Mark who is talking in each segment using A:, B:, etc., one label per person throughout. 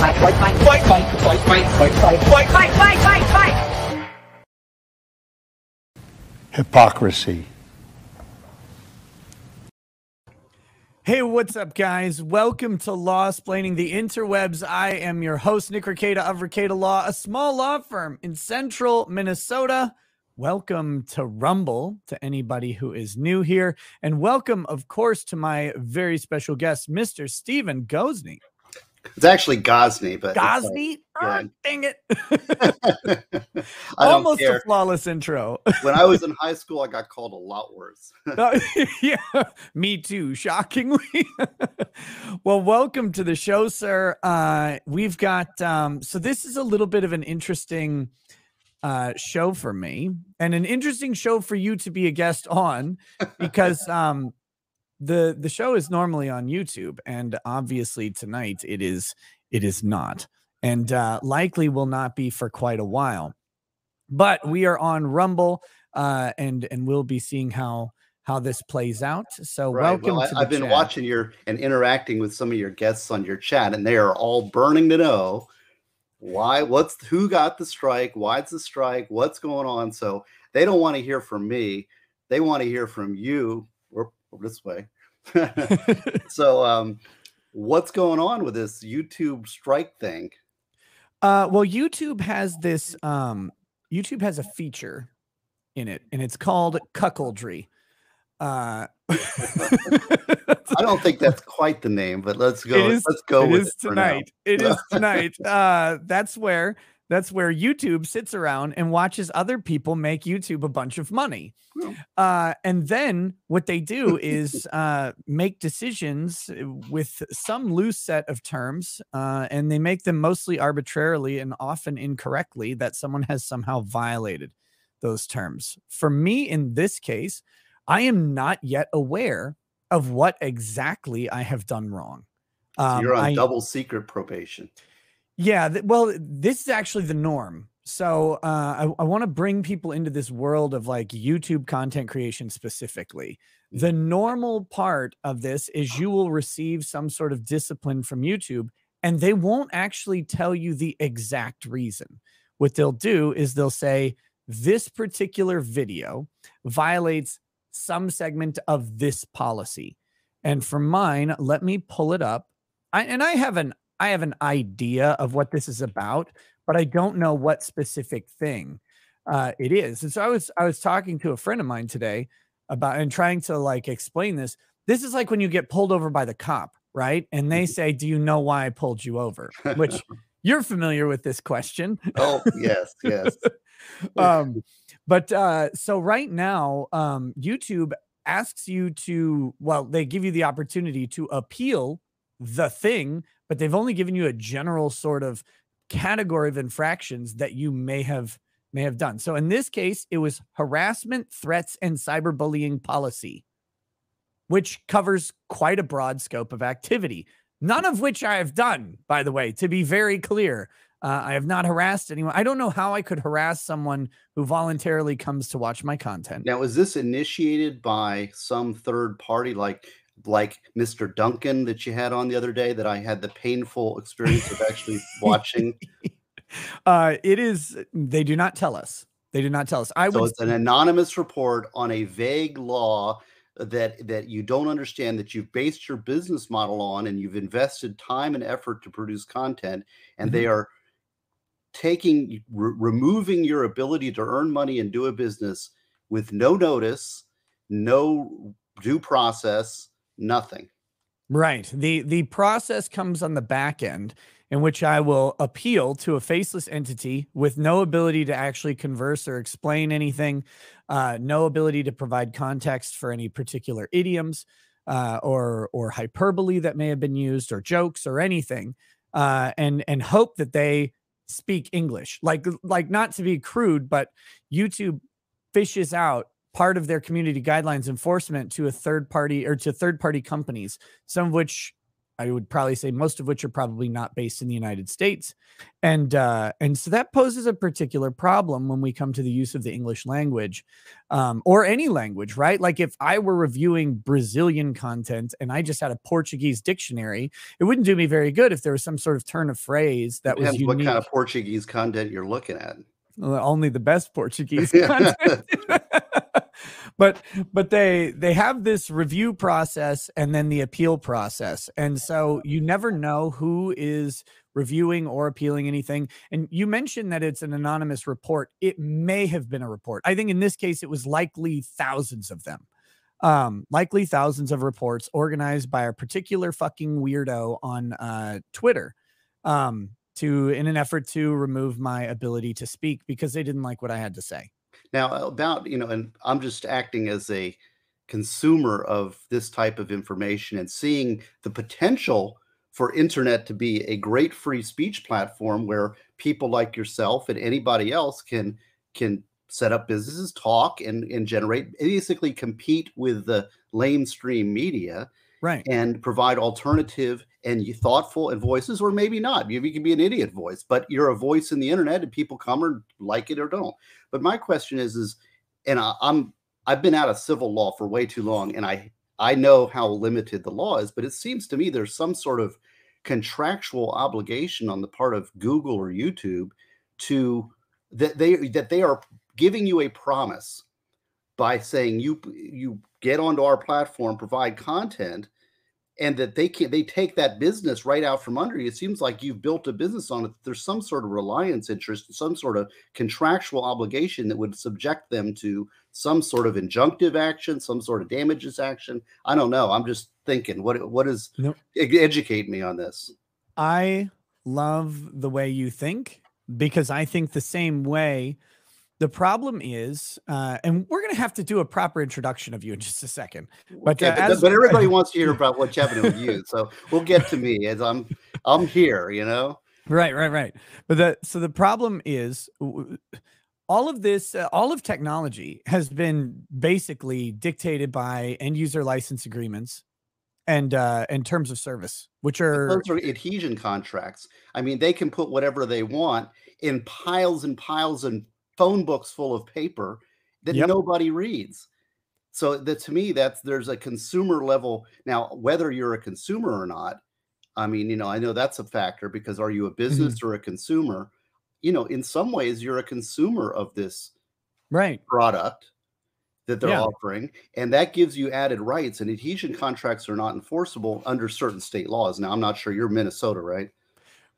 A: fight, fight, fight, fight, fight, fight, fight, fight, fight, fight, fight, fight, fight.
B: Hypocrisy.
C: Hey, what's up, guys? Welcome to Law Explaining the Interwebs. I am your host, Nick Rekieta of Rekieta Law, a small law firm in central Minnesota. Welcome to Rumble to anybody who is new here. And welcome, of course, to my very special guest, Mr. Steven Gosney.
D: It's actually Gosney, but
C: Gosney?
D: yeah.
C: Oh, dang it. Almost a flawless intro.
D: when I was in high school, I got called a lot worse.
C: Uh, yeah, me too. Shockingly. well, welcome to the show, sir. Uh, we've got um, so this is a little bit of an interesting uh, show for me, and an interesting show for you to be a guest on, because um, the the show is normally on YouTube, and obviously tonight it is it is not, and uh, likely will not be for quite a while. But we are on Rumble, uh, and and we'll be seeing how how this plays out. So
D: Right.
C: welcome
D: Well,
C: to
D: I,
C: the
D: I've been watching your and interacting with some of your guests on your chat, and they are all burning to know why, what's who got the strike, why's the strike, what's going on. So they don't want to hear from me; they want to hear from you. This way. so, um, what's going on with this YouTube strike thing?
C: Uh, well, YouTube has this. Um, YouTube has a feature in it, and it's called cuckoldry. Uh,
D: I don't think that's quite the name, but let's go.
C: It is-
D: let's go
C: it
D: with
C: is
D: it for now.
C: tonight. It is tonight. Uh, that's where that's where YouTube sits around and watches other people make YouTube a bunch of money.
D: Oh.
C: Uh, and then what they do is uh, make decisions with some loose set of terms, uh, and they make them mostly arbitrarily and often incorrectly that someone has somehow violated those terms. For me, in this case, I am not yet aware of what exactly I have done wrong. Um,
D: you're on
C: I-
D: double secret probation.
C: Yeah, th- well, this is actually the norm. So uh, I, I want to bring people into this world of like YouTube content creation specifically. The normal part of this is you will receive some sort of discipline from YouTube, and they won't actually tell you the exact reason. What they'll do is they'll say, this particular video violates some segment of this policy. And for mine, let me pull it up. I, and I have an I have an idea of what this is about, but I don't know what specific thing uh, it is. And so I was I was talking to a friend of mine today about and trying to like explain this. This is like when you get pulled over by the cop, right? And they say, "Do you know why I pulled you over?" Which you're familiar with this question.
D: Oh yes, yes.
C: um, but uh, so right now, um, YouTube asks you to, well, they give you the opportunity to appeal the thing, but they've only given you a general sort of category of infractions that you may have may have done. So in this case, it was harassment, threats, and cyberbullying policy, which covers quite a broad scope of activity. None of which I have done, by the way, to be very clear. Uh, I have not harassed anyone. I don't know how I could harass someone who voluntarily comes to watch my content.
D: Now, is this initiated by some third party, like like Mr. Duncan that you had on the other day? That I had the painful experience of actually watching.
C: Uh, it is. They do not tell us. They do not tell us. I
D: so
C: would.
D: it's an anonymous report on a vague law that that you don't understand that you've based your business model on and you've invested time and effort to produce content and they are taking re- removing your ability to earn money and do a business with no notice no due process nothing
C: Right. The the process comes on the back end in which I will appeal to a faceless entity with no ability to actually converse or explain anything, uh, no ability to provide context for any particular idioms uh, or or hyperbole that may have been used or jokes or anything, uh, and and hope that they speak English. Like like not to be crude, but YouTube fishes out part of their community guidelines enforcement to a third party or to third party companies, some of which I would probably say most of which are probably not based in the United States. And uh, and so that poses a particular problem when we come to the use of the English language um, or any language, right? Like if I were reviewing Brazilian content and I just had a Portuguese dictionary, it wouldn't do me very good if there was some sort of turn of phrase that was unique.
D: what kind of Portuguese content you're looking at.
C: Well, only the best Portuguese content. But but they they have this review process and then the appeal process. And so you never know who is reviewing or appealing anything. And you mentioned that it's an anonymous report. It may have been a report. I think in this case it was likely thousands of them. Um, likely thousands of reports organized by a particular fucking weirdo on uh Twitter. Um to in an effort to remove my ability to speak because they didn't like what I had to say.
D: Now, about, you know, and I'm just acting as a consumer of this type of information and seeing the potential for internet to be a great free speech platform where people like yourself and anybody else can can set up businesses, talk and and generate basically compete with the lamestream media
C: Right.
D: and provide alternative and thoughtful and voices, or maybe not. Maybe you can be an idiot voice, but you're a voice in the internet, and people come or like it or don't. But my question is, is, and I, I'm I've been out of civil law for way too long, and I I know how limited the law is, but it seems to me there's some sort of contractual obligation on the part of Google or YouTube to that they that they are giving you a promise by saying you you get onto our platform, provide content, and that they can they take that business right out from under you. It seems like you've built a business on it. There's some sort of reliance interest, some sort of contractual obligation that would subject them to some sort of injunctive action, some sort of damages action. I don't know. I'm just thinking, what what is
C: Nope.
D: educate me on this?
C: I love the way you think because I think the same way. The problem is, uh, and we're going to have to do a proper introduction of you in just a second. But,
D: Okay,
C: uh,
D: but,
C: as-
D: but everybody wants to hear about what's happening with you, so we'll get to me as I'm I'm here. You know.
C: Right, right, right. But the so the problem is all of this, uh, all of technology has been basically dictated by end user license agreements and uh and terms of service, which are
D: Those are adhesion contracts. I mean, they can put whatever they want in piles and piles and phone books full of paper that
C: Yep.
D: nobody reads. So that to me, that's there's a consumer level. Now, whether you're a consumer or not, I mean, you know, I know that's a factor because are you a mm-hmm. business or a consumer? You know, in some ways, you're a consumer of this
C: right.
D: product that they're
C: Yeah.
D: offering, and that gives you added rights. And adhesion contracts are not enforceable under certain state laws. Now, I'm not sure you're Minnesota, right?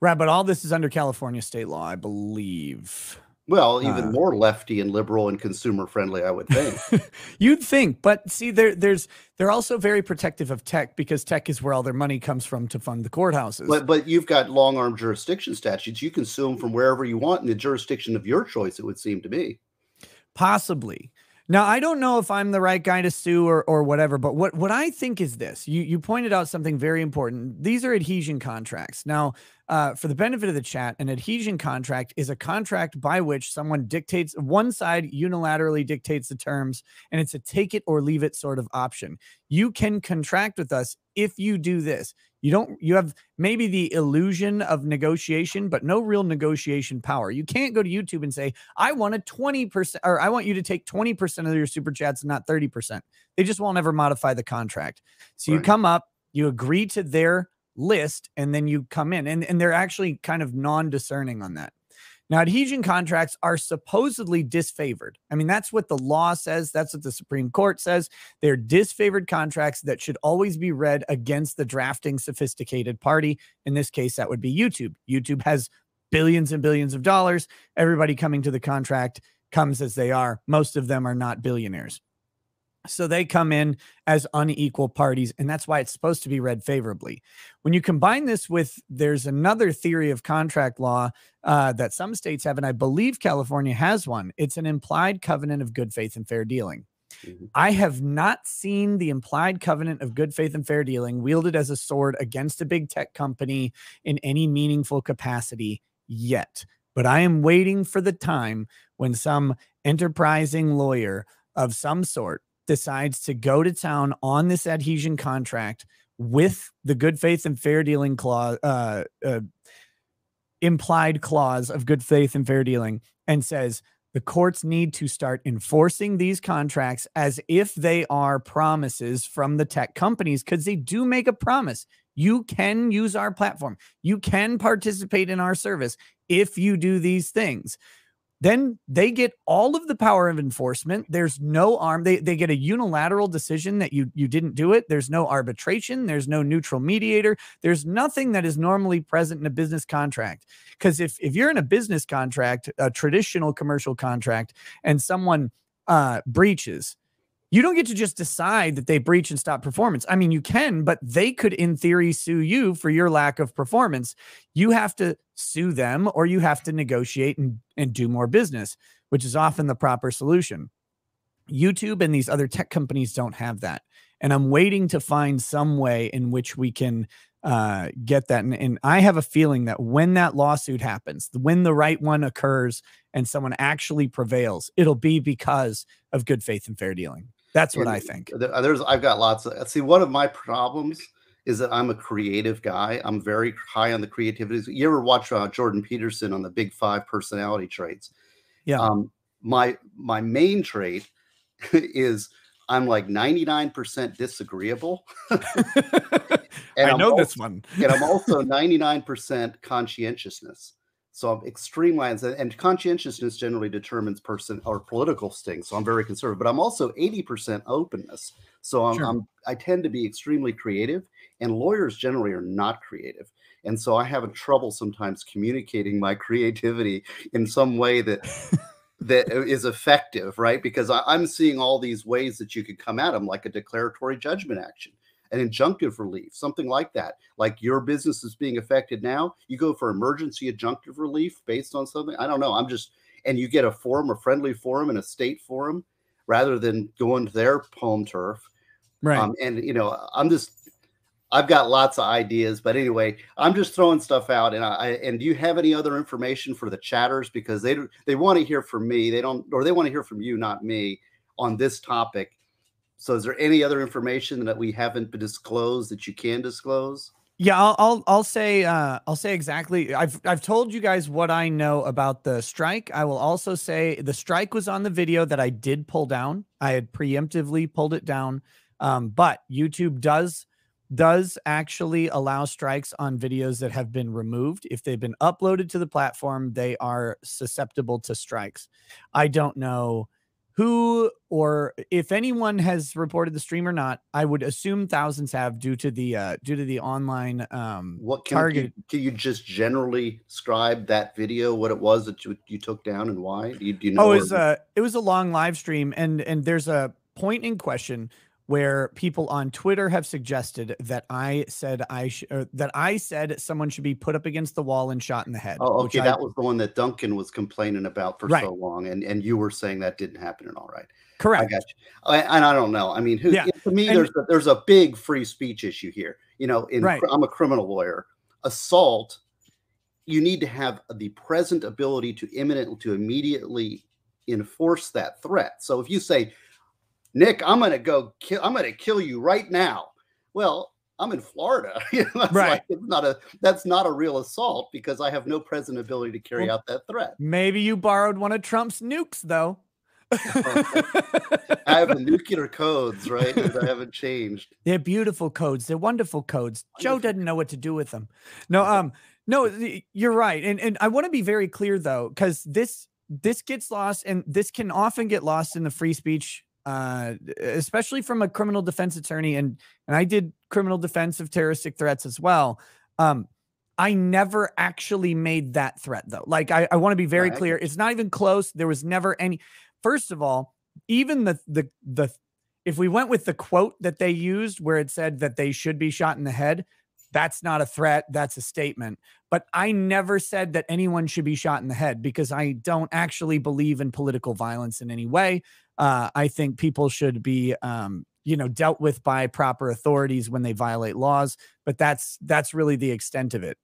C: Right, but all this is under California state law, I believe.
D: Well, even
C: Uh.
D: more lefty and liberal and consumer friendly, I would think.
C: You'd think, but see, there, there's they're also very protective of tech because tech is where all their money comes from to fund the courthouses.
D: but but you've got long arm jurisdiction statutes. You can sue them from wherever you want in the jurisdiction of your choice. It would seem to me.
C: Possibly. Now, I don't know if I'm the right guy to sue or or whatever, but what what I think is this. You you pointed out something very important. These are adhesion contracts. Now, uh, for the benefit of the chat, an adhesion contract is a contract by which someone dictates one side unilaterally dictates the terms, and it's a take it or leave it sort of option. You can contract with us if you do this. You don't you have maybe the illusion of negotiation, but no real negotiation power. You can't go to YouTube and say, I want a 20% or I want you to take 20% of your super chats and not 30%. They just won't ever modify the contract. So you come up, you agree to their list, and then you come in. And, and they're actually kind of non-discerning on that. Now, adhesion contracts are supposedly disfavored. I mean, that's what the law says. That's what the Supreme Court says. They're disfavored contracts that should always be read against the drafting sophisticated party. In this case, that would be YouTube. YouTube has billions and billions of dollars. Everybody coming to the contract comes as they are. Most of them are not billionaires. So they come in as unequal parties, and that's why it's supposed to be read favorably. When you combine this with, there's another theory of contract law uh, that some states have, and I believe California has one. It's an implied covenant of good faith and fair dealing.
D: Mhm.
C: I have not seen the implied covenant of good faith and fair dealing wielded as a sword against a big tech company in any meaningful capacity yet. But I am waiting for the time when some enterprising lawyer of some sort decides to go to town on this adhesion contract with the good faith and fair dealing clause, uh, uh, implied clause of good faith and fair dealing, and says the courts need to start enforcing these contracts as if they are promises from the tech companies because they do make a promise. You can use our platform, you can participate in our service if you do these things then they get all of the power of enforcement. There's no arm they, they get a unilateral decision that you you didn't do it. There's no arbitration. There's no neutral mediator. There's nothing that is normally present in a business contract. Because if if you're in a business contract a traditional commercial contract and someone uh breaches you don't get to just decide that they breach and stop performance. I mean, you can, but they could, in theory, sue you for your lack of performance. You have to sue them or you have to negotiate and, and do more business, which is often the proper solution. YouTube and these other tech companies don't have that. And I'm waiting to find some way in which we can uh, get that. And, and I have a feeling that when that lawsuit happens, when the right one occurs and someone actually prevails, it'll be because of good faith and fair dealing. That's what and I think.
D: There's I've got lots of see one of my problems is that I'm a creative guy. I'm very high on the creativity. You ever watch uh, Jordan Peterson on the Big Five personality traits?
C: Yeah.
D: Um, my my main trait is I'm like 99% disagreeable.
C: and I know
D: also,
C: this one.
D: and I'm also 99% conscientiousness. So I'm extremely and conscientiousness generally determines person or political stings. So I'm very conservative, but I'm also 80% openness. So I'm, sure. I'm I tend to be extremely creative, and lawyers generally are not creative. And so I have a trouble sometimes communicating my creativity in some way that that is effective, right? Because I, am seeing all these ways that you could come at them, like a declaratory judgment action an injunctive relief, something like that. Like your business is being affected now, you go for emergency adjunctive relief based on something. I don't know. I'm just, and you get a forum, a friendly forum, and a state forum rather than going to their home turf.
C: Right. Um,
D: and, you know, I'm just, I've got lots of ideas, but anyway, I'm just throwing stuff out. And I and do you have any other information for the chatters because they they want to hear from me. They don't, or they want to hear from you, not me, on this topic. So, is there any other information that we haven't disclosed that you can disclose?
C: Yeah, I'll I'll, I'll say uh, I'll say exactly. I've I've told you guys what I know about the strike. I will also say the strike was on the video that I did pull down. I had preemptively pulled it down, um, but YouTube does does actually allow strikes on videos that have been removed. If they've been uploaded to the platform, they are susceptible to strikes. I don't know who or if anyone has reported the stream or not i would assume thousands have due to the uh due to the online um
D: what can, target. can, can you just generally describe that video what it was that you, you took down and why? Do you, do you know
C: oh it was, uh, it was a long live stream and and there's a point in question where people on Twitter have suggested that I said I sh- that I said someone should be put up against the wall and shot in the head.
D: Oh, okay, that was the one that Duncan was complaining about for right. so long, and and you were saying that didn't happen at all, right?
C: Correct.
D: I got you. I, and I don't know. I mean, who, yeah. to me, and, there's a, there's a big free speech issue here. You know, in right. I'm a criminal lawyer. Assault, you need to have the present ability to imminent to immediately enforce that threat. So if you say Nick, I'm going to go kill, I'm going to kill you right now. Well, I'm in Florida. that's
C: right. Like,
D: it's not a, that's not a real assault because I have no present ability to carry well, out that threat.
C: Maybe you borrowed one of Trump's nukes though.
D: I have the nuclear codes, right? I haven't changed.
C: They're beautiful codes. They're wonderful codes. Wonderful. Joe doesn't know what to do with them. No, um, no, you're right. And and I want to be very clear though, because this this gets lost and this can often get lost in the free speech uh, especially from a criminal defense attorney, and and I did criminal defense of terroristic threats as well. Um, I never actually made that threat though. Like I, I want to be very right. clear. It's not even close. There was never any. First of all, even the the the if we went with the quote that they used where it said that they should be shot in the head, that's not a threat. That's a statement. But I never said that anyone should be shot in the head because I don't actually believe in political violence in any way. Uh, I think people should be, um, you know, dealt with by proper authorities when they violate laws. But that's that's really the extent of it.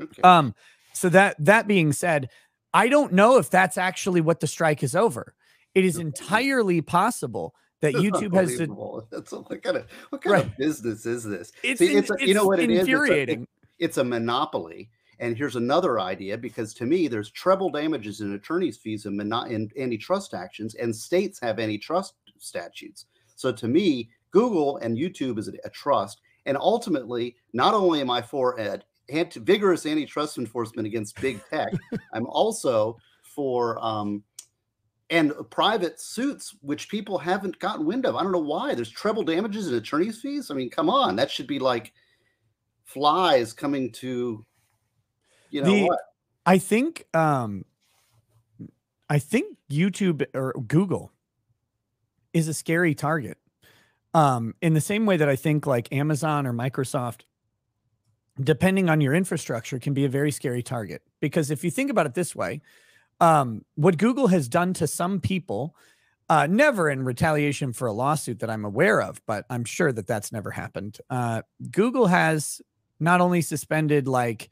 C: Okay. Um, so that that being said, I don't know if that's actually what the strike is over. It is entirely possible that
D: That's
C: YouTube has to.
D: That's what kind of what kind
C: Right.
D: of business is this?
C: It's,
D: See, it's a- you know what it is? It's a-
C: infuriating.
D: it's a monopoly. And here's another idea because to me, there's treble damages in attorney's fees in, mono- in antitrust actions, and states have antitrust statutes. So to me, Google and YouTube is a, a trust. And ultimately, not only am I for a, anti- vigorous antitrust enforcement against big tech, I'm also for um, and private suits, which people haven't gotten wind of. I don't know why. There's treble damages and attorney's fees. I mean, come on, that should be like flies coming to, you know
C: The-
D: what?
C: I think um I think YouTube or Google is a scary target. Um in the same way that I think like Amazon or Microsoft depending on your infrastructure can be a very scary target because if you think about it this way, um what Google has done to some people uh, never in retaliation for a lawsuit that I'm aware of, but I'm sure that that's never happened. Uh, Google has not only suspended like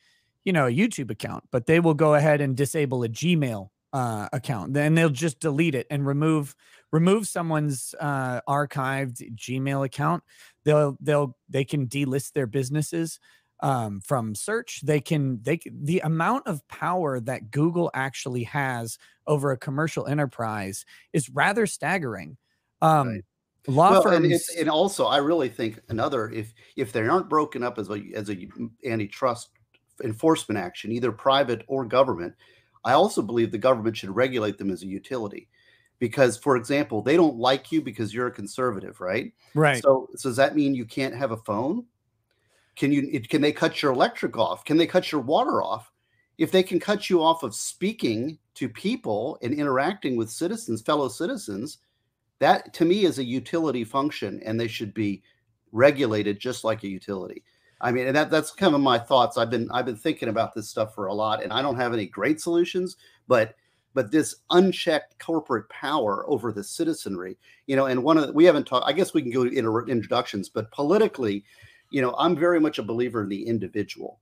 C: you know a YouTube account, but they will go ahead and disable a Gmail uh, account. Then they'll just delete it and remove remove someone's uh, archived Gmail account. They'll they'll they can delist their businesses um, from search. They can they the amount of power that Google actually has over a commercial enterprise is rather staggering. Um,
D: Right.
C: Law
D: well,
C: firms.
D: and, and also, I really think another if if they aren't broken up as a as a antitrust enforcement action, either private or government, I also believe the government should regulate them as a utility. Because, for example, they don't like you because you're a conservative, right?
C: right.
D: So, so does that mean you can't have a phone? Can you? it- Can they cut your electric off? Can they cut your water off? If they can cut you off of speaking to people and interacting with citizens, fellow citizens, that to me is a utility function, and they should be regulated just like a utility. I mean, and that that's kind of my thoughts. I've been I've been thinking about this stuff for a lot, and I don't have any great solutions, but but this unchecked corporate power over the citizenry, you know, and one of the, we haven't talked. I guess we can go to inter- introductions, but politically, you know, I'm very much a believer in the individual.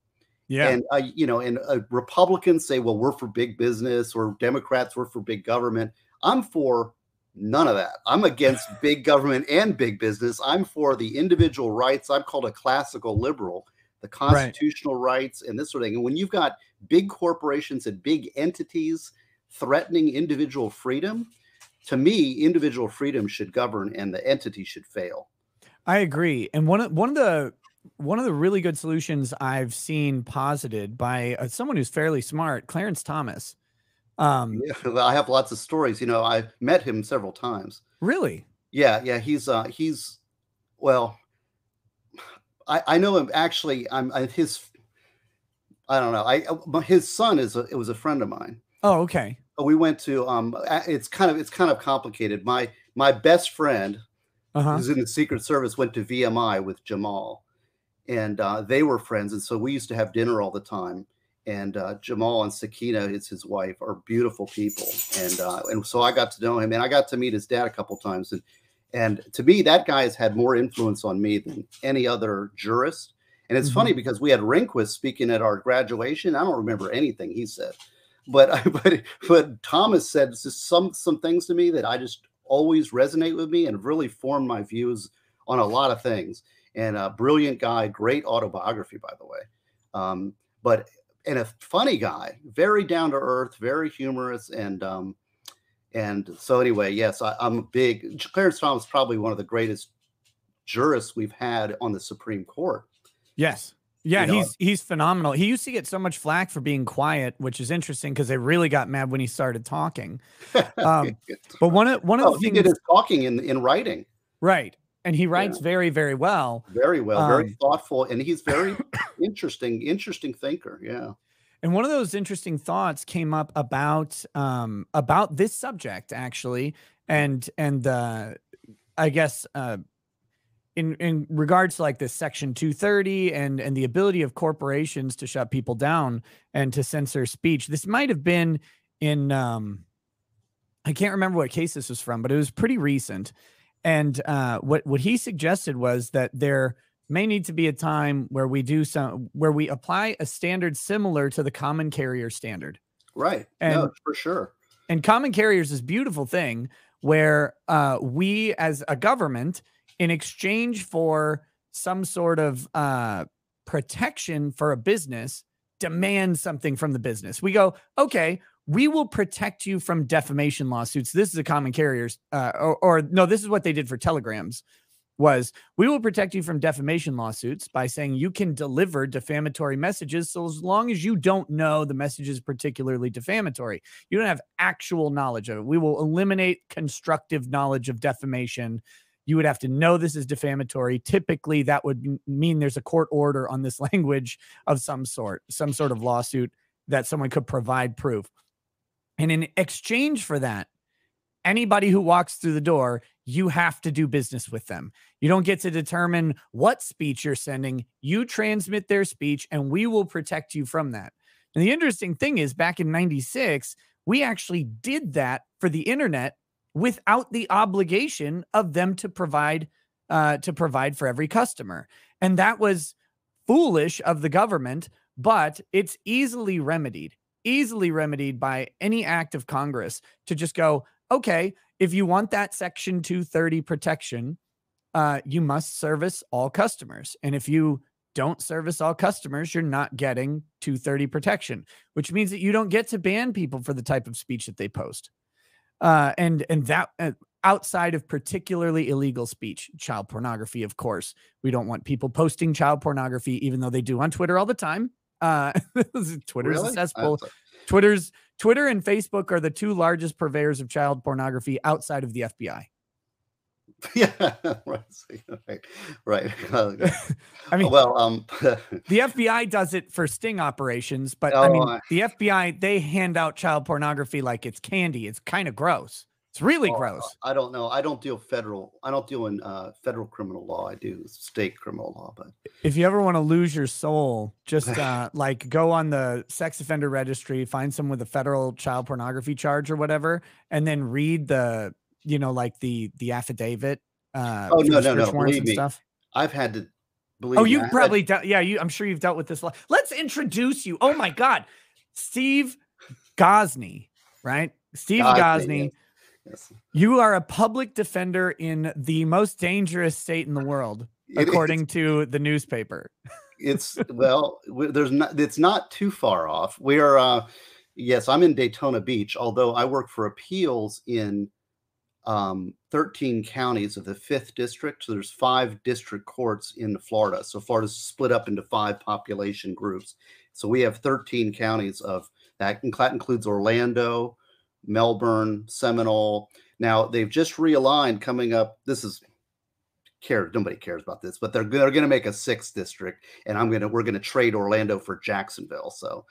C: yeah.
D: And uh, you know, and uh, Republicans say, "Well, we're for big business," or Democrats, "We're for big government." I'm for none of that. I'm against big government and big business. I'm for the individual rights. I'm called a classical liberal, the constitutional rights and this sort of thing. And when you've got big corporations and big entities threatening individual freedom, to me, individual freedom should govern and the entity should fail.
C: I agree. And one of one of the one of the really good solutions I've seen posited by uh, someone who's fairly smart, Clarence Thomas. Um,
D: Yeah, I have lots of stories. You know, I've met him several times.
C: really?
D: Yeah, yeah, he's uh he's well I I know him actually I'm I, his I don't know. I uh, his son is a, it was a friend of mine.
C: Oh, okay.
D: We went to um it's kind of it's kind of complicated. My my best friend
C: Uh-huh.
D: who's in the Secret Service went to VMI with Jamal and uh, they were friends and so we used to have dinner all the time and uh, Jamal and Sakina is his wife are beautiful people. And uh, and so I got to know him and I got to meet his dad a couple times. And and to me that guy has had more influence on me than any other jurist. And it's
C: Mhm.
D: funny because we had Rehnquist speaking at our graduation. I don't remember anything he said. But but but Thomas said some some things to me that I just always resonate with me and really formed my views on a lot of things. And a brilliant guy great autobiography by the way. Um, but and a funny guy, very down to earth, very humorous, and um, and so anyway, yes, I, I'm a big Clarence Thomas, is probably one of the greatest jurists we've had on the Supreme Court.
C: Yes. Yeah,
D: You know,
C: he's he's phenomenal. He used to get so much flack for being quiet, which is interesting because they really got mad when he started talking. Um, But one of one of
D: oh,
C: the
D: he
C: things,
D: did his talking in in writing
C: right? And he writes very, very well.
D: very well, very
C: Um,
D: thoughtful, and he's very interesting, interesting thinker. Yeah,
C: And one of those interesting thoughts came up about um, about this subject actually, and and uh, I guess uh, in in regards to like this section 230 and and the ability of corporations to shut people down and to censor speech. This might have been in um, I can't remember what case this was from, but it was pretty recent. And uh, what what he suggested was that there may need to be a time where we do some where we apply a standard similar to the common carrier standard.
D: right.
C: And-
D: no, for sure.
C: And common carriers is beautiful thing where uh, we as a government, in exchange for some sort of uh, protection for a business, demand something from the business. We go, okay, we will protect you from defamation lawsuits. This is a common carriers, uh, or, or no, this is what they did for telegrams was we will protect you from defamation lawsuits by saying you can deliver defamatory messages so as long as you don't know the message is particularly defamatory. You don't have actual knowledge of it. We will eliminate constructive knowledge of defamation. You would have to know this is defamatory. Typically that would mean there's a court order on this language of some sort some sort of lawsuit that someone could provide proof and in exchange for that anybody who walks through the door, you have to do business with them. You don't get to determine what speech you're sending. You transmit their speech, and we will protect you from that. And the interesting thing is, back in 96, we actually did that for the internet without the obligation of them to provide uh, to provide for every customer. And that was foolish of the government, but it's easily remedied, easily remedied by any act of Congress to just go, okay, if you want that Section 230 protection, uh, you must service all customers. And if you don't service all customers, you're not getting 230 protection, which means that you don't get to ban people for the type of speech that they post. Uh, and and that uh, outside of particularly illegal speech, child pornography, of course, we don't want people posting child pornography, even though they do on Twitter all the time. Uh, Twitter's really? a cesspool. Twitter's Twitter and Facebook are the two largest purveyors of child pornography outside of the FBI.
D: Yeah, right, right.
C: I mean,
D: well, um,
C: the FBI does it for sting operations, but oh, I mean, the FBI they hand out child pornography like it's candy. It's kind of gross. It's really oh, gross.
D: I don't know. I don't deal federal. I don't deal in uh, federal criminal law. I do state criminal law. But
C: if you ever want to lose your soul, just uh, like go on the sex offender registry, find someone with a federal child pornography charge or whatever, and then read the you know like the the affidavit. Uh,
D: oh no no no! Believe me, stuff. I've had to. Believe
C: oh, you probably had... yeah. You, I'm sure you've dealt with this. Let's introduce you. Oh my God, Steve Gosney, right? Steve Gosney. Yes. You are a public defender in the most dangerous state in the world, it according to the newspaper.
D: it's well, there's not. It's not too far off. We are. Uh, yes, I'm in Daytona Beach, although I work for appeals in um, 13 counties of the fifth district. So there's five district courts in Florida. So Florida's split up into five population groups. So we have 13 counties of that. And that includes Orlando, Melbourne, Seminole. Now they've just realigned coming up. This is care nobody cares about this, but they're they're going to make a sixth district, and I'm gonna we're going to trade Orlando for Jacksonville. So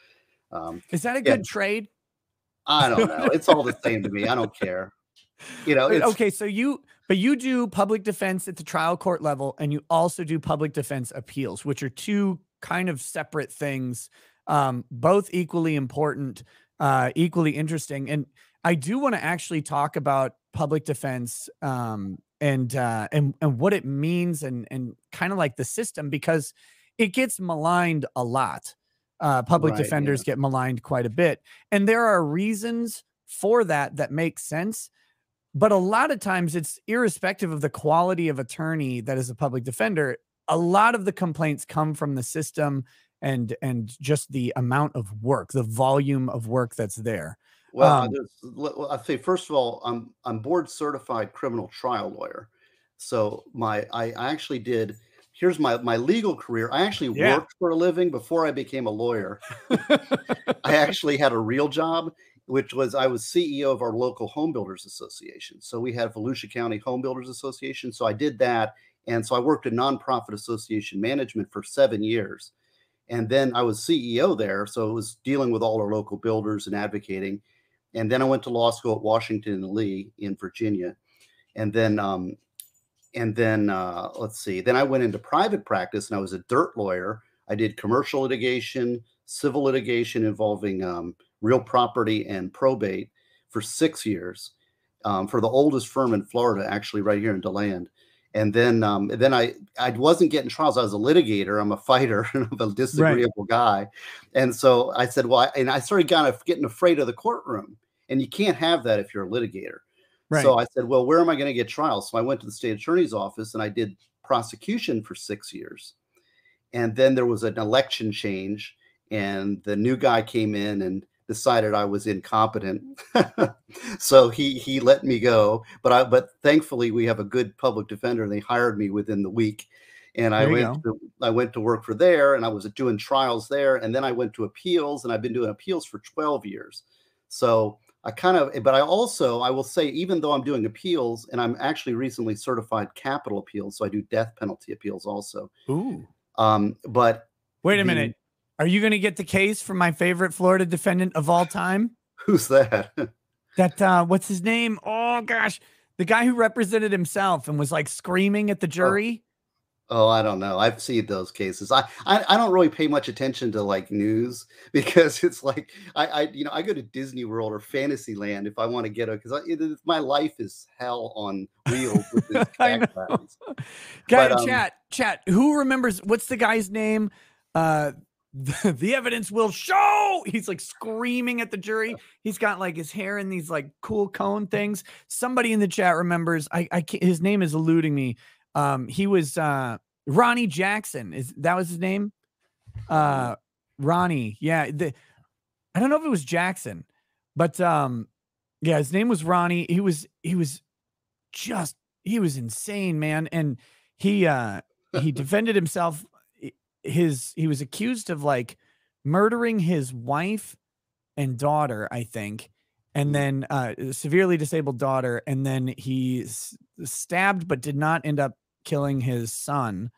C: um, is that a yeah, good trade?
D: I don't know. It's all the same to me. I don't care. You know.
C: okay, so you but you do public defense at the trial court level, and you also do public defense appeals, which are two kind of separate things, um, both equally important uh, equally interesting. And I do want to actually talk about public defense um, and uh, and and what it means and and kind of like the system because it gets maligned a lot. Uh, public right, defenders yeah. get maligned quite a bit, and there are reasons for that that make sense. But a lot of times, it's irrespective of the quality of attorney that is a public defender. A lot of the complaints come from the system and and just the amount of work, the volume of work that's there.
D: Well, um, I say first of all, I'm I'm board certified criminal trial lawyer, so my I, I actually did. Here's my my legal career. I actually yeah. worked for a living before I became a lawyer. I actually had a real job, which was I was CEO of our local home builders association. So we had Volusia County Home Builders Association. So I did that, and so I worked in nonprofit association management for seven years. And then I was CEO there. So it was dealing with all our local builders and advocating. And then I went to law school at Washington and Lee in Virginia. And then, um, and then uh, let's see, then I went into private practice and I was a dirt lawyer. I did commercial litigation, civil litigation involving um, real property and probate for six years um, for the oldest firm in Florida, actually, right here in DeLand and then um, then I I wasn't getting trials. I was a litigator. I'm a fighter. I'm a disagreeable right. guy, and so I said, well, I, and I started kind of getting afraid of the courtroom, and you can't have that if you're a litigator.
C: Right.
D: So I said, well, where am I going to get trials? So I went to the state attorney's office and I did prosecution for six years. And then there was an election change, and the new guy came in and decided I was incompetent. so he he let me go. But I but thankfully we have a good public defender and they hired me within the week. And I
C: There you
D: went to I went to work for there and I was doing trials there. And then I went to appeals and I've been doing appeals for 12 years. So I kind of but I also I will say, even though I'm doing appeals and I'm actually recently certified capital appeals, so I do death penalty appeals also.
C: Ooh.
D: Um, but
C: Wait a
D: the-
C: minute. Are you going to get the case from my favorite Florida defendant of all time?
D: who's that?
C: That uh what's his name? Oh gosh, the guy who represented himself and was like screaming at the jury.
D: Oh, I don't know. I've seen those cases. I, I I don't really pay much attention to like news because it's like I I you know I go to Disney World or Fantasyland if I want to get a because my life is hell on wheels with this
C: I know.
D: rallies.
C: Guy,
D: But, um,
C: chat, chat. Who remembers what's the guy's name? Uh the, the evidence will show. He's like screaming at the jury. He's got like his hair in these like cool cone things. Somebody in the chat remembers. I, I can't, his name is eluding me. Um, he was uh Ronnie Jackson. Is that was his name? Uh, Ronnie. Yeah. The, I don't know if it was Jackson, but um, yeah, his name was Ronnie. He was he was just he was insane, man, and he uh he defended himself. His he was accused of like murdering his wife and daughter, I think, and then uh severely disabled daughter, and then he s- stabbed but did not end up killing his son.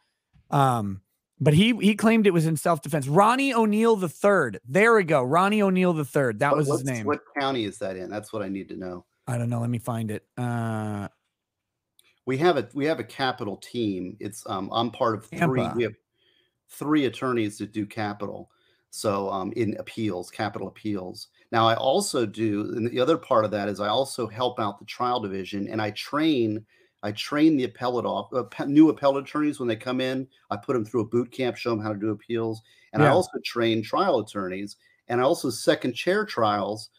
C: Um, but he he claimed it was in self defense. Ronnie Oneal the third. There we go. Ronnie Oneal the third. That was his name.
D: What county is that in? That's what I need to know.
C: I don't know. Let me find it. Uh,
D: We have a we have a capital team. It's um I'm part of three.
C: Tampa.
D: We have three attorneys that do capital. So um in appeals, capital appeals. Now I also do, and the other part of that is I also help out the trial division and I train. I train the appellate off uh, new appellate attorneys when they come in. I put them through a boot camp, show them how to do appeals, and I also train trial attorneys, and I also second chair trials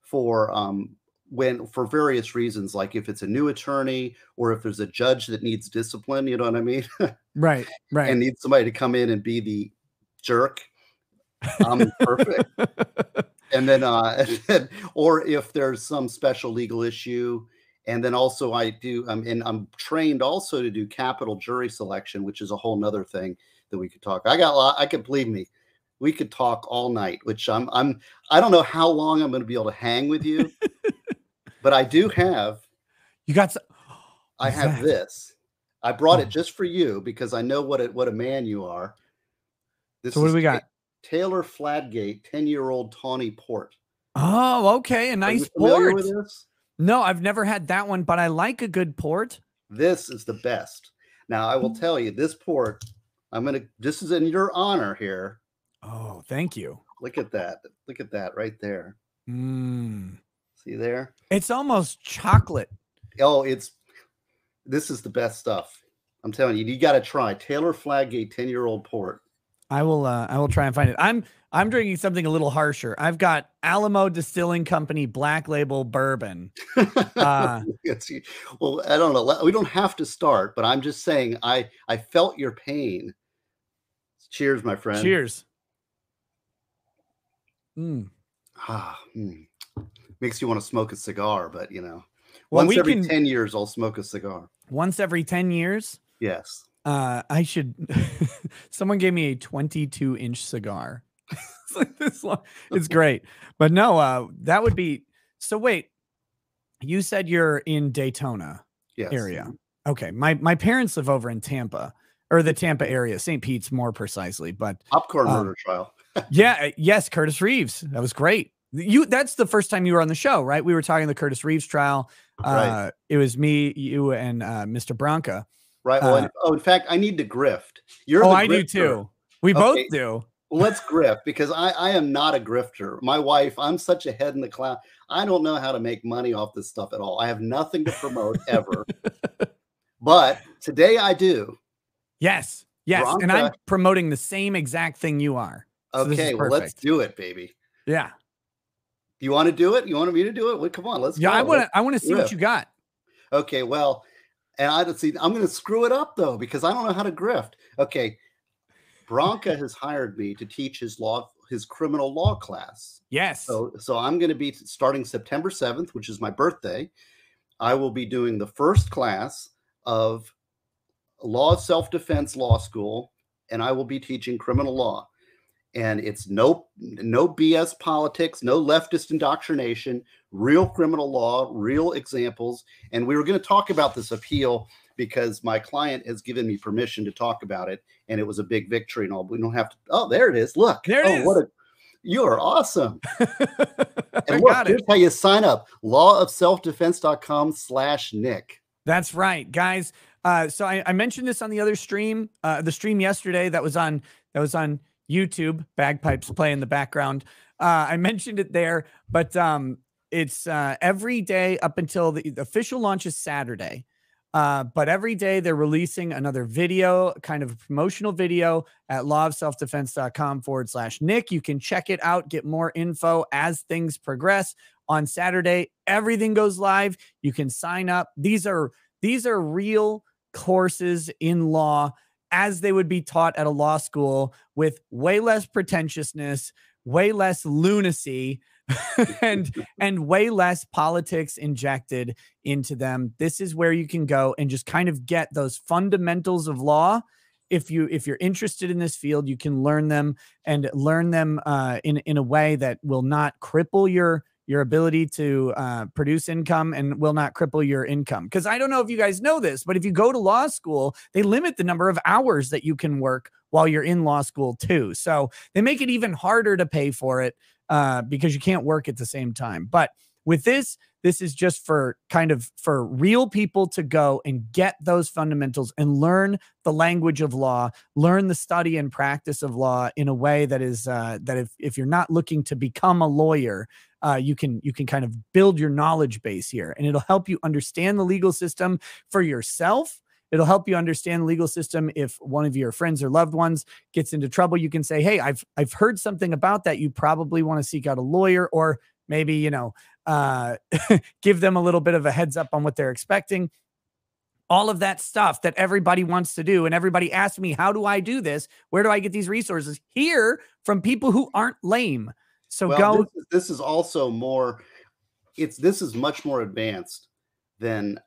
D: for um, when for various reasons, like if it's a new attorney or if there's a judge that needs discipline, you know what I mean,
C: right, right.
D: and needs somebody to come in and be the jerk. I'm perfect. and then, uh, and then- or if there's some special legal issue, and then also I do, um, and I'm trained also to do capital jury selection, which is a whole nother thing that we could talk. I got, a lot, I could believe me, we could talk all night. Which I'm, I'm, I don't know how long I'm going to be able to hang with you, but I do have,
C: you got some.
D: I have
C: that?
D: this. I brought
C: Oh.
D: it just for you because I know what a, what a man you are. This
C: So what do we got?
D: Taylor Fladgate, 10 year old Tawny Port.
C: Oh, okay. A nice port. No, I've never had that one, but I like a good port.
D: This is the best. Now, I will tell you, this port, I'm going to, this is in your honor here.
C: Oh, thank you.
D: Look at that. Look at that right there.
C: Mm.
D: See there?
C: It's almost chocolate.
D: Oh, it's, this is the best stuff. I'm telling you, you got to try Taylor Fladgate 10 year old port.
C: I will. Uh, I will try and find it. I'm. I'm drinking something a little harsher. I've got Alamo Distilling Company Black Label Bourbon. Uh,
D: well, I don't know. We don't have to start, but I'm just saying, I, I felt your pain. Cheers, my friend.
C: cheers. Mm.
D: Ah, hmm. Makes you want to smoke a cigar, but you know,
C: Well,
D: once
C: we
D: every
C: can
D: 10 years, I'll smoke a cigar.
C: once every ten years.
D: Yes.
C: Uh, I should. someone gave me a 22 inch cigar. it's like this long. It's great, but no. Uh, that would be. So wait, you said you're in Daytona
D: Yes.
C: area. Okay, my my parents live over in Tampa or the Tampa area, St. Pete's more precisely. But
D: Popcorn
C: Um,
D: murder trial.
C: yeah, uh, yes, Curtis Reeves. That was great. You that's the first time you were on the show, right? We were talking the Curtis Reeves trial. Uh
D: Right.
C: it was me, you, and uh Mr. Branca.
D: Right. Oh,
C: uh,
D: and, oh, in fact, I need to grift. You're
C: Oh, I do too. We both do.
D: Well, let's grift because I, I am not a grifter. My wife, I'm such a head in the cloud. I don't know how to make money off this stuff at all. I have nothing to promote ever. but today I do.
C: Yes. Yes. and I'm promoting the same exact thing you are. So
D: Okay, well, let's do it, baby.
C: Yeah.
D: You want to do it? You want me to do it? Well, come on, let's
C: Yeah,
D: go.
C: I want to I want to see what you got.
D: Okay, well, and I don't see. I'm going to screw it up though because I don't know how to grift. Okay, Branca has hired me to teach his law, his criminal law class.
C: Yes.
D: So, so I'm going to be starting September 7th, which is my birthday. I will be doing the first class of law of self defense law school, and I will be teaching criminal law and it's no no BS politics, no leftist indoctrination, real criminal law, real examples. And we were going to talk about this appeal because my client has given me permission to talk about it, and it was a big victory and all. But We don't have to. Oh, there it is. Look,
C: there it
D: oh,
C: is.
D: What a you are awesome. and look, here's how you sign up: lawofselfdefense.com slash Nick.
C: That's right, guys. Uh, so I, I, mentioned this on the other stream, uh, the stream yesterday that was on that was on YouTube, bagpipes play in the background. Uh, I mentioned it there, but um, it's uh, every day up until the, the official launch is Saturday. Uh, but every day they're releasing another video, kind of a promotional video at lawofselfdefense.com forward slash Nick. You can check it out, get more info as things progress. On Saturday, everything goes live. You can sign up. These are these are real courses in law as they would be taught at a law school with way less pretentiousness, way less lunacy, and and way less politics injected into them. This is where you can go and just kind of get those fundamentals of law. If you if you're interested in this field, you can learn them and learn them uh, in in a way that will not cripple your your ability to uh, produce income and will not cripple your income. Because I don't know if you guys know this, but if you go to law school, they limit the number of hours that you can work while you're in law school too. So they make it even harder to pay for it uh, because you can't work at the same time. But with this, this is just for kind of for real people to go and get those fundamentals and learn the language of law, learn the study and practice of law in a way that is uh, that if if you're not looking to become a lawyer, uh, you can you can kind of build your knowledge base here, and it'll help you understand the legal system for yourself. It'll help you understand the legal system if one of your friends or loved ones gets into trouble. You can say, "Hey, I've I've heard something about that. You probably want to seek out a lawyer, or maybe you know, uh, give them a little bit of a heads up on what they're expecting." all of that stuff that everybody wants to do. And everybody asks me, how do I do this? Where do I get these resources? Here from people who aren't lame. So
D: well,
C: go.
D: This is, this is also more. It's this is much more advanced than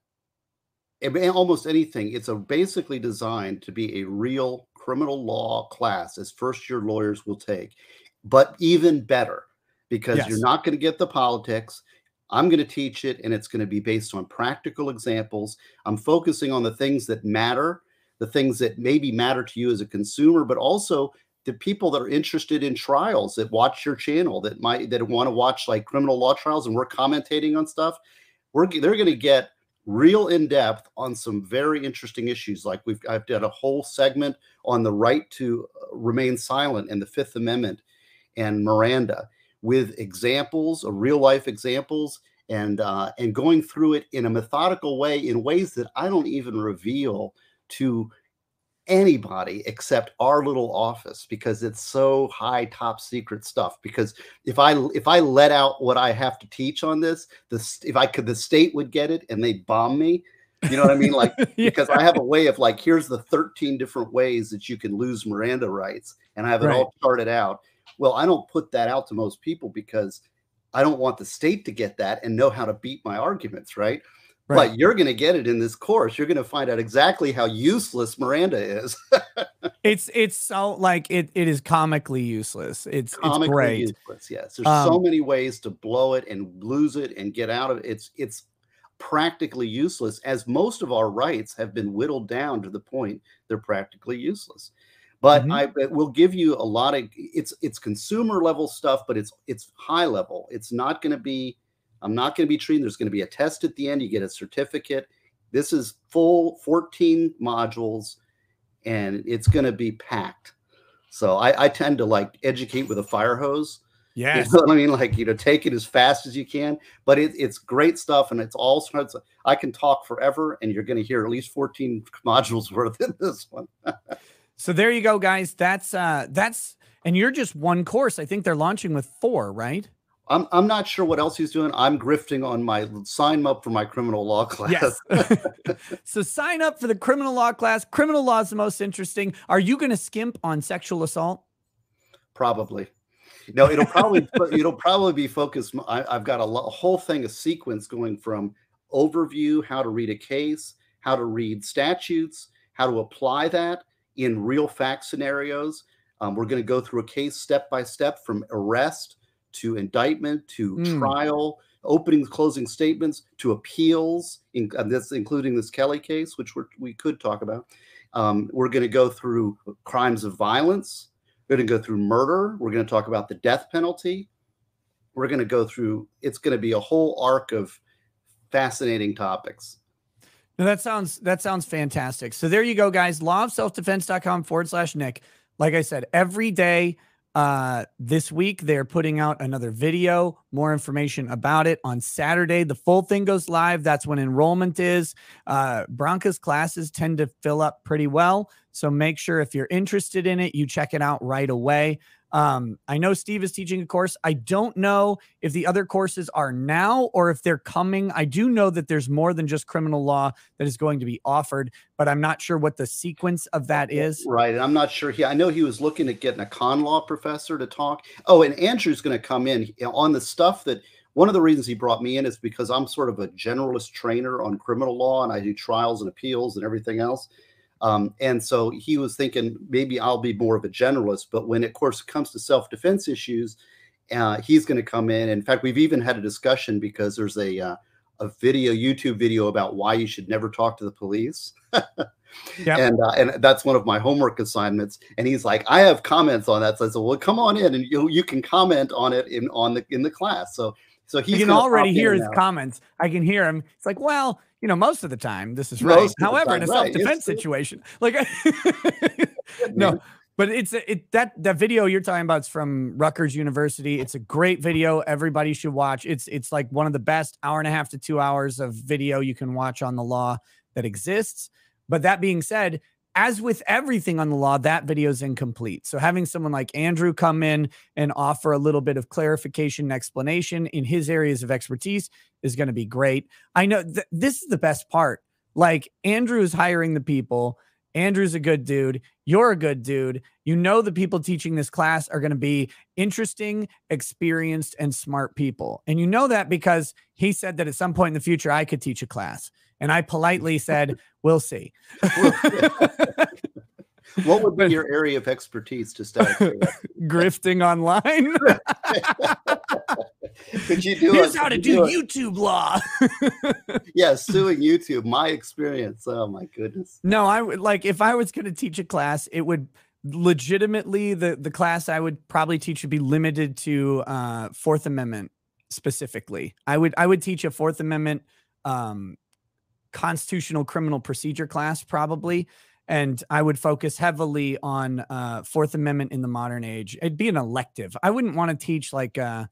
D: almost anything. It's a basically designed to be a real criminal law class, as first year lawyers will take, but even better because yes. you're not going to get the politics. I'm going to teach it, and it's going to be based on practical examples. I'm focusing on the things that matter, the things that maybe matter to you as a consumer, but also the people that are interested in trials that watch your channel that might that want to watch like criminal law trials and we're commentating on stuff we're they're going to get real in depth on some very interesting issues like we've i've done a whole segment on the right to uh, remain silent and the fifth amendment and miranda with examples of real life examples and uh, and going through it in a methodical way in ways that i don't even reveal to anybody except our little office because it's so high top secret stuff because if i if i let out what i have to teach on this this if i could the state would get it and they'd bomb me you know what i mean like yeah. because i have a way of like here's the 13 different ways that you can lose miranda rights and i have it right. all charted out well i don't put that out to most people because i don't want the state to get that and know how to beat my arguments right Right. But you're going to get it in this course. You're going to find out exactly how useless Miranda is.
C: it's it's so like it it is comically useless. It's comically it's great. Useless,
D: yes. There's um, so many ways to blow it and lose it and get out of it. It's it's practically useless as most of our rights have been whittled down to the point they're practically useless. But mm-hmm. I will give you a lot of it's it's consumer level stuff, but it's it's high level. It's not going to be I'm not going to be treating. There's going to be a test at the end. You get a certificate. This is full 14 modules, and it's going to be packed. So I, I tend to like educate with a fire hose.
C: Yeah,
D: you know I mean, like you know, take it as fast as you can. But it, it's great stuff, and it's all sorts. Of, I can talk forever, and you're going to hear at least 14 modules worth in this one.
C: so there you go, guys. That's uh, that's and you're just one course. I think they're launching with four, right?
D: I'm I'm not sure what else he's doing. I'm grifting on my sign up for my criminal law class.
C: Yes. so sign up for the criminal law class. Criminal law is the most interesting. Are you going to skimp on sexual assault?
D: Probably. No, it'll probably it'll probably be focused. I, have got a, lo- a whole thing, a sequence going from overview, how to read a case, how to read statutes, how to apply that in real fact scenarios. Um, we're going to go through a case step by step from arrest to indictment to mm. trial, opening, closing statements to appeals, in, this including this Kelly case, which we we could talk about. Um, we're going to go through crimes of violence. We're going to go through murder. We're going to talk about the death penalty. We're going to go through. It's going to be a whole arc of fascinating topics.
C: No, that sounds that sounds fantastic. So there you go, guys. Lawofselfdefense.com forward slash Nick. Like I said, every day uh, this week, they're putting out another video, more information about it on Saturday. The full thing goes live. That's when enrollment is. Uh, Branca's classes tend to fill up pretty well. So make sure if you're interested in it, you check it out right away. Um, I know Steve is teaching a course. I don't know if the other courses are now or if they're coming. I do know that there's more than just criminal law that is going to be offered, but I'm not sure what the sequence of that is.
D: Right. And I'm not sure. He, I know he was looking at getting a con law professor to talk. Oh, and Andrew's going to come in on the stuff that one of the reasons he brought me in is because I'm sort of a generalist trainer on criminal law and I do trials and appeals and everything else. Um, and so he was thinking maybe I'll be more of a generalist. But when, of course, it comes to self defense issues, uh, he's going to come in. In fact, we've even had a discussion because there's a uh, a video, YouTube video about why you should never talk to the police. yep. And uh, and that's one of my homework assignments. And he's like, I have comments on that. So I said, well, come on in and you you can comment on it in on the in the class. So so he
C: can already hear his comments. I can hear him. It's like, well, you know, most of the time this is right. However, in a right. self-defense situation, like no, but it's it that that video you're talking about is from Rutgers University. It's a great video. Everybody should watch. It's it's like one of the best hour and a half to two hours of video you can watch on the law that exists. But that being said, as with everything on the law, that video is incomplete. So having someone like Andrew come in and offer a little bit of clarification and explanation in his areas of expertise is going to be great. I know th- this is the best part. Like Andrew's hiring the people. Andrew's a good dude. You're a good dude. You know the people teaching this class are going to be interesting, experienced, and smart people. And you know that because he said that at some point in the future I could teach a class. And I politely said, We'll see.
D: what would be your area of expertise to start
C: grifting online?
D: could you do
C: Here's a, how to do, do YouTube law.
D: yeah, suing YouTube. My experience. Oh my goodness.
C: No, I would like if I was going to teach a class, it would legitimately the the class I would probably teach would be limited to uh Fourth Amendment specifically. I would I would teach a Fourth Amendment um constitutional criminal procedure class probably and I would focus heavily on uh, Fourth Amendment in the modern age. It'd be an elective. I wouldn't want to teach like uh,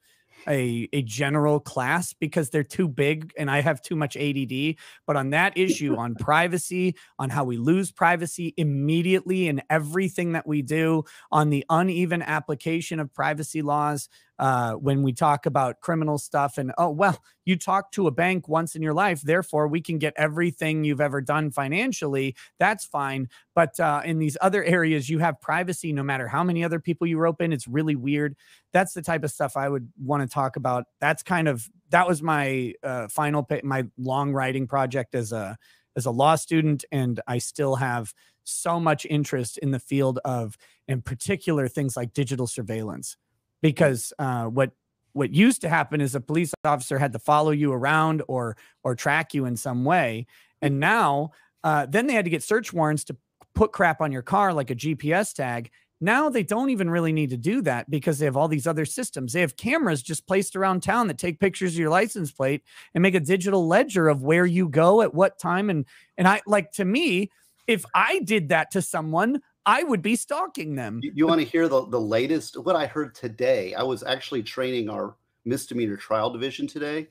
C: a a general class because they're too big and I have too much ADD. But on that issue, on privacy, on how we lose privacy immediately in everything that we do, on the uneven application of privacy laws, uh, when we talk about criminal stuff and oh well you talk to a bank once in your life therefore we can get everything you've ever done financially that's fine. But uh, in these other areas you have privacy no matter how many other people you rope in it's really weird. That's the type of stuff i would want to talk about. That's kind of that was my uh, final my long writing project as a as a law student and i still have so much interest in the field of in particular things like digital surveillance because uh, what what used to happen is a police officer had to follow you around or or track you in some way, and now uh, then they had to get search warrants to put crap on your car like a GPS tag. Now they don't even really need to do that because they have all these other systems. They have cameras just placed around town that take pictures of your license plate and make a digital ledger of where you go at what time. And and I like to me, if I did that to someone, I would be stalking them.
D: You, you want to hear the, the latest? What I heard today, I was actually training our misdemeanor trial division today,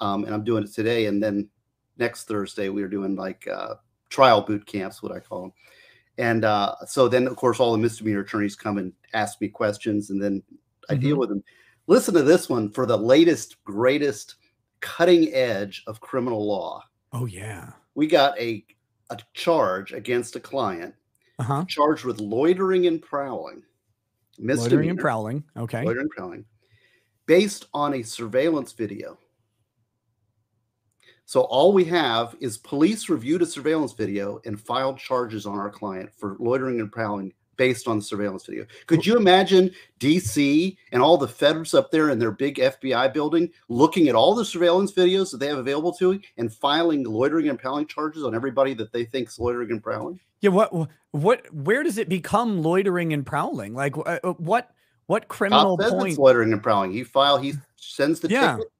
D: um, and I'm doing it today. And then next Thursday, we are doing like uh, trial boot camps, what I call them. And uh, so then, of course, all the misdemeanor attorneys come and ask me questions, and then I mm-hmm. deal with them. Listen to this one for the latest, greatest cutting edge of criminal law.
C: Oh yeah.
D: We got a a charge against a client
C: Uh-huh.
D: charged with loitering and prowling.
C: Loitering and prowling. Okay.
D: loitering and prowling, based on a surveillance video. So all we have is police reviewed a surveillance video and filed charges on our client for loitering and prowling based on the surveillance video. Could you imagine DC and all the feds up there in their big FBI building looking at all the surveillance videos that they have available to and filing loitering and prowling charges on everybody that they think's loitering and prowling?
C: Yeah. What? What? Where does it become loitering and prowling? Like uh, uh, what? What criminal
D: Cop
C: point?
D: loitering and prowling. He file he sends the
C: Yeah.
D: ticket.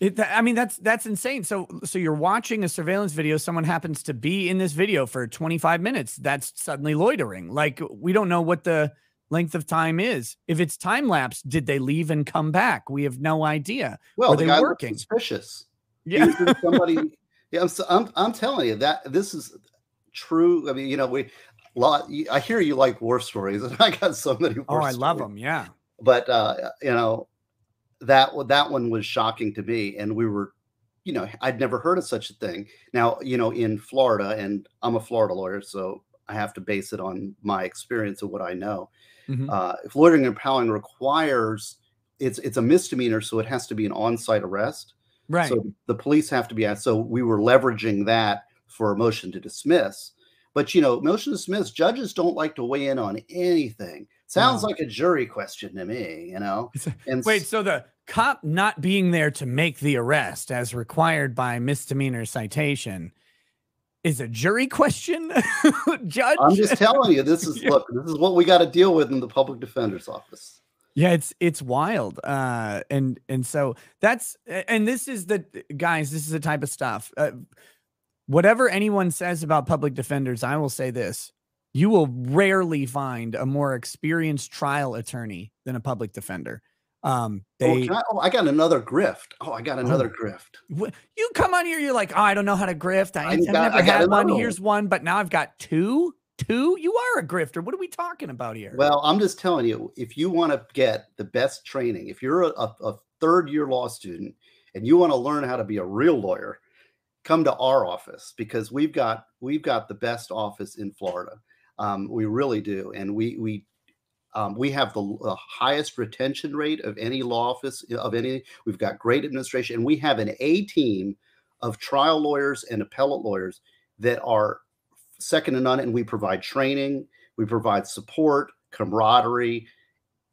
C: It, I mean, that's that's insane. So, so you're watching a surveillance video. Someone happens to be in this video for 25 minutes. That's suddenly loitering. Like we don't know what the length of time is. If it's time lapse, did they leave and come back? We have no idea.
D: Well,
C: Were
D: the
C: they
D: guy
C: working?
D: suspicious.
C: Yeah.
D: Somebody. yeah, I'm, I'm I'm telling you that this is true. I mean, you know, we lot. I hear you like war stories, and I got so many.
C: Oh, I love them. Yeah.
D: But uh, you know, that one- that one was shocking to me, and we were, you know, I'd never heard of such a thing. Now, you know, in Florida, and I'm a Florida lawyer, so I have to base it on my experience and what I know.
C: Mhm.
D: Uh, if loitering and prowling requires it's it's a misdemeanor, so it has to be an on-site arrest.
C: Right.
D: So the police have to be asked. So we were leveraging that for a motion to dismiss. But you know, motion to dismiss, judges don't like to weigh in on anything. Sounds
C: No.
D: like a jury question to me, you know. And
C: Wait. So the cop not being there to make the arrest, as required by misdemeanor citation, is a jury question, Judge.
D: I'm just telling you, this is look, this is what we got to deal with in the public defender's office.
C: Yeah, it's it's wild. Uh and and so that's and this is the guys, this is the type of stuff. Uh, whatever anyone says about public defenders, I will say this. You will rarely find a more experienced trial attorney than a public defender. Um
D: Oh,
C: they
D: can I, oh, I got another grift. Oh, I got another grift.
C: you come on here you're like, "Oh, I don't know how to grift. I,
D: I
C: never
D: I
C: had one. Here's one, but now I've got two. Two? You are a grifter. What are we talking about here?"
D: Well, I'm just telling you, if you want to get the best training, if you're a, a, a third year law student and you want to learn how to be a real lawyer, come to our office because we've got we've got the best office in Florida. Um, we really do, and we we um, we have the, the highest retention rate of any law office of any. We've got great administration, and we have an A team of trial lawyers and appellate lawyers that are second to none. And we provide training, we provide support, camaraderie,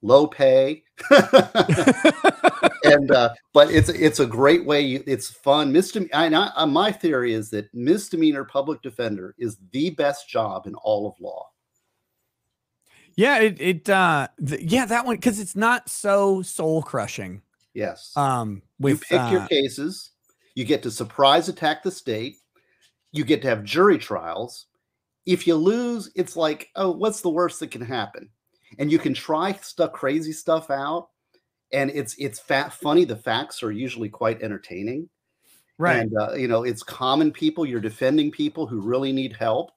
D: low pay, and uh, but it's it's a great way. You, it's fun. Misdemeanor. I, I, uh, my theory is that misdemeanor public defender is the best job in all of law.
C: yeah, it it uh th- yeah, that one cuz it's not so soul crushing.
D: Yes.
C: Um
D: you
C: with
D: pick your
C: uh,
D: cases. You get to surprise attack the state. You get to have jury trials. If you lose, it's like, oh, what's the worst that can happen? And you can try stuff, crazy stuff out, and it's it's fat funny. The facts are usually quite entertaining,
C: right.
D: and uh, you know it's common people. You're defending people who really need help,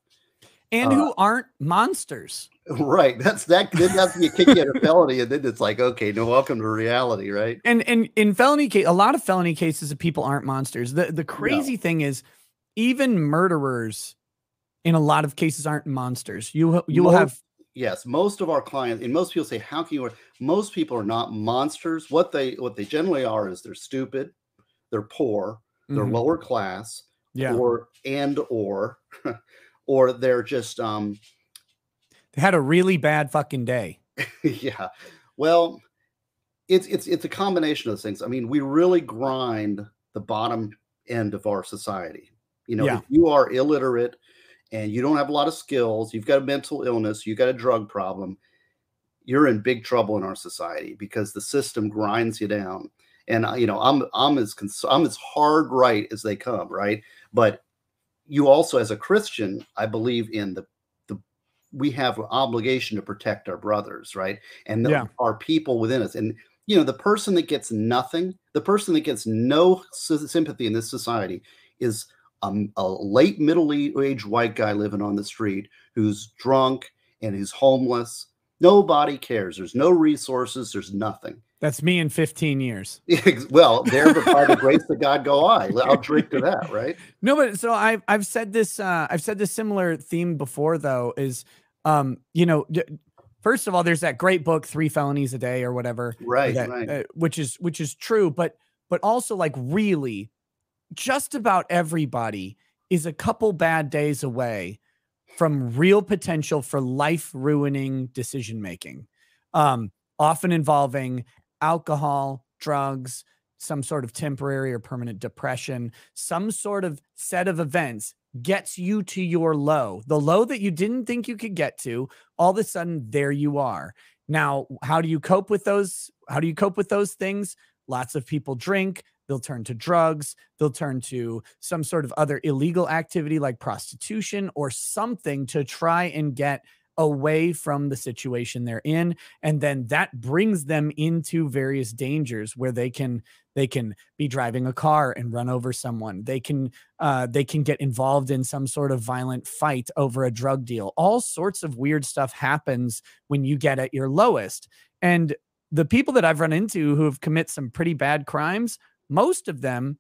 C: and
D: uh,
C: who aren't monsters.
D: right? That's that. Then that's you kick you a felony, and then it's like, okay, no, welcome to reality, right?
C: And and in felony case, a lot of felony cases of people aren't monsters. The the crazy thing is, even murderers, in a lot of cases, aren't monsters. You you will have
D: yes most of our clients and most people say how can you work? most people are not monsters what they what they generally are is they're stupid they're poor they're
C: Mhm.
D: lower class
C: yeah.
D: or and or or they're just um
C: They had a really bad fucking day.
D: yeah well it's it's it's a combination of those things i mean we really grind the bottom end of our society you know
C: Yeah.
D: if you are illiterate and you don't have a lot of skills you've got a mental illness you've got a drug problem you're in big trouble in our society because the system grinds you down. And uh, you know i'm i'm as cons- i'm as hard right as they come right? But you also as a christian i believe in the the we have an obligation to protect our brothers right? And the,
C: Yeah.
D: our people within us. And you know the person that gets nothing the person that gets no sy- sympathy in this society is um, a late middle aged white guy living on the street who's drunk and who's homeless nobody cares there's no resources there's nothing
C: That's me in 15 years.
D: well, there by the grace of God go I. I'll drink to that, right?
C: No, but so I've I've said this uh I've said this similar theme before though, is um, you know, first of all, there's that great book, Three Felonies a Day or whatever.
D: Right,
C: that,
D: right.
C: Uh, which is which is true, but but also like really just about everybody is a couple bad days away from real potential for life ruining decision making. Um, often involving alcohol, drugs, some sort of temporary or permanent depression, some sort of set of events gets you to your low, the low that you didn't think you could get to. All of a sudden, there you are. Now, how do you cope with those? How do you cope with those things? Lots of people drink, they'll turn to drugs, they'll turn to some sort of other illegal activity like prostitution or something to try and get away from the situation they're in and then that brings them into various dangers where they can they can be driving a car and run over someone. They can uh, they can get involved in some sort of violent fight over a drug deal. All sorts of weird stuff happens when you get at your lowest. And the people that i've run into who have commit some pretty bad crimes most of them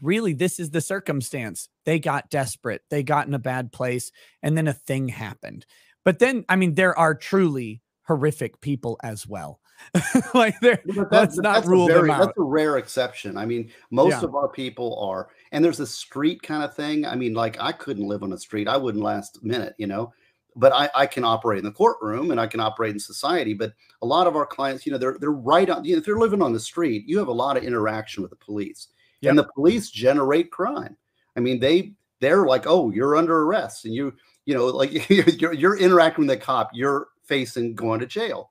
C: really this is the circumstance they got desperate they got in a bad place and then a thing happened but then, I mean, there are truly horrific people as well. like there, let's not rule very, them out.
D: That's a rare exception. I mean, most yeah. of our people are, and there's a street kind of thing. I mean, like I couldn't live on a street; I wouldn't last a minute, you know. But I, I can operate in the courtroom and I can operate in society. But a lot of our clients, you know, they're they're right on. You know, if they're living on the street, you have a lot of interaction with the police, yep. and the police generate crime. I mean, they they're like, oh, you're under arrest, and you you know, like you're, you're interacting with the cop, you're facing going to jail.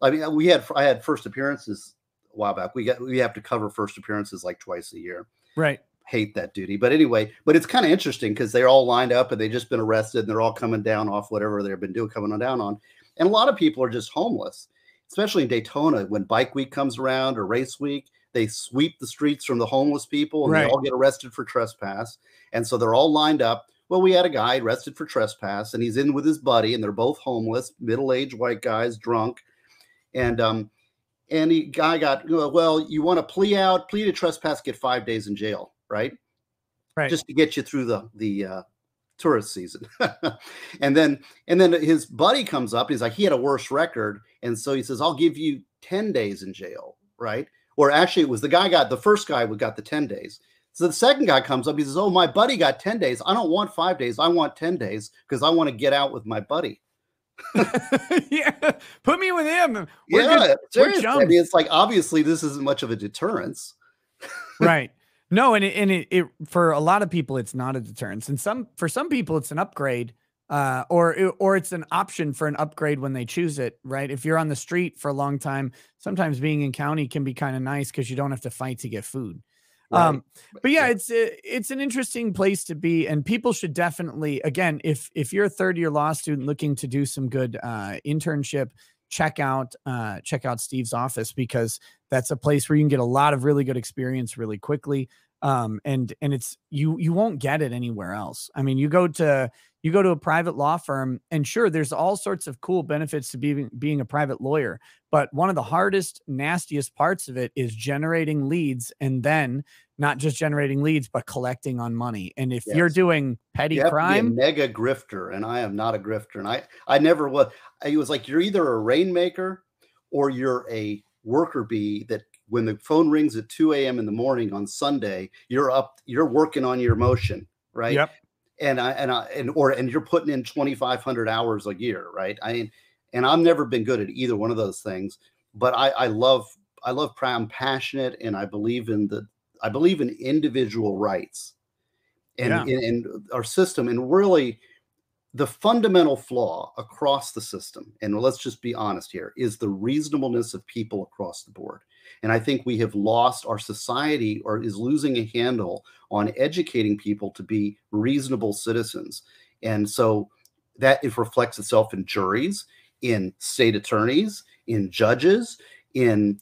D: I mean, we had I had first appearances a while back. We got we have to cover first appearances like twice a year.
C: Right.
D: Hate that duty, but anyway, but it's kind of interesting because they're all lined up and they've just been arrested and they're all coming down off whatever they've been doing, coming on down on. And a lot of people are just homeless, especially in Daytona when Bike Week comes around or Race Week. They sweep the streets from the homeless people and right. they all get arrested for trespass. And so they're all lined up well, we had a guy arrested for trespass, and he's in with his buddy, and they're both homeless, middle-aged white guys, drunk, and um, and the guy got well. You want to plea out, plea to trespass, get five days in jail, right?
C: Right.
D: Just to get you through the the uh, tourist season, and then and then his buddy comes up. He's like, he had a worse record, and so he says, "I'll give you ten days in jail," right? Or actually, it was the guy got the first guy who got the ten days. So the second guy comes up. He says, "Oh, my buddy got ten days. I don't want five days. I want ten days because I want to get out with my buddy."
C: yeah, put me with him.
D: We're yeah, good. I mean, it's like obviously this isn't much of a deterrence,
C: right? No, and it, and it, it for a lot of people it's not a deterrence, and some for some people it's an upgrade, uh, or or it's an option for an upgrade when they choose it. Right? If you're on the street for a long time, sometimes being in county can be kind of nice because you don't have to fight to get food. Right. Um, but yeah, yeah, it's it's an interesting place to be, and people should definitely, again, if if you're a third year law student looking to do some good uh, internship, check out uh, check out Steve's office because that's a place where you can get a lot of really good experience really quickly. Um, and and it's you you won't get it anywhere else. I mean, you go to you go to a private law firm, and sure, there's all sorts of cool benefits to being being a private lawyer. But one of the hardest, nastiest parts of it is generating leads, and then not just generating leads, but collecting on money. And if yes. you're doing petty
D: you
C: crime,
D: mega grifter, and I am not a grifter, and I I never was. It was like you're either a rainmaker or you're a worker bee that when the phone rings at 2 a.m. in the morning on Sunday, you're up, you're working on your motion, right?
C: Yep
D: and I and I and or and you're putting in 2,500 hours a year, right? I mean, and I've never been good at either one of those things, but I I love I love I'm passionate and I believe in the I believe in individual rights and yeah. in, in our system and really the fundamental flaw across the system and let's just be honest here is the reasonableness of people across the board and I think we have lost our society or is losing a handle on educating people to be reasonable citizens. And so that it reflects itself in juries, in state attorneys, in judges, in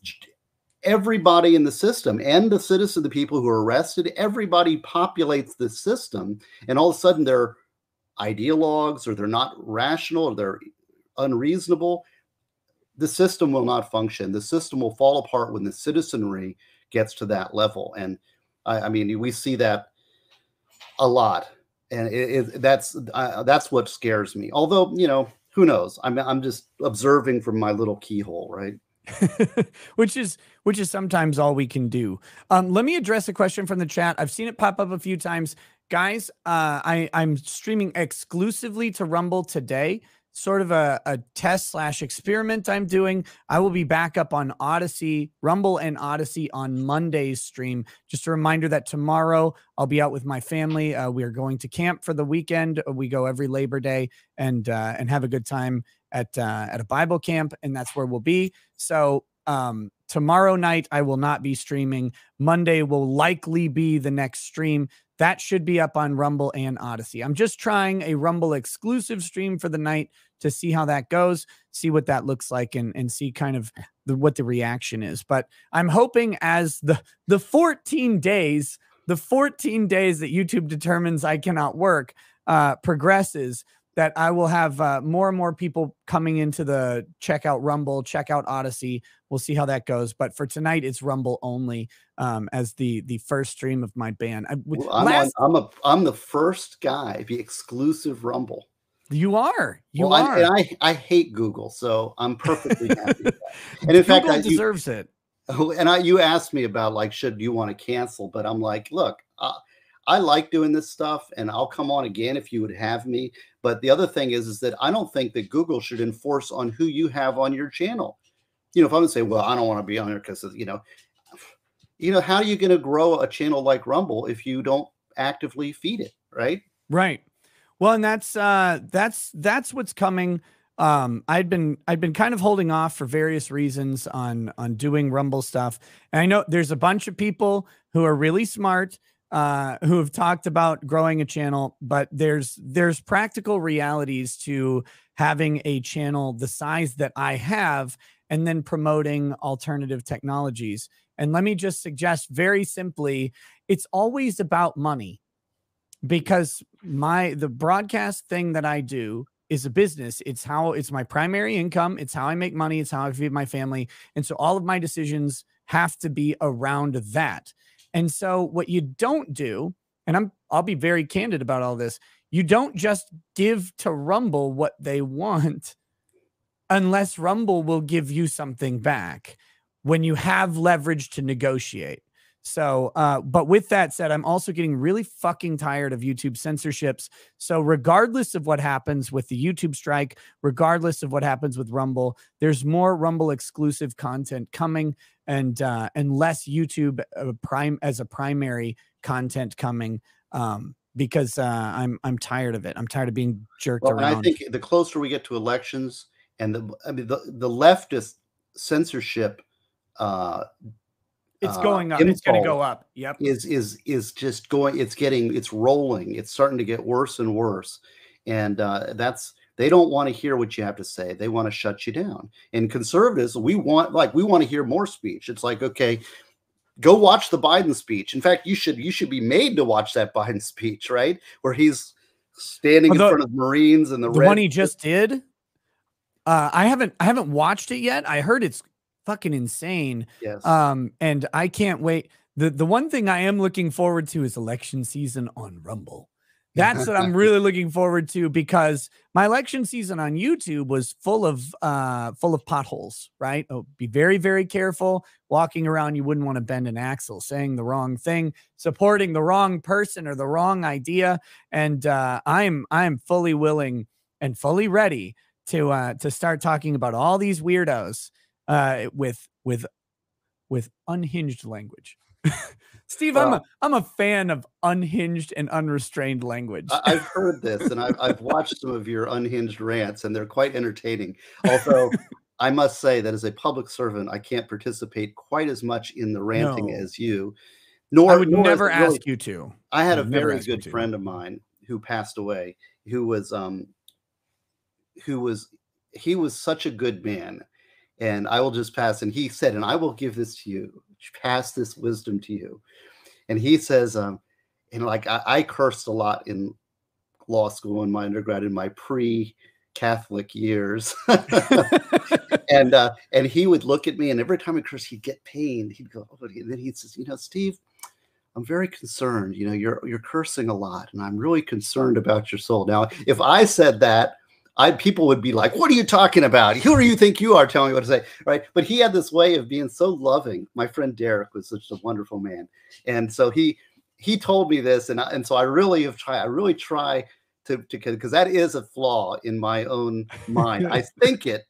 D: everybody in the system and the citizen, the people who are arrested, everybody populates the system. And all of a sudden they're ideologues or they're not rational or they're unreasonable the system will not function. The system will fall apart when the citizenry gets to that level. And I, I mean, we see that a lot, and it, it, that's uh, that's what scares me. Although, you know, who knows? I'm I'm just observing from my little keyhole, right?
C: which is which is sometimes all we can do. Um, let me address a question from the chat. I've seen it pop up a few times, guys. Uh, I I'm streaming exclusively to Rumble today sort of a, a test slash experiment I'm doing. I will be back up on Odysee, Rumble and Odysee on Monday's stream. Just a reminder that tomorrow I'll be out with my family. Uh, we are going to camp for the weekend. We go every Labor Day and uh, and have a good time at uh, at a Bible camp, and that's where we'll be. So um, tomorrow night I will not be streaming. Monday will likely be the next stream. That should be up on Rumble and Odysee. I'm just trying a Rumble exclusive stream for the night to see how that goes, see what that looks like, and and see kind of the, what the reaction is. But I'm hoping as the the 14 days, the 14 days that YouTube determines I cannot work uh, progresses, that I will have uh, more and more people coming into the checkout Rumble, checkout Odysee. We'll see how that goes. But for tonight, it's Rumble only um, as the the first stream of my band. I,
D: well, I'm, last, on, I'm a I'm the first guy, the exclusive Rumble.
C: You are. You
D: well,
C: are.
D: I, and I I hate Google, so I'm perfectly happy.
C: and in Google fact, I, deserves
D: you,
C: it.
D: And I, you asked me about like, should you want to cancel? But I'm like, look, uh, I like doing this stuff, and I'll come on again if you would have me. But the other thing is, is that I don't think that Google should enforce on who you have on your channel. You know, if I'm gonna say, well, I don't want to be on here because you know, you know, how are you going to grow a channel like Rumble if you don't actively feed it, right?
C: Right. Well, and that's uh that's that's what's coming. Um, I'd been I'd been kind of holding off for various reasons on on doing Rumble stuff. And I know there's a bunch of people who are really smart uh, who have talked about growing a channel, but there's there's practical realities to having a channel the size that I have and then promoting alternative technologies. And let me just suggest very simply, it's always about money because my the broadcast thing that I do is a business. It's how it's my primary income. It's how I make money. It's how I feed my family. And so all of my decisions have to be around that. And so what you don't do, and I'm I'll be very candid about all this, you don't just give to Rumble what they want unless Rumble will give you something back when you have leverage to negotiate. So, uh, but with that said, I'm also getting really fucking tired of YouTube censorships. So, regardless of what happens with the YouTube strike, regardless of what happens with Rumble, there's more Rumble exclusive content coming, and uh, and less YouTube uh, prime as a primary content coming. Um, because uh, I'm I'm tired of it. I'm tired of being jerked well, around.
D: I think the closer we get to elections, and the I mean the the leftist censorship uh,
C: it's uh, going up. It's going to go up. Yep.
D: Is is is just going. It's getting. It's rolling. It's starting to get worse and worse, and uh, that's they don't want to hear what you have to say. They want to shut you down. And conservatives, we want like we want to hear more speech. It's like okay, go watch the Biden speech. In fact, you should you should be made to watch that Biden speech, right? Where he's standing the, in front of Marines and the,
C: the one he just did. Uh, I haven't I haven't watched it yet. I heard it's fucking insane.
D: Yes.
C: Um, and I can't wait. The the one thing I am looking forward to is election season on Rumble. That's what I'm really looking forward to because my election season on YouTube was full of uh full of potholes, right? Oh, be very, very careful. Walking around, you wouldn't want to bend an axle, saying the wrong thing, supporting the wrong person or the wrong idea. And uh I'm I'm fully willing and fully ready to uh to start talking about all these weirdos uh, with with with unhinged language. Steve, well, I'm a I'm a fan of unhinged and unrestrained language.
D: I've heard this, and I've I've watched some of your unhinged rants, and they're quite entertaining. Although I must say that as a public servant, I can't participate quite as much in the ranting no. as you.
C: Nor I would nor never ask really, you to.
D: I had I a very good friend of mine who passed away, who was um, who was he was such a good man and I will just pass. And he said, and I will give this to you, pass this wisdom to you. And he says, um, and like I, I cursed a lot in law school in my undergrad, in my pre Catholic years. and uh, and he would look at me, and every time I cursed, he'd get pain. He'd go, oh, and then he says, you know, Steve, I'm very concerned. You know, you're you're cursing a lot, and I'm really concerned about your soul. Now, if I said that, I people would be like, "What are you talking about? Who do you think you are telling me what to say?" Right? But he had this way of being so loving. My friend Derek was such a wonderful man, and so he he told me this, and I, and so I really have tried. I really try to to because that is a flaw in my own mind. I think it,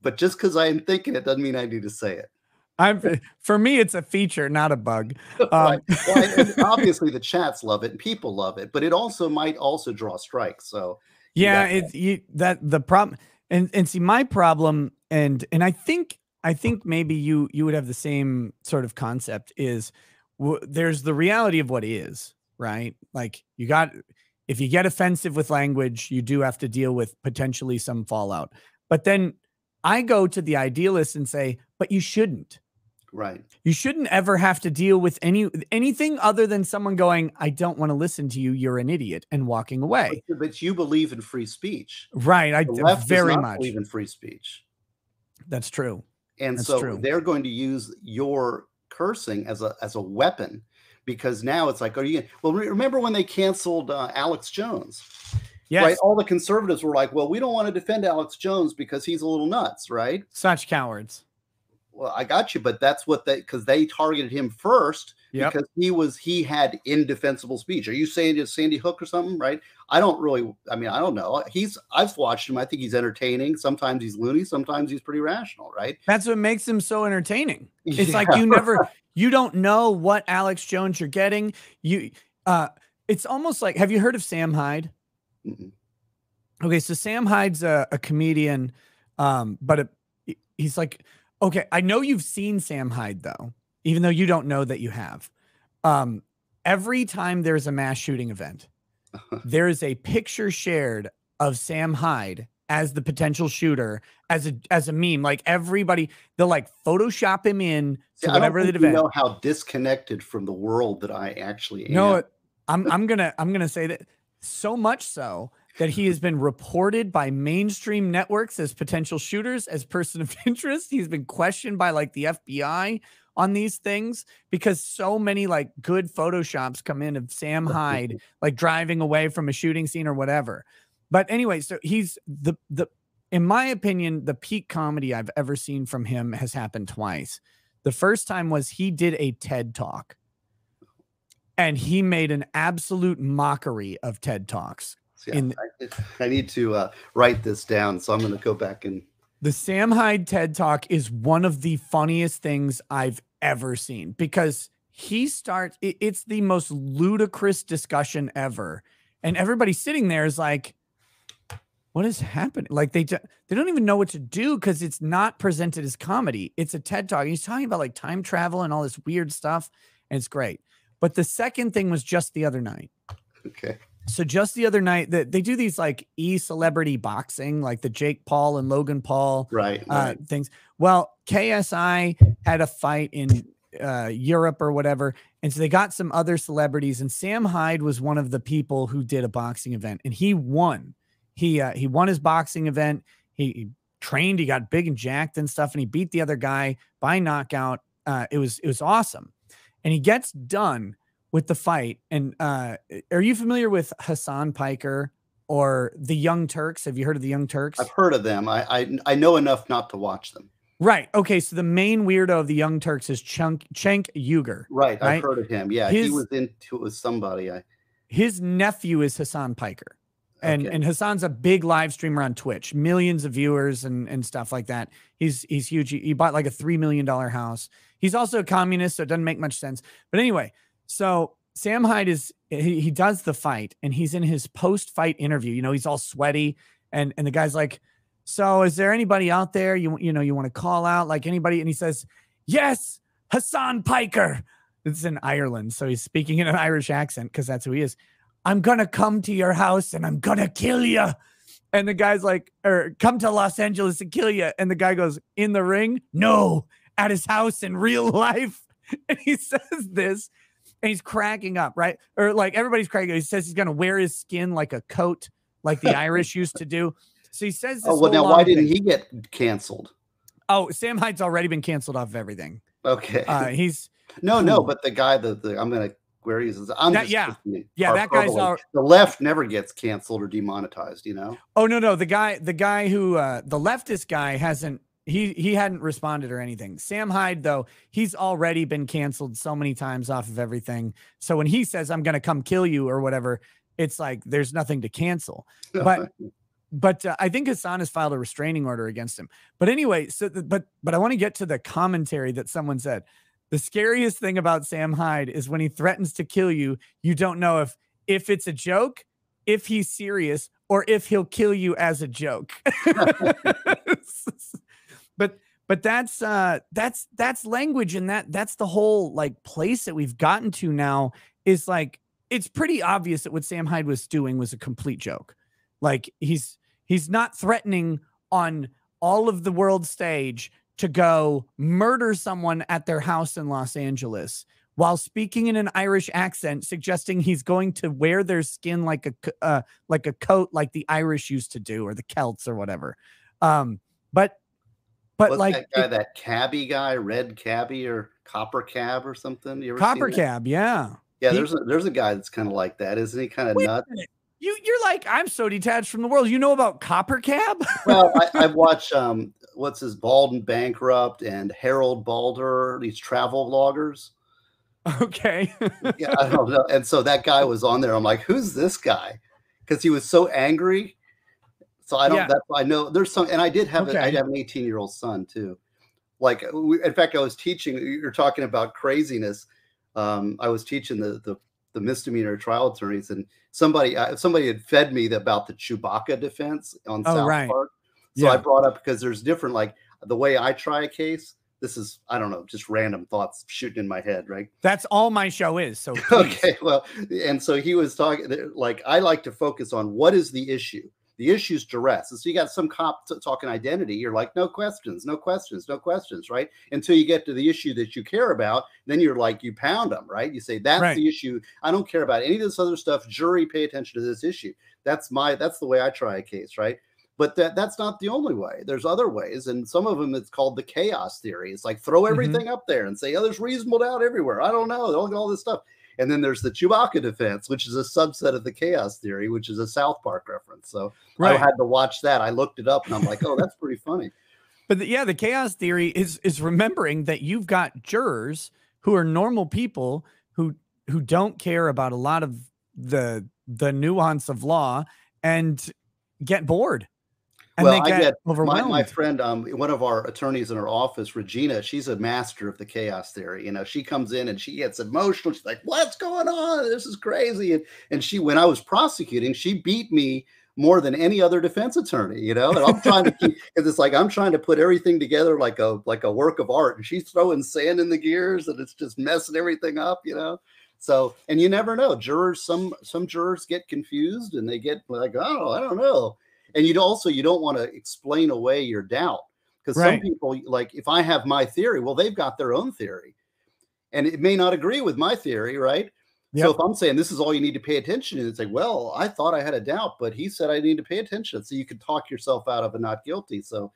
D: but just because I am thinking it doesn't mean I need to say it.
C: I'm for me, it's a feature, not a bug. Um,
D: right. well, obviously, the chats love it and people love it, but it also might also draw strikes. So
C: yeah, it's you that the problem and and see my problem and and I think I think maybe you you would have the same sort of concept is w- there's the reality of what is right? Like you got if you get offensive with language you do have to deal with potentially some fallout. But then I go to the idealist and say but you shouldn't
D: Right.
C: You shouldn't ever have to deal with any anything other than someone going, "I don't want to listen to you. You're an idiot," and walking away.
D: But, but you believe in free speech,
C: right? I very much
D: believe in free speech,
C: That's true.
D: and
C: That's
D: so
C: true.
D: they're going to use your cursing as a as a weapon because now it's like, are you? Well, re- remember when they canceled uh, Alex Jones?
C: Yes,
D: Right. All the conservatives were like, well, we don't want to defend Alex Jones because he's a little nuts, right?
C: such cowards.
D: Well, I got you, but that's what they because they targeted him first
C: Yep.
D: because he was he had indefensible speech. Are you saying it's Sandy Hook or something? Right? I don't really. I mean, I don't know. He's I've watched him. I think he's entertaining. Sometimes he's loony. Sometimes he's pretty rational. Right?
C: That's what makes him so entertaining. It's
D: Yeah.
C: like you never, you don't know what Alex Jones you're getting. You, uh, it's almost like. Have you heard of Sam Hyde?
D: Mm-mm.
C: Okay, so Sam Hyde's a, a comedian, um, but a, he's like, okay, I know you've seen Sam Hyde though, even though you don't know that you have. Um, every time there's a mass shooting event, there is a picture shared of Sam Hyde as the potential shooter, as a as a meme. Like everybody, they'll like Photoshop him in to
D: I don't
C: whatever the
D: think you know how disconnected from the world that I actually am.
C: No, I'm I'm gonna I'm gonna say that so much so that he has been reported by mainstream networks as potential shooters, as person of interest. He's been questioned by like the FBI on these things because so many like good photoshops come in of Sam Hyde like driving away from a shooting scene or whatever. But anyway, so he's the the in my opinion, the peak comedy I've ever seen from him has happened twice. The first time was he did a TED talk and he made an absolute mockery of TED Talks.
D: See,
C: in-
D: I, I need to uh, write this down, so I'm going to go back and
C: The Sam Hyde TED Talk is one of the funniest things I've ever seen because he starts, it- it's the most ludicrous discussion ever. And everybody sitting there is like, what is happening? Like they, ju- they don't even know what to do because it's not presented as comedy. It's a TED Talk. He's talking about like time travel and all this weird stuff. And it's great. But the second thing was just the other night.
D: okay.
C: So just the other night that they do these like e-celebrity boxing, like the Jake Paul and Logan Paul
D: Right.
C: uh,
D: right.
C: things. Well, KSI had a fight in uh, Europe or whatever, and so they got some other celebrities, and Sam Hyde was one of the people who did a boxing event, and he won. He uh, he won his boxing event. He, he trained. He got big and jacked and stuff, and he beat the other guy by knockout. Uh, it was it was awesome, and he gets done with the fight. And uh, are you familiar with Hasan Piker or the Young Turks? Have you heard of the Young Turks?
D: I've heard of them. I, I I know enough not to watch them.
C: Right. Okay. So the main weirdo of the Young Turks is Chunk Cenk Uygur.
D: Right.
C: Right?
D: I've heard of him. Yeah. he was into it with somebody. I
C: His nephew is Hasan Piker. And
D: Okay.
C: and Hasan's a big live streamer on Twitch, millions of viewers and and stuff like that. He's he's huge. He, he bought like a three million dollar house. He's also a communist, so it doesn't make much sense. But anyway, so Sam Hyde is he, he does the fight and he's in his post fight interview. You know, he's all sweaty and and the guy's like, "So, is there anybody out there you you know you want to call out like anybody?" And he says, "Yes, Hasan Piker." It's in Ireland, so he's speaking in an Irish accent because that's who he is. I'm gonna come to your house and I'm gonna kill you. And the guy's like, or come to Los Angeles and kill you. And the guy goes, in the ring? No, at his house in real life. And he says this and he's cracking up, right? Or like everybody's cracking up. He says he's gonna wear his skin like a coat, like the Irish used to do. So he says this.
D: Oh well, now why didn't
C: thing.
D: he get canceled?
C: Oh, Sam Hyde's already been canceled off of everything.
D: Okay.
C: Uh, he's
D: no, no,
C: who?
D: but the guy that the I'm gonna where he's I'm
C: That-
D: just
C: yeah. Yeah, that guy's al-
D: the left never gets canceled or demonetized, you know.
C: oh no no the guy the guy who uh, the leftist guy hasn't he he hadn't responded or anything. Sam Hyde though he's already been canceled so many times off of everything. So when he says I'm gonna come kill you or whatever, it's like there's nothing to cancel. But but uh, I think Hasan has filed a restraining order against him. But anyway, so the, but but I want to get to the commentary that someone said. The scariest thing about Sam Hyde is when he threatens to kill you, you don't know if if it's a joke, if he's serious, or if he'll kill you as a joke. but but that's uh that's that's language and that that's the whole like place that we've gotten to now is like it's pretty obvious that what Sam Hyde was doing was a complete joke. Like he's he's not threatening on all of the world stage to go murder someone at their house in Los Angeles while speaking in an Irish accent, suggesting he's going to wear their skin like a uh, like a coat, like the Irish used to do, or the Celts, or whatever. Um, but but
D: What's
C: like
D: that guy,
C: it-
D: that cabbie guy, red cabbie or copper cab or something? You ever
C: Copper? Cab, yeah.
D: Yeah,
C: He-
D: there's a, there's a guy that's kind of like that, isn't he? Kind of nuts.
C: You you're like I'm so detached from the world. You know about Copper Cab?
D: well, I, I've watched um, what's his Bald and Bankrupt and Harald Baldr, these travel vloggers.
C: okay.
D: Yeah, I don't know. And so that guy was on there. I'm like, who's this guy? Because he was so angry. So I don't.
C: Yeah.
D: That's why I know there's some. And I did have. A, I
C: Okay.
D: have an 18 year old son too. Like, we, in fact, I was teaching. You're talking about craziness. Um, I was teaching the the the misdemeanor trial attorneys, and somebody uh, somebody had fed me about the Chewbacca defense on
C: Oh,
D: South
C: right.
D: Park. So I brought up because there's different. Like the way I try a case. This is I don't know, just random thoughts shooting in my head, right?
C: That's all my show is. So.
D: Okay, well, and so he was talking like I like to focus on what is the issue. The issue is duress. And so you got some cop t- talking identity. You're like, no questions, no questions, no questions, right? Until you get to the issue that you care about, then you're like, you pound them, right? You say that's
C: Right.
D: the issue. I don't care about any of this other stuff. Jury, pay attention to this issue. That's my that's the way I try a case, right? But that that's not the only way. There's other ways, and some of them it's called the chaos theory. It's like throw
C: Mhm.
D: everything up there and say, oh, there's reasonable doubt everywhere. I don't know. Look at all this stuff. And then there's the Chewbacca defense, which is a subset of the chaos theory, which is a South Park reference. So I had to watch that. I looked it up and I'm like, oh, that's pretty funny.
C: But the, yeah, the chaos theory is is remembering that you've got jurors who are normal people who who don't care about a lot of the the nuance of law and get bored. And
D: well, I
C: get,
D: my, my friend, um, one of our attorneys in our office, Regina, she's a master of the chaos theory. You know, she comes in and she gets emotional. She's like, what's going on? This is crazy. And, and she, when I was prosecuting, she beat me more than any other defense attorney, you know, and I'm trying to keep, cause it's like, I'm trying to put everything together like a, like a work of art and she's throwing sand in the gears and it's just messing everything up, you know? So, and you never know jurors, some, some jurors get confused and they get like, oh, I don't know and you'd also you don't want to explain away your doubt because some people like if i have my theory well they've got their own theory. And it may not agree with my theory right? So if i'm saying this is all you need to pay attention to it's like well i thought i had a doubt but he said i need to pay attention so you could talk yourself out of a not guilty. So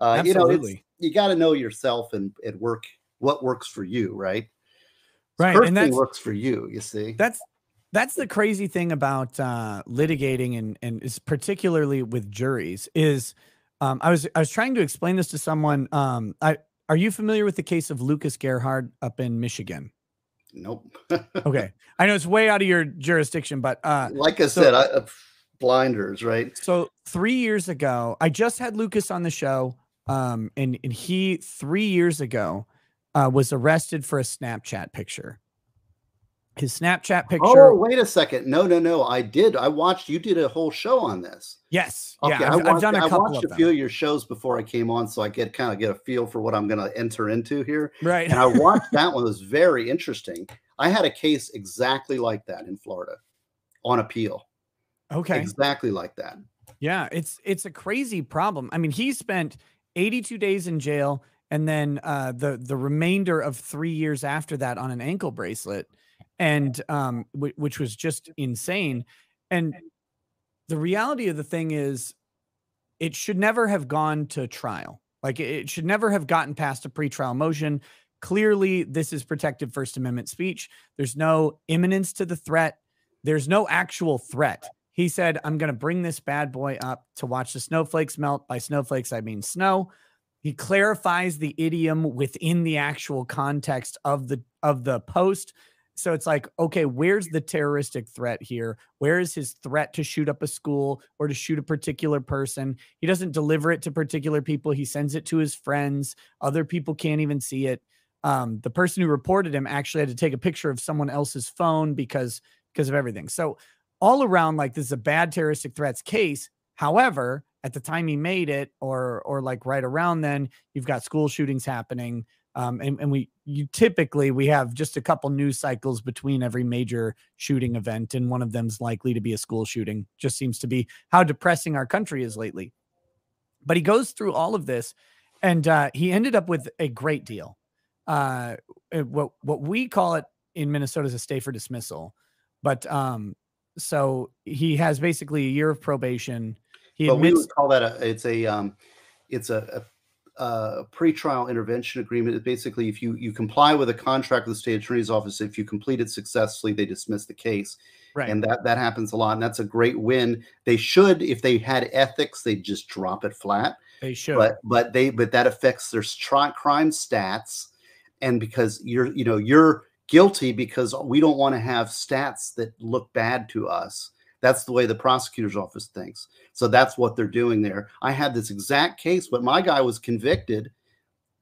D: uh, you know you got to know yourself and and work what works for you right?
C: Right,
D: First
C: and that's-
D: works for you you see?
C: That's that's the crazy thing about uh, litigating and and is particularly with juries is um, I was I was trying to explain this to someone. Um, I are you familiar with the case of Lucas Gerhard up in Michigan?
D: nope
C: Okay, I know it's way out of your jurisdiction, but uh,
D: like i
C: So-
D: said I, uh, blinders right
C: so three years ago, I just had Lucas on the show, um, and and he three years ago uh, was arrested for a Snapchat picture. His Snapchat picture.
D: Oh, wait a second. No, no, no. I did. I watched. You did a whole show on this.
C: yes,
D: Okay,
C: yeah,
D: I
C: I've, I've
D: watched,
C: done a
D: I
C: couple
D: watched
C: of
D: a few of your shows before I came on, so I get kind of get a feel for what I'm going to enter into here.
C: Right.
D: And I watched that one. It was very interesting. I had a case exactly like that in Florida on appeal.
C: okay.
D: Exactly like that.
C: Yeah, it's it's a crazy problem. I mean, he spent 82 days in jail and then uh the the remainder of 3 years after that on an ankle bracelet and um w- which was just insane. And the reality of the thing is it should never have gone to trial. Like it should never have gotten past a pretrial motion. Clearly, this is protected First Amendment speech. There's no imminence to the threat. There's no actual threat. He said, I'm going to bring this bad boy up to watch the snowflakes melt. By snowflakes, I mean snow. He clarifies the idiom within the actual context of the of the post so it's like, okay, where's the terroristic threat here? Where is his threat to shoot up a school or to shoot a particular person? He doesn't deliver it to particular people. He sends it to his friends. Other people can't even see it. Um, the person who reported him actually had to take a picture of someone else's phone because because of everything. So all around, like this is a bad terroristic threats case. However, at the time he made it, or or like right around then, you've got school shootings happening. Um, and, and we you typically we have just a couple news cycles between every major shooting event, and one of them's likely to be a school shooting. Just seems to be how depressing our country is lately. But he goes through all of this, and uh, he ended up with a great deal. Uh, what what we call it in Minnesota is a stay for dismissal, but um, so he has basically a year of probation. He
D: but
C: admits
D: we would call that a it's a um, it's a, a uh, pretrial intervention agreement is basically if you you comply with a contract with the state attorney's office, if you complete it successfully, they dismiss the case.
C: right.
D: And that that happens a lot, and that's a great win. They should, if they had ethics, they'd just drop it flat.
C: they should.
D: But but they but that affects their stri- crime stats, and because you're you know you're guilty because we don't want to have stats that look bad to us. That's the way the prosecutor's office thinks. So that's what they're doing there. I had this exact case, but my guy was convicted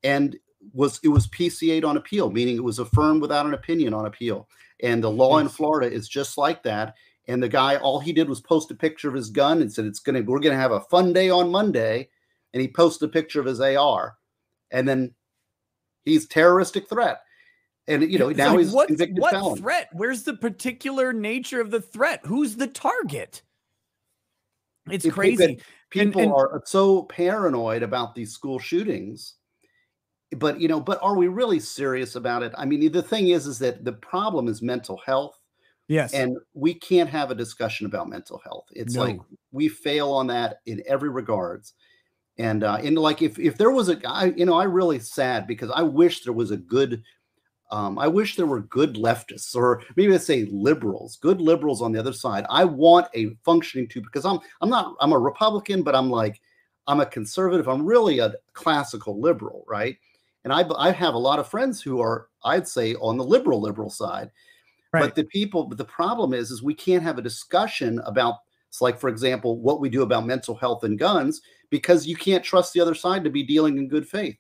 D: and was it was PCA'd on appeal, meaning it was affirmed without an opinion on appeal. And the law in Florida is just like that. And the guy, all he did was post a picture of his gun and said, "It's gonna, we're gonna have a fun day on Monday." And he posted a picture of his AR, and then he's terroristic threat. And you know
C: It's
D: now
C: like,
D: he's
C: what,
D: convicted
C: what
D: felon.
C: threat? Where's the particular nature of the threat? Who's the target? It's
D: If
C: crazy.
D: could-
C: And-
D: people
C: and-
D: are so paranoid about these school shootings but you know but are we really serious about it i mean the thing is is that the problem is mental health
C: Yes.
D: and we can't have a discussion about mental health it's like we fail on that in every regards and uh and like if if there was a guy you know i really sad because i wish there was a good um, I wish there were good leftists, or maybe let's say liberals, good liberals on the other side. I want a functioning too, because I'm I'm not I'm a Republican, but I'm like I'm a conservative. I'm really a classical liberal, right? And I I have a lot of friends who are I'd say on the liberal liberal side,
C: Right.
D: but the people but the problem is is we can't have a discussion about it's like for example what we do about mental health and guns because you can't trust the other side to be dealing in good faith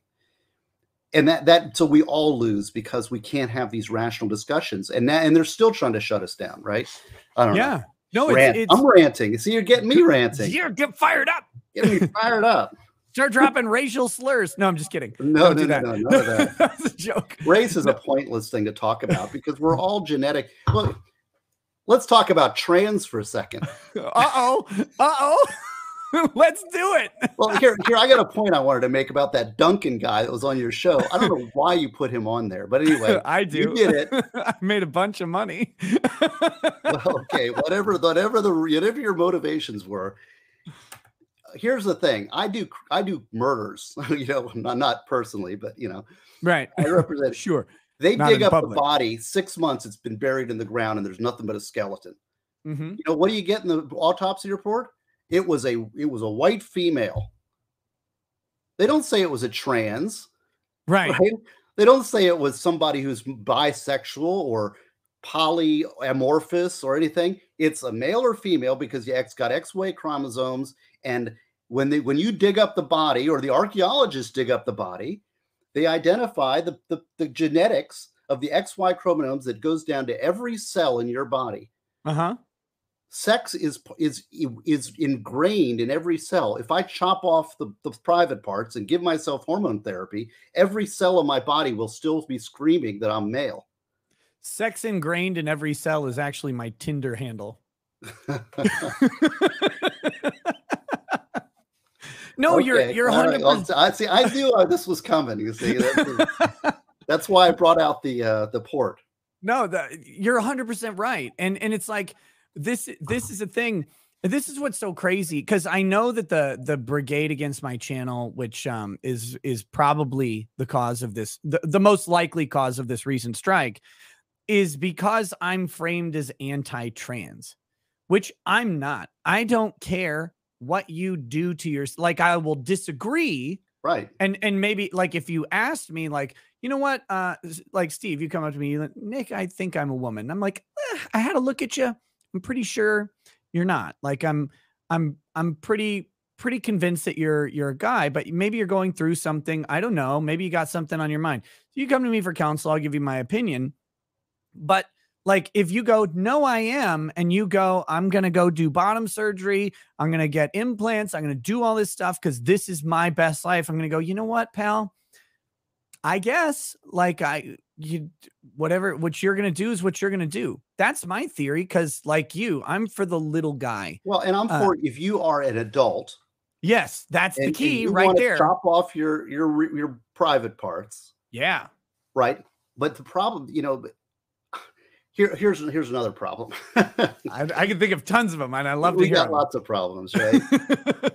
D: and that that so we all lose because we can't have these rational discussions and that and they're still trying to shut us down right i don't
C: yeah. No,
D: know
C: it's,
D: Rant.
C: it's
D: i'm ranting see you're getting me ranting
C: you're get fired up.
D: getting me fired up
C: Start dropping racial slurs. No, I'm just kidding.
D: no
C: Don't
D: no,
C: do
D: no
C: that.
D: no none of that
C: that a joke.
D: race is a pointless thing to talk about because we're all genetic well let's talk about trans for a second
C: uh-oh Uh oh. Let's do it.
D: well here here i got a point i wanted to make about that duncan guy that was on your show i don't know why you put him on there but anyway
C: I do.
D: you did it
C: I made a bunch of money.
D: well, okay, whatever, whatever the whatever your motivations were. Here's the thing: I do I do murders. You know, not not personally, but you know,
C: right.
D: I represent.
C: Sure.
D: They
C: Not
D: dig up
C: public.
D: the body six months. It's been buried in the ground, and there's nothing but a skeleton.
C: hmm
D: You know, what do you get in the autopsy report? It was a it was a white female. They don't say it was a trans,
C: Right.
D: right? They don't say it was somebody who's bisexual or polyamorphous or anything. It's a male or female because the X got XY chromosomes. And when they when you dig up the body or the archaeologists dig up the body, they identify the, the, the genetics of the XY chromosomes that goes down to every cell in your body.
C: Uh huh.
D: Sex is is is ingrained in every cell. If I chop off the, the private parts and give myself hormone therapy, every cell of my body will still be screaming that I'm male.
C: Sex ingrained in every cell is actually my Tinder handle. no, you're you're
D: right,
C: 100
D: well, I see. I knew uh, this was coming. You see, that's, that's why I brought out the uh, the port.
C: No, the, you're 100% right. And and it's like this this is a thing this is what's so crazy because I know that the the brigade against my channel, which um is is probably the cause of this, the, the most likely cause of this recent strike, is because I'm framed as anti-trans, which I'm not. I don't care what you do to your like I will disagree.
D: Right.
C: And and maybe like if you asked me, like, you know what? Uh like Steve, you come up to me, like, Nick, I think I'm a woman. I'm like, eh, I had a look at you. I'm pretty sure you're not. Like I'm I'm I'm pretty pretty convinced that you're you're a guy, but maybe you're going through something. I don't know. Maybe you got something on your mind. So you come to me for counsel, I'll give you my opinion. But like if you go, no, I am, and you go, I'm gonna go do bottom surgery, I'm gonna get implants, I'm gonna do all this stuff because this is my best life. I'm gonna go, you know what, pal? I guess like I you whatever what you're gonna do is what you're gonna do. That's my theory because like you, I'm for the little guy.
D: Well, and I'm
C: Uh,
D: for if you are an adult
C: Yes, that's the
D: and, and
C: key right there.
D: chop off your your your private parts,
C: Yeah.
D: right? But the problem, you know, but- here here's here's another problem.
C: I, I can think of tons of them and I love to
D: we
C: hear
D: got lots of problems, right?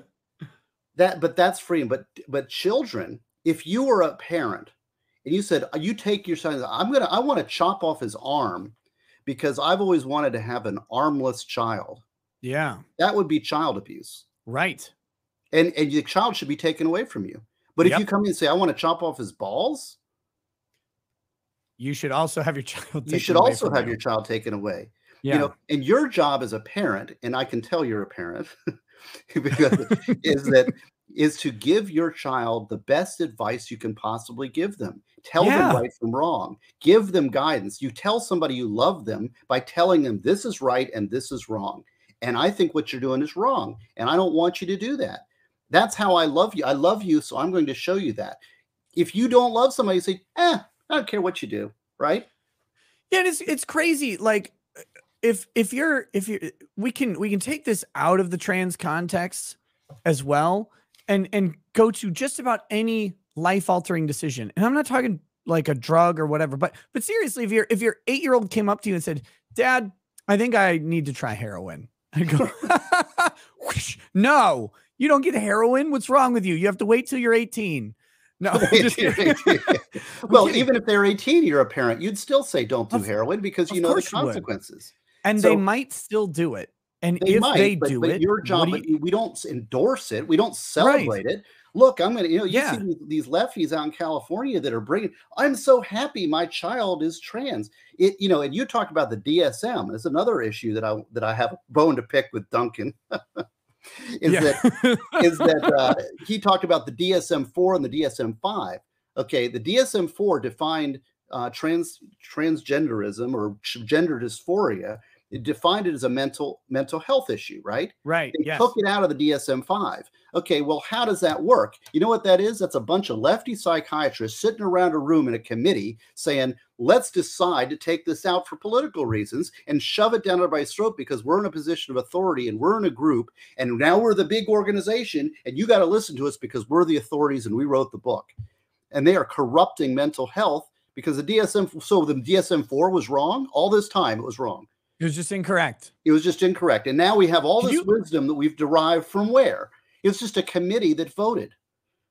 D: that but that's freedom. But but children, if you were a parent and you said you take your son, I'm gonna I want to chop off his arm because I've always wanted to have an armless child.
C: yeah.
D: That would be child abuse.
C: Right.
D: and and the child should be taken away from you. But if you come in and say, "I want to chop off his balls,"
C: You should also have your child.
D: you
C: taken
D: should
C: away
D: also have
C: you.
D: your child taken away.
C: Yeah.
D: You know, and your job as a parent, and I can tell you're a parent, because is that is to give your child the best advice you can possibly give them. Tell
C: Yeah.
D: them right from wrong. Give them guidance. You tell somebody you love them by telling them this is right and this is wrong. And I think what you're doing is wrong, and I don't want you to do that. That's how I love you. I love you, so I'm going to show you that. If you don't love somebody, you say, "Eh, I don't care what you do." Right?
C: Yeah, and it's it's crazy. Like if if you're if you we can we can take this out of the trans context as well and and go to just about any life altering decision. And I'm not talking like a drug or whatever, but but seriously, if your if your eight year old came up to you and said, "Dad, I think I need to try heroin," I go, "No, you don't get heroin. What's wrong with you? You have to wait till you're 18." No, just kidding. I'm
D: well,
C: kidding.
D: even if they're 18, you're a parent, you'd still say don't do
C: Of-
D: heroin because you know the
C: course you would.
D: consequences.
C: and
D: So-
C: they might still do it. And
D: They
C: if
D: might,
C: they
D: but,
C: do
D: but
C: it,
D: your job,
C: do you,
D: we don't endorse it. We don't celebrate it. Look, I'm gonna, you know, you
C: Yeah.
D: see these, lefties out in California that are bringing. I'm so happy my child is trans. It, you know, and you talked about the DSM. It's another issue that I that I have a bone to pick with Duncan. is
C: Yeah.
D: that is that uh, he talked about the DSM four and the DSM five. Okay, the DSM four defined uh, trans transgenderism or gender dysphoria. It defined it as a mental mental health issue, right?
C: right.
D: They
C: Yes.
D: took it out of the DSM 5. Okay, well, how does that work? You know what that is? That's a bunch of lefty psychiatrists sitting around a room in a committee saying, let's decide to take this out for political reasons and shove it down everybody's throat because we're in a position of authority and we're in a group and now we're the big organization and you got to listen to us because we're the authorities and we wrote the book. And they are corrupting mental health because the DSM, so the DSM 4 was wrong all this time, it was wrong.
C: It was just incorrect.
D: It was just incorrect. And now we have all this
C: you-
D: wisdom that we've derived from where? It's just a committee that voted.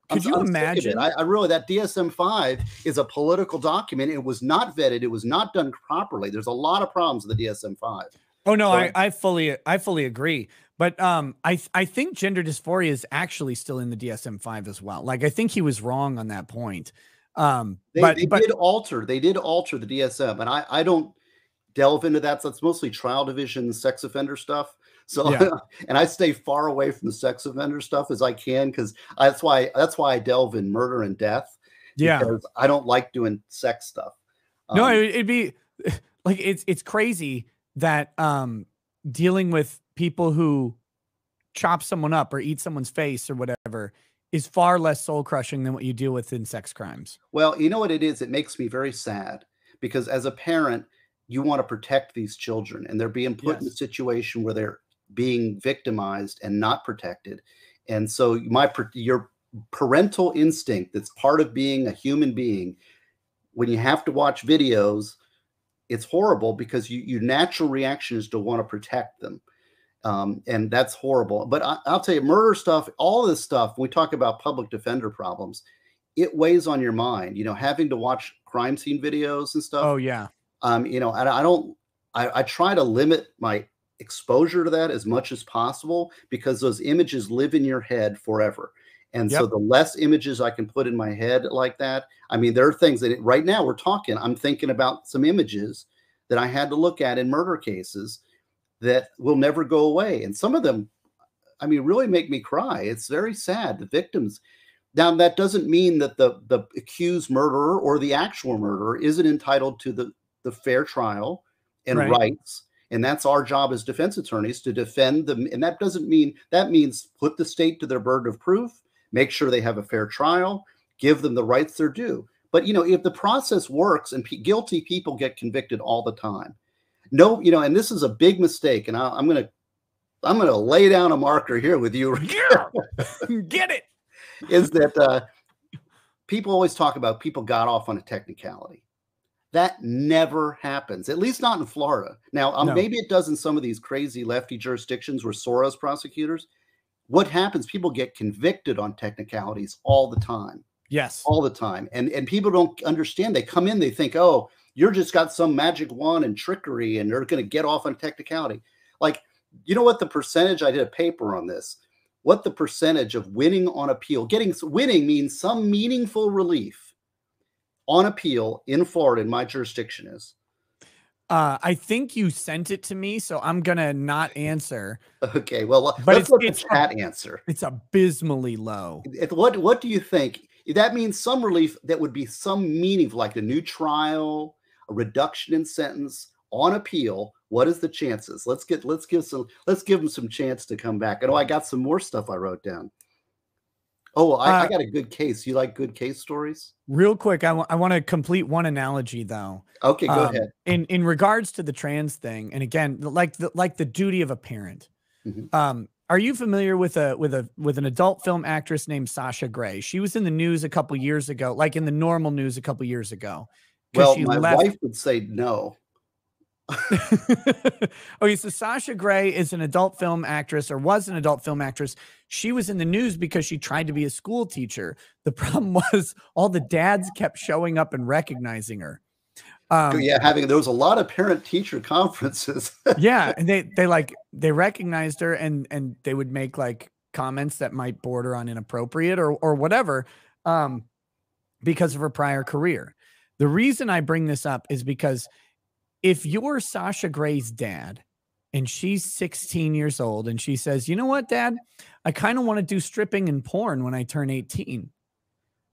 C: Could you
D: sick of it.
C: imagine?
D: I, I really, that DSM 5 is a political document. It was not vetted, it was not done properly. There's a lot of problems with the DSM 5.
C: Oh no,
D: So-
C: I, I fully I fully agree. But um I I think gender dysphoria is actually still in the DSM five as well. Like I think he was wrong on that point. Um
D: They,
C: but
D: they
C: but
D: did alter, they did alter the DSM. And I, I don't delve into that. So that's mostly trial division sex offender stuff. So
C: Yeah.
D: and I stay far away from the sex offender stuff as I can because that's why that's why I delve in murder and death.
C: yeah.
D: because I don't like doing sex stuff.
C: No,
D: Um,
C: it, it'd be like it's it's crazy that um dealing with people who chop someone up or eat someone's face or whatever is far less soul crushing than what you deal with in sex crimes.
D: well, you know what it is? It makes me very sad because as a parent, you want to protect these children and they're being put in a situation where they're being victimized and not protected. And so my your parental instinct that's part of being a human being when you have to watch videos it's horrible because you your natural reaction is to want to protect them Um, and that's horrible. But I, will tell you, murder stuff, all this stuff, we talk about public defender problems, it weighs on your mind, you know, having to watch crime scene videos and stuff.
C: Oh, yeah.
D: Um, you know, and I don't, I, I try to limit my exposure to that as much as possible because those images live in your head forever. And yep. so the less images I can put in my head like that, I mean, there are things that right now we're talking, I'm thinking about some images that I had to look at in murder cases that will never go away. And some of them, I mean, really make me cry. It's very sad. The victims. Now, that doesn't mean that the, the accused murderer or the actual murderer isn't entitled to the, the fair trial and right. rights and that's our job as defense attorneys to defend them and that doesn't mean that means put the state to their burden of proof make sure they have a fair trial, give them the rights they're due. But you know, if the process works and p- guilty people get convicted all the time, no, you know, and this is a big mistake, and I, am gonna, I'm gonna lay down a marker here with you. yeah.
C: Get it?
D: Is that uh, people always talk about people got off on a technicality? That never happens, at least not in Florida. Now, um, no. maybe it does in some of these crazy lefty jurisdictions where Soros prosecutors, what happens people get convicted on technicalities all the time.
C: Yes.
D: All the time and and people don't understand. They come in they think oh you're just got some magic wand and trickery and they're going to get off on technicality. Like you know what the percentage i did a paper on this what the percentage of winning on appeal getting winning means some meaningful relief on appeal in florida in my jurisdiction is
C: uh, I think you sent it to me, so I'm gonna not answer.
D: Okay, well, but let's it's, look that answer.
C: It's abysmally low.
D: What What do you think? That means some relief that would be some meaning, like a new trial, a reduction in sentence on appeal. What is the chances? Let's get let's give some let's give them some chance to come back. I know I got some more stuff I wrote down. Oh, I, uh, I, got a good case. You like good case stories?
C: Real quick, I, w- I want to complete one analogy though.
D: Okay, go um, ahead.
C: In in regards to the trans thing, and again, like the like the duty of a parent. Mm-hmm. Um, are you familiar with a with a with an adult film actress named Sasha Grey? She was in the news a couple years ago, like in the normal news a couple years ago.
D: Well, my left... wife would say no.
C: okay, so Sasha Grey is an adult film actress or was an adult film actress. She was in the news because she tried to be a school teacher. The problem was all the dads kept showing up and recognizing her.
D: Um, yeah, having there was a lot of parent teacher conferences.
C: yeah, and they they like they recognized her and and they would make like comments that might border on inappropriate or or whatever um because of her prior career. The reason I bring this up is because if you're Sasha Grey's dad and she's 16 years old and she says, You know what, dad? I kind of want to do stripping and porn when I turn 18.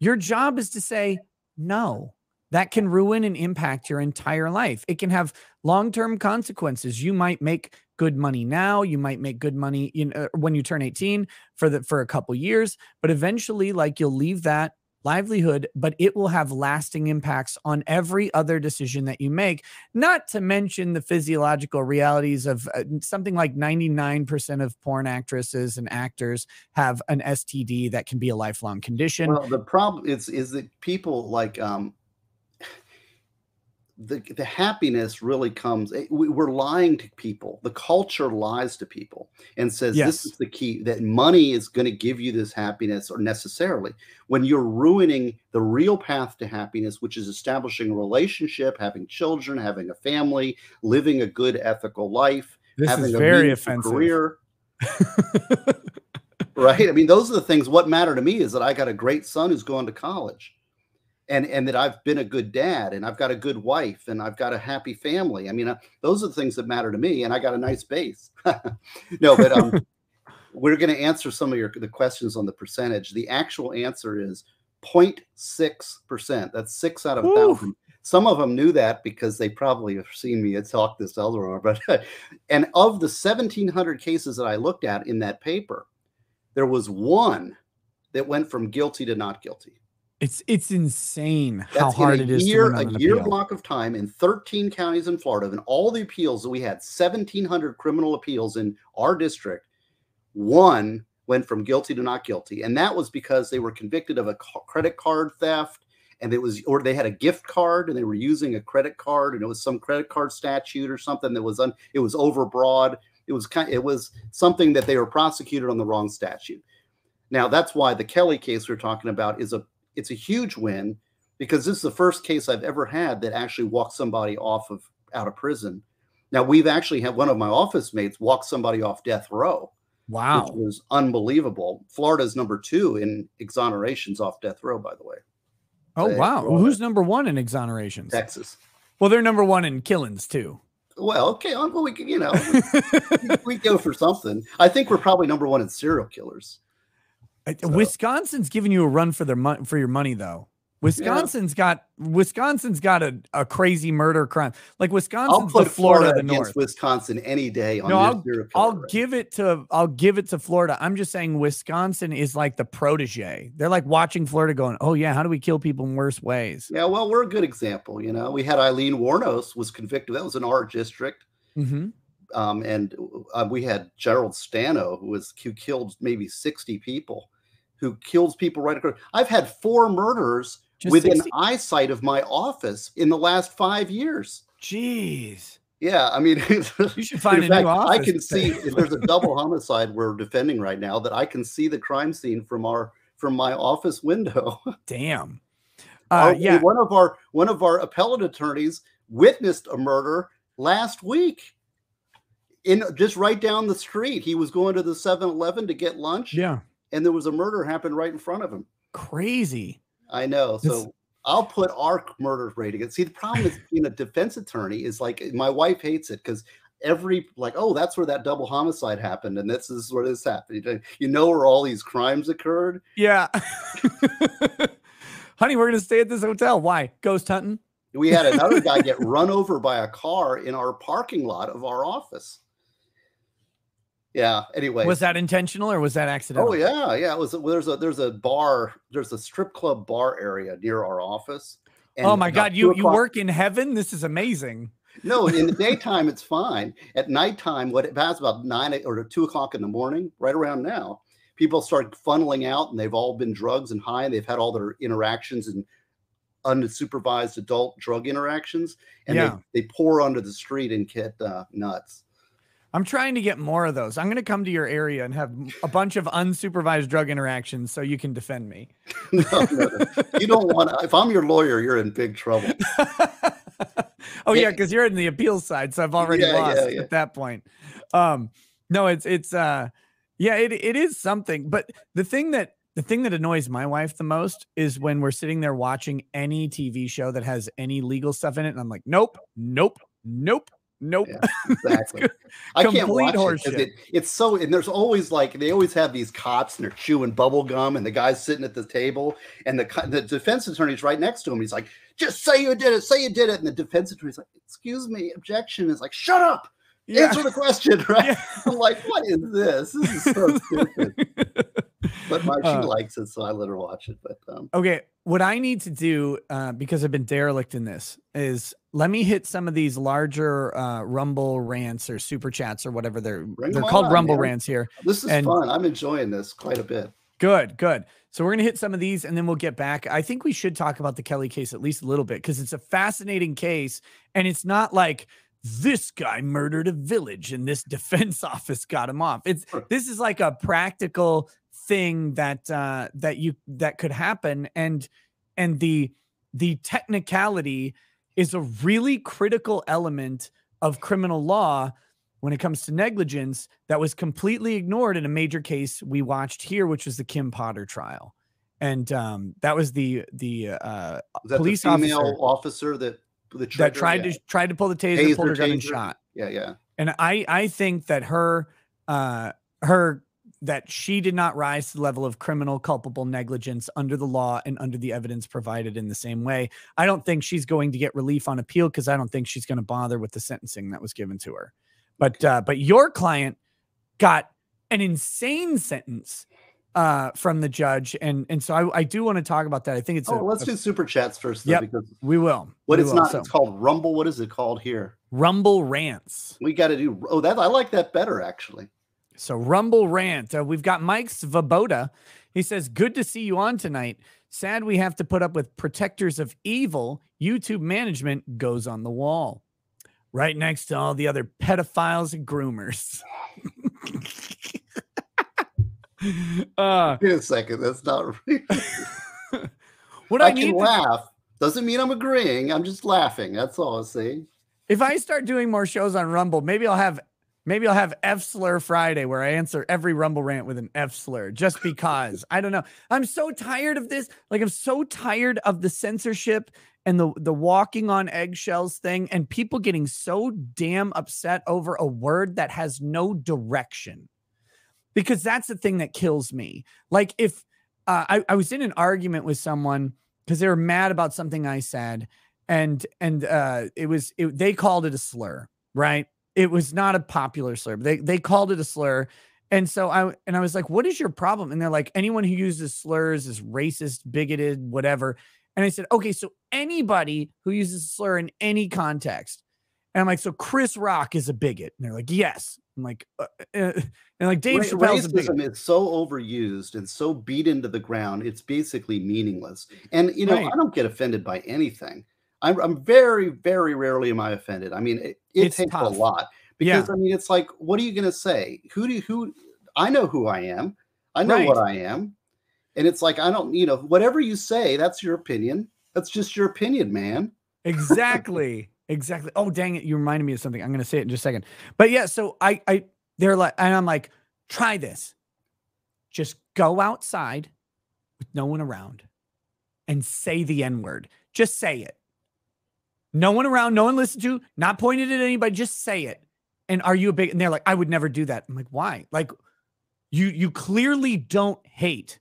C: Your job is to say, No, that can ruin and impact your entire life. It can have long term consequences. You might make good money now. You might make good money know, uh, when you turn 18 for the for a couple years, but eventually, like you'll leave that livelihood, but it will have lasting impacts on every other decision that you make, not to mention the physiological realities of uh, something like 99% of porn actresses and actors have an STD that can be a lifelong condition.
D: Well, the problem is is that people like um the the happiness really comes eh, we're lying to people. The culture lies to people and says yes. this is the key that money is going to give you this happiness or necessarily. When you're ruining the real path to happiness which is establishing a relationship having children having a family living a good ethical life
C: this
D: having
C: is a very offensive.
D: career right? I mean those are the things what matter to me is that i got a great son who's going to college and and that I've been a good dad and I've got a good wife and I've got a happy family. I mean, uh, those are the things that matter to me, and I got a nice base. no, but um, we're going to answer some of your the questions on the percentage. The actual answer is 0.6 percent. That's six out of a thousand. Some of them knew that because they probably have seen me talk this elsewhere. But and of the 1,700 cases that I looked at in that paper, there was one that went from guilty to not guilty.
C: It's it's insane That's how hard it is
D: year,
C: to
D: a year block of time in 13 counties in Florida, and all the appeals that we had 1,700 criminal appeals in our district. One went from guilty to not guilty, and that was because they were convicted of a credit card theft, and it was or they had a gift card and they were using a credit card, and it was some credit card statute or something that was un, it was overbroad, It was kind. It was something that they were prosecuted on the wrong statute. Now that's why the Kelly case we're talking about is a it's a huge win because this is the first case I've ever had that actually walked somebody off of out of prison. Now we've actually had one of my office mates walk somebody off death row.
C: Wow.
D: Which was unbelievable. Florida's number two in exonerations off death row, by the way.
C: Oh wow. Well, who's number one in exonerations?
D: Texas.
C: Well, they're number one in killings too.
D: Well, okay, well, we can, you know, we, we go for something. I think we're probably number one in serial killers.
C: So. Wisconsin's giving you a run for their money for your money, though. Wisconsin's yeah. got Wisconsin's got a, a crazy murder crime. Like Wisconsin's the Florida, Florida
D: against. Wisconsin any day.
C: no, I'll, I'll give it to I'll give it to Florida. I'm just saying Wisconsin is like the protege. They're like watching Florida going, oh yeah, how do we kill people in worse ways?
D: Yeah, well, we're a good example. You know, we had Aileen Wuornos was convicted. That was in our district.
C: Mm-hmm.
D: Um, and uh, we had Gerald Stano, who was who killed maybe 60 people, who kills people right across. I've had four murders just within 60? eyesight of my office in the last five years.
C: Jeez.
D: Yeah, I mean,
C: you should find a fact, new office.
D: I can see if there's a double homicide we're defending right now that I can see the crime scene from our from my office window.
C: Damn.
D: Uh, our, yeah, one of our one of our appellate attorneys witnessed a murder last week. In just right down the street, he was going to the 7-Eleven to get lunch.
C: Yeah,
D: and there was a murder happened right in front of him.
C: Crazy.
D: I know. So it's, I'll put our murder rate See, the problem is being a defense attorney is like my wife hates it because every like, oh, that's where that double homicide happened, and this is where this happened. You know where all these crimes occurred?
C: Yeah. Honey, we're gonna stay at this hotel. Why? Ghost hunting?
D: We had another guy get run over by a car in our parking lot of our office yeah. Anyway,
C: was that intentional or was that accidental?
D: Oh yeah, yeah. It was. There's a there's a bar. There's a strip club bar area near our office.
C: oh my God! You you work in heaven. This is amazing.
D: No, in the daytime it's fine. At nighttime, what it has about nine or two o'clock in the morning, right around now, people start funneling out, and they've all been drugs and high. And they've had all their interactions and unsupervised adult drug interactions, and yeah. they, they pour onto the street and get uh, nuts.
C: I'm trying to get more of those. I'm going to come to your area and have a bunch of unsupervised drug interactions so you can defend me. no,
D: no, no. You don't want to. If I'm your lawyer, you're in big trouble.
C: oh yeah, because you're in the appeals side, so I've already yeah, lost yeah, yeah. at that point. Um, no, it's it's uh, yeah, it it is something. But the thing that the thing that annoys my wife the most is when we're sitting there watching any TV show that has any legal stuff in it, and I'm like, nope, nope, nope, Nope. Yeah,
D: exactly. I can't watch it, it, It's so, and there's always like they always have these cops and they're chewing bubble gum, and the guy's sitting at the table, and the the defense attorney's right next to him. He's like, "Just say you did it. Say you did it." And the defense attorney's like, "Excuse me, objection." Is like, "Shut up." Yeah. Answer the question, right? Yeah. I'm like, what is this? This is so stupid. But my, she uh, likes it, so I let her watch it. But um,
C: okay, what I need to do uh, because I've been derelict in this is let me hit some of these larger uh, Rumble rants or super chats or whatever they're they're called on, Rumble man. rants here.
D: This is and, fun. I'm enjoying this quite a bit.
C: Good, good. So we're gonna hit some of these and then we'll get back. I think we should talk about the Kelly case at least a little bit because it's a fascinating case and it's not like this guy murdered a village and this defense office got him off. It's this is like a practical thing that uh that you that could happen and and the the technicality is a really critical element of criminal law when it comes to negligence that was completely ignored in a major case we watched here which was the Kim Potter trial and um that was the the uh police
D: the officer, officer that
C: that tried yeah. to tried to pull the taser, taser pulled her gun and shot.
D: Yeah, yeah.
C: And I I think that her uh her that she did not rise to the level of criminal culpable negligence under the law and under the evidence provided in the same way. I don't think she's going to get relief on appeal because I don't think she's going to bother with the sentencing that was given to her. But uh, but your client got an insane sentence uh, from the judge, and and so I, I do want to talk about that. I think it's.
D: Oh,
C: a,
D: let's
C: a,
D: do super chats first.
C: Yeah, because we will.
D: What
C: we
D: it's
C: will.
D: not. So, it's called Rumble. What is it called here?
C: Rumble rants.
D: We got to do. Oh, that I like that better actually.
C: So Rumble rant. Uh, we've got Mike Svoboda. He says, "Good to see you on tonight. Sad we have to put up with protectors of evil. YouTube management goes on the wall." right next to all the other pedophiles and groomers. uh,
D: Wait a second. That's not real.
C: what
D: I,
C: I,
D: can
C: need to-
D: laugh. Doesn't mean I'm agreeing. I'm just laughing. That's all I'm saying.
C: if I start doing more shows on Rumble, maybe I'll have maybe I'll have F slur Friday where I answer every Rumble rant with an F slur just because. I don't know. I'm so tired of this. Like I'm so tired of the censorship and the the walking on eggshells thing and people getting so damn upset over a word that has no direction. Because that's the thing that kills me. Like if uh, I, I was in an argument with someone because they were mad about something I said, and and uh, it was it, they called it a slur, right? It was not a popular slur. They they called it a slur, and so I and I was like, "What is your problem?" And they're like, "Anyone who uses slurs is racist, bigoted, whatever." And I said, "Okay, so anybody who uses a slur in any context." And I'm like, "So Chris Rock is a bigot?" And they're like, "Yes." I'm like, uh, uh, and like Dave
D: Ra-
C: Chappelle's a bigot.
D: racism is so overused and so beat into the ground it's basically meaningless and you know
C: Right.
D: i don't get offended by anything i'm, I'm very very rarely am i offended. I mean it, it takes a
C: tough.
D: lot
C: Yeah.
D: because i mean it's like what are you going to say? Who do you, who i know who i am. I know
C: Right.
D: what i am. And it's like i don't you know whatever you say that's your opinion. That's just your opinion man.
C: Exactly. Exactly. Oh dang it. You reminded me of something. I'm gonna say it in just a second. But yeah so i i they're like and i'm like try this. Just go outside with no one around and say the n word. Just say it no one around no one listened to not pointed at anybody just say it. And are you a big and they're like i would never do that. I'm like why? Like you you clearly don't hate.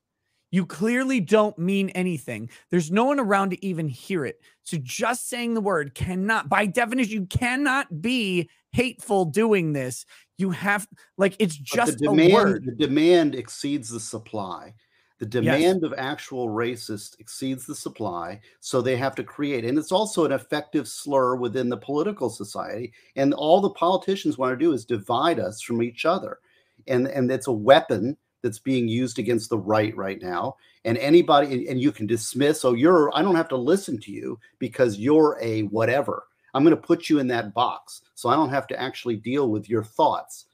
C: You clearly don't mean anything. There's no one around to even hear it. So just saying the word cannot, by definition, you cannot be hateful doing this. You have like it's
D: But
C: just
D: the
C: a
D: demand
C: word.
D: the demand exceeds the supply the demand of actual racists exceeds the supply so they have to create and it's also an effective slur within the political society and all the politicians want to do is divide us from each other and and it's a weapon that's being used against the right right now and anybody and- and you can dismiss oh you're i don't have to listen to you because you're a whatever. I'm going to put you in that box so i don't have to actually deal with your thoughts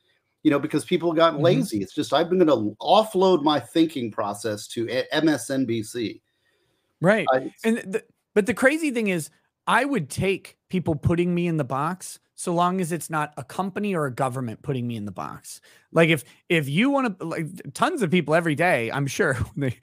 D: you know because people have gotten
C: Mhm.
D: lazy it's just i've been going to offload my thinking process to A- msnbc
C: Right. And the, but the crazy thing is, I would take people putting me in the box so long as it's not a company or a government putting me in the box. Like if if you want to, like tons of people every day, I'm sure they.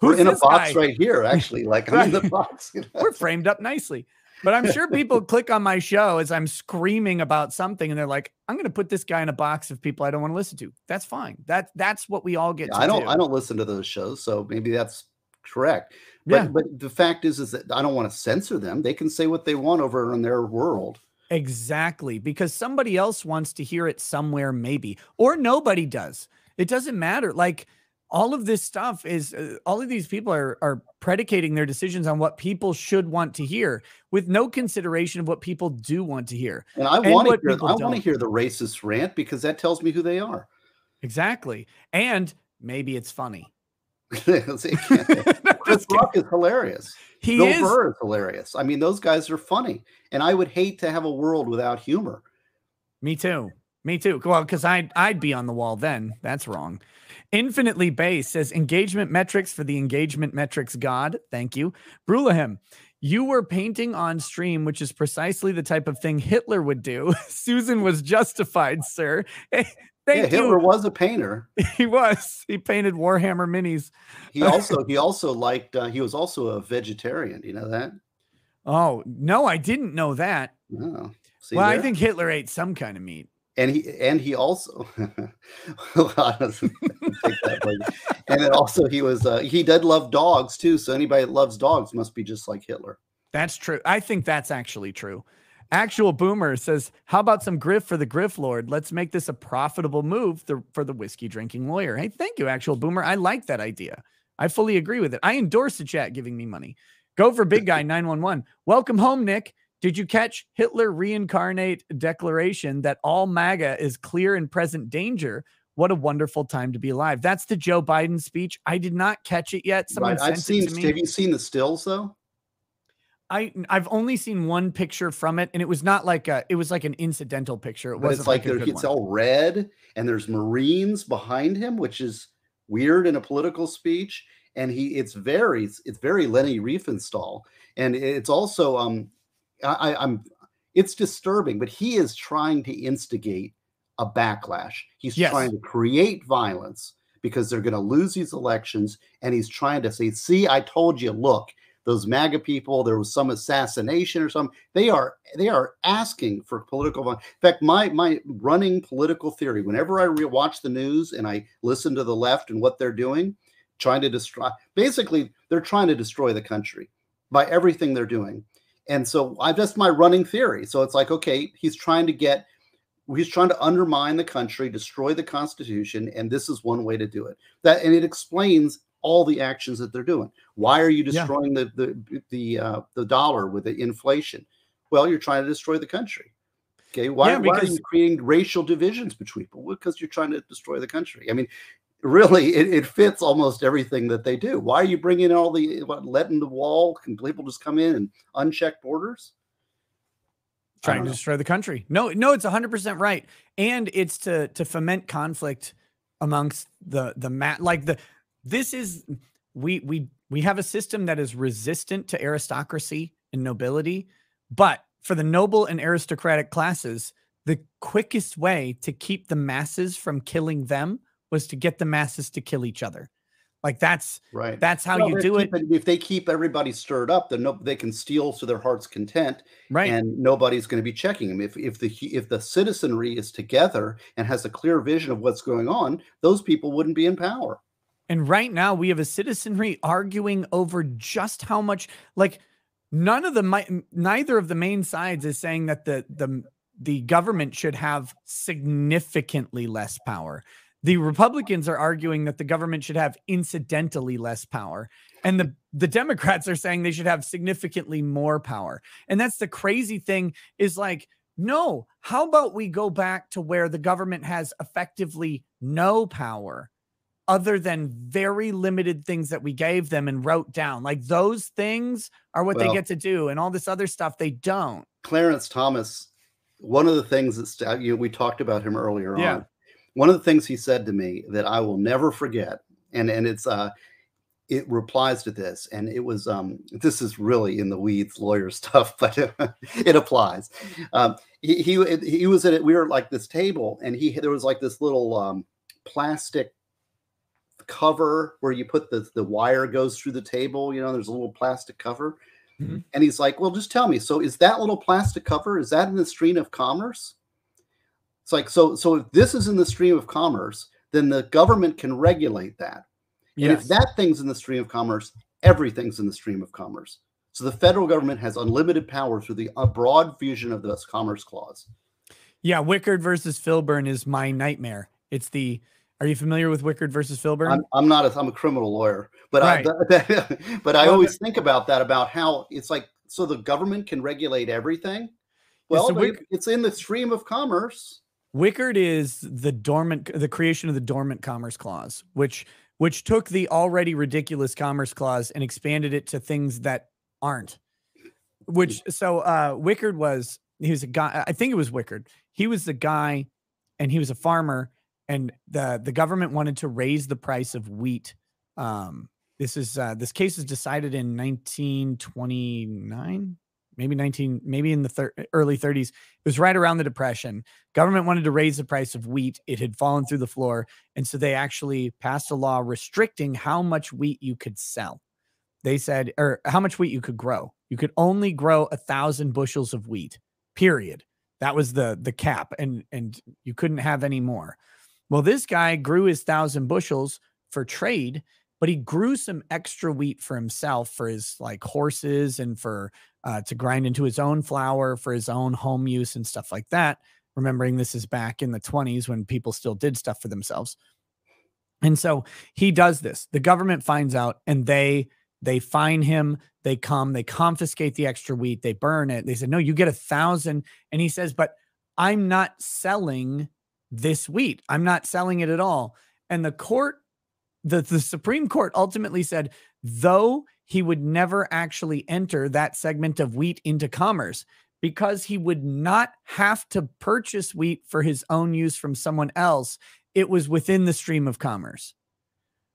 D: we're
C: Who's
D: in a box
C: guy?
D: right here actually like i'm in the box you know?
C: We're framed up nicely. But I'm sure people click on my show as I'm screaming about something and they're like, I'm going to put this guy in a box of people I don't want to listen to. That's fine. That that's what we all get
D: Yeah,
C: to
D: I don't
C: do.
D: I don't listen to those shows, so maybe that's correct. But
C: Yeah.
D: but the fact is is that I don't want to censor them. They can say what they want over in their world.
C: Exactly, because somebody else wants to hear it somewhere, maybe, or nobody does. It doesn't matter. Like all of this stuff is, uh, all of these people are are predicating their decisions on what people should want to hear, with no consideration of what people do want to hear.
D: And I want to hear I want to hear the racist rant because that tells me who they are.
C: Exactly, and maybe it's funny.
D: It can't-
C: No,
D: Chris. Rock is hilarious.
C: he
D: Bill
C: is.
D: Burr is hilarious. I mean, those guys are funny. And I would hate to have a world without humor.
C: Me too. Me too. Well, because I'd I'd be on the wall then. That's wrong. Infinitely base says engagement metrics for the engagement metrics god. Thank you. Brulahem, you were painting on stream, which is precisely the type of thing Hitler would do. Susan was justified, sir.
D: Yeah,
C: Thank
D: Hitler
C: you.
D: was a painter.
C: He was. He painted Warhammer minis.
D: He also he also liked uh, he was also a vegetarian. You know that?
C: Oh, no, I didn't know that.
D: Oh, see
C: well, I think Hitler ate some kind of meat.
D: And he and he also and then also he was uh, he did love dogs too so anybody that loves dogs must be just like hitler
C: That's true. I think that's actually true. Actual Boomer says, How about some griff for the Griff Lord? Let's make this a profitable move th- for the whiskey drinking lawyer. Hey, thank you, Actual Boomer. I like that idea. I fully agree with it. I endorse the chat giving me money. Go for Big Guy 911. Welcome home, Nick. Did you catch Hitler reincarnate declaration that all MAGA is clear and present danger? What a wonderful time to be alive. That's the Joe Biden speech. I did not catch it yet. Someone
D: right? i've
C: sent
D: seen
C: it to me.
D: have you seen the stills though
C: I I've only seen one picture from it, and it was not like a. It was like an incidental picture. It
D: it's like,
C: like, a
D: there,
C: good
D: it's
C: one.
D: all red, and there's Marines behind him, which is weird in a political speech. And he, it's very, it's very Leni Riefenstahl, and it's also, um, I, I- I'm, it's disturbing, but he is trying to instigate a backlash. He's
C: Yes.
D: trying to create violence because they're going to lose these elections, and he's trying to say, "See, I told you. Look, those MAGA people. There was some assassination or something. They are they are asking for political violence. In fact, my my running political theory. Whenever I re- watch the news and I listen to the left and what they're doing, trying to destroy. Basically, they're trying to destroy the country by everything they're doing. And so I that's my running theory. So it's like, okay, he's trying to get he's trying to undermine the country, destroy the constitution, and this is one way to do it. That and it explains all the actions that they're doing. Why are you
C: Yeah.
D: destroying the the the uh, the dollar with the inflation? Well, you're trying to destroy the country. Okay, why,
C: Yeah,
D: why are you creating racial divisions between people? Because you're trying to destroy the country. I mean, really, it, it fits almost everything that they do. Why are you bringing all the what, letting the wall? Can people just come in and uncheck borders?
C: Trying to
D: know.
C: destroy the country. No, no, it's 100% right. And it's to to foment conflict amongst the the mat like the this is we we we have a system that is resistant to aristocracy and nobility, but for the noble and aristocratic classes, the quickest way to keep the masses from killing them was to get the masses to kill each other. Like that's
D: Right.
C: that's how
D: Well,
C: you do it,
D: If they keep everybody stirred up, then no, they can steal to their heart's content,
C: right?
D: and nobody's going to be checking them. If if the if the citizenry is together and has a clear vision of what's going on, those people wouldn't be in power.
C: And right now we have a citizenry arguing over just how much like none of the neither of the main sides is saying that the the the government should have significantly less power. The Republicans are arguing that the government should have incidentally less power. And the the Democrats are saying they should have significantly more power. And that's the crazy thing is like no, how about we go back to where the government has effectively no power other than very limited things that we gave them and wrote down. Like those things are what
D: Well-
C: they get to do, and all this other stuff they don't.
D: Clarence Thomas, one of the things that uh, you know, we talked about him earlier
C: Yeah.
D: on. One of the things he said to me that I will never forget, and and it's uh, it replies to this, and it was um, this is really in the weeds lawyer stuff, but it applies. Um, he he he was at it. We were at like this table, and he there was like this little um, plastic cover where you put the the wire goes through the table. You know, there's a little plastic cover.
C: Mhm.
D: And he's like, Well, just tell me. So is that little plastic cover, is that in the stream of commerce? It's like, so so if this is in the stream of commerce, then the government can regulate that. And if that thing's in the stream of commerce, everything's in the stream of commerce. So the federal government has unlimited power through the uh, broad fusion of this commerce clause.
C: Yeah, Wickard versus Filburn is my nightmare. It's the. Are you familiar with Wickard versus Filburn?
D: I'm, I'm not a, I'm a criminal lawyer, but
C: Right.
D: I but I
C: Well,
D: always think about that about how it's like so the government can regulate everything. Well,
C: so Wick-
D: it's in the stream of commerce.
C: Wickard is the dormant, the creation of the dormant commerce clause, which which took the already ridiculous commerce clause and expanded it to things that aren't. Which so uh Wickard was he was a guy. I think it was Wickard. He was the guy, and he was a farmer, and the the government wanted to raise the price of wheat. Um, this is uh, this case is decided in 1929, maybe 19, maybe in the thir- early 30s. It was right around the depression. Government wanted to raise the price of wheat. It had fallen through the floor and so they actually passed a law restricting how much wheat you could sell. They said or how much wheat you could grow. You could only grow a thousand bushels of wheat period. That was the the cap and and you couldn't have any more. Well this guy grew his thousand bushels for trade but he grew some extra wheat for himself for his like horses and for uh, to grind into his own flour for his own home use and stuff like that remembering this is back in the 20s when people still did stuff for themselves. And so he does this. The government finds out and they they fine him they come they confiscate the extra wheat they burn it they said no you get a thousand and he says but i'm not selling this wheat. I'm not selling it at all. And the court the, the supreme court ultimately said though he would never actually enter that segment of wheat into commerce because he would not have to purchase wheat for his own use from someone else. It was within the stream of commerce,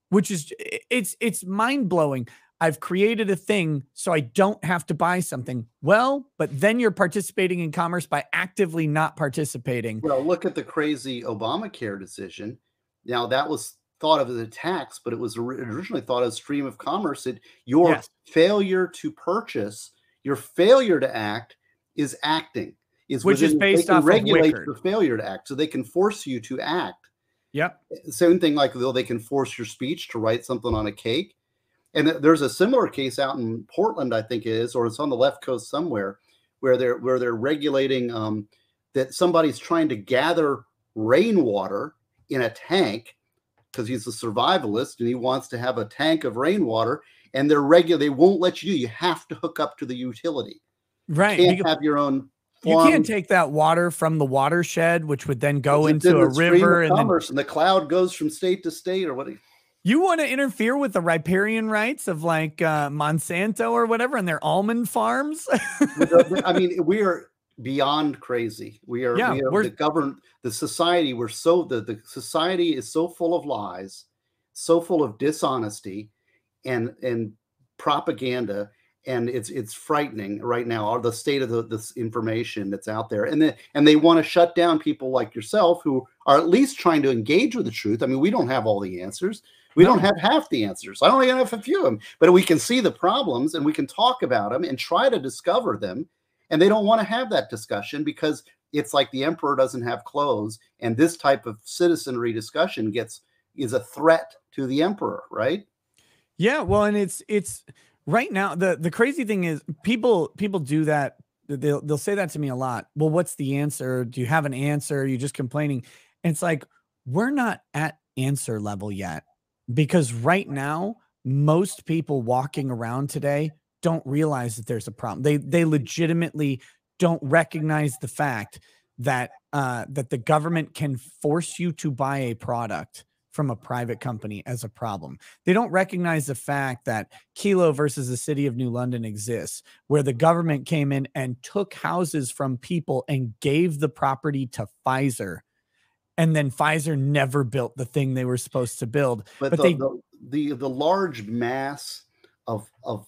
C: which is it's it's mind blowing. I've created a thing so I don't have to buy something. Well, but then you're participating in commerce by actively not participating.
D: Well, look at the crazy Obamacare decision. Now that was thought of as a tax, but it was originally thought as stream of commerce. It your yes. failure to purchase, your failure to act is acting. Is
C: which is based on regulate
D: your failure to act, so they can force you to act.
C: Yep.
D: Same thing like though they can force your speech to write something on a cake. And there's a similar case out in Portland, I think it is, or it's on the left coast somewhere, where they're where they're regulating um, that somebody's trying to gather rainwater in a tank because he's a survivalist and he wants to have a tank of rainwater, and they're regular. They won't let you do. You have to hook up to the utility.
C: Right.
D: You can't have your own.
C: Farm. You can't take that water from the watershed, which would then go it's into a river
D: and then and the cloud goes from state to state, or what?
C: You want to interfere with the riparian rights of like uh, Monsanto or whatever and their almond farms?
D: I mean, we are beyond crazy. We are, yeah, we are the govern the society. We're so the, the society is so full of lies, so full of dishonesty and and propaganda and it's it's frightening right now the state of the, this information that's out there and then and they want to shut down people like yourself who are at least trying to engage with the truth i mean we don't have all the answers we no. don't have half the answers i only have a few of them but we can see the problems and we can talk about them and try to discover them and they don't want to have that discussion because it's like the emperor doesn't have clothes and this type of citizenry discussion gets is a threat to the emperor right?
C: Yeah well and it's it's right now the the crazy thing is people people do that they'll they'll say that to me a lot. Well what's the answer? Do you have an answer? Are you just complaining? And it's like we're not at answer level yet because right now most people walking around today don't realize that there's a problem they they legitimately don't recognize the fact that uh that the government can force you to buy a product from a private company as a problem. They don't recognize the fact that Kelo versus the city of New London exists, where the government came in and took houses from people and gave the property to Pfizer. And then Pfizer never built the thing they were supposed to build.
D: But, but the, they the, the the large mass of of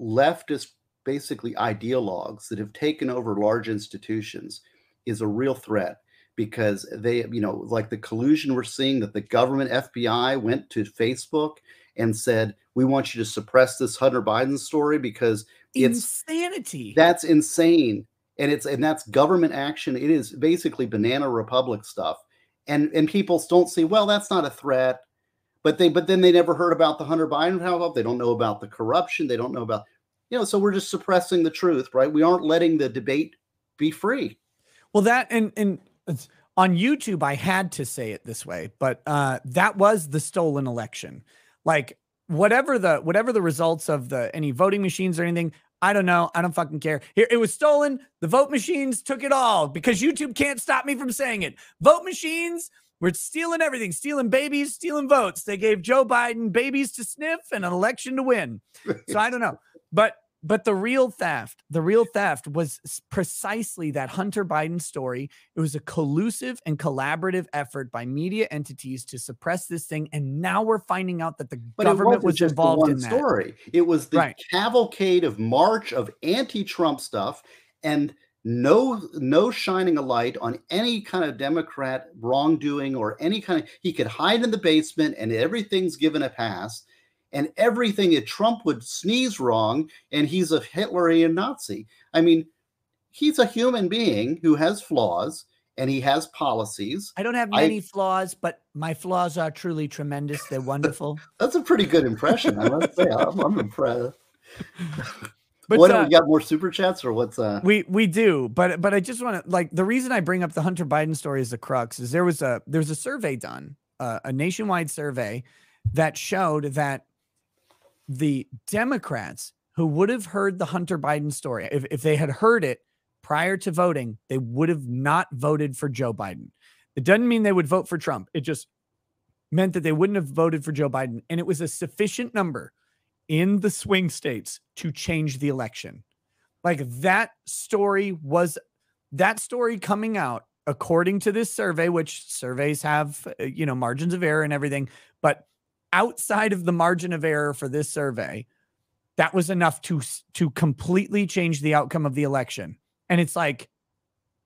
D: leftist basically ideologues that have taken over large institutions is a real threat because they, you know, like the collusion we're seeing that the government FBI went to Facebook and said, "We want you to suppress this Hunter Biden story because
C: it's insanity."
D: That's insane, and it's and that's government action. It is basically banana republic stuff, and and people don't say, "Well, that's not a threat," but they but then they never heard about the Hunter Biden how They don't know about the corruption. They don't know about you know. So we're just suppressing the truth, right? We aren't letting the debate be free.
C: Well, that and and on YouTube, I had to say it this way, but uh, that was the stolen election. Like whatever the whatever the results of the any voting machines or anything, I don't know. I don't fucking care. Here, it was stolen. The vote machines took it all because YouTube can't stop me from saying it. Vote machines were stealing everything, stealing babies, stealing votes. They gave Joe Biden babies to sniff and an election to win. So I don't know. But but the real theft, the real theft was precisely that Hunter Biden story. It was a collusive and collaborative effort by media entities to suppress this thing. And now we're finding out that the but government was involved in that.
D: Story. It was the right. cavalcade of March of anti-Trump stuff and no no shining a light on any kind of democrat wrongdoing or any kind of he could hide in the basement and everything's given a pass and everything that Trump would sneeze wrong, and he's a Hitlerian Nazi. I mean, he's a human being who has flaws and he has policies.
C: I don't have many I, flaws, but my flaws are truly tremendous. They're wonderful.
D: That's a pretty good impression, I must say. I'm, I'm impressed. But what uh, we got more super chats or what's uh
C: we we do but but i just want to like the reason i bring up the hunter biden story as the crux is there was a there's a survey done uh, a nationwide survey that showed that the Democrats who would have heard the Hunter Biden story, if, if they had heard it prior to voting, they would have not voted for Joe Biden. It doesn't mean they would vote for Trump. It just meant that they wouldn't have voted for Joe Biden. And it was a sufficient number in the swing states to change the election. Like that story was that story coming out according to this survey, which surveys have, uh, you know, margins of error and everything, but outside of the margin of error for this survey, that was enough to to completely change the outcome of the election. And it's like,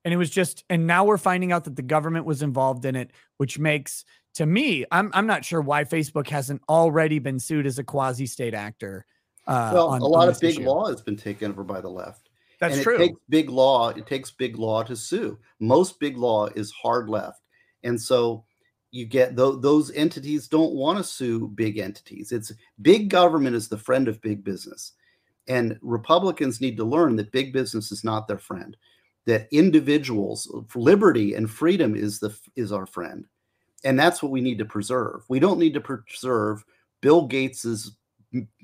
C: and it was just, and now we're finding out that the government was involved in it, which makes to me, I'm I'm not sure why Facebook hasn't already been sued as a quasi state actor.
D: Uh, well, on, a lot of big issue. law has been taken over by the left.
C: That's
D: and
C: true.
D: It takes big law. It takes big law to sue. Most big law is hard left, and so you get th- those entities don't want to sue big entities. It's big government is the friend of big business, and Republicans need to learn that big business is not their friend. That individuals, liberty and freedom is the is our friend, and that's what we need to preserve. We don't need to preserve Bill Gates's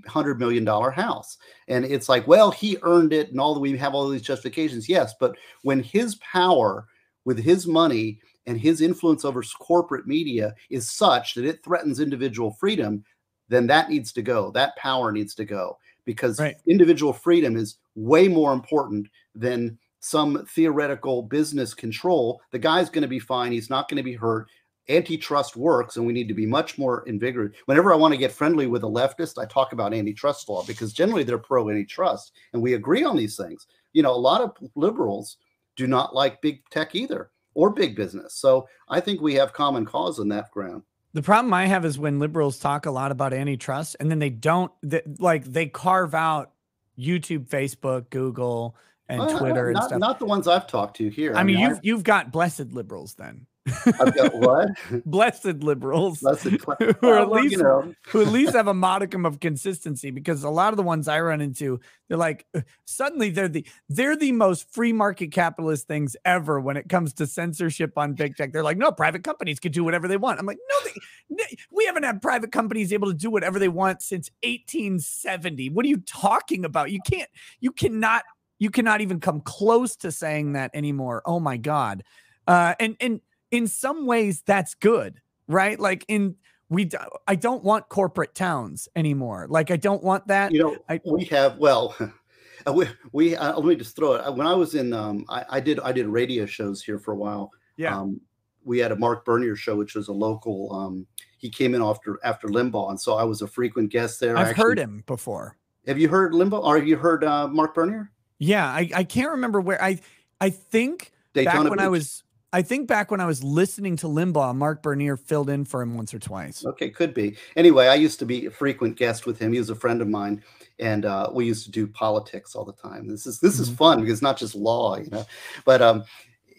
D: hundred million dollar house. And it's like, well, he earned it, and all the we have all these justifications. Yes, but when his power with his money and his influence over corporate media is such that it threatens individual freedom, then that needs to go. That power needs to go because right. individual freedom is way more important than some theoretical business control. The guy's going to be fine. He's not going to be hurt antitrust works and we need to be much more invigorated. Whenever I want to get friendly with a leftist, I talk about antitrust law because generally they're pro antitrust and we agree on these things. You know, a lot of liberals do not like big tech either or big business. So I think we have common cause on that ground.
C: The problem I have is when liberals talk a lot about antitrust and then they don't they, like they carve out YouTube, Facebook, Google, and Twitter
D: not,
C: and stuff.
D: Not the ones I've talked to here.
C: I, I mean, mean, you've I've, you've got blessed liberals then.
D: I've got what?
C: Blessed liberals.
D: Blessed
C: who at least you know. who at least have a modicum of consistency because a lot of the ones I run into, they're like uh, suddenly they're the they're the most free market capitalist things ever when it comes to censorship on big tech. They're like, no, private companies could do whatever they want. I'm like, no, they, we haven't had private companies able to do whatever they want since 1870. What are you talking about? You can't, you cannot, you cannot even come close to saying that anymore. Oh my God. Uh, and and in some ways that's good, right? Like in we I don't want corporate towns anymore. Like I don't want that.
D: You know,
C: I,
D: we have well we, we uh, let me just throw it. When I was in um I, I did I did radio shows here for a while.
C: Yeah.
D: Um, we had a Marc Bernier show, which was a local. Um, he came in after after Limbaugh, and so I was a frequent guest there.
C: I've Actually, heard him before.
D: Have you heard Limbaugh, or have you heard uh, Marc Bernier?
C: Yeah, I, I can't remember where I I think Daytona back when Beach. I was I think back when I was listening to Limbaugh, Marc Bernier filled in for him once or twice.
D: Okay, could be. Anyway, I used to be a frequent guest with him. He was a friend of mine, and uh, we used to do politics all the time. This is this mm-hmm. is fun because it's not just law, you know. But um,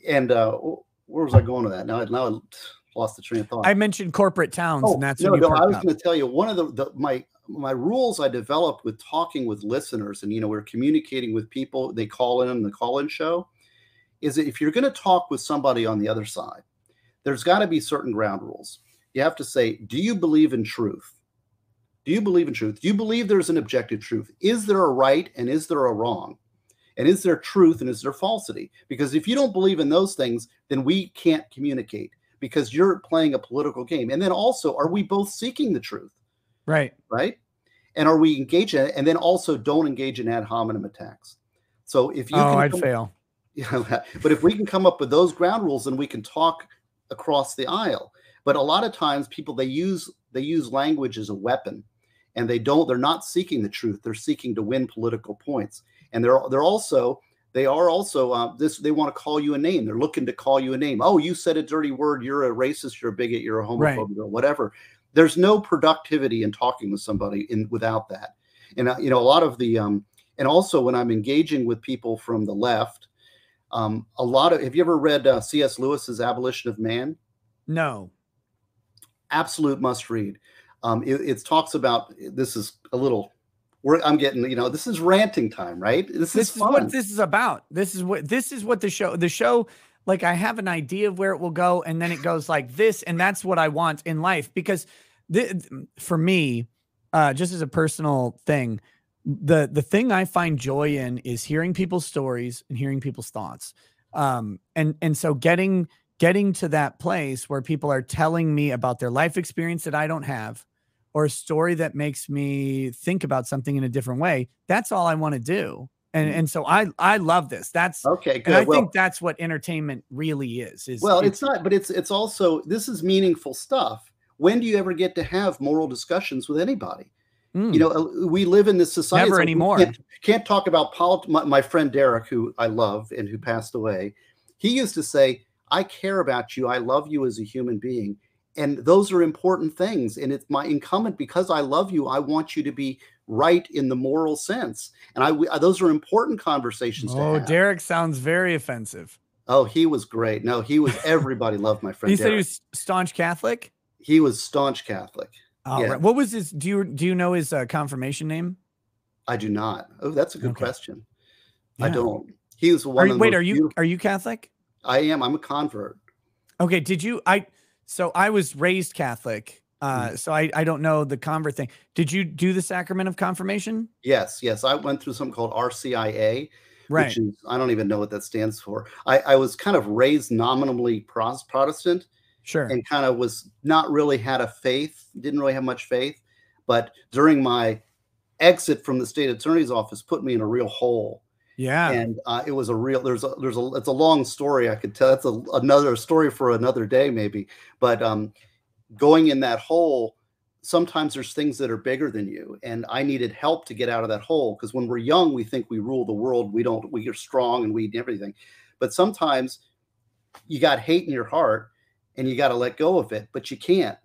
D: and uh, where was I going with that? Now, I now I lost the train of thought.
C: I mentioned corporate towns, oh, and that's
D: no, no. I was going to tell you one of the, the my my rules I developed with talking with listeners, and you know, we're communicating with people. They call in on the call-in show is that if you're going to talk with somebody on the other side, there's got to be certain ground rules. You have to say, do you believe in truth? Do you believe in truth? Do you believe there's an objective truth? Is there a right and is there a wrong? And is there truth and is there falsity? Because if you don't believe in those things, then we can't communicate because you're playing a political game. And then also, are we both seeking the truth?
C: Right.
D: Right. And are we engaged in it? And then also don't engage in ad hominem attacks. So if you
C: oh, I'd come, fail.
D: You know, but if we can come up with those ground rules, then we can talk across the aisle. But a lot of times, people they use they use language as a weapon, and they don't. They're not seeking the truth. They're seeking to win political points, and they're they're also they are also uh, this. They want to call you a name. They're looking to call you a name. Oh, you said a dirty word. You're a racist. You're a bigot. You're a homophobe. Right. Or whatever. There's no productivity in talking with somebody in without that. And uh, you know, a lot of the um, and also when I'm engaging with people from the left um, a lot of have you ever read uh, C.S. Lewis's Abolition of Man?
C: No.
D: Absolute must read. Um, it, it, talks about this is a little. Where I'm getting you know this is ranting time, right?
C: This, this is, is what this is about. This is what this is what the show the show like I have an idea of where it will go, and then it goes like this, and that's what I want in life because the, for me, uh, just as a personal thing, the the thing I find joy in is hearing people's stories and hearing people's thoughts. Um, and and so getting getting to that place where people are telling me about their life experience that I don't have, or a story that makes me think about something in a different way, that's all I want to do. And
D: Mm.
C: and so I I love this. That's
D: Okay, good.
C: and I
D: well,
C: think that's what entertainment really is. Is
D: well, it's not, but it's it's also this is meaningful stuff. When do you ever get to have moral discussions with anybody?
C: Mm,
D: You know, uh, we live in this society.
C: Never anymore.
D: Can't, can't talk about politics. My, my friend Derek, who I love and who passed away, he used to say, "I care about you. I love you as a human being." And those are important things. And it's my incumbent because I love you. I want you to be right in the moral sense. And I, we- those are important conversations. to
C: oh. Derek sounds very offensive.
D: Oh, he was great. No, he was. Everybody loved my friend.
C: He said he was staunch Catholic.
D: he was staunch Catholic.
C: Oh,
D: Yeah.
C: right. What was his? Do you do you know his uh, confirmation name?
D: I do not. Oh, that's a good
C: Okay.
D: question. I don't. He was one
C: Are
D: of
C: wait, are you are you Catholic?
D: I am. I'm a convert.
C: Okay. Did you? I so I was raised Catholic. Uh,
D: Mm-hmm.
C: so I I don't know the convert thing. Did you do the sacrament of confirmation?
D: Yes, yes. I went through something called RCIA,
C: Right.
D: which is I don't even know what that stands for. I, I was kind of raised nominally Pros- Protestant
C: Sure.
D: and kind of was not really had a faith, didn't really have much faith. But during my exit from the state attorney's office, put me in a real hole.
C: yeah.
D: and uh, it was a real there's a there's a it's a long story i could tell That's a, another story for another day maybe but um going in that hole sometimes there's things that are bigger than you and i needed help to get out of that hole because when we're young we think we rule the world we don't we are strong and we everything but sometimes you got hate in your heart and you got to let go of it but you can't.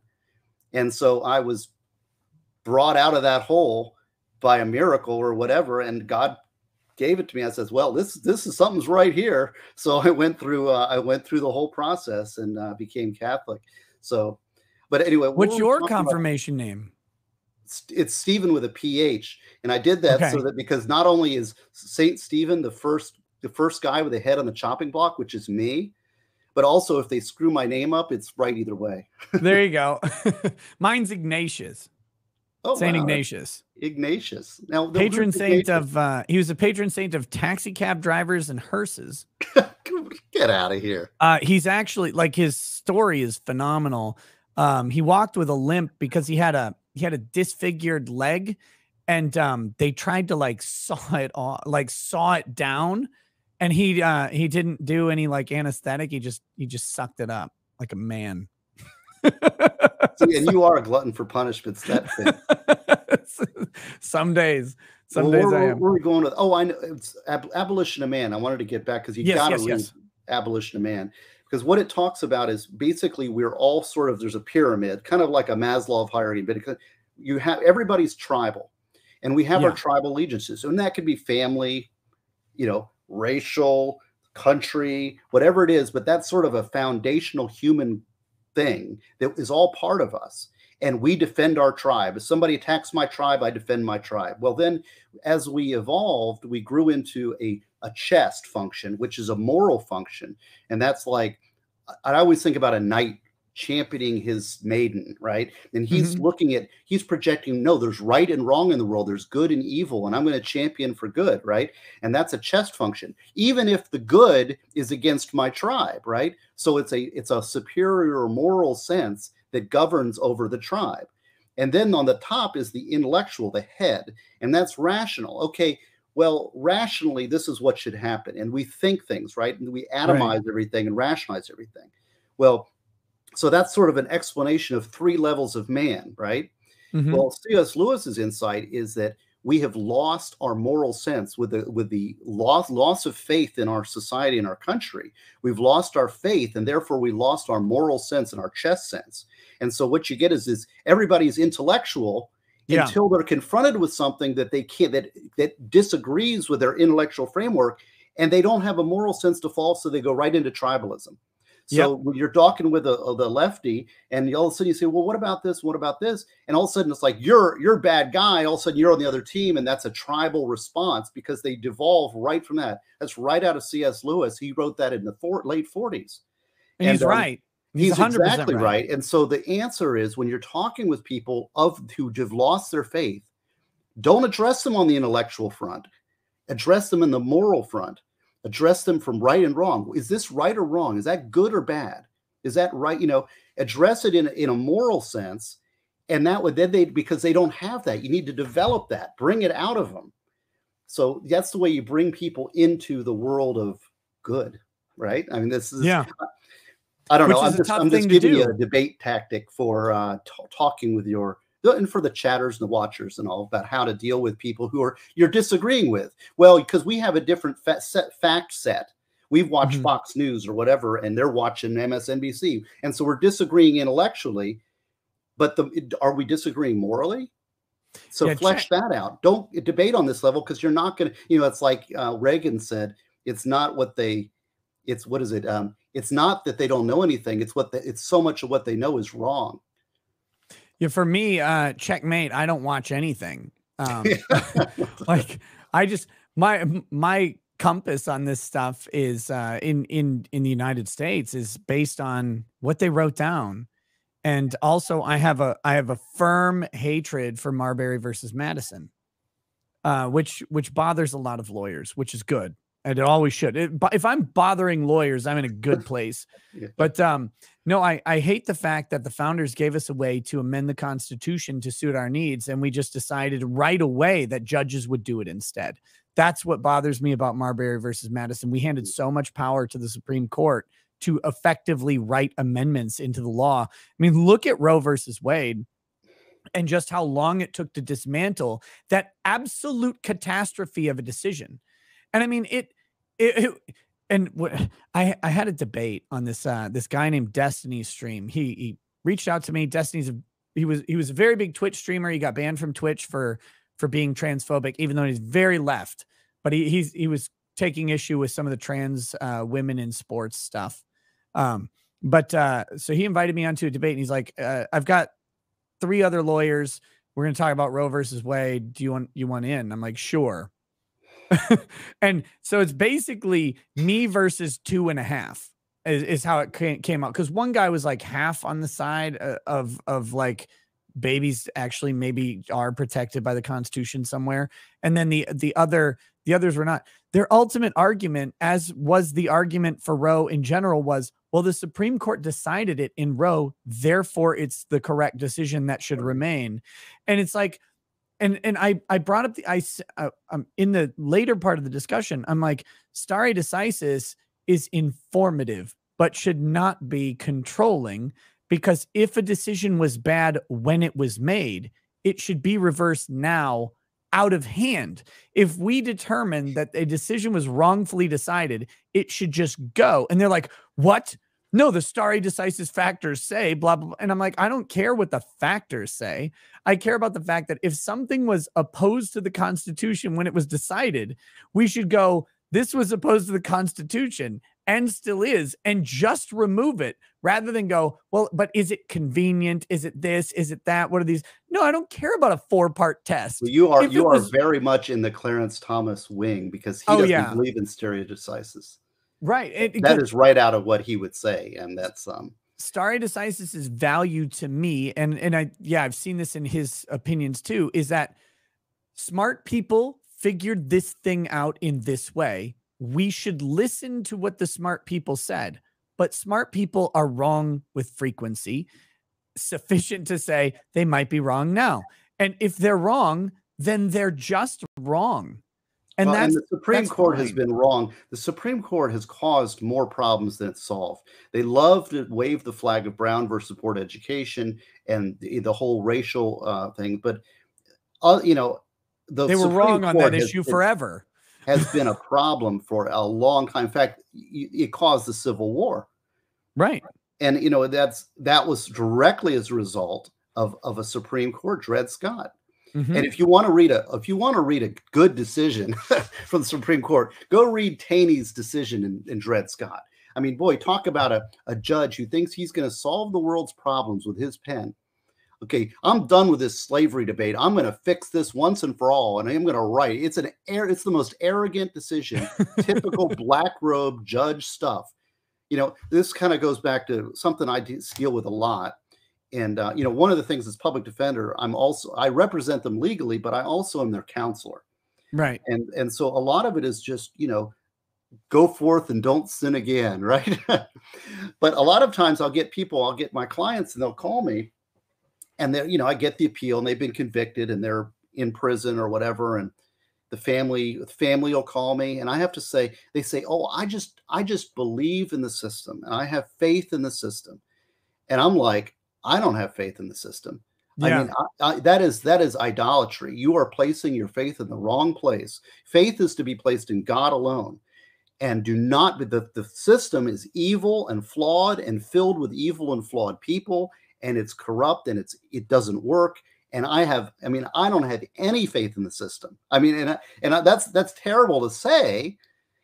D: And so i was brought out of that hole by a miracle or whatever and god gave it to me. I says well this this is something's right here. So i went through uh, i went through the whole process and uh, became catholic. So but anyway
C: What's your
D: talking about?
C: confirmation name?
D: It's- stephen with a ph and i did that so that because not only is saint stephen the first the first guy with a head on the chopping block which is me but also if they screw my name up it's right either way
C: There you go. Mine's Ignatius.
D: oh
C: Saint
D: wow,
C: Ignatius.
D: ignatius now the-
C: Patron saint
D: Ignatius?
C: of uh he was a patron saint of taxi cab drivers and hearses.
D: get out of here
C: Uh, he's actually like his story is phenomenal. Um, he walked with a limp because he had a he had a disfigured leg, and um, they tried to like saw it off, like saw it down, and he uh he didn't do any like anesthetic. He just he just sucked it up like a man.
D: See, and you are a glutton for punishments that thing
C: some days, some
D: Well,
C: days
D: where,
C: I
D: where-
C: am.
D: where are we going with? Oh, I know it's ab- abolition of man. I wanted to get back because you
C: Yes,
D: got to
C: yes,
D: read
C: yes.
D: abolition of man because what it talks about is basically we're all sort of there's a pyramid, kind of like a Maslow hierarchy, but it, you have everybody's tribal, and we have our tribal allegiances, and that could be family, you know, racial, country, whatever it is, but that's sort of a foundational human thing that is all part of us. And we defend our tribe. If somebody attacks my tribe, I defend my tribe. Well, then as we evolved, we grew into a, a chest function, which is a moral function. And that's like, I always think about a knight championing his maiden, right? And he's
C: Mhm.
D: looking at, he's projecting, no, there's right and wrong in the world, there's good and evil, and I'm going to champion for good, right? And that's a chest function, even if the good is against my tribe, right? So it's a it's a superior moral sense that governs over the tribe. And then on the top is the intellectual, the head, and that's rational. Okay, well, rationally, this is what should happen. And we think things, right? And we atomize everything and rationalize everything. Well, so that's sort of an explanation of three levels of man, right?
C: Mhm.
D: Well, C.S. Lewis's insight is that we have lost our moral sense with the with the loss loss of faith in our society and our country. We've lost our faith, and therefore we lost our moral sense and our chest sense. And so what you get is is everybody's intellectual
C: Yeah.
D: until they're confronted with something that they can't that that disagrees with their intellectual framework, and they don't have a moral sense to fall, so they go right into tribalism. So when you're talking with a, the lefty, and all of a sudden you say, "Well, what about this? What about this?" And all of a sudden it's like you're you're a bad guy. All of a sudden you're on the other team, and that's a tribal response because they devolve right from that. That's right out of C.S. Lewis. He wrote that in the four, late 40s.
C: and he's
D: um,
C: right. He's,
D: He's
C: 100%
D: exactly right. And so the answer is when you're talking with people of who have lost their faith, don't address them on the intellectual front. Address them in the moral front. Address them from right and wrong. Is this right or wrong? Is that good or bad? Is that right? You know, address it in, in a moral sense and that would then they because they don't have that. You need to develop that, bring it out of them. So that's the way you bring people into the world of good, right? I mean, this is
C: Yeah.
D: I don't
C: Which
D: know. I'm just, I'm just
C: to
D: giving you a debate tactic for uh, t- talking with your and for the chatters and the watchers and all about how to deal with people who are you're disagreeing with. Well, because we have a different fa- set fact set. We've watched
C: Mhm.
D: Fox News or whatever, and they're watching MSNBC, and so we're disagreeing intellectually. But the are we disagreeing morally? So
C: Yeah,
D: flesh that out. Don't debate on this level because you're not going to. You know, it's like uh, Reagan said. It's not what they. It's what is it? Um, it's not that they don't know anything. It's what the, it's so much of what they know is wrong.
C: Yeah, for me, uh, checkmate. I don't watch anything. Um, like I just my my compass on this stuff is uh, in in in the United States is based on what they wrote down, and also I have a I have a firm hatred for Marbury versus Madison, uh, which which bothers a lot of lawyers, which is good, and it always should. It, but if I'm bothering lawyers, I'm in a good place.
D: Yeah.
C: But um, no, I, I hate the fact that the founders gave us a way to amend the Constitution to suit our needs, and we just decided right away that judges would do it instead. That's what bothers me about Marbury versus Madison. We handed so much power to the Supreme Court to effectively write amendments into the law. I mean, look at Roe versus Wade and just how long it took to dismantle that absolute catastrophe of a decision. And I mean, it, it, it and what I I had a debate on this uh this guy named Destiny stream. He he reached out to me. Destiny's a he was he was a very big Twitch streamer. He got banned from Twitch for for being transphobic, even though he's very left. But he he's he was taking issue with some of the trans uh, women in sports stuff. Um, but uh, so he invited me onto a debate, and he's like, uh, "I've got three other lawyers. We're going to talk about Roe versus Wade. Do you want you want in?" I'm like, "Sure." and so it's basically me versus two and a half is, is how it came out. Because one guy was like half on the side uh, of of like babies actually maybe are protected by the constitution somewhere. And then the the other the others were not. Their ultimate argument as was the argument for roe in general was well the supreme court decided it in roe therefore it's the correct decision that should remain. And it's like and and I I brought up the I uh, um in the later part of the discussion I'm like stare decisis is informative but should not be controlling because if a decision was bad when it was made it should be reversed now out of hand. If we determine that a decision was wrongfully decided it should just go. And they're like what no the stare decisis factors say blah blah, blah. and i'm like i don't care what the factors say I care about the fact that if something was opposed to the Constitution when it was decided, we should go, this was opposed to the Constitution and still is, and just remove it rather than go, well, but is it convenient? Is it this? Is it that? What are these? No, I don't care about a four part test.
D: Well, you are
C: If
D: you are
C: was-
D: very much in the Clarence Thomas wing because he
C: Oh,
D: doesn't
C: yeah.
D: believe in stare decisis.
C: Right. It,
D: That is right out of what he would say, and that's um.
C: stare decisis is value to me and and i yeah i've seen this in his opinions too is that smart people figured this thing out in this way we should listen to what the smart people said but smart people are wrong with frequency sufficient to say they might be wrong now and if they're wrong then they're just wrong and
D: well, and the Supreme Court has been wrong. The Supreme Court has caused more problems than it solved. They love to wave the flag of Brown versus Board education and the, the whole racial uh, thing, but uh, you know, the
C: they were
D: Supreme
C: wrong on that
D: has
C: issue
D: been-
C: forever
D: has been a problem for a long time. In fact, it caused the Civil War.
C: right
D: and you know that's that was directly as a result of of a Supreme Court, Dred Scott.
C: Mhm.
D: And if you want to read a if you want to read a good decision from the Supreme Court, go read Taney's decision in, in Dred Scott. I mean, boy, talk about a, a judge who thinks he's going to solve the world's problems with his pen. Okay, I'm done with this slavery debate. I'm going to fix this once and for all, and I'm going to write. It's an air. It's the most arrogant decision, typical black robe judge stuff. You know, this kind of goes back to something I deal with a lot. And uh, you know, one of the things as public defender, I'm also I represent them legally, but I also am their counselor.
C: right
D: And and so a lot of it is just you know, go forth and don't sin again, right? but a lot of times I'll get people, I'll get my clients, and they'll call me, and they're you know I get the appeal and they've been convicted and they're in prison or whatever and the family the family will call me and I have to say they say oh I just I just believe in the system and I have faith in the system and I'm like I don't have faith in the system. Yeah. I mean I, I, that is that is idolatry. You are placing your faith in the wrong place. Faith is to be placed in God alone. And do not the, the system is evil and flawed and filled with evil and flawed people and it's corrupt and it's it doesn't work. And i have i mean i don't have any faith in the system. I mean and and that's that's terrible to say.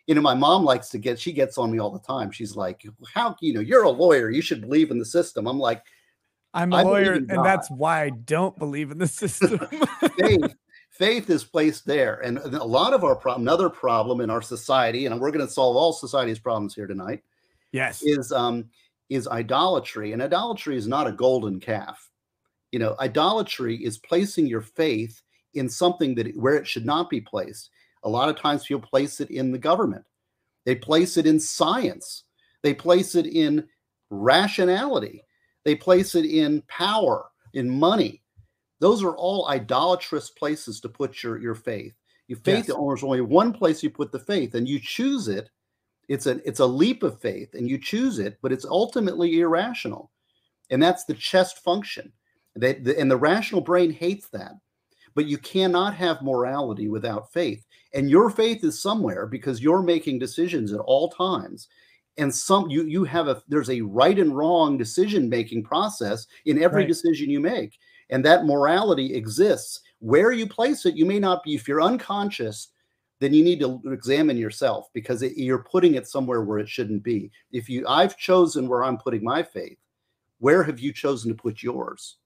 D: You know my mom likes to get she gets on me all the time. She's like how you know you're a lawyer. You should believe in the system. I'm like
C: i'm a lawyer and that's why i don't believe in the system
D: faith, faith is placed there and a lot of our problem another problem in our society and we're going to solve all society's problems here tonight
C: yes
D: is um is idolatry, and idolatry is not a golden calf. You know, idolatry is placing your faith in something that where it should not be placed. A lot of times people place it in the government. They place it in science. They place it in rationality. They place it in power, in money. Those are all idolatrous places to put your, your faith. Your faith, yes. there's only one place you put the faith, and you choose it it's a it's a leap of faith and you choose it but it's ultimately irrational and that's the chest function they, the, and the rational brain hates that but you cannot have morality without faith and your faith is somewhere because you're making decisions at all times and some you you have a there's a right and wrong decision making process in every right. decision you make and that morality exists where you place it you may not be if you're unconscious then you need to examine yourself because it, you're putting it somewhere where it shouldn't be. If you, I've chosen where I'm putting my faith. Where have you chosen to put yours?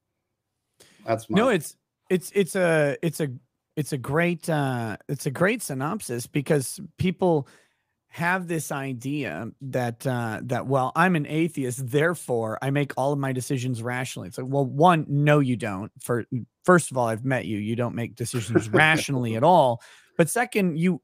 D: That's my
C: no. It's it's it's a it's a it's a great uh it's a great synopsis because people have this idea that uh that well i'm an atheist therefore i make all of my decisions rationally. It's like well one no you don't. For first of all i've met you. You don't make decisions rationally at all. But second, you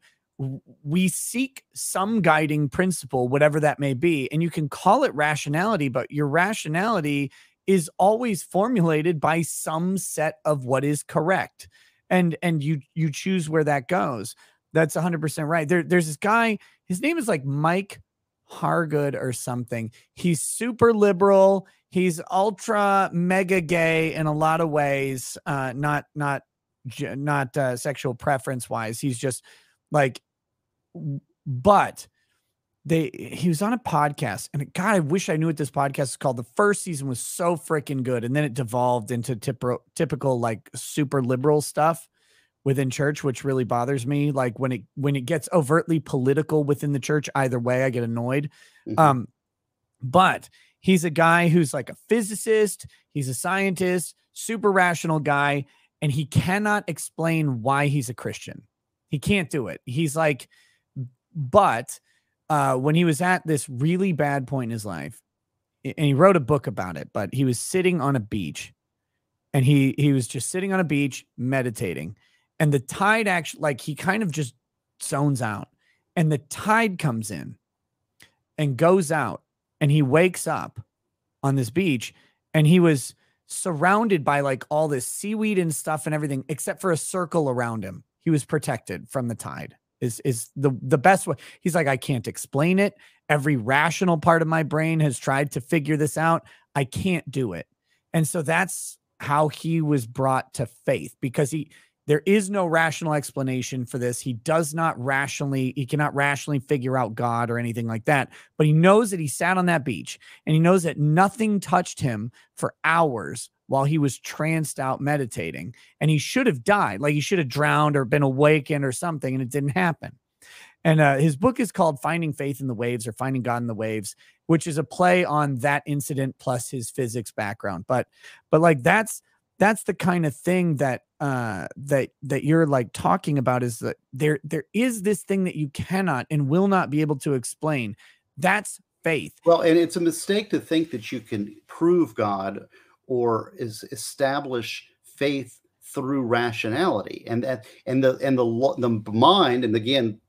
C: we seek some guiding principle, whatever that may be, and you can call it rationality, but your rationality is always formulated by some set of what is correct, and and you you choose where that goes. That's 100% right. There, there's this guy, his name is like Mike Hargood or something. He's super liberal. He's ultra mega gay in a lot of ways. Uh, not not not uh, sexual preference wise. He's just like, but they he was on a podcast and God, I wish I knew what this podcast is called. The first season was so freaking good, and then it devolved into typical typical like super liberal stuff within church, which really bothers me. Like when it when it gets overtly political within the church, either way, I get annoyed. Mm-hmm. Um, but he's a guy who's like a physicist, he's a scientist, super rational guy, and he cannot explain why he's a Christian. He can't do it. He's like, but uh, when he was at this really bad point in his life, and he wrote a book about it, but he was sitting on a beach and he he was just sitting on a beach meditating and the tide actually like he kind of just zones out and the tide comes in and goes out and he wakes up on this beach and he was surrounded by like all this seaweed and stuff and everything, except for a circle around him. He was protected from the tide. Is is the the best way? He's like, I can't explain it. Every rational part of my brain has tried to figure this out. I can't do it. And so that's how he was brought to faith because he there is no rational explanation for this. He does not rationally, he cannot rationally figure out God or anything like that. But he knows that he sat on that beach and he knows that nothing touched him for hours while he was tranced out meditating. And he should have died, like he should have drowned or been awakened or something, and it didn't happen. And uh, his book is called Finding Faith in the Waves or Finding God in the Waves, which is a play on that incident plus his physics background. But, but like that's, that's the kind of thing that uh that that you're like talking about is that there there is this thing that you cannot and will not be able to explain. That's faith.
D: Well and it's a mistake to think that you can prove god or is establish faith through rationality. And that and the and the the mind and again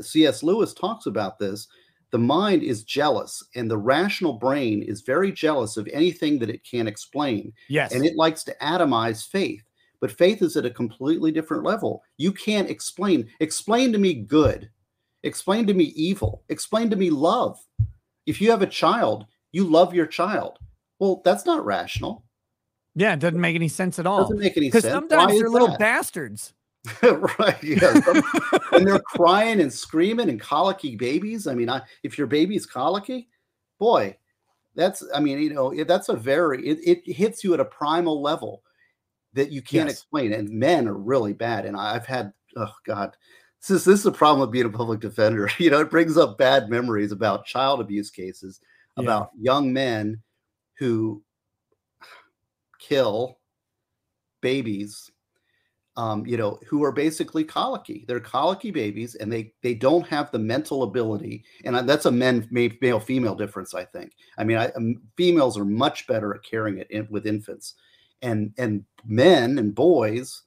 D: cs lewis talks about this the mind is jealous and the rational brain is very jealous of anything that it can't explain.
C: Yes.
D: and it likes to atomize faith but faith is at a completely different level. You can't explain. Explain to me good. Explain to me evil. Explain to me love. If you have a child you love your child. Well that's not rational.
C: Yeah, it doesn't make any sense at all.
D: doesn't make any
C: Because
D: sense.
C: sometimes
D: Why
C: they're little
D: that?
C: bastards.
D: right yeah. And they're crying and screaming and colicky babies. I mean I, if your baby's colicky boy that's i mean you know that's a very it, it hits you at a primal level that you can't
C: Yes.
D: explain and men are really bad and i've had oh god this is this is a problem with being a public defender you know it brings up bad memories about child abuse cases
C: Yeah.
D: about young men who kill babies um, you know, who are basically colicky. They're colicky babies, and they they don't have the mental ability. And that's a men male female difference, I think. I mean, I, um, females are much better at carrying it in, with infants, and and men and boys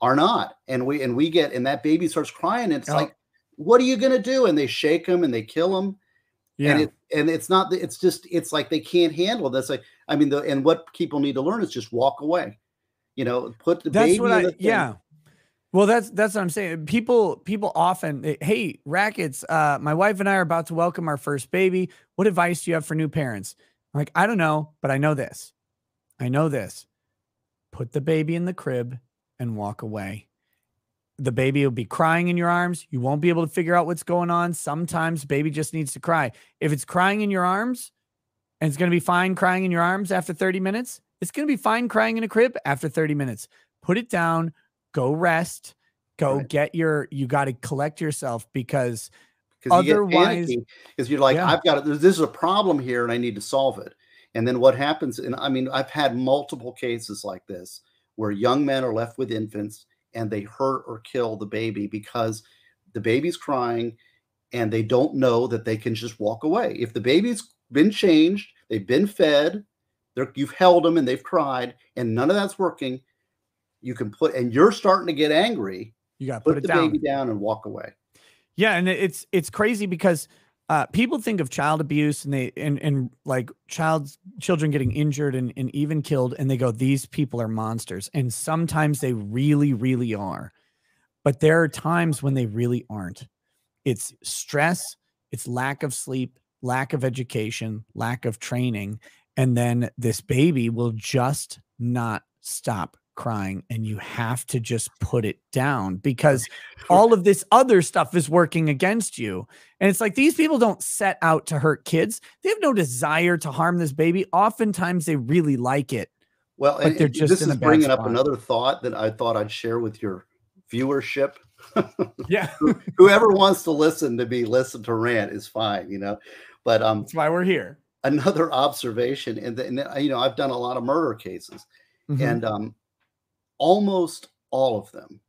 D: are not. And we and we get and that baby starts crying. And it's
C: Oh.
D: like, what are you gonna do? And they shake them and they kill them
C: Yeah.
D: and it and it's not it's just it's like they can't handle this like i mean the and what people need to learn is just walk away you know put the
C: that's
D: baby
C: what I yeah. Well, that's that's what I'm saying. People people often eh, hey rackets. Uh, my wife and I are about to welcome our first baby. What advice do you have for new parents? I'm like I don't know, but I know this. I know this. Put the baby in the crib and walk away. The baby will be crying in your arms. You won't be able to figure out what's going on. Sometimes baby just needs to cry. If it's crying in your arms and it's going to be fine crying in your arms after 30 minutes, it's going to be fine crying in a crib after 30 minutes. Put it down, go rest, go
D: Right.
C: get your, you got to collect yourself because
D: because you
C: Otherwise-
D: because you're like
C: Yeah.
D: i've got it this is a problem here and i need to solve it and then what happens and i mean i've had multiple cases like this where young men are left with infants and they hurt or kill the baby because the baby's crying and they don't know that they can just walk away if the baby's been changed they've been fed they're, you've held them and they've cried and none of that's working you can put and you're starting to get angry
C: you got to
D: put,
C: put,
D: the
C: down.
D: baby down and walk away
C: Yeah, and it's it's crazy because uh, people think of child abuse and they and and like child children getting injured and, and even killed, and they go, these people are monsters, and sometimes they really really are, but there are times when they really aren't. It's stress, it's lack of sleep, lack of education, lack of training, and then this baby will just not stop crying and you have to just put it down because all of this other stuff is working against you. And it's like these people don't set out to hurt kids. They have no desire to harm this baby. Oftentimes they really like it.
D: Well,
C: But
D: and,
C: they're just
D: this is bringing up another thought that I thought I'd share with your viewership.
C: Yeah.
D: Whoever wants to listen to me listen to rant is fine, you know. But um,
C: That's why we're here.
D: another observation, and, then you know, I've done a lot of murder cases,
C: Mhm.
D: and um, almost all of them,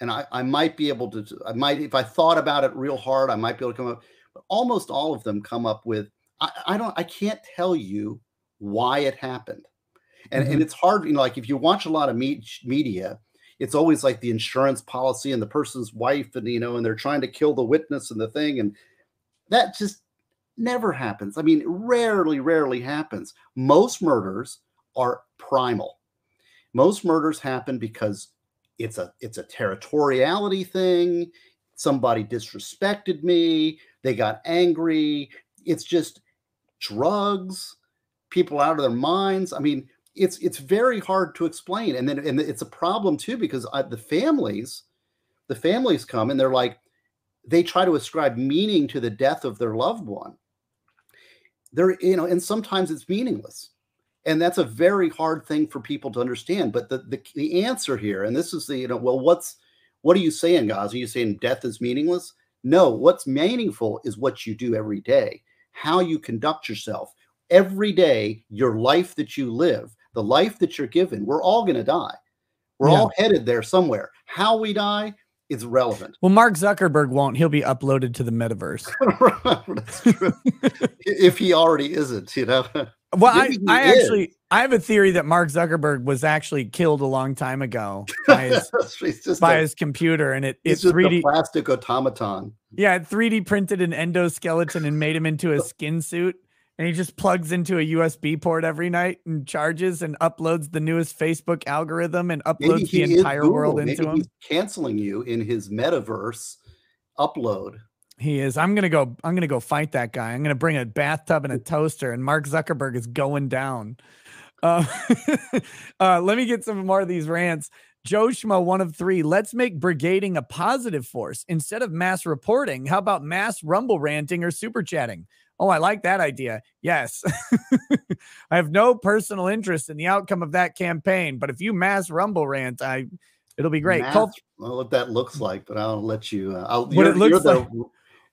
D: and I, I might be able to, I might, if I thought about it real hard, I might be able to come up, but almost all of them come up with, I, I don't, I can't tell you why it happened. And, and mm-hmm. it's hard, you know, like if you watch a lot of me- media, it's always like the insurance policy and the person's wife, and you know, and they're trying to kill the witness and the thing, and that just never happens. I mean, rarely, rarely happens. Most murders are primal. Most murders happen because it's a it's a territoriality thing. Somebody disrespected me. They got angry. It's just drugs. People out of their minds. I mean, it's it's very hard to explain. And then and it's a problem too because uh, the families, the families come and they're like, they try to ascribe meaning to the death of their loved one. They're you know, and sometimes it's meaningless and that's a very hard thing for people to understand but the, the the answer here and this is the you know well what's what are you saying guys are you saying death is meaningless? No what's meaningful is what you do every day how you conduct yourself. Every day your life that you live the life that you're given we're all going to die. We're
C: Yeah.
D: all headed there somewhere. How we die is relevant
C: Well, Mark Zuckerberg won't. He'll be uploaded to the metaverse.
D: that's true if he already isn't you know
C: Well, I, I
D: is.
C: actually I have a theory that Mark Zuckerberg was actually killed a long time ago by his, by
D: a-
C: his computer, and it
D: he's
C: it 3D
D: plastic automaton.
C: yeah it 3D printed an endoskeleton and made him into a skin suit, and he just plugs into a USB port every night and charges and uploads the newest Facebook algorithm and uploads the entire world
D: Google.
C: into
D: Maybe
C: him.
D: canceling you in his metaverse upload.
C: He is. I'm gonna go. I'm gonna go fight that guy. I'm gonna bring a bathtub and a toaster, and Mark Zuckerberg is going down. Uh, uh, let me get some more of these rants. Joe Schmo, one of three. Let's make brigading a positive force instead of mass reporting. How about mass rumble ranting or super chatting? Oh, I like that idea. Yes. I have no personal interest in the outcome of that campaign, but if you mass rumble rant, I it'll be great.
D: Math,
C: Col-
D: I don't know what that looks like, but I'll let you. Uh, I'll,
C: What it looks
D: the
C: like-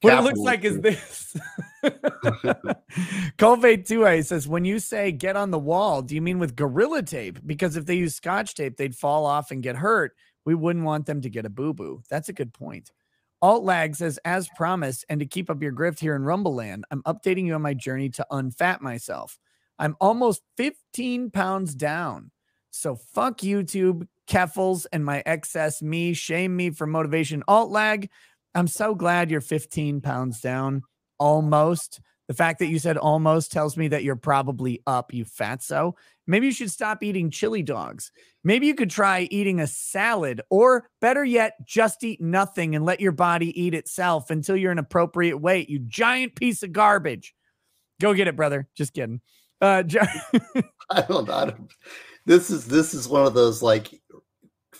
C: what it looks like is this. Culvate 2A says, when you say get on the wall, do you mean with gorilla tape? Because if they use scotch tape, they'd fall off and get hurt. We wouldn't want them to get a boo boo. That's a good point. Alt lag says, as promised, and to keep up your grift here in Rumble Land, I'm updating you on my journey to unfat myself. I'm almost 15 pounds down. So fuck YouTube, Keffals, and my excess me. Shame me for motivation. Alt lag, I'm so glad you're 15 pounds down. Almost. The fact that you said almost tells me that you're probably up, you fatso. Maybe you should stop eating chili dogs. Maybe you could try eating a salad, or better yet, just eat nothing and let your body eat itself until you're an appropriate weight, you giant piece of garbage. Go get it, brother. Just kidding. Uh, Jo-
D: I don't, don't. This is this is one of those like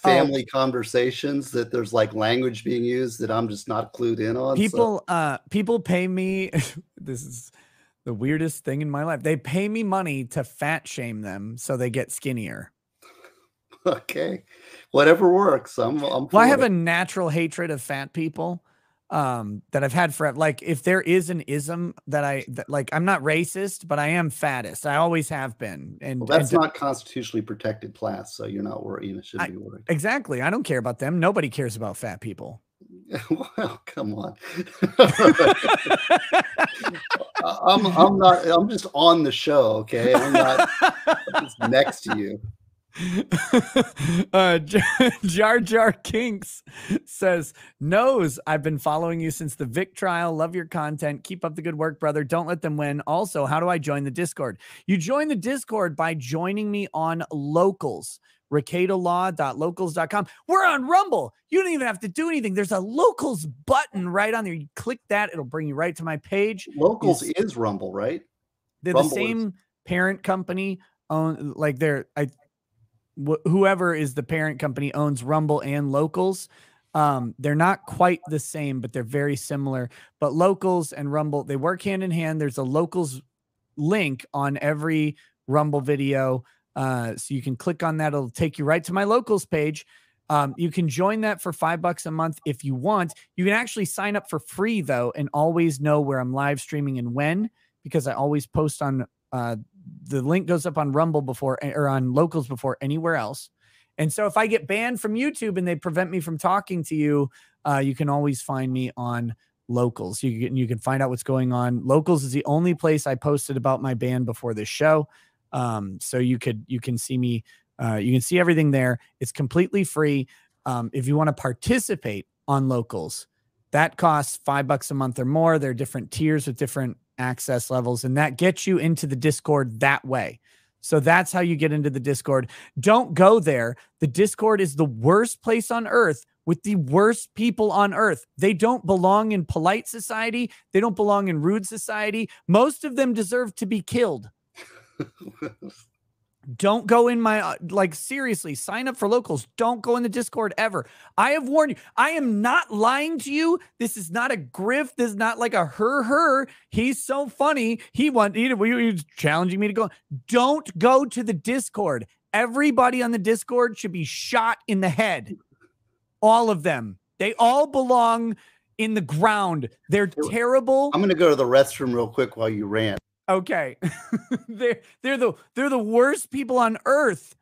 C: Oh.
D: family conversations that there's like language being used that I'm just not clued in on. so-
C: people uh people pay me this is the weirdest thing in my life they pay me money to fat shame them so they get skinnier
D: okay, whatever works. I'm. I'm
C: well i have
D: it.
C: a natural hatred of fat people um that i've had forever like if there is an ism that i that, like i'm not racist but i am fattest i always have been and,
D: Well, that's
C: and
D: not constitutionally protected class, so you're not worried. You shouldn't
C: I-
D: be worried.
C: exactly i don't care about them nobody cares about fat people
D: well, come on. I'm. I'm not. I'm just on the show. Okay, I'm not I'm just next to you.
C: uh, Jar- Jar Kinks says, Knows I've been following you since the Vic trial. Love your content. Keep up the good work, brother. Don't let them win. Also, how do I join the Discord? You join the Discord by joining me on locals. RekietaLaw.locals.com. We're on Rumble. You don't even have to do anything. There's a locals button right on there. You click that, it'll bring you right to my page.
D: Locals
C: Is-
D: is Rumble, right?
C: They're
D: Rumble
C: the
D: is-
C: same parent company. Own like they're I, wh- whoever is the parent company owns Rumble and Locals. Um, they're not quite the same, but they're very similar. But Locals and Rumble they work hand in hand. There's a Locals link on every Rumble video, uh, so you can click on that. It'll take you right to my Locals page. Um, you can join that for five bucks a month if you want. You can actually sign up for free though, and always know where I'm live streaming and when because I always post on uh, the link goes up on Rumble before or on locals before anywhere else. And so if I get banned from YouTube and they prevent me from talking to you, uh, you can always find me on locals. You can you can find out what's going on. Locals is the only place I posted about my band before this show. Um, so you could you can see me, uh, you can see everything there. It's completely free. Um, if you want to participate on locals, that costs five bucks a month or more. There are different tiers with different access levels, and that gets you into the Discord that way. So that's how you get into the Discord. Don't go there. The Discord is the worst place on earth with the worst people on earth. They don't belong in polite society, they don't belong in rude society. Most of them deserve to be killed. Don't go in my uh, like seriously, sign up for locals. Don't go in the Discord ever. I have warned you. I am not lying to you. This is not a grift. This is not like a her her. He's so funny. He want he, he was challenging me to go. Don't go to the Discord. Everybody on the Discord should be shot in the head. All of them. They all belong in the ground. They're terrible.
D: I'm gonna go to the restroom real quick while you rant.
C: Okay. they're they're the they're the worst people on earth.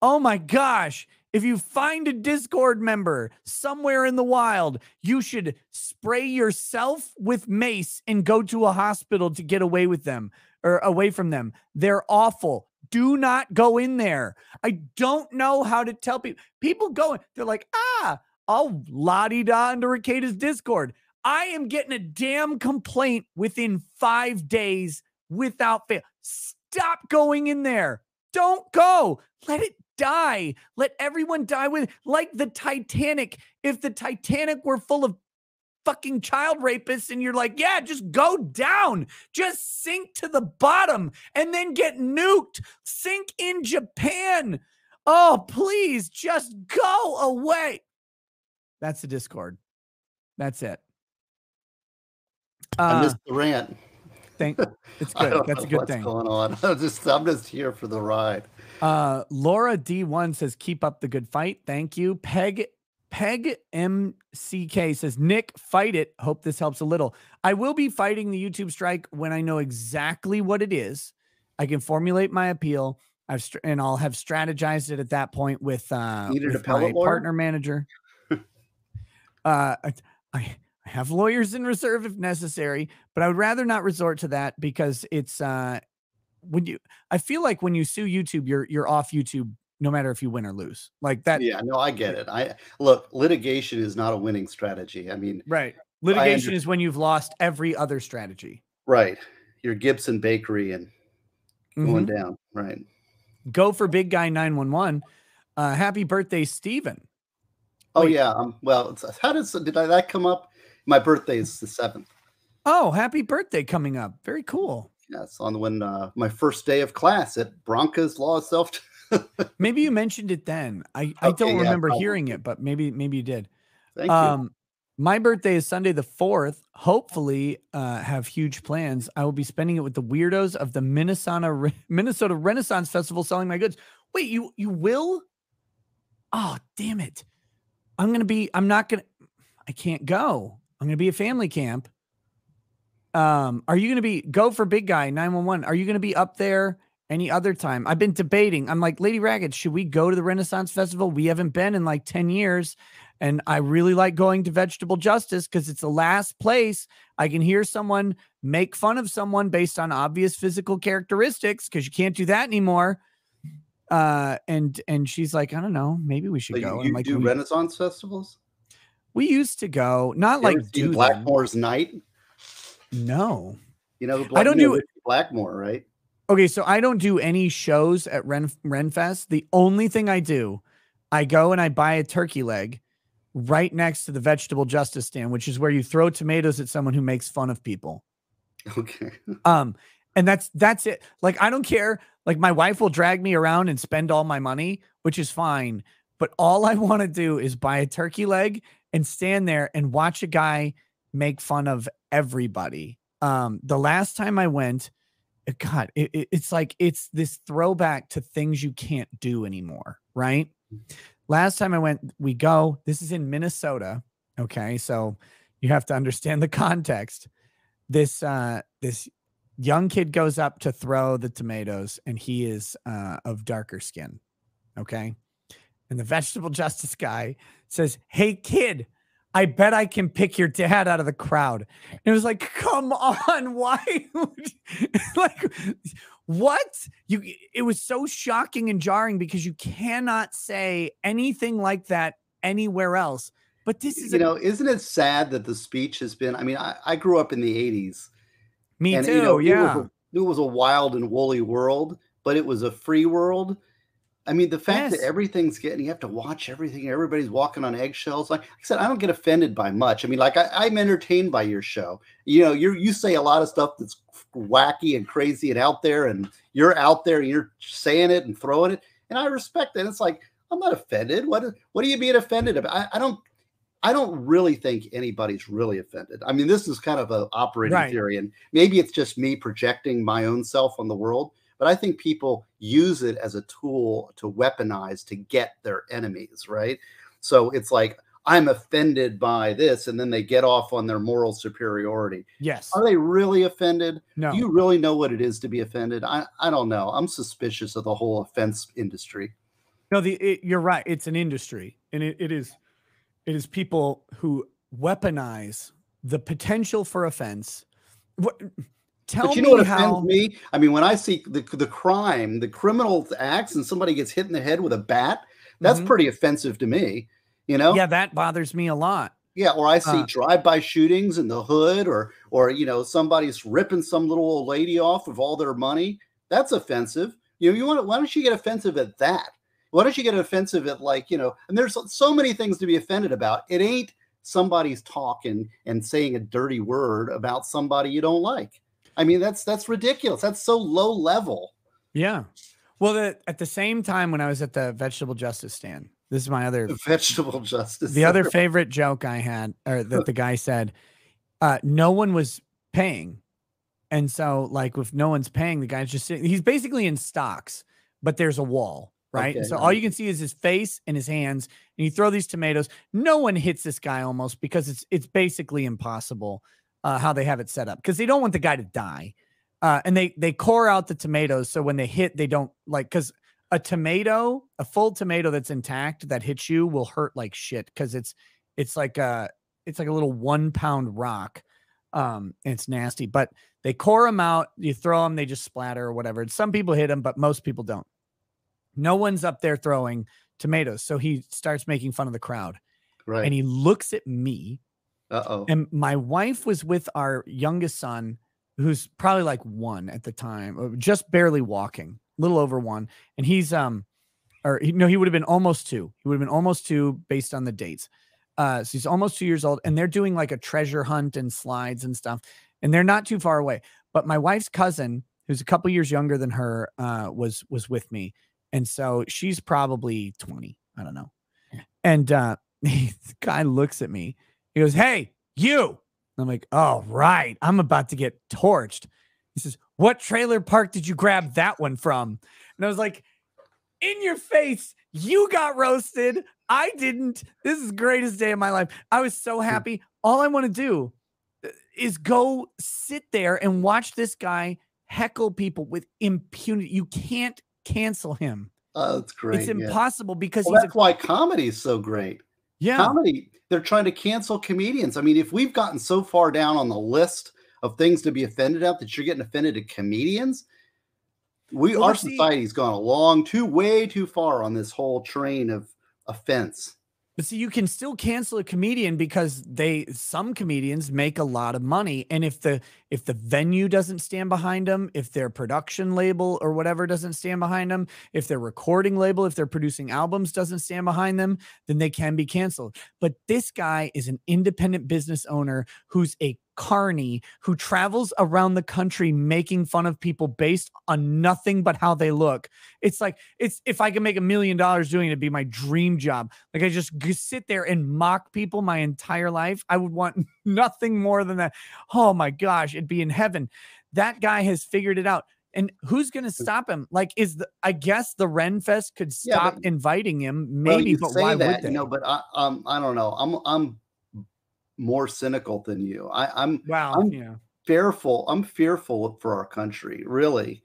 C: Oh my gosh. If you find a Discord member somewhere in the wild, you should spray yourself with mace and go to a hospital to get away with them or away from them. They're awful. do not go in there. I don't know how to tell people. People go, they're like, ah, I'll la di da into Discord. I am getting a damn complaint within five days without fail. Stop going in there. Don't go. Let it die. Let everyone die with like the Titanic. If the Titanic were full of fucking child rapists and you're like, yeah, just go down, just sink to the bottom and then get nuked, sink in Japan. Oh, please just go away. That's the Discord. That's it.
D: I
C: Uh,
D: missed the rant.
C: thank, it's
D: I
C: good. That's a good
D: what's
C: thing.
D: going on. I'm just I'm just here for the ride.
C: Uh, Laura D1 says, keep up the good fight. Thank you. Peg Peg MCK says, Nick, fight it. Hope this helps a little. I will be fighting the YouTube strike when I know exactly what it is. I can formulate my appeal. I've str- and I'll have strategized it at that point with uh with my
D: lawyer?
C: partner manager. uh I, I I have lawyers in reserve if necessary, but I would rather not resort to that because it's uh when you I feel like when you sue YouTube, you're you're off YouTube no matter if you win or lose. Like that
D: Yeah, no, I get it. I look, litigation is not a winning strategy. I mean,
C: right. Litigation is when you've lost every other strategy.
D: right. Your Gibson bakery and going
C: Mhm.
D: down. Right.
C: Go for big guy 911. Uh happy birthday, Steven.
D: Oh
C: Wait.
D: yeah. Um, well, how does did I, that come up? My birthday is the seventh.
C: Oh, happy birthday coming up. Very cool.
D: Yes, on the when uh, my first day of class at Branca's Law of Self.
C: Maybe you mentioned it then. I, I don't
D: Okay,
C: remember hearing it, but maybe maybe you did.
D: Thank you.
C: Um, my birthday is Sunday the fourth. Hopefully, uh, have huge plans. I will be spending it with the weirdos of the Minnesota Re- Minnesota Renaissance Festival, selling my goods. Wait, you you will? Oh, damn it! I'm gonna be. I'm not gonna. I can't go. I'm gonna be a family camp. Um, are you gonna be go for big guy nine one one? Are you gonna be up there any other time? I've been debating. I'm like, Lady Ragged, should we go to the Renaissance Festival? We haven't been in like ten years. And I really like going to Vegetable Justice because it's the last place I can hear someone make fun of someone based on obvious physical characteristics because you can't do that anymore. Uh, and and she's like, I don't know, maybe we should go.
D: you, you
C: like,
D: do Renaissance festivals?
C: We used to go, not
D: You
C: like do them.
D: Blackmore's Night.
C: No.
D: You know,
C: I don't
D: you know
C: do-
D: Blackmore, right?
C: Okay, so I don't do any shows at Ren Renfest. The only thing I do, I go and I buy a turkey leg right next to the vegetable justice stand, which is where you throw tomatoes at someone who makes fun of people.
D: Okay.
C: Um, and that's that's it. Like I don't care. Like my wife will drag me around and spend all my money, which is fine. But all I want to do is buy a turkey leg and stand there and watch a guy make fun of everybody. Um, the last time I went, uh, God, it, it- it's like it's this throwback to things you can't do anymore, right? Last time I went, we go. This is in Minnesota. Okay, so you have to understand the context. This uh, this young kid goes up to throw the tomatoes, and he is uh, of darker skin. Okay, and the vegetable justice guy says, "Hey, kid." I bet I can pick your dad out of the crowd. And it was like, come on, why? like, what? You it was so shocking and jarring because you cannot say anything like that anywhere else. But this is
D: You know, isn't it sad that the speech has been? I mean, I, I grew up in the 80s.
C: me
D: and,
C: too.
D: you know, it was
C: yeah.
D: a- It was, a, wild and woolly world, but it was a free world. I mean, the fact that everything's getting, you have to watch everything. Everybody's walking on eggshells. Like I said, I don't get offended by much. I mean, like I, I'm entertained by your show. You know, you you say a lot of stuff that's wacky and crazy and out there, and you're out there and you're saying it and throwing it, and I respect it. It's like I'm not offended. What what are you being offended about? I, I don't. I don't really think anybody's really offended. I mean, this is kind of a operating
C: Right.
D: theory, and maybe it's just me projecting my own self on the world. But I think people use it as a tool to weaponize to get their enemies, right? So it's like I'm offended by this, and then they get off on their moral superiority.
C: yes.
D: Are they really offended?
C: No.
D: Do you really know what it is to be offended? I, I don't know. I'm suspicious of the whole offense industry.
C: No, the it, you're right. It's an industry, and it, it is it is people who weaponize the potential for offense. What Tell
D: but you
C: me
D: know what
C: how.
D: offends me? I mean, when I see the the crime, the criminal acts, and somebody gets hit in the head with a bat, that's
C: Mhm.
D: pretty offensive to me. You know?
C: Yeah, that bothers me a lot.
D: Yeah, or I see
C: Uh,
D: drive-by shootings in the hood, or or you know somebody's ripping some little old lady off of all their money. That's offensive. You know, you want why don't you get offensive at that? Why don't you get offensive at like you know? And there's so many things to be offended about. It ain't somebody's talking and saying a dirty word about somebody you don't like. I mean, that's that's ridiculous. That's so low level.
C: Yeah. Well, the, at the same time, when I was at the vegetable justice stand, this is my other
D: Vegetable justice.
C: the other favorite joke I had, or that the guy said, uh, no one was paying. And so, like, if no one's paying, the guy's just sitting, he's basically in stocks, but there's a wall, right?
D: Okay,
C: so all you can see is his face and his hands. And you throw these tomatoes. No one hits this guy almost because it's it's basically impossible uh, how they have it set up because they don't want the guy to die. Uh, and they they core out the tomatoes so when they hit, they don't like because a tomato, a full tomato that's intact that hits you will hurt like shit because it's it's like a it's like a little one pound rock. Um, and it's nasty, but they core them out. You throw them, they just splatter or whatever. And some people hit them, but most people don't. No one's up there throwing tomatoes, so he starts making fun of the crowd,
D: right.
C: and he looks at me.
D: Uh oh.
C: And my wife was with our youngest son, who's probably like one at the time, uh, just barely walking, a little over one. And he's um, or no, he would have been almost two. He would have been almost two based on the dates. Uh, so he's almost two years old, and they're doing like a treasure hunt and slides and stuff, and they're not too far away. But my wife's cousin, who's a couple years younger than her, uh, was was with me, and so she's probably twenty. I don't know. And uh, the guy looks at me. He goes, "Hey, you!" I'm like, "Oh, right. I'm about to get torched." He says, "What trailer park did you grab that one from?" And I was like, "In your face! You got roasted. I didn't. This is the greatest day of my life. I was so happy. All I want to do uh, is go sit there and watch this guy heckle people with impunity. You can't cancel him.
D: Oh, that's great.
C: it's
D: yeah.
C: impossible because
D: Well,
C: he's
D: that's
C: a
D: why comedy is so great.
C: Yeah.
D: Comedy, they're trying to cancel comedians. I mean, if we've gotten so far down on the list of things to be offended at that you're getting offended at comedians, we
C: Well,
D: our society's gone along too way too far on this whole train of offense.
C: But see, you can still cancel a comedian because they some comedians make a lot of money, and if the if the venue doesn't stand behind them, if their production label or whatever doesn't stand behind them, if their recording label, if they're producing albums doesn't stand behind them, then they can be canceled. But this guy is an independent business owner who's a carny who travels around the country making fun of people based on nothing but how they look. It's like it's if I could make a million dollars doing it, it'd be my dream job. Like I just sit there and mock people my entire life. I would want nothing more than that. Oh my gosh, it'd be in heaven. That guy has figured it out. And who's going to stop him? Like, is the I guess the Renfest could
D: Yeah,
C: stop
D: but-
C: inviting him, maybe,
D: you
C: but why
D: that,
C: would they?
D: you know, but I, um, I don't know. I'm I'm more cynical than you. I, I'm
C: wow,
D: I'm-
C: yeah.
D: fearful. I'm fearful for our country, really.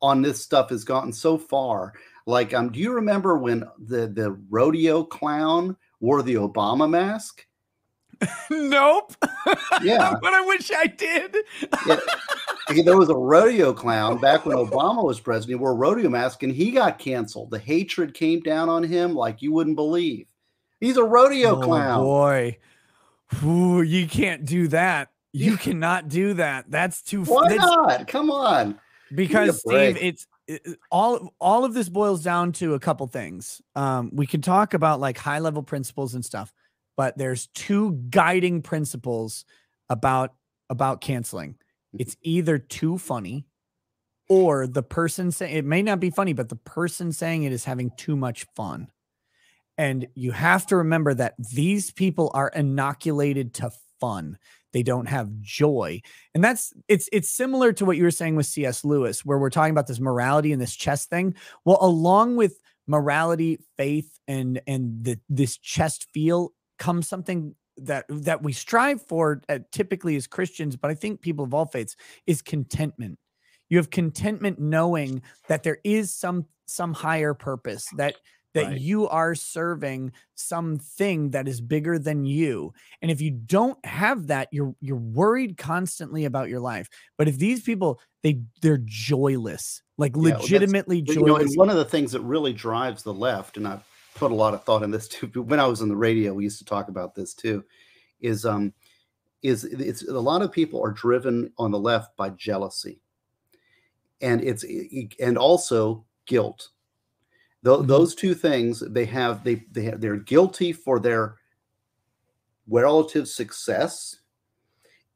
D: On this stuff has gotten so far. Like, um, do you remember when the the rodeo clown wore the Obama mask?
C: nope.
D: Yeah.
C: but I wish I did.
D: Yeah. There was a rodeo clown back when Obama was president. He wore a rodeo mask and he got canceled. The hatred came down on him like you wouldn't believe. He's a rodeo
C: Oh,
D: clown.
C: boy. Ooh, you can't do that. You cannot do that. That's too
D: Why
C: that's-
D: not? Come on.
C: because. Steve, it's it- all all of this boils down to a couple things. Um, we can talk about like high level principles and stuff, but there's two guiding principles about about canceling. It's either too funny or the person saying it may not be funny, but the person saying it is having too much fun. And you have to remember that these people are inoculated to fun. They don't have joy. And that's it's it's similar to what you were saying with C.S. Lewis, where we're talking about this morality and this chest thing. Well, along with morality, faith, and and the this chest feel comes something that that we strive for uh, typically as Christians, but I think people of all faiths is contentment. You have contentment knowing that there is some some higher purpose that that
D: Right.
C: you are serving something that is bigger than you. And if you don't have that, you're you're worried constantly about your life. But if these people they they're joyless, like
D: well, that's-
C: legitimately
D: But, you know,
C: joyless.
D: and one of the things that really drives the left, and I've put a lot of thought in this too. When I was on the radio, we used to talk about this too. Is um, is it's a lot of people are driven on the left by jealousy, and it's and also guilt.
C: Mhm.
D: Those two things they have they they have, they're guilty for their relative success,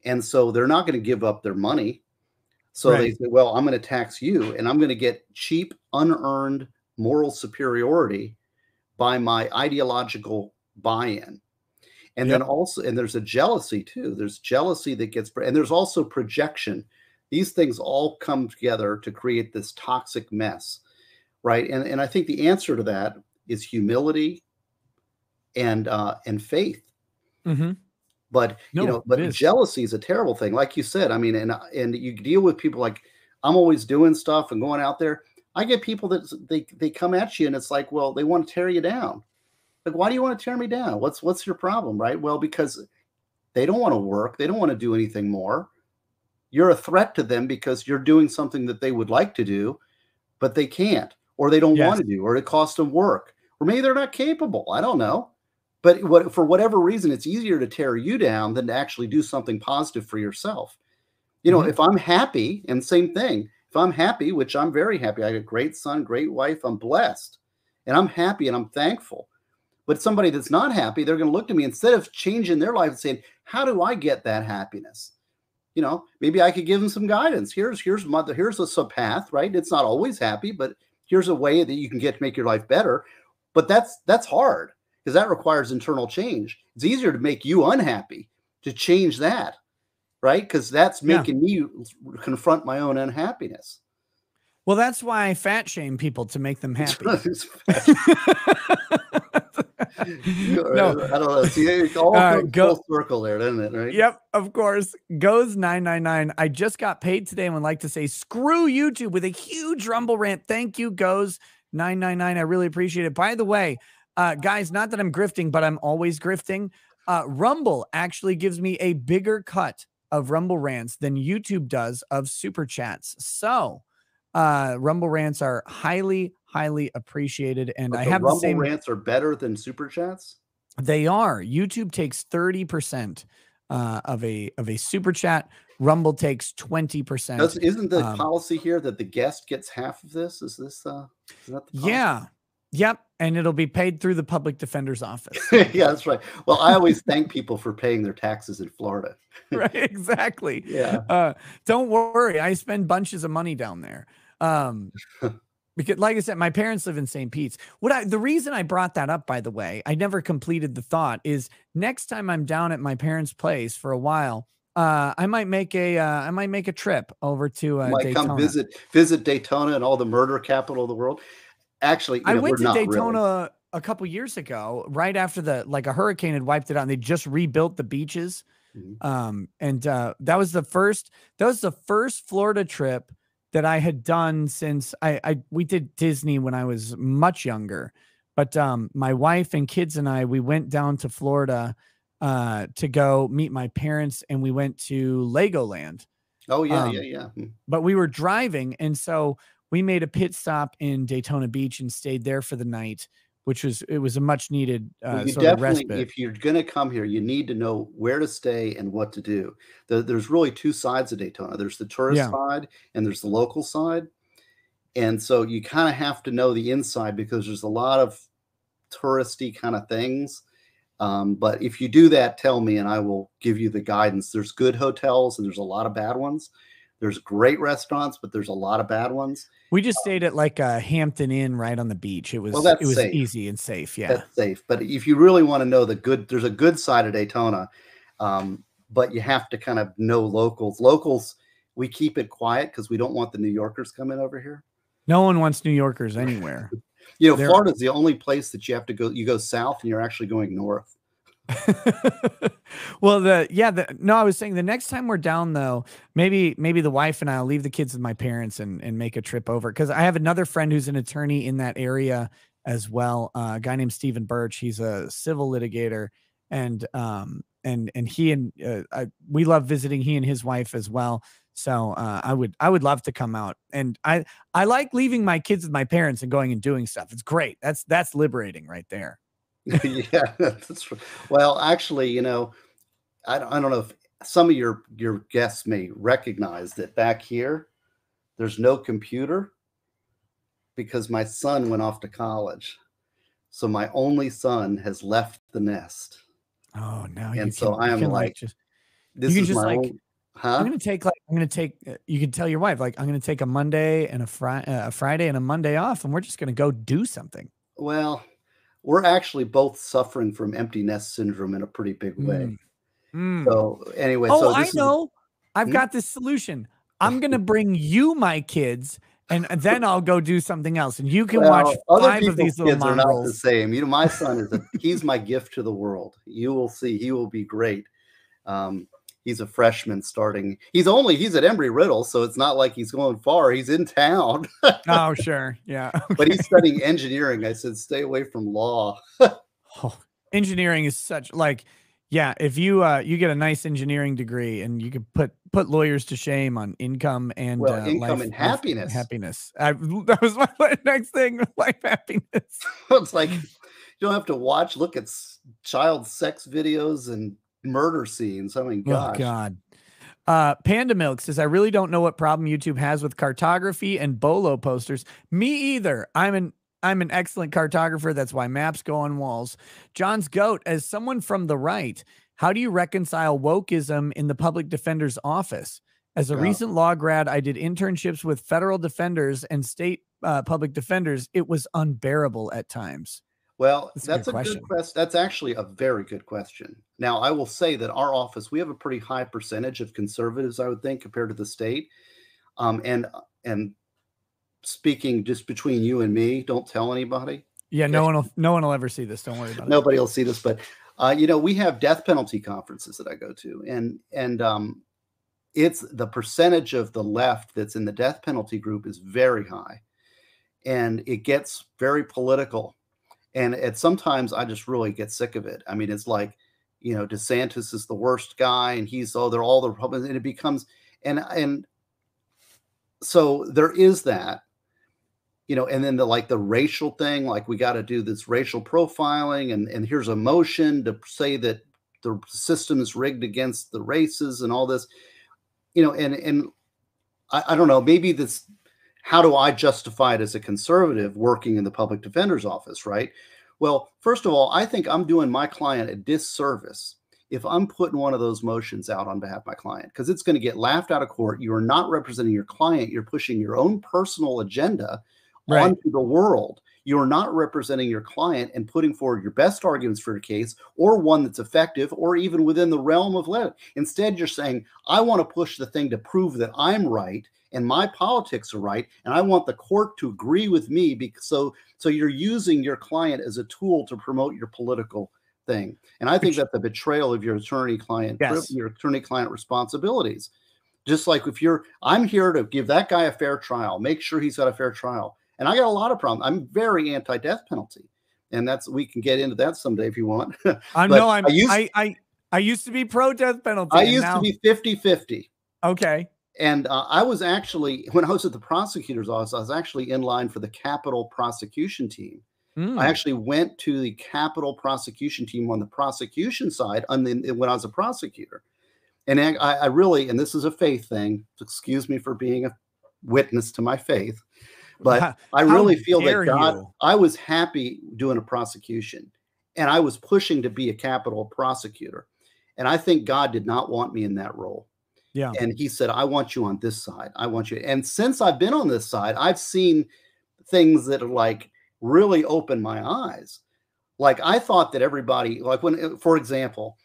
D: and so they're not going to give up their money. So they say, "Well, I'm going to tax you, and I'm going to get cheap, unearned moral superiority by my ideological buy-in." And then also, and there's a jealousy too. There's jealousy that gets, and there's also projection. These things all come together to create this toxic mess, right? And and I think the answer to that is humility and uh, and faith.
C: Mhm.
D: But
C: No,
D: you know, but
C: is.
D: jealousy is a terrible thing, like you said. I mean, and and you deal with people like I'm always doing stuff and going out there. I get people that they they come at you and it's like, well, they want to tear you down. Like, why do you want to tear me down? What's what's your problem, right? Well, because they don't want to work, they don't want to do anything more. You're a threat to them because you're doing something that they would like to do, but they can't, or they don't want to do, or it costs them work, or maybe they're not capable. I don't know. But what, for whatever reason, it's easier to tear you down than to actually do something positive for yourself. You know,
C: Mhm.
D: if I'm happy, and same thing, if I'm happy, which I'm very happy, I got a great son, great wife, I'm blessed, and I'm happy and I'm thankful. But somebody that's not happy, they're going to look to me instead of changing their life and saying, "How do I get that happiness?" You know, maybe I could give them some guidance. Here's here's mother, here's a path, right? It's not always happy, but here's a way that you can get to make your life better. But that's that's hard because that requires internal change. It's easier to make you unhappy to change that, right? Because that's
C: Yeah.
D: making me confront my own unhappiness.
C: Well, that's why I fat shame people to make them happy. no,
D: I don't know. See, it all
C: go-
D: full circle there, doesn't it? Right?
C: Yep, of course. Goes 999. I just got paid today and would like to say screw YouTube with a huge rumble rant. Thank you, Goes 999. I really appreciate it. By the way, uh, guys, not that I'm grifting, but I'm always grifting. Uh, Rumble actually gives me a bigger cut of Rumble rants than YouTube does of super chats. So, uh, Rumble rants are highly, highly appreciated. And
D: But
C: I
D: the
C: have the
D: Rumble
C: same.
D: rants are better than super chats.
C: They are. YouTube takes 30% uh, of a of a super chat. Rumble takes 20%.
D: Does, isn't the
C: um,
D: policy here that the guest gets half of this? Is this uh is the
C: yeah. Yep. And it'll be paid through the public defender's office.
D: yeah, that's right. Well, I always thank people for paying their taxes in Florida.
C: right. Exactly.
D: Yeah.
C: Uh, don't worry. I spend bunches of money down there. Um, because like I said, my parents live in St. Pete's. What I the reason I brought that up, by the way, I never completed the thought, is next time I'm down at my parents' place for a while, uh, I might make a uh, I might make a trip over to uh,
D: Might
C: Daytona.
D: come visit visit Daytona and all the murder capital of the world. Actually, you
C: I
D: know,
C: went to Daytona
D: really.
C: a couple years ago, right after the like a hurricane had wiped it out, and they just rebuilt the beaches.
D: Mhm.
C: Um, and uh, that was the first that was the first Florida trip that I had done since I, I we did Disney when I was much younger. But um, my wife and kids and I we went down to Florida uh, to go meet my parents, and we went to Legoland
D: Oh yeah,
C: um,
D: yeah, yeah. Mm.
C: but we were driving and so we made a pit stop in Daytona Beach and stayed there for the night which was it was a much needed
D: Well,
C: uh,
D: you
C: sort of
D: definitely,
C: respite
D: if you're going to come here, you need to know where to stay and what to do. The, there's really two sides of Daytona. There's the tourist
C: Yeah.
D: side and there's the local side. And so you kind of have to know the inside because there's a lot of touristy kind of things. Um, but if you do that, tell me and I will give you the guidance. There's good hotels and there's a lot of bad ones. There's great restaurants, but there's a lot of bad ones.
C: we just stayed at like a Hampton Inn right on the beach it was
D: Well,
C: it was
D: safe.
C: easy and safe yeah
D: that's safe. But if you really want to know the good, there's a good side of Daytona, um, but you have to kind of know locals. Locals, we keep it quiet because we don't want the New Yorkers coming over here.
C: no one wants New Yorkers anywhere
D: You know, Florida's the only place that you have to go. You go south and you're actually going north.
C: well the yeah the no I was saying the next time we're down though maybe maybe the wife and I'll leave the kids with my parents and and make a trip over because I have another friend who's an attorney in that area as well. Uh, a guy named Stephen Birch. He's a civil litigator, and um, and and he and uh, I, we love visiting he and his wife as well. So uh, I would I would love to come out, and I I like leaving my kids with my parents and going and doing stuff. It's great. That's that's liberating right there.
D: yeah, that's well. Actually, you know, I don't, I don't know if some of your your guests may recognize that back here, there's no computer because my son went off to college. So my only son has left the nest.
C: Oh no!
D: And so I am like, like, just
C: this is just my like. Own, huh? I'm gonna take like I'm gonna take. Uh, you can tell your wife like I'm gonna take a Monday and a Friday, uh, a Friday and a Monday off, and we're just gonna go do something.
D: Well, we're actually both suffering from empty nest syndrome in a pretty big way. Mm. Mm. So anyway,
C: oh,
D: so
C: I know. Is, I've hmm? got this solution. I'm gonna bring you my kids and then I'll go do something else. And you can well, watch five of these little kids mongrels. are not
D: the same. You know, my son is a he's my gift to the world. You will see, he will be great. Um, he's a freshman starting. He's only he's at Embry Riddle, so it's not like he's going far. He's in town.
C: oh, sure, yeah.
D: Okay. But he's studying engineering. I said, stay away from law.
C: oh, engineering is such like yeah, if you uh you get a nice engineering degree and you can put put lawyers to shame on income and
D: well,
C: uh,
D: income
C: life,
D: and happiness.
C: happiness. I, that was my next thing. Life happiness.
D: it's like you don't have to watch, look at child sex videos and murder scenes. I mean, oh, gosh.
C: Oh God. Uh, Panda Milk says, I really don't know what problem YouTube has with cartography and Bolo posters. Me either. I'm an I'm an excellent cartographer. That's why maps go on walls. John's goat, as someone from the right, how do you reconcile wokeism in the public defender's office? As a yeah. recent law grad, I did internships with federal defenders and state uh, public defenders. It was unbearable at times.
D: Well, that's, that's a, good, a good question. That's actually a very good question. Now, I will say that our office, we have a pretty high percentage of conservatives, I would think, compared to the state. Um, and and speaking just between you and me. Don't tell anybody.
C: Yeah, no one will. No one will ever see this. Don't worry about
D: it. Nobody will see this. But uh, you know, we have death penalty conferences that I go to, and and um, it's the percentage of the left that's in the death penalty group is very high, and it gets very political, and it sometimes I just really get sick of it. I mean, it's like, you know, DeSantis is the worst guy, and he's oh they're all the Republicans, and it becomes and and so there is that you know, and then the like the racial thing, like we got to do this racial profiling, and and here's a motion to say that the system is rigged against the races and all this, you know, and and I, I don't know, maybe this. How do I justify it as a conservative working in the public defender's office, right? Well, first of all, I think I'm doing my client a disservice if I'm putting one of those motions out on behalf of my client because it's going to get laughed out of court. You are not representing your client, you're pushing your own personal agenda right. onto the world. You're not representing your client and putting forward your best arguments for your case or one that's effective or even within the realm of limit. Instead, you're saying, I want to push the thing to prove that I'm right and my politics are right and i want the court to agree with me because so so you're using your client as a tool to promote your political thing and i think that's a betrayal of your attorney client yes. your attorney client responsibilities just like if you're i'm here to give that guy a fair trial make sure he's got a fair trial and I got a lot of problems. I'm very anti-death penalty, and that's we can get into that someday if you want.
C: I know I'm. I used, I, I, I used to be pro death penalty.
D: I used now... to be 50-50.
C: Okay.
D: And uh, I was actually when I was at the prosecutor's office, I was actually in line for the capital prosecution team. Mm. I actually went to the capital prosecution team on the prosecution side on the, when I was a prosecutor. And I, I really, and this is a faith thing. Excuse me for being a witness to my faith. But I really feel that God, you? I was happy doing a prosecution and I was pushing to be a capital prosecutor. And I think God did not want me in that role.
C: Yeah.
D: And he said, I want you on this side. I want you. And since I've been on this side, I've seen things that like really opened my eyes. Like I thought that everybody, like when, uh, for example,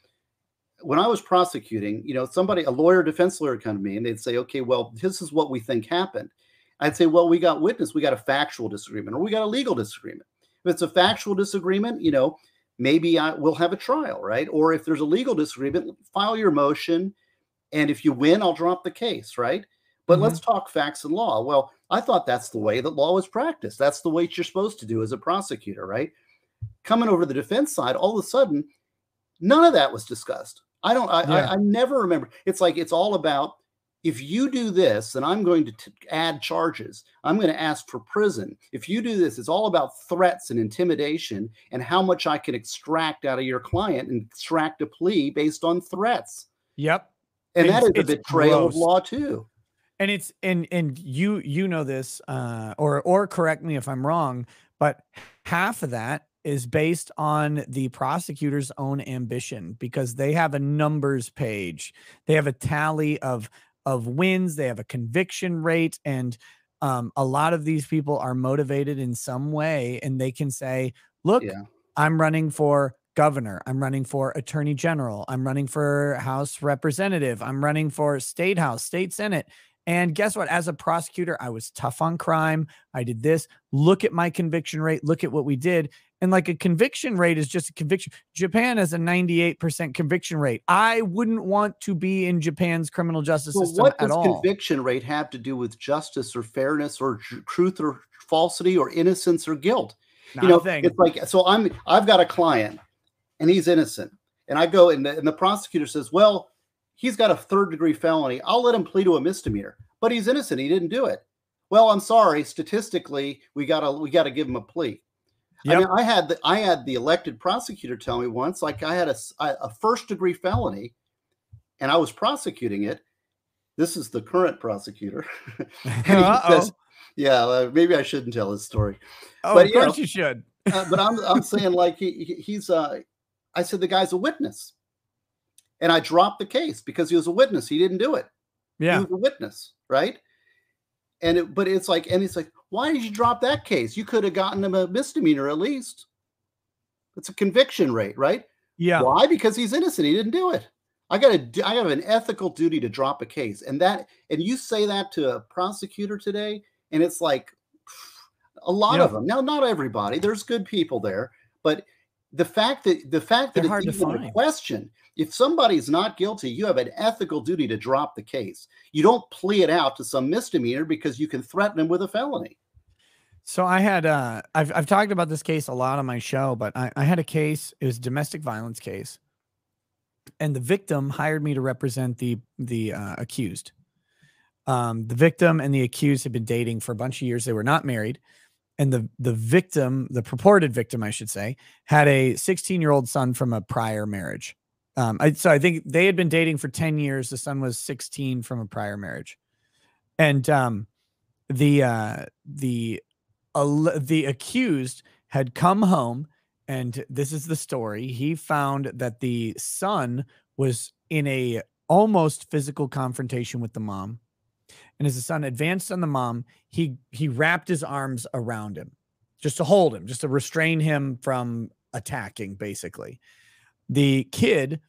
D: when I was prosecuting, you know, somebody, a lawyer, defense lawyer come to me and they'd say, okay, well, this is what we think happened. I'd say, well, we got witness, we got a factual disagreement, or we got a legal disagreement. If it's a factual disagreement, you know, maybe I will have a trial, right? Or if there's a legal disagreement, file your motion. And if you win, I'll drop the case, right? But let's mm-hmm. talk facts and law. Well, I thought that's the way that law was practiced. That's the way you're supposed to do as a prosecutor, right? Coming over to the defense side, all of a sudden, none of that was discussed. I don't, I,
C: Yeah.
D: I, I never remember. It's like it's all about if you do this, then I'm going to t- add charges. I'm going to ask for prison. If you do this, it's all about threats and intimidation and how much I can extract out of your client and extract a plea based on threats.
C: Yep.
D: And that is
C: It's-
D: a betrayal
C: gross.
D: of law too.
C: and it's and and you you know this uh or or correct me if i'm wrong but half of that is based on the prosecutor's own ambition because they have a numbers page they have a tally of of wins they have a conviction rate and um, a lot of these people are motivated in some way and they can say look
D: Yeah.
C: i'm running for governor i'm running for attorney general i'm running for house representative i'm running for state house state senate and guess what? As a prosecutor, I was tough on crime. I did this. Look at my conviction rate. Look at what we did. And like a conviction rate is just a conviction. Japan has a 98% conviction rate. I wouldn't want to be in Japan's criminal justice
D: Well,
C: system
D: what
C: at
D: does
C: all.
D: conviction rate have to do with justice or fairness or truth or falsity or innocence or guilt?
C: Not
D: you know, it's like so. I'm I've got a client and he's innocent, and I go and the, and the prosecutor says, "Well, he's got a third degree felony. I'll let him plead to a misdemeanor, but he's innocent. He didn't do it." Well, I'm sorry. Statistically, we gotta we gotta give him a plea. I mean, I had the I had the elected prosecutor tell me once, like I had a, a first degree felony, and I was prosecuting it. This is the current prosecutor. and he
C: Uh-oh.
D: says, "Yeah, maybe I shouldn't tell his story."
C: oh,
D: but,
C: of
D: you know,
C: course you should.
D: Uh, but I'm I'm saying like he, he- he's uh I said the guy's a witness. And I dropped the case because he was a witness. He didn't do it.
C: Yeah.
D: He was a witness, right? And it, but it's like and it's like why did you drop that case? You could have gotten him a misdemeanor at least. It's a conviction rate, right?
C: Yeah.
D: Why? Because he's innocent. He didn't do it. I got a I have an ethical duty to drop a case. And that and you say that to a prosecutor today and it's like a lot
C: Yeah.
D: of them. Now not everybody. There's good people there, but the fact that the fact that
C: They're hard to
D: it's even a question if somebody's not guilty, you have an ethical duty to drop the case. You don't plea it out to some misdemeanor because you can threaten them with a felony.
C: So I had uh I've I've talked about this case a lot on my show, but I, I had a case, it was a domestic violence case. And the victim hired me to represent the the uh, accused. Um, the victim and the accused had been dating for a bunch of years. They were not married. And the the victim, the purported victim, I should say, had a 16 year old son from a prior marriage. Um, I, so I think they had been dating for 10 years. The son was 16 from a prior marriage. And um, the uh, the al- the accused had come home and this is the story he found that the son was in a almost physical confrontation with the mom and as the son advanced on the mom he he wrapped his arms around him just to hold him just to restrain him from attacking basically the kid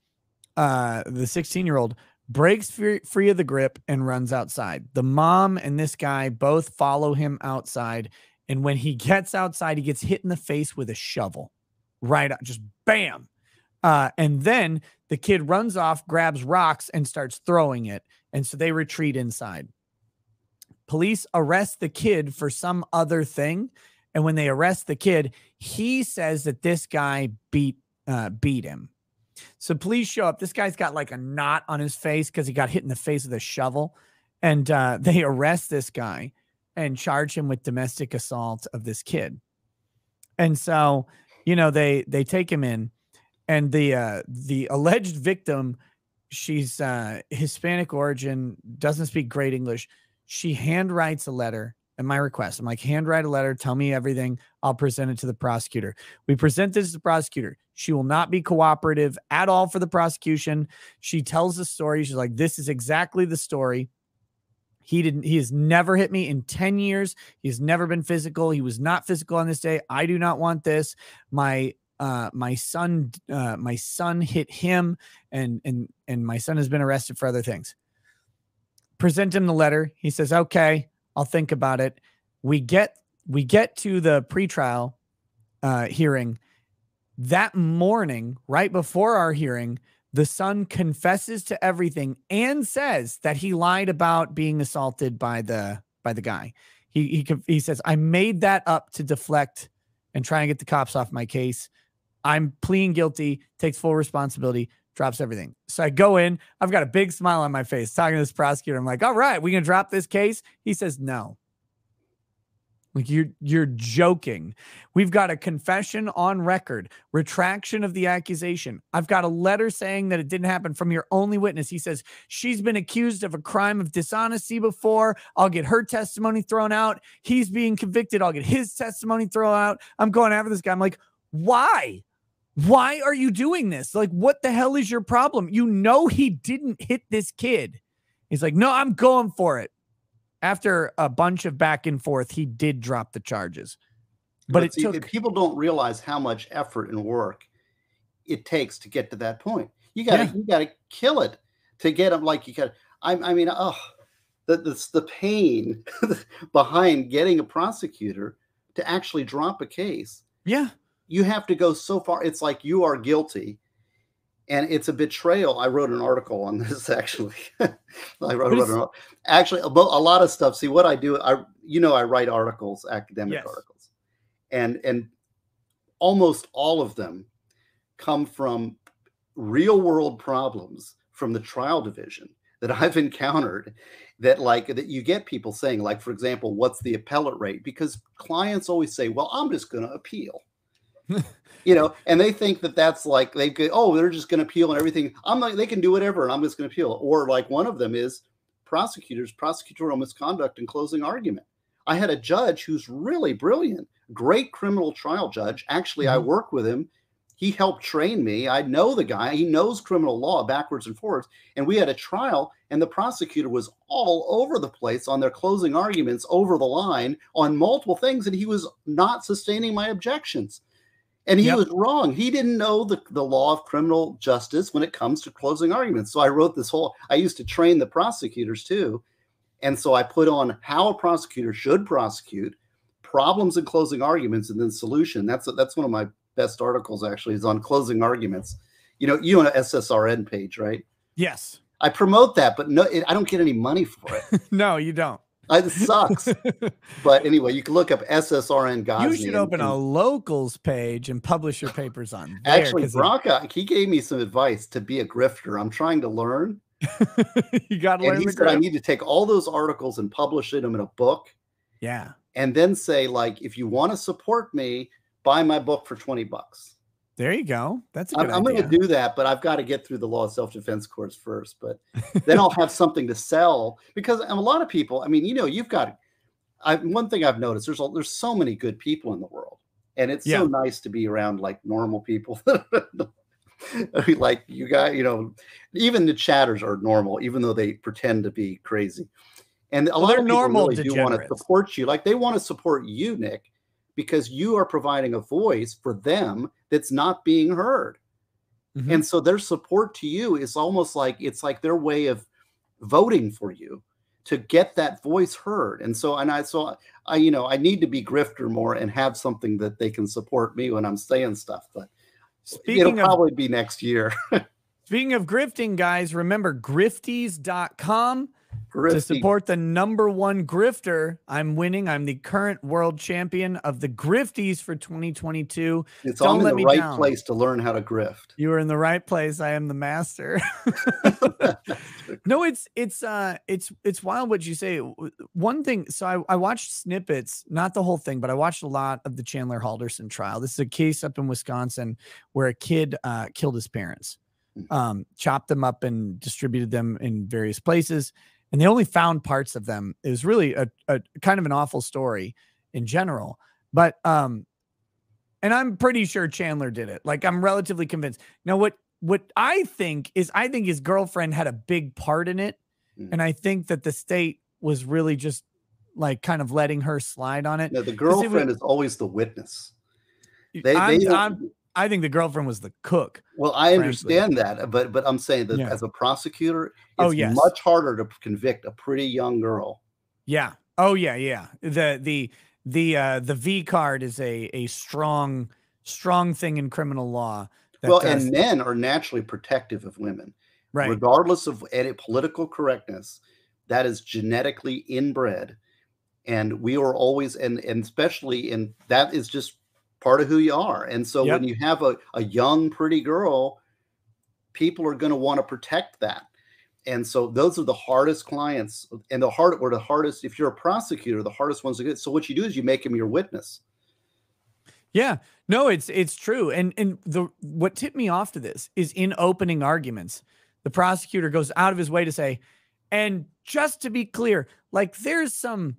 C: uh the 16 year old breaks free, free of the grip and runs outside the mom and this guy both follow him outside and when he gets outside, he gets hit in the face with a shovel. Right up, just bam. Uh, and then the kid runs off, grabs rocks, and starts throwing it. And so they retreat inside. Police arrest the kid for some other thing. And when they arrest the kid, he says that this guy beat uh, beat him. So police show up. This guy's got like a knot on his face because he got hit in the face with a shovel. And uh, they arrest this guy and charge him with domestic assault of this kid. And so, you know, they they take him in and the uh the alleged victim she's uh Hispanic origin, doesn't speak great English. She handwrites a letter at my request. I'm like, handwrite a letter, tell me everything. I'll present it to the prosecutor. We present this to the prosecutor. She will not be cooperative at all for the prosecution. She tells the story. She's like, this is exactly the story. He didn't, he has never hit me in 10 years. He's never been physical. He was not physical on this day. I do not want this. My uh my son uh my son hit him and and and my son has been arrested for other things. Present him the letter. He says, "Okay, I'll think about it." We get we get to the pretrial uh hearing that morning, right before our hearing, The son confesses to everything and says that he lied about being assaulted by the by the guy. He he he says I made that up to deflect and try and get the cops off my case. I'm pleading guilty, takes full responsibility, drops everything. So I go in, I've got a big smile on my face talking to this prosecutor. I'm like, all right, we can drop this case. He says, no. Like you're you're joking. We've got a confession on record, retraction of the accusation. I've got a letter saying that it didn't happen from your only witness. He says she's been accused of a crime of dishonesty before. I'll get her testimony thrown out. He's being convicted. I'll get his testimony thrown out. I'm going after this guy. I'm like, why? Why are you doing this? Like, what the hell is your problem? You know he didn't hit this kid. He's like, no, I'm going for it after a bunch of back and forth, he did drop the charges. But, but it
D: see,
C: took
D: people don't realize how much effort and work it takes to get to that point. You got to yeah. you got to kill it to get them. Like you got. I, I mean, oh, the the, the pain behind getting a prosecutor to actually drop a case.
C: Yeah,
D: you have to go so far. It's like you are guilty, and it's a betrayal. I wrote an article on this actually. I wrote, wrote an, actually a, a, lot of stuff. See what I do. I you know I write articles, academic yes. articles, and and almost all of them come from real world problems from the trial division that I've encountered that like that you get people saying like for example what's the appellate rate because clients always say well I'm just going to appeal you know, and they think that that's like they could, oh, they're just going to appeal and everything. I'm like, they can do whatever, and I'm just going to appeal. Or like one of them is prosecutors, prosecutorial misconduct and closing argument. I had a judge who's really brilliant, great criminal trial judge. Actually, mm-hmm. I work with him. He helped train me. I know the guy. He knows criminal law backwards and forwards. And we had a trial, and the prosecutor was all over the place on their closing arguments, over the line on multiple things, and he was not sustaining my objections. And he yep. was wrong. He didn't know the, the law of criminal justice when it comes to closing arguments. So I wrote this whole, I used to train the prosecutors too. And so I put on how a prosecutor should prosecute, problems in closing arguments, and then solution. That's that's one of my best articles actually is on closing arguments. You know, you on an SSRN page, right?
C: Yes.
D: I promote that, but no, it, I don't get any money for it.
C: no, you don't.
D: It sucks. but anyway, you can look up SSRN Gosney.
C: You should open and, a locals page and publish your papers on there.
D: Actually, Branca, he gave me some advice to be a grifter. I'm trying to learn.
C: you got to learn.
D: He said I need to take all those articles and publish them in a book.
C: Yeah.
D: And then say, like, if you want to support me, buy my book for 20 bucks.
C: There you go. That's
D: I'm, I'm going to do that, but I've got to get through the law of self defense course first. But then I'll have something to sell because a lot of people. I mean, you know, you've got. I, one thing I've noticed there's a, there's so many good people in the world, and it's yeah. so nice to be around like normal people. like you guys, you know, even the chatters are normal, even though they pretend to be crazy. And a well, lot of people really do want to support you. Like they want to support you, Nick, because you are providing a voice for them that's not being heard. Mm-hmm. And so their support to you is almost like it's like their way of voting for you to get that voice heard. And so, and I, so I, you know, I need to be grifter more and have something that they can support me when I'm saying stuff. But speaking it'll of, probably be next year.
C: speaking of grifting, guys, remember grifties.com Grifty. To support the number one grifter, I'm winning. I'm the current world champion of the Grifties for 2022.
D: It's Don't let the me right down. place to learn how to grift.
C: You are in the right place. I am the master. no, it's it's uh it's it's wild what you say. One thing, so I, I watched snippets, not the whole thing, but I watched a lot of the Chandler Halderson trial. This is a case up in Wisconsin where a kid uh, killed his parents, hmm. um, chopped them up and distributed them in various places and they only found parts of them. It was really a, a kind of an awful story in general. But um, and I'm pretty sure Chandler did it. Like I'm relatively convinced. Now, what what I think is I think his girlfriend had a big part in it. Mm. And I think that the state was really just like kind of letting her slide on it.
D: No, the girlfriend was, is always the witness.
C: They, I'm, they I'm, I think the girlfriend was the cook.
D: Well, I understand that, but but I'm saying that yeah. as a prosecutor, oh, it's oh, yes. much harder to convict a pretty young girl.
C: Yeah. Oh yeah, yeah. The the the uh the V card is a a strong strong thing in criminal law
D: well,
C: does-
D: and men are naturally protective of women,
C: right.
D: regardless of any political correctness. That is genetically inbred, and we are always and and especially in that is just part of who you are. And so
C: Yep.
D: when you have a, a young, pretty girl, people are going to want to protect that. And so those are the hardest clients, and the hard or the hardest. If you're a prosecutor, the hardest ones to get. So what you do is you make them your witness.
C: Yeah, no, it's it's true. And and the what tipped me off to this is in opening arguments, the prosecutor goes out of his way to say, and just to be clear, like there's some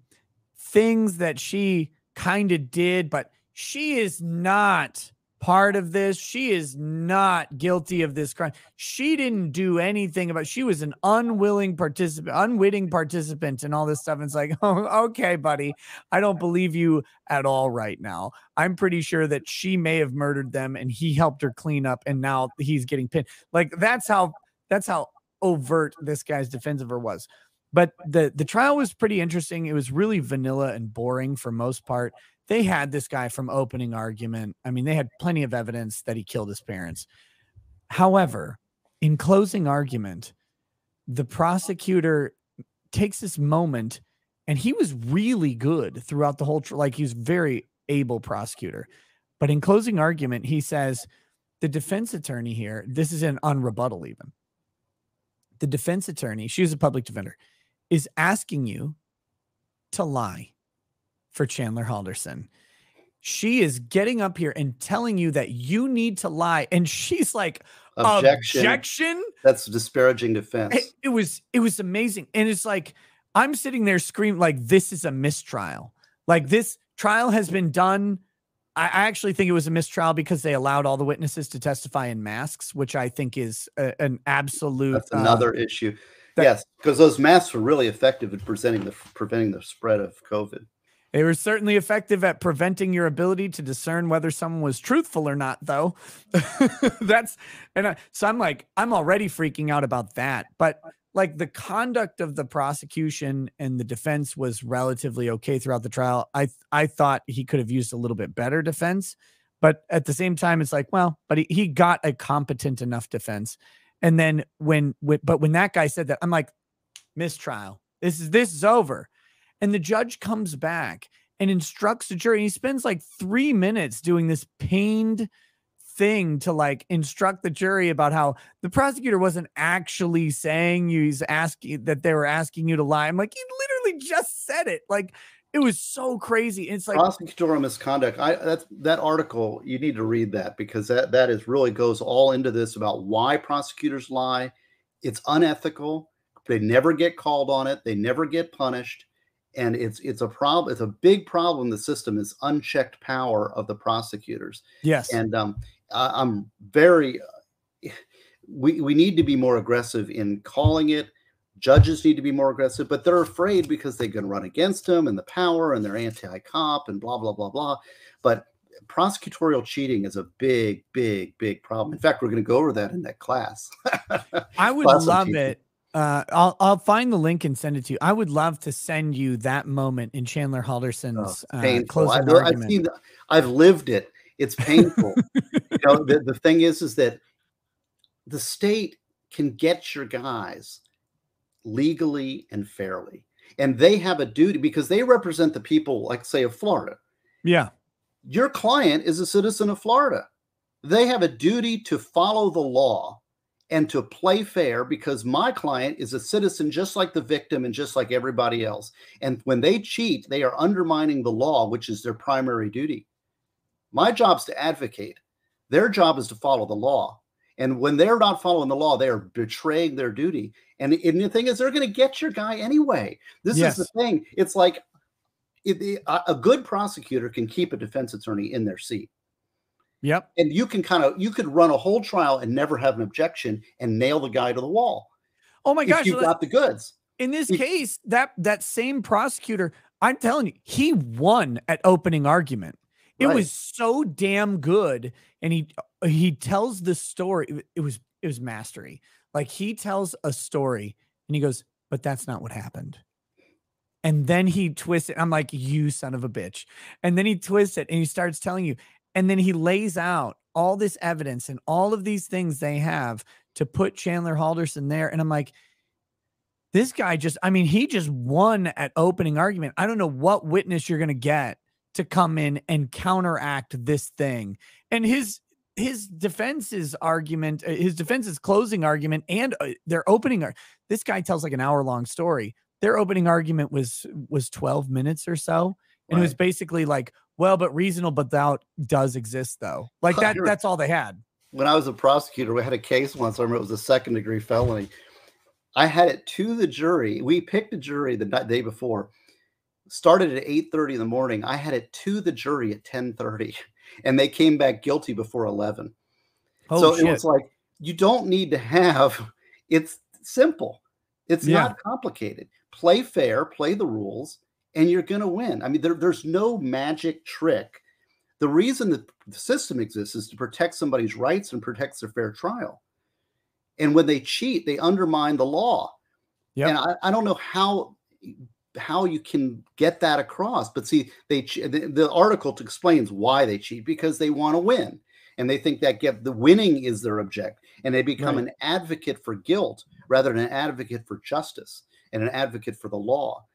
C: things that she kind of did, but she is not part of this. She is not guilty of this crime. She didn't do anything about she was an unwilling participant, unwitting participant and all this stuff. And it's like, oh, okay, buddy. I don't believe you at all right now. I'm pretty sure that she may have murdered them and he helped her clean up and now he's getting pinned. Like that's how that's how overt this guy's defense of her was. But the the trial was pretty interesting. It was really vanilla and boring for most part. They had this guy from opening argument. I mean, they had plenty of evidence that he killed his parents. However, in closing argument, the prosecutor takes this moment and he was really good throughout the whole like he was very able prosecutor but in closing argument he says the defense attorney here this is an unrebuttal even the defense attorney she was a public defender is asking you to lie for chandler halderson she is getting up here and telling you that you need to lie and she's like
D: Objection.
C: objection
D: That's disparaging defense.
C: it, it was it was amazing and it's like i'm sitting there screaming like this is a mistrial like this trial has been done i, I actually think it was a mistrial because they allowed all the witnesses to testify in masks which i think is a, an absolute
D: That's
C: uh,
D: another issue.
C: that-
D: yes, because those masks were really effective in presenting the preventing the spread of COVID.
C: They were certainly effective at preventing your ability to discern whether someone was truthful or not, though. That's and I, so I'm like, I'm already freaking out about that. But like the conduct of the prosecution and the defense was relatively okay throughout the trial. I I thought he could have used a little bit better defense, but at the same time, it's like, well, but he, he got a competent enough defense. And then when, when but when that guy said that, I'm like, mistrial. This is this is over. And the judge comes back and instructs the jury. And he spends like three minutes doing this pained thing to like instruct the jury about how the prosecutor wasn't actually saying you he's asking that they were asking you to lie. I'm like, he literally just said it. Like it was so crazy. It's like
D: Prosecutorial misconduct. I that's that article. You need to read that because that that is really goes all into this about why prosecutors lie. It's unethical. They never get called on it. They never get punished, and it's it's a problem. It's a big problem. The system is unchecked power of the prosecutors,
C: yes.
D: and um, I, I'm very. We we need to be more aggressive in calling it. Judges need to be more aggressive, but they're afraid because they can run against them and the power and they're anti-cop and blah blah blah blah. But prosecutorial cheating is a big, big, big problem. In fact, we're going to go over that in that class.
C: I would love it. Uh, I'll I'll find the link and send it to you. I would love to send you that moment in Chandler
D: Oh,
C: Halderson's uh,
D: painful. I've,
C: closing
D: I've seen, I've lived it. It's painful. you know, the, the thing is, is that the state can get your guys legally and fairly, and they have a duty because they represent the people, like say of Florida.
C: yeah,
D: Your client is a citizen of Florida. They have a duty to follow the law and to play fair because my client is a citizen just like the victim and just like everybody else. And when they cheat, they are undermining the law, which is their primary duty. My job is to advocate. Their job is to follow the law. And when they're not following the law, they are betraying their duty. And, and the thing is, they're going to get your guy anyway. This
C: Yes.
D: is the thing. It's like it, it- a a good prosecutor can keep a defense attorney in their seat
C: yep.
D: and you can kind of you could run a whole trial and never have an objection and nail the guy to the wall
C: Oh my gosh!
D: you've
C: let-
D: got the goods
C: in this
D: if-
C: case, that that same prosecutor, I'm telling you, he won at opening argument. It
D: Right.
C: was so damn good, and he he tells the story. It was it was mastery. Like he tells a story, and he goes, "But that's not what happened." And then he twists it. I'm like, "You son of a bitch!" And then he twists it, and he starts telling you, and then he lays out all this evidence and all of these things they have to put Chandler Halderson there. And I'm like, this guy just, I mean, he just won at opening argument. I don't know what witness you're going to get to come in and counteract this thing. And his his defense's argument, uh, his defense's closing argument, and uh, their opening. This guy tells like an hour long story. Their opening argument was was 12 minutes or so, and right. it was basically like, well, but reasonable but doubt does exist though. Like that. that's all they had.
D: When I was a prosecutor, we had a case once. I remember it was a second degree felony. I had it to the jury. We picked a jury the day before. Started at 8 30 in the morning. I had it to the jury at 10 30 and they came back guilty before 11. Oh, so shit. it was like, you don't need to have, it's simple. It's yeah. not complicated. Play fair, play the rules, and you're going to win. I mean, there, there's no magic trick. The reason that the system exists is to protect somebody's rights and protects their fair trial. And when they cheat, they undermine the law. Yep. And I, I don't know how how you can get that across. But see, they the, the article explains why they cheat because they want to win, and they think that get the winning is their object, and they become right. an advocate for guilt rather than an advocate for justice and an advocate for the law.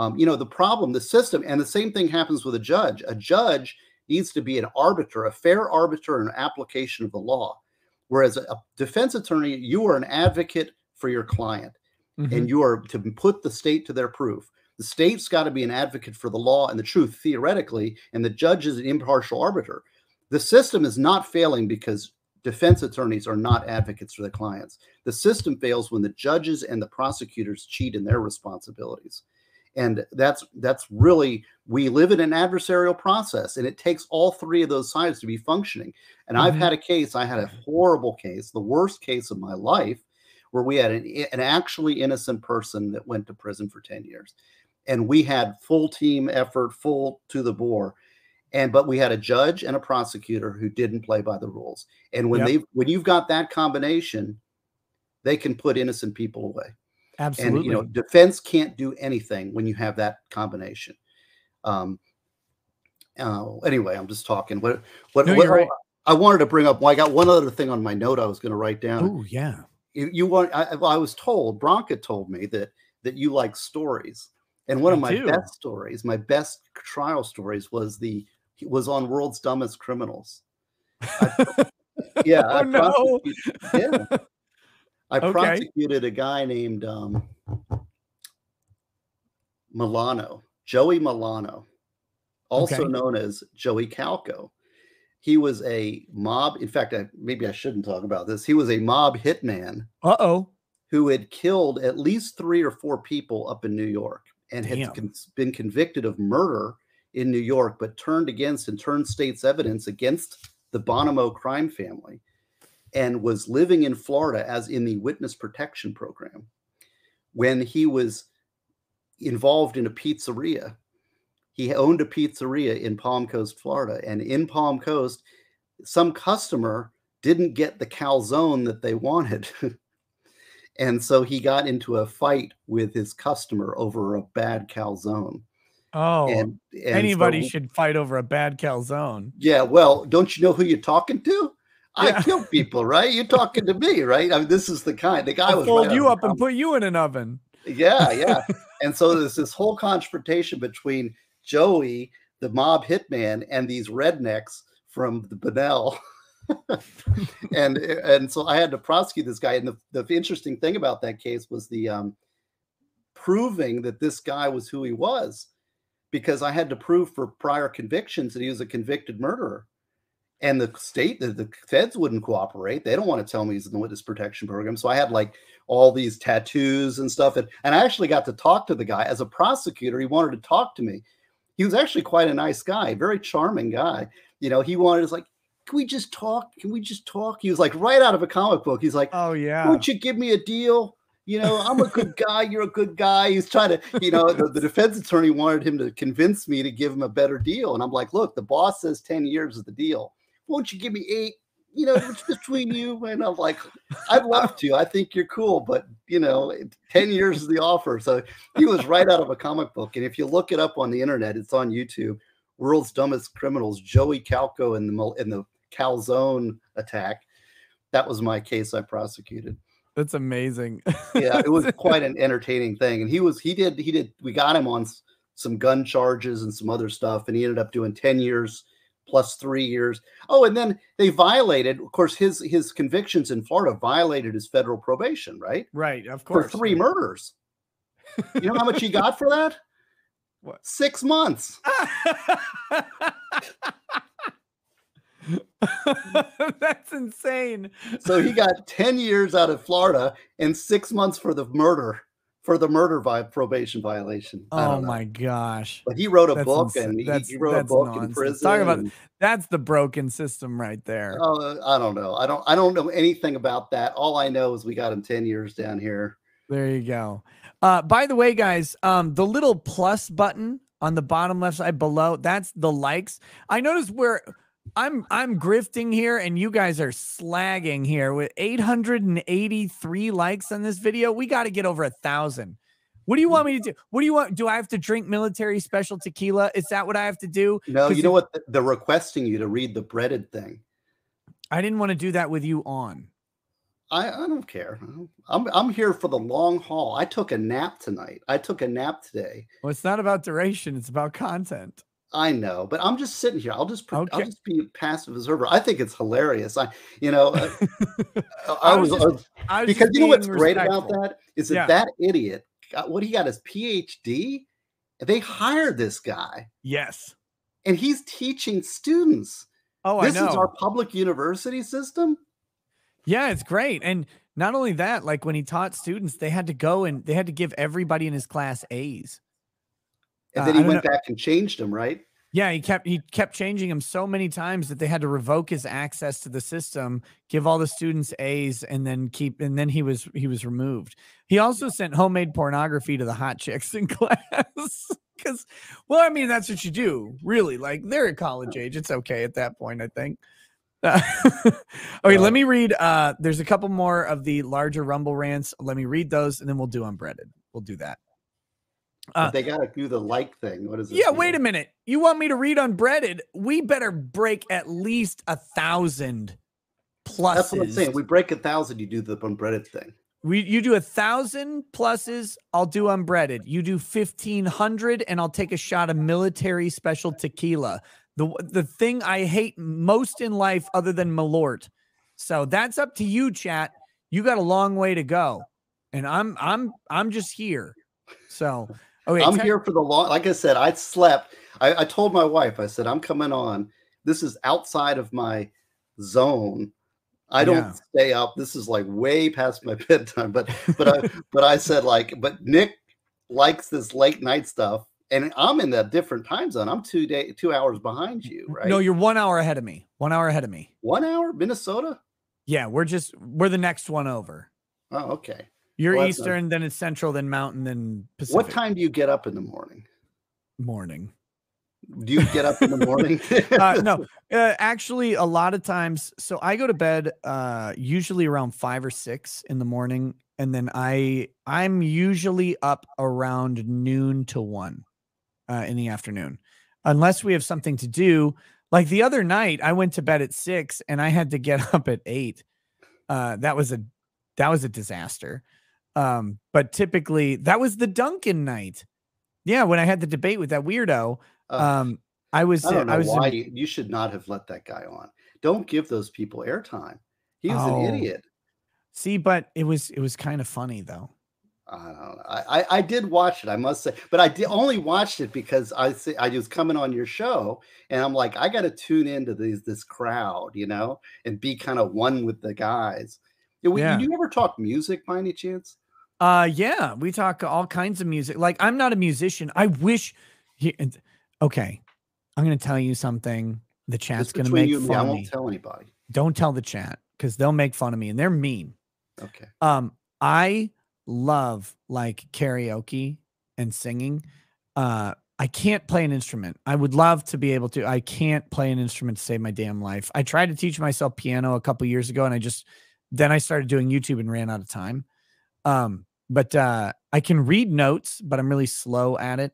D: Um, you know, the problem, the system, and the same thing happens with a judge. A judge needs to be an arbiter, a fair arbiter, an application of the law. Whereas a defense attorney, you are an advocate for your client mm-hmm. and you are to put the state to their proof. The state's got to be an advocate for the law and the truth theoretically, and the judge is an impartial arbiter. The system is not failing because defense attorneys are not advocates for the clients. The system fails when the judges and the prosecutors cheat in their responsibilities. And that's that's really we live in an adversarial process and it takes all three of those sides to be functioning. And mm-hmm. I've had a case, I had a horrible case, the worst case of my life where we had an, an actually innocent person that went to prison for 10 years. And we had full team effort, full to the bore. And but we had a judge and a prosecutor who didn't play by the rules. And when yep. they when you've got that combination, they can put innocent people away.
C: Absolutely.
D: And you know, defense can't do anything when you have that combination. Um, uh, anyway, I'm just talking. What what, no, what right. I wanted to bring up? Well, I got one other thing on my note I was going to write down.
C: Oh yeah
D: you, you want I, I was told Branca told me that that you like stories and one I of my do. best stories my best trial stories was the was on world's dumbest criminals I, yeah
C: oh, I no.
D: yeah I okay. prosecuted a guy named um, Milano Joey Milano also okay. known as Joey Calco he was a mob. In fact, I, maybe I shouldn't talk about this. He was a mob hitman.
C: Uh oh.
D: Who had killed at least three or four people up in New York and Damn. had con- been convicted of murder in New York, but turned against and turned state's evidence against the Bonanno crime family and was living in Florida as in the witness protection program when he was involved in a pizzeria he owned a pizzeria in Palm Coast, Florida. And in Palm Coast, some customer didn't get the calzone that they wanted. and so he got into a fight with his customer over a bad calzone.
C: Oh, and, and anybody so, should fight over a bad calzone.
D: Yeah, well, don't you know who you're talking to? I yeah. kill people, right? You're talking to me, right? I mean, this is the kind. The guy I'll was
C: fold right you up and put you in an oven.
D: Yeah, yeah. and so there's this whole confrontation between Joey, the mob hitman, and these rednecks from the Bunnell. and and so I had to prosecute this guy. And the, the interesting thing about that case was the um, proving that this guy was who he was, because I had to prove for prior convictions that he was a convicted murderer. And the state, the, the feds wouldn't cooperate. They don't want to tell me he's in the witness protection program. So I had like all these tattoos and stuff. And, and I actually got to talk to the guy as a prosecutor. He wanted to talk to me he was actually quite a nice guy, very charming guy. You know, he wanted us like, can we just talk? Can we just talk? He was like right out of a comic book. He's like,
C: oh yeah,
D: won't you give me a deal? You know, I'm a good guy. You're a good guy. He's trying to, you know, the, the defense attorney wanted him to convince me to give him a better deal. And I'm like, look, the boss says 10 years is the deal. Won't you give me eight? you know, it's between you. And I'm like, I'd love to. I think you're cool, but you know, 10 years is the offer. So he was right out of a comic book. And if you look it up on the internet, it's on YouTube. World's Dumbest Criminals, Joey Calco in the and the calzone attack. That was my case I prosecuted.
C: That's amazing.
D: yeah, it was quite an entertaining thing. And he was he did he did we got him on some gun charges and some other stuff, and he ended up doing 10 years plus three years. Oh, and then they violated, of course, his his convictions in Florida violated his federal probation, right?
C: Right, of course.
D: For three murders. You know how much he got for that?
C: What?
D: Six months.
C: That's insane.
D: So he got 10 years out of Florida and six months for the murder, for the murder vi- probation violation.
C: Oh my gosh.
D: But he wrote a
C: That's
D: book
C: ins-
D: and he, he wrote a book in prison.
C: Talk about
D: and-
C: That's the broken system right there.
D: Oh, I don't know. I don't I don't know anything about that. All I know is we got him 10 years down here.
C: There you go. Uh, by the way, guys, um, the little plus button on the bottom left side below, that's the likes. I noticed where I'm I'm grifting here and you guys are slagging here with 883 likes on this video. We got to get over a thousand. What do you want me to do? What do you want? Do I have to drink military special tequila? Is that what I have to do?
D: No, you know what? They're requesting you to read the breaded thing.
C: I didn't want to do that with you on.
D: I, I don't care. I'm I'm here for the long haul. I took a nap tonight. I took a nap today.
C: Well, it's not about duration, it's about content.
D: I know, but I'm just sitting here. I'll just pre- I'll just be a passive observer. I think it's hilarious. I you know uh, I,
C: I
D: was,
C: was
D: I was-
C: I was
D: because you know what's
C: being
D: great about that is that
C: Yeah.
D: that idiot got what he got his PhD. They hired this guy,
C: Yes.
D: and he's teaching students.
C: Oh,
D: this
C: I know.
D: is our public university system.
C: Yeah, it's great. And not only that, like when he taught students, they had to go and they had to give everybody in his class A's.
D: And
C: Uh,
D: then
C: I
D: he went back and changed them, right?
C: Yeah, he kept he kept changing them so many times that they had to revoke his access to the system, give all the students A's, and then keep and then he was he was removed. He also sent homemade pornography to the hot chicks in class. Because well, I mean, that's what you do, really. Like they're at college age. It's okay at that point, I think. Uh, okay,
D: Uh,
C: let me read. Uh, there's a couple more of the larger Rumble rants. Let me read those, and then we'll do unbreaded. We'll do that.
D: But
C: Uh,
D: they got to do the like thing. What is it?
C: Yeah, wait a minute. You want me to read unbreaded? We better break at least a thousand pluses.
D: That's what I'm saying. We break a thousand, you do the unbreaded thing.
C: We you do a thousand pluses, I'll do unbreaded. You do fifteen hundred, and I'll take a shot of military special tequila. The the thing I hate most in life, other than Malort. So that's up to you, chat. You got a long way to go, and I'm I'm I'm just here. So Oh, okay,
D: I'm here for the long. Like I said, I slept. I, I told my wife, I said, I'm coming on. This is outside of my zone. I don't
C: Yeah.
D: stay up. This is like way past my bedtime. But but I but I said like, but Nick likes this late night stuff, and I'm in a different time zone. I'm two day two hours behind you, right?
C: No, you're one hour ahead of me. One hour ahead of me.
D: one hour, Minnesota.
C: Yeah, we're just we're the next one over.
D: Oh, okay.
C: You're
D: Well.
C: Eastern, then it's Central, then Mountain, then Pacific.
D: What time do you get up in the morning?
C: Morning.
D: Do you get up in the morning?
C: Uh, no, uh, actually, a lot of times. So I go to bed uh, usually around five or six in the morning, and then I I'm usually up around noon to one uh, in the afternoon, unless we have something to do. Like the other night, I went to bed at six and I had to get up at eight. Uh, that was a that was a disaster. Um, but typically, that was the Duncan night. Yeah, when I had the debate with that weirdo,
D: Uh,
C: um, I was
D: I
C: I was
D: why you, you should not have let that guy on. Don't give those people airtime. He was
C: Oh.
D: an idiot.
C: See, but it was it was kind of funny though.
D: I don't know. I, I, I did watch it, I must say, but I did only watched it because I see I was coming on your show, and I'm like, I got to tune into these this crowd, you know, and be kind of one with the guys. Do, we,
C: Yeah.
D: do you ever talk music by any chance?
C: Uh yeah, we talk all kinds of music. Like I'm not a musician. I wish he, okay. I'm going to tell you something. The chat's going to make
D: you and me, I won't tell anybody.
C: Don't tell the chat cuz they'll make fun of me and they're mean.
D: Okay.
C: Um I love like karaoke and singing. Uh I can't play an instrument. I would love to be able to. I can't play an instrument to save my damn life. I tried to teach myself piano a couple years ago and I just then I started doing YouTube and ran out of time. Um but uh I can read notes, but I'm really slow at it.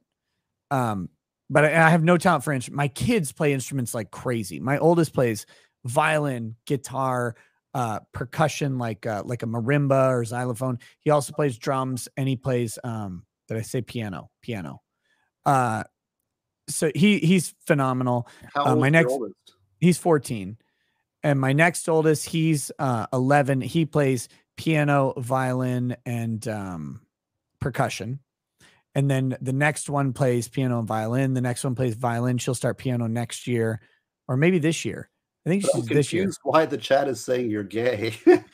C: Um but I, I have no talent for instruments. My kids play instruments like crazy. My oldest plays violin, guitar, uh, percussion like uh, like a marimba or xylophone. He also plays drums and he plays um, did I say piano? Piano. Uh, so he he's phenomenal.
D: How
C: Uh,
D: old
C: my
D: is your
C: next-
D: oldest?
C: He's 14. And my next oldest, he's uh 11. He plays piano, violin, and um percussion. And then the next one plays piano and violin. The next one plays violin. She'll start piano next year, or maybe this year. I think she's this year.
D: why the chat is saying you're gay.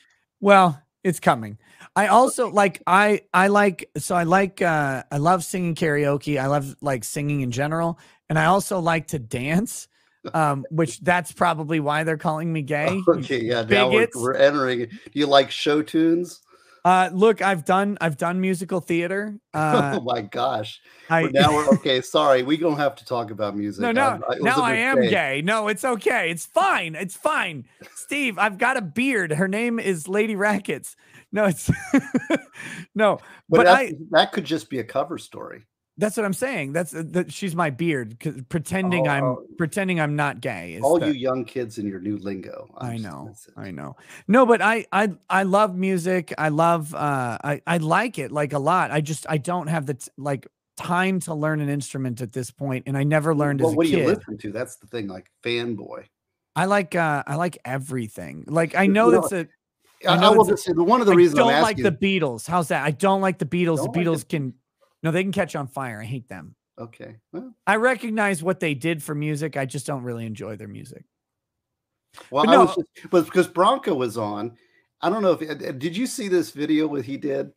C: Well, it's coming. I also like I I like so I like uh I love singing karaoke. I love like singing in general, and I also like to dance. Um, which that's probably why they're calling me gay.
D: okay, yeah. Now we're, we're entering. Do you like show tunes?
C: Uh, look, I've done I've done musical theater. Uh,
D: oh my gosh!
C: I
D: But now we're okay. Sorry, we don't have to talk about music.
C: no no now
D: a
C: I am gay. No, it's okay. It's fine. It's fine. Steve, I've got a beard. Her name is Lady Rackets. No, it's no,
D: But,
C: but
D: that,
C: I
D: that could just be a cover story.
C: That's what I'm saying. That's uh, that she's my beard, pretending I'm
D: Oh.
C: pretending I'm not gay. Is
D: All
C: the-
D: you young kids in your new lingo. I'm
C: I know. I know. No, but I I I love music. I love uh I I like it like a lot. I just I don't have the t- like time to learn an instrument at this point and I never learned
D: Well,
C: as a
D: what do you
C: kid.
D: listen to? That's the thing. Like fanboy.
C: I like uh I like everything. Like I know
D: know,
C: that's a
D: I,
C: I
D: I, will just say one of the
C: I
D: reasons I'm
C: don't like the Beatles. How's that? I don't like the Beatles. The
D: like the-
C: Beatles can no, they can catch on fire. I hate them.
D: okay. Well,
C: I recognize what they did for music. I just don't really enjoy their music.
D: well
C: But
D: I was
C: no-
D: just, but because Branca was on. I don't know if uh, did you see this video what he did?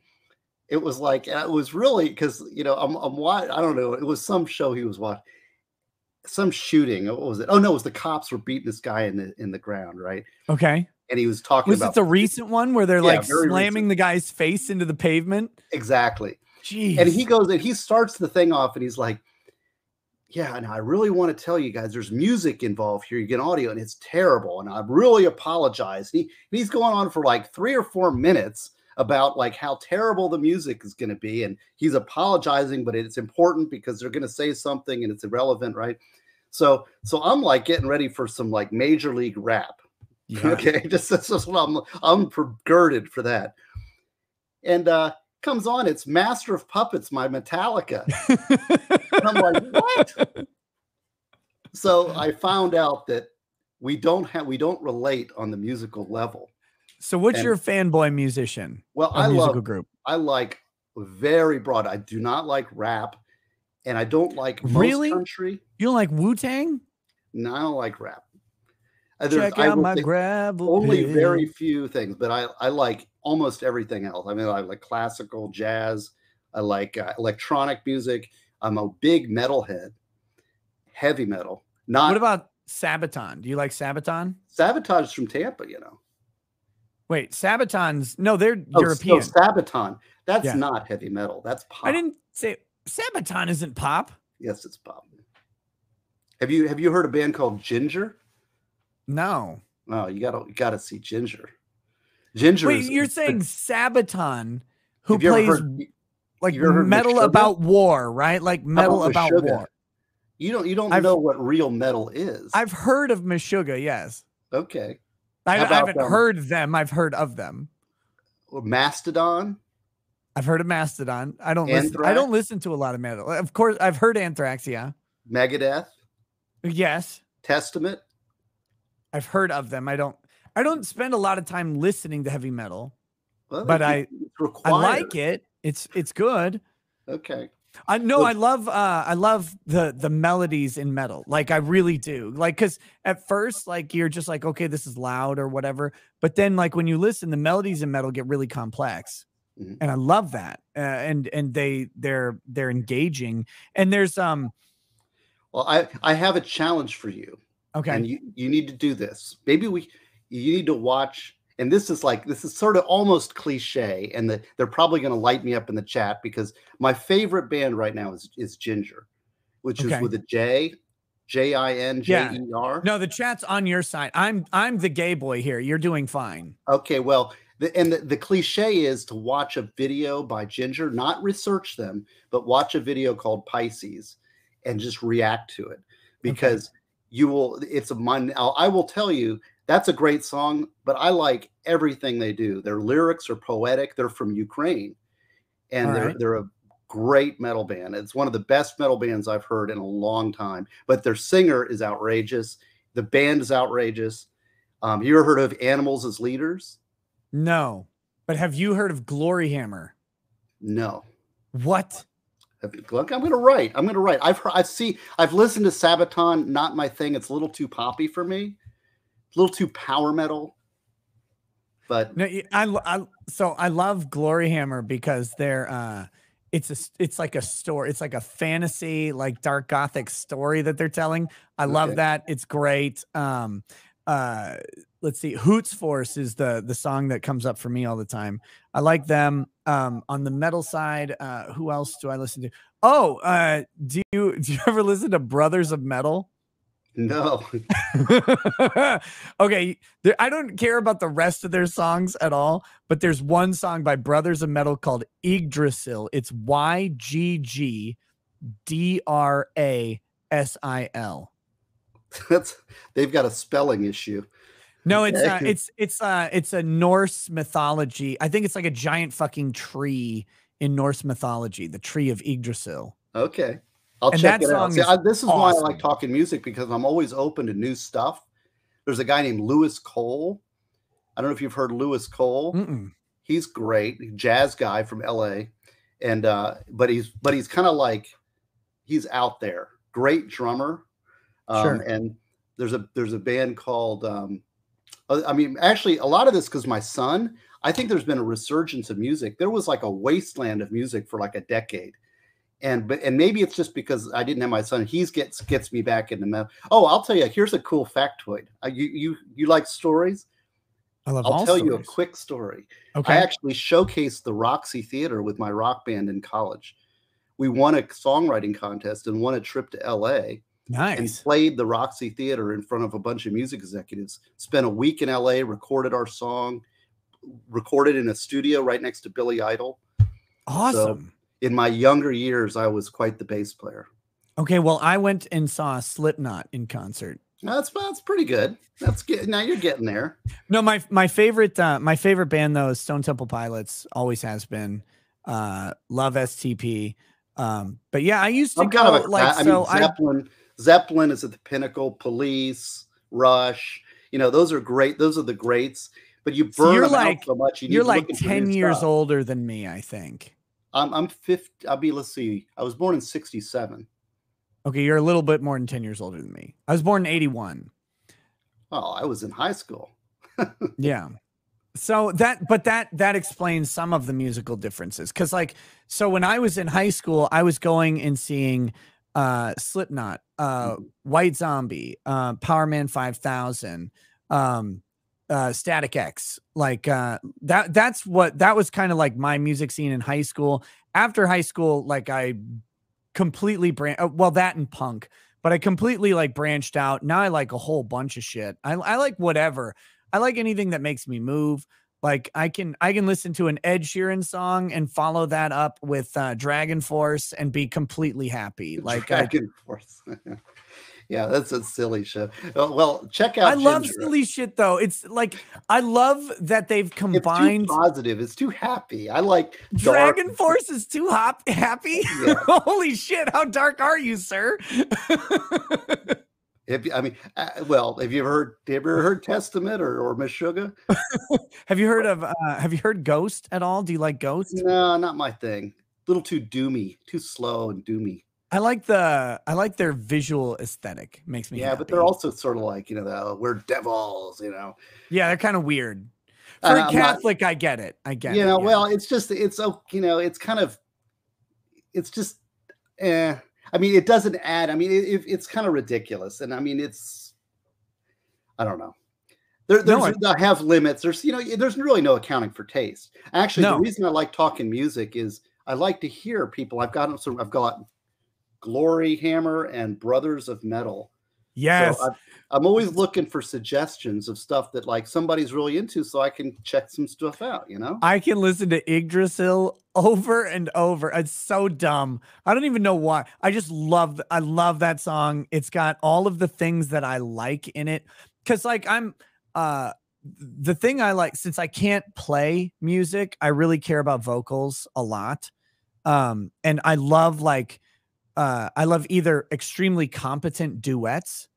D: It was like uh, it was really because you know I'm I'm wa- I don't know it was some show he was watching some shooting what was it oh no it was the cops were beating this guy in the in the ground right
C: Okay.
D: and he was talking
C: Was
D: about
C: it the recent one where they're
D: Yeah,
C: like slamming
D: recent.
C: the guy's face into the pavement?
D: exactly
C: Jeez.
D: and he goes and he starts the thing off and he's like yeah and i really want to tell you guys there's music involved here you get audio and it's terrible and i really apologize and, he, he's going on for like three or four minutes about like how terrible the music is going to be and he's apologizing but it's important because they're going to say something and it's irrelevant right so so i'm like getting ready for some like major league rap
C: Yeah.
D: Okay, just that's just what I'm I'm girded for that. And uh comes on, it's Master of Puppets, my Metallica. And I'm like, what? So I found out that we don't have we don't relate on the musical level.
C: so what's
D: and-
C: your fanboy musician
D: Well, I
C: musical
D: love
C: group?
D: I like very broad. I do not like rap, and I don't like most
C: Really?
D: country.
C: You don't like Wu-Tang?
D: No, I don't like rap. There's-
C: Check
D: I
C: out my gravel.
D: only
C: pit.
D: very few things, but I I like almost everything else. I mean, I like classical, jazz. I like uh, electronic music. I'm a big metalhead, heavy metal. Not
C: What about Sabaton? Do you like Sabaton?
D: Savatage from Tampa, you know.
C: Wait, Sabaton's no, they're
D: Oh,
C: European.
D: Oh, Sabaton. That's
C: Yeah.
D: not heavy metal. That's pop.
C: I didn't say Sabaton isn't pop.
D: Yes, it's pop. Have you have you heard a band called Jinjer?
C: No.
D: No, you gotta you gotta see Jinjer. Jinjer.
C: Wait,
D: is-
C: you're saying Sabaton, who
D: have you ever
C: plays
D: heard-
C: like metal about war, right? Like metal about
D: Meshuggah?
C: war.
D: You don't you don't
C: I've-
D: know what real metal is.
C: I've heard of Meshuggah, yes.
D: okay.
C: I, I haven't
D: um,
C: heard them. I've heard of them.
D: Mastodon.
C: I've heard of Mastodon. I don't listen. I don't listen to a lot of metal. Of course, I've heard Anthrax. Yeah.
D: Megadeth,
C: Yes,
D: Testament.
C: I've heard of them. I don't. I don't spend a lot of time listening to heavy metal.
D: Well,
C: But I- I like it. It's it's good.
D: Okay.
C: I know
D: Look-
C: I love uh I love the the melodies in metal. Like I really do. Like cuz at first like you're just like okay this is loud or whatever, but then like when you listen the melodies in metal get really complex.
D: Mhm.
C: And I love that. Uh, and and they they're they're engaging and there's um
D: Well, I I have a challenge for you,
C: okay.
D: and you you need to do this. Maybe we you need to watch. And this is like this is sort of almost cliche, and the, they're probably going to light me up in the chat because my favorite band right now is is Jinjer, which
C: Okay.
D: is with a J, J I N J E R.
C: no, the chat's on your side. I'm I'm the gay boy here. You're doing fine.
D: Okay, well, the, and the, the cliche is to watch a video by Jinjer, not research them, but watch a video called Pisces and just react to it because you will. It's a mon. I'll- tell you that's a great song, but I like everything they do. Their lyrics are poetic. They're from Ukraine, and they're they're a great metal band. It's one of the best metal bands I've heard in a long time. But their singer is outrageous. The band is outrageous. Um, you ever heard of Animals as Leaders?
C: No. But have you heard of Glory Hammer?
D: No.
C: What?
D: I'm gonna write. I'm gonna write. I've heard, I see. I've listened to Sabaton. Not my thing. It's a little too poppy for me. A little too power metal. But
C: No, I, I so I love Gloryhammer because they're uh it's a it's like a story. It's like a fantasy, like dark gothic story that they're telling. I love
D: Okay.
C: that. It's great. Um uh let's see. Hootsforce is the the song that comes up for me all the time. I like them. Um on the metal side, uh who else do I listen to? Oh, uh do you do you ever listen to Brothers of Metal?
D: no.
C: okay, there, I don't care about the rest of their songs at all, but there's one song by Brothers of Metal called Yggdrasil. It's Y G G D R A S I L.
D: That's they've got a spelling issue.
C: No, it's uh, it's it's uh it's a Norse mythology. I think it's like a giant fucking tree in Norse mythology, the tree of Yggdrasil.
D: Okay. I'll
C: And
D: check it out. See,
C: is
D: I, this is why I like talking music because I'm always open to new stuff. There's a guy named Louis Cole. I don't know if you've heard Louis Cole.
C: Mm-mm.
D: He's great, jazz guy from LA. And uh, but he's but he's kind of like he's out there. Great drummer. Um,
C: Sure.
D: and there's a there's a band called um, uh, I mean, actually, a lot of this because my son, I think there's been a resurgence of music. There was like a wasteland of music for like a decade, and but and maybe it's just because I didn't have my son. He's gets gets me back into metal. Oh, I'll tell you. Here's a cool factoid. Uh, you you you like stories?
C: I love
D: I'll tell you a quick story.
C: Okay.
D: I actually showcased the Roxy Theater with my rock band in college. We won a songwriting contest and won a trip to LA and
C: nice.
D: played the Roxy Theater in front of a bunch of music executives. Spent a week in LA, recorded our song, recorded in a studio right next to Billy Idol.
C: Awesome.
D: In my younger years, I was quite the bass player.
C: Okay, well, I went and saw Slipknot in concert.
D: That's that's pretty good. That's good. Now you're getting there.
C: No, my my favorite uh, my favorite band though is Stone Temple Pilots. Always has been. Uh, love STP. Um, but yeah, I used to
D: I'm
C: go
D: kind of a
C: like
D: I
C: so.
D: mean
C: I
D: Zeppelin. Is at the pinnacle. Police, Rush. You know those are great. Those are the greats. But you
C: So
D: burn
C: you're
D: them
C: like-
D: out so much. You
C: you're like
D: look into new
C: ten years
D: stuff.
C: older than me. I think.
D: I'm I'm 50. I'll be. Let's see. I was born in '67.
C: Okay, you're a little bit more than ten years older than me. I was born in '81.
D: Oh, I was in high school.
C: Yeah. So that but that that explains some of the musical differences cuz like so when I was in high school I was going and seeing uh Slipknot, uh
D: Mhm.
C: White Zombie, uh Powerman 5000, um uh Static X. Like uh that that's what that was kind of like my music scene in high school. After high school like I completely bran- uh, well that and punk but I completely like branched out. Now I like a whole bunch of shit. I, I like whatever. I like anything that makes me move. Like I can I can listen to an Ed Sheeran song and follow that up with uh, DragonForce and be completely happy. Like I,
D: Dragon Force. yeah, that's a silly show. Uh, Well, check out.
C: I love
D: Jinjer.
C: silly shit though. It's like I love that they've
D: It's
C: combined
D: too positive. It's too happy. I like dark-
C: Dragon Force is too hop happy.
D: Yeah.
C: Holy shit! How dark are you, sir?
D: If, I mean, uh, well, have you ever heard? Have you ever heard Testament or or Meshuggah?
C: have you heard of? Uh, have you heard Ghost at all? Do you like Ghost?
D: No, not my thing. A little too doomy, too slow and doomy.
C: I like the I like their visual aesthetic. Makes me
D: Yeah, but they're also sort of like you know, the, "Oh, we're devils, you know.
C: yeah, they're kind of weird. For
D: Uh,
C: a
D: I'm not-
C: Catholic, I get it. I get
D: you
C: it.
D: know,
C: yeah.
D: well, it's just it's oh, you know, it's kind of, it's just, eh. I mean, it doesn't add. I mean, it, it- it's kind of ridiculous, and I mean, it's, I don't know. There,
C: No,
D: there's I have limits. There's you know, there's really no accounting for taste. Actually,
C: No.
D: the reason I like talking music is I like to hear people. I've got so I've got Gloryhammer and Brothers of Metal.
C: Yes,
D: So I'm always looking for suggestions of stuff that like somebody's really into, so I can check some stuff out. You know.
C: I can listen to Yggdrasil over and over. It's so dumb. I don't even know why. I just love I love that song. It's got all of the things that I like in it. Cause like I'm uh the thing I like since I can't play music, I really care about vocals a lot. Um and I love like uh I love either extremely competent duets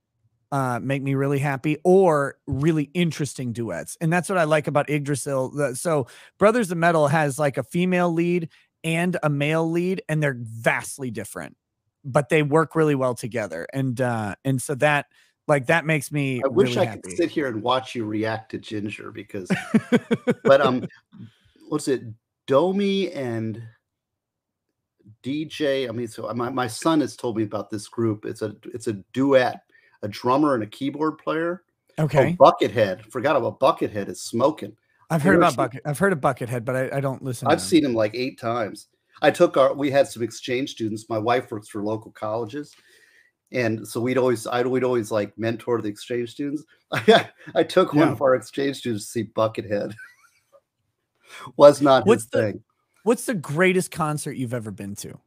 C: uh make me really happy or really interesting duets. And that's what I like about Yggdrasil. So Brothers of Metal has like a female lead and a male lead and they're vastly different. But they work really well together. And uh and so that like that makes me
D: I wish
C: really
D: I could sit here and watch you react to Jinjer because, but um, what's it? Domi and DJ. I mean, so uh, my, my son has told me about this group. It's a it's a duet, a drummer and a keyboard player.
C: Okay.
D: Oh, Buckethead. Forgot about Buckethead is smoking.
C: I've heard about Bucket. I've heard of Buckethead, but I, I don't listen.
D: I've seen him like eight times. I took our we had some exchange students. My wife works for local colleges. And so we'd always I would we'd always like mentor the exchange students. I, I took one
C: Yeah.
D: of our exchange students to see Buckethead. Was not
C: What's
D: his
C: the-
D: thing.
C: What's the greatest concert you've ever been to?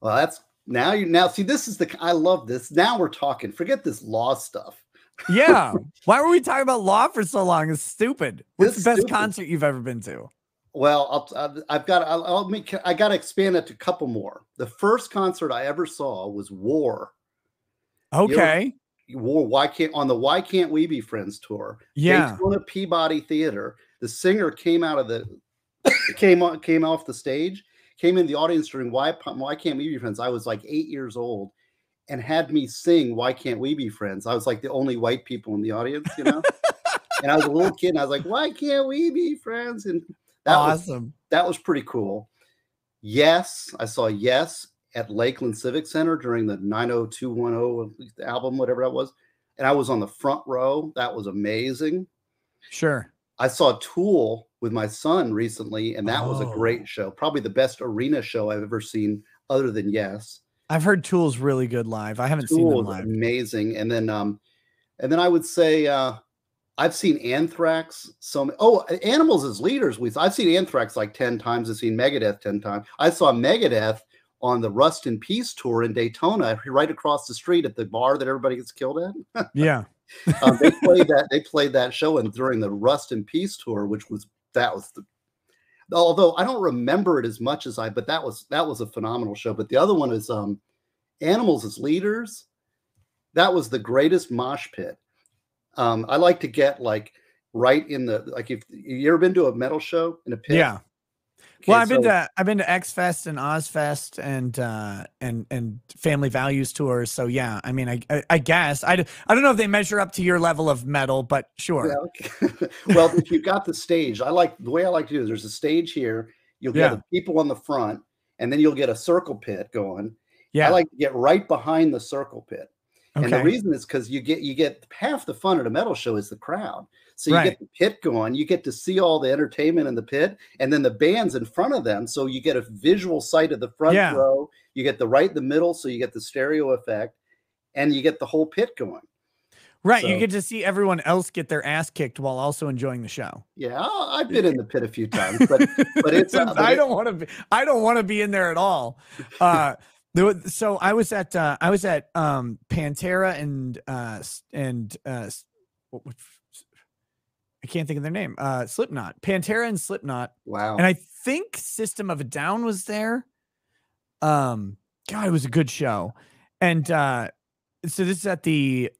D: Well, that's now you now see this is the I love this. Now we're talking. Forget this law stuff.
C: Yeah. Why were we talking about law for so long? It's stupid. What's
D: It's
C: the best
D: stupid.
C: concert you've ever been to?
D: Well, I'll, I've- I've got I'll, I'll make I got to expand it to a couple more. The first concert I ever saw was War.
C: Okay.
D: War. Why can't on the Why Can't We Be Friends tour?
C: Yeah.
D: Daytona Peabody Theater. The singer came out of the came on came off the stage, came in the audience during Why Why Can't We Be Friends. I was like eight years old, and had me sing Why Can't We Be Friends. I was like the only white people in the audience, you know. and I was a little kid, and I was like, Why can't we be friends? And that was
C: awesome.
D: that was pretty cool. Yes, I saw Yes at Lakeland Civic Center during the 90210 album, whatever that was. And I was on the front row. That was amazing.
C: Sure.
D: I saw Tool with my son recently, and that was a
C: Oh.
D: great show. Probably the best arena show I've ever seen, other than Yes.
C: I've heard Tool's really good live. I haven't seen
D: Tool
C: them live.
D: amazing. And then um, and then I would say uh I've seen Anthrax. So oh, Animals as leaders. We I've seen Anthrax like ten times. I've seen Megadeth ten times. I saw Megadeth on the Rust in Peace tour in Daytona, right across the street at the bar that everybody gets killed at.
C: Yeah.
D: um, they played that. They played that show and during the Rust in Peace tour, which was that was the. Although I don't remember it as much as I, but that was that was a phenomenal show. But the other one is um, Animals as Leaders. That was the greatest mosh pit. Um, I like to get like right in the like if you ever been to a metal show in a pit.
C: Yeah. Well, I've been to I've been to X Fest and Ozzfest and uh and and Family Values tours. So yeah, I mean, I I, I guess I, d- I don't know if they measure up to your level of metal, but sure.
D: Yeah, well, if you've got the stage, I like the way I like to do is there's a stage here. You'll get
C: Yeah.
D: the people on the front, and then you'll get a circle pit going.
C: Yeah.
D: I like to get right behind the circle pit. And the reason is because you get you get half the fun at a metal show is the crowd. So you
C: Right.
D: get the pit going, you get to see all the entertainment in the pit, and then the band's in front of them. So you get a visual sight of the front
C: Yeah.
D: row, you get the right in the middle, so you get the stereo effect, and you get the whole pit going.
C: right. You get to see everyone else get their ass kicked while also enjoying the show.
D: Yeah, I've been in the pit a few times, but but it's uh, but
C: I don't want to be I don't want to be in there at all. Uh there was, so I was at uh I was at um Pantera and uh and uh what, what, I can't think of their name. Uh Slipknot. Pantera and Slipknot.
D: wow.
C: And I think System of a Down was there. Um God, it was a good show. And uh so this is at the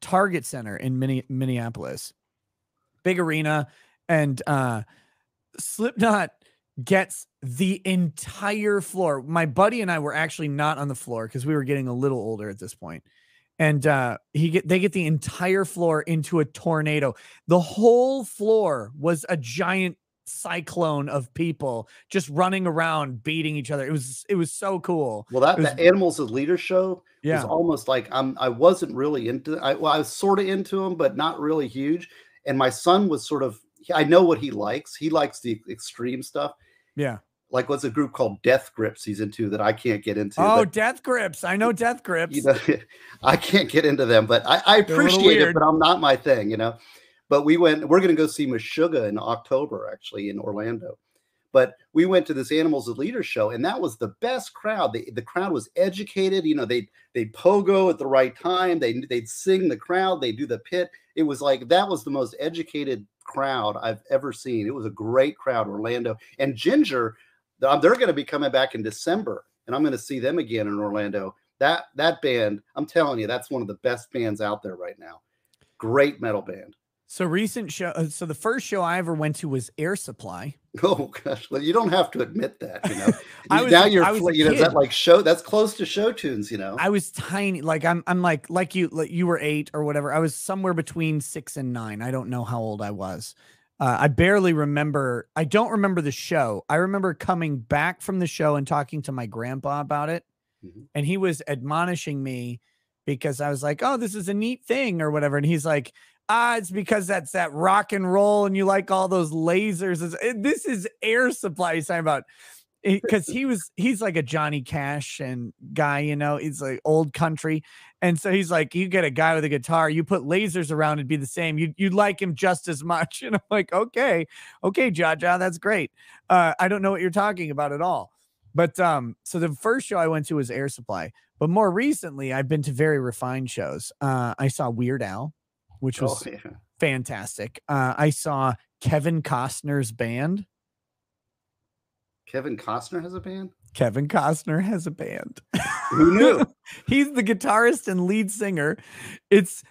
C: Target Center in Minne- Minneapolis. Big arena and uh Slipknot gets the entire floor. My buddy and I were actually not on the floor because we were getting a little older at this point. And uh he get they get the entire floor into a tornado. The whole floor was a giant cyclone of people just running around beating each other. It was it was so cool.
D: well, that
C: was-
D: the Animals as Leaders show
C: Yeah.
D: was almost like I'm. I wasn't really into. I well, I was sort of into them, but not really huge. And my son was sort of. I know what he likes. He likes the extreme stuff.
C: Yeah.
D: Like what's a group called Death Grips he's into that I can't get into.
C: Oh,
D: but,
C: death grips. I know death grips.
D: you know, I can't get into them, but I, I
C: They're a little
D: appreciate it. But I'm not my thing, you know. But we went. We're going to go see Meshuggah in October, actually, in Orlando. But we went to this Animals of Leaders show, and that was the best crowd. The, the crowd was educated. You know, they they pogo at the right time. They they'd sing the crowd. They do the pit. It was like that was the most educated crowd I've ever seen. It was a great crowd, Orlando and Jinjer. Um, they're going to be coming back in December, and I'm going to see them again in Orlando. That that band, I'm telling you, that's one of the best bands out there right now. Great metal band.
C: So recent show. uh, So the first show I ever went to was Air Supply.
D: Oh gosh, well, you don't have to admit that, you know.
C: I was
D: now you're,
C: I was
D: you know, is that like show? That's close to show tunes, you know.
C: I was tiny, like I'm, I'm like, like you, like you were eight or whatever. I was somewhere between six and nine. I don't know how old I was. Uh, I barely remember. I don't remember the show. I remember coming back from the show and talking to my grandpa about it,
D: Mhm.
C: and he was admonishing me because I was like, "Oh, this is a neat thing" or whatever, and he's like. Ah, it's because that's that rock and roll, and you like all those lasers. This is air supply. He's talking about because he was he's like a Johnny Cash and guy, you know, he's like old country. And so he's like, you get a guy with a guitar, you put lasers around, it'd be the same. You you'd like him just as much. And I'm like, okay, okay, Jaja, that's great. Uh, I don't know what you're talking about at all. But um, so the first show I went to was Air Supply, but more recently I've been to very refined shows. Uh, I saw Weird Al, which
D: Oh,
C: was
D: yeah.
C: fantastic. Uh, I saw Kevin Costner's band.
D: Kevin Costner has a band.
C: Kevin Costner has a band.
D: Who knew?
C: He's the guitarist and lead singer. It's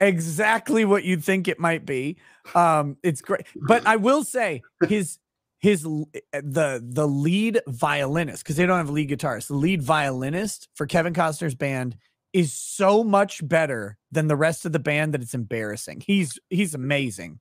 C: exactly what you'd think it might be. Um, it's great, but I will say his his eh, the the lead violinist because they don't have a lead guitarist. The lead violinist for Kevin Costner's band is so much better than the rest of the band that it's embarrassing. He's he's amazing.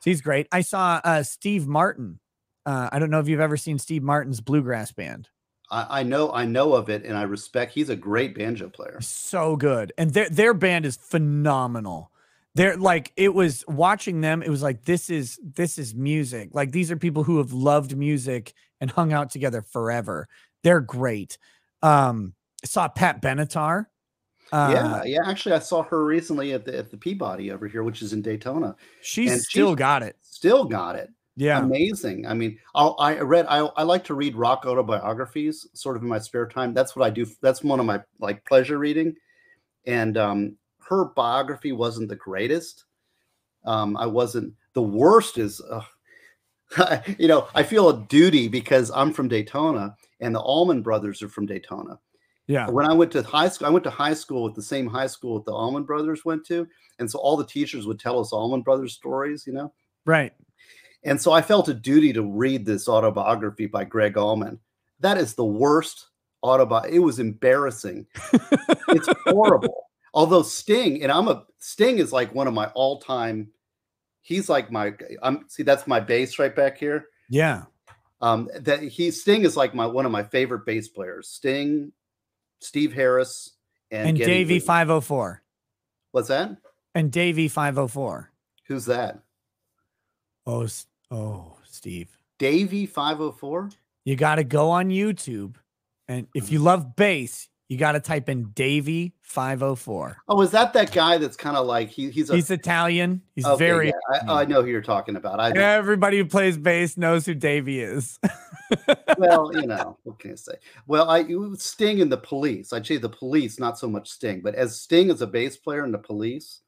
C: So he's great. I saw uh, Steve Martin. Uh, I don't know if you've ever seen Steve Martin's bluegrass band.
D: I, I know, I know of it, and I respect. He's a great banjo player.
C: so good and their their band is phenomenal they're like it was watching them it was like this is this is music like these are people who have loved music and hung out together forever they're great um I saw pat benatar uh,
D: yeah, yeah. Actually, I saw her recently at the at the Peabody over here, which is in Daytona.
C: she's
D: and
C: still
D: she's-
C: got it
D: Still got it.
C: yeah
D: Amazing. I mean, I'll, I read. I I like to read rock autobiographies, sort of in my spare time. That's what I do. That's one of my like pleasure reading. And um, her biography wasn't the greatest. Um, I wasn't. The worst is, uh, you know, I feel a duty because I'm from Daytona, and the Allman Brothers are from Daytona.
C: Yeah
D: When I went to high school, I went to high school with the same high school that the Allman Brothers went to, and so all the teachers would tell us Allman Brothers stories, you know.
C: right
D: And so I felt a duty to read this autobiography by Gregg Allman. That is the worst autobiography. It was embarrassing. it's horrible. Although Sting, and I'm a Sting is like one of my all-time. He's like my. I'm see that's my bass right back here.
C: yeah
D: Um, that he Sting is like my one of my favorite bass players. Sting, Steve Harris, and,
C: and davey 504
D: What's that?
C: and Davie504
D: Who's that?
C: oh oh steve
D: Davie504.
C: you got to go on YouTube. And if you love bass, you got to type in Davey 504.
D: Oh, is that that guy that's kind of like he, he's a
C: He's Italian. He's
D: Okay,
C: very.
D: yeah, I, I know who you're talking about. I
C: Everybody who plays bass knows who Davey is.
D: well, you know, what can I say? Well, I Sting and the Police. I'd say the Police, not so much Sting, but as Sting as a bass player in the Police,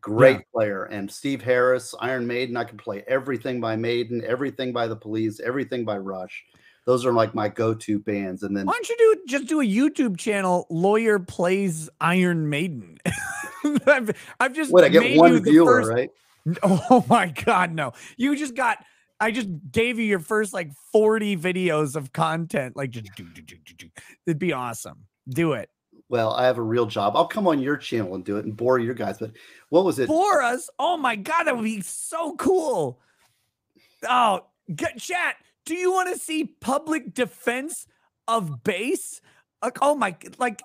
D: great player. And Steve Harris, Iron Maiden, I can play everything by Maiden, everything by the Police, everything by Rush. Those are like my go-to bands. And then
C: Why don't you do just do a YouTube channel? Lawyer plays Iron Maiden. I've, I've just
D: what I get one viewer,
C: first-
D: right?
C: Oh my god, no! You just got. I just gave you your first like forty videos of content. Like just do, do, do, do, do. It'd be awesome. Do it
D: Well, I have a real job. I'll come on your channel and do it and bore your guys. But what was it?
C: Bore us. Oh my god, that would be so cool. Oh, get chat. Do you want to see public defense of base? Like, oh my, like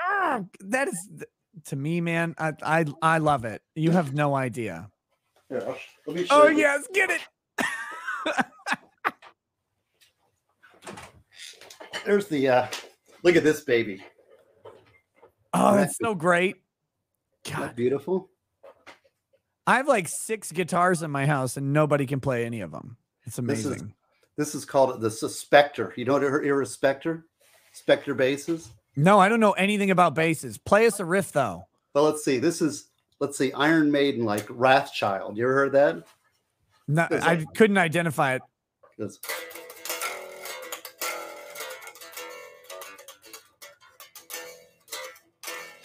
C: ah, that is to me, man. I I I love it. You have no idea.
D: Me
C: Oh
D: you.
C: yes, get it.
D: There's the uh look at this baby.
C: Oh, that's so great. God,
D: beautiful.
C: I have like six guitars in my house and nobody can play any of them. It's amazing.
D: This is called the Suspector. You know what a Spector? Spector basses.
C: No, I don't know anything about basses. Play us a riff though.
D: Well, let's see. This is let's see, Iron Maiden, like Wrathchild. You ever heard that?
C: No, I
D: that-
C: couldn't identify it.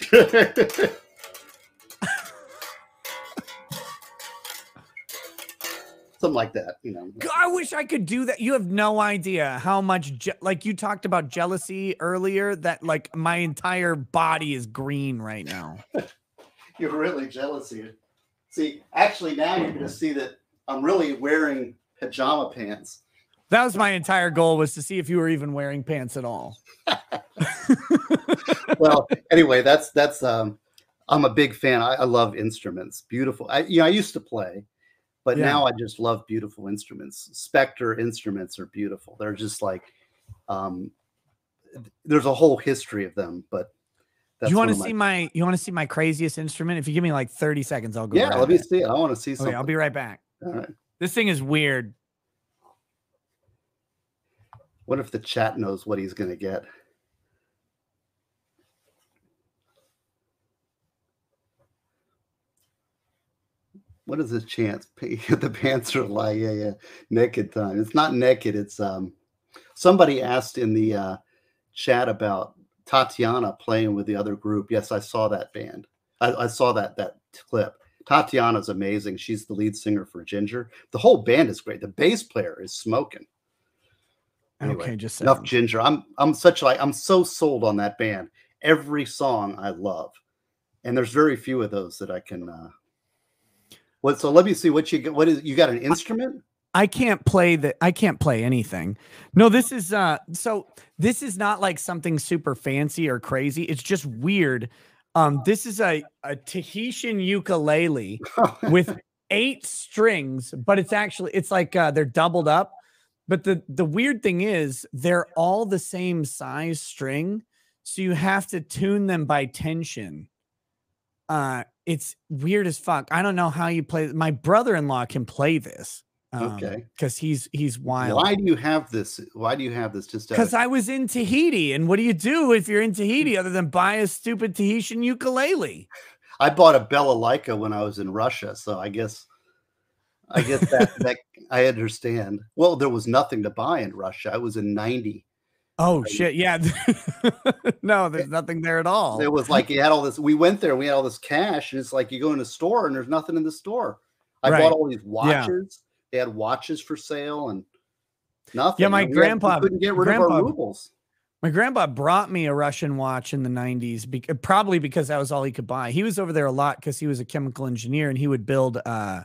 D: Something like that, you know.
C: I wish I could do that. You have no idea how much, je- like you talked about jealousy earlier. That like my entire body is green right now.
D: You're really jealous here. See, actually, now you're going to see that I'm really wearing pajama pants.
C: That was my entire goal was to see if you were even wearing pants at all.
D: well, anyway, that's that's um I'm a big fan. I, I love instruments. Beautiful. I you know, I used to play, but
C: Yeah.
D: now I just love beautiful instruments. Spector instruments are beautiful. They're just like um there's a whole history of them, but
C: you want to see my you want to see my craziest instrument? If you give me like 30 seconds, I'll go.
D: Yeah, let me see it. I want to see
C: Okay. I'll be right back.
D: All right.
C: This thing is weird.
D: What if the chat knows what he's going to get? What is his chance? the pants are like, yeah, yeah, naked time. It's not naked. It's um. Somebody asked in the uh, chat about Tatiana playing with the other group. Yes, I saw that band. I, I saw that that clip. Tatiana's amazing. She's the lead singer for Jinjer. The whole band is great. The bass player is smoking. Anyway,
C: okay, just
D: enough Jinjer. I'm I'm such like I'm so sold on that band. Every song I love, and there's very few of those that I can. uh What? So let me see what you got. What is you got an instrument?
C: I can't play the I can't play anything. No, this is uh so this is not like something super fancy or crazy. It's just weird. Um this is a a Tahitian ukulele with eight strings, but it's actually it's like uh they're doubled up. But the the weird thing is they're all the same size string, so you have to tune them by tension. Uh it's weird as fuck. I don't know how you play my brother-in-law can play this.
D: Okay.
C: Because he's he's wild.
D: Why do you have this? Why do you have this? Just
C: Because I was in Tahiti, and what do you do if you're in Tahiti other than buy a stupid Tahitian ukulele?
D: I bought a balalaika when I was in Russia, so I guess I guess that that I understand. Well, there was nothing to buy in Russia. I was in '90.
C: Oh shit! Yeah, no, there's nothing there at all.
D: It was like you had all this. We went there, and we had all this cash, and it's like you go in a store and there's nothing in the store. I
C: Right.
D: bought all these watches. They had watches for sale and nothing.
C: Yeah,
D: my we had-
C: grandpa-
D: couldn't get rid of our rubles.
C: My grandpa brought me a Russian watch in the 90s, bec- probably because that was all he could buy. He was over there a lot because he was a chemical engineer and he would build uh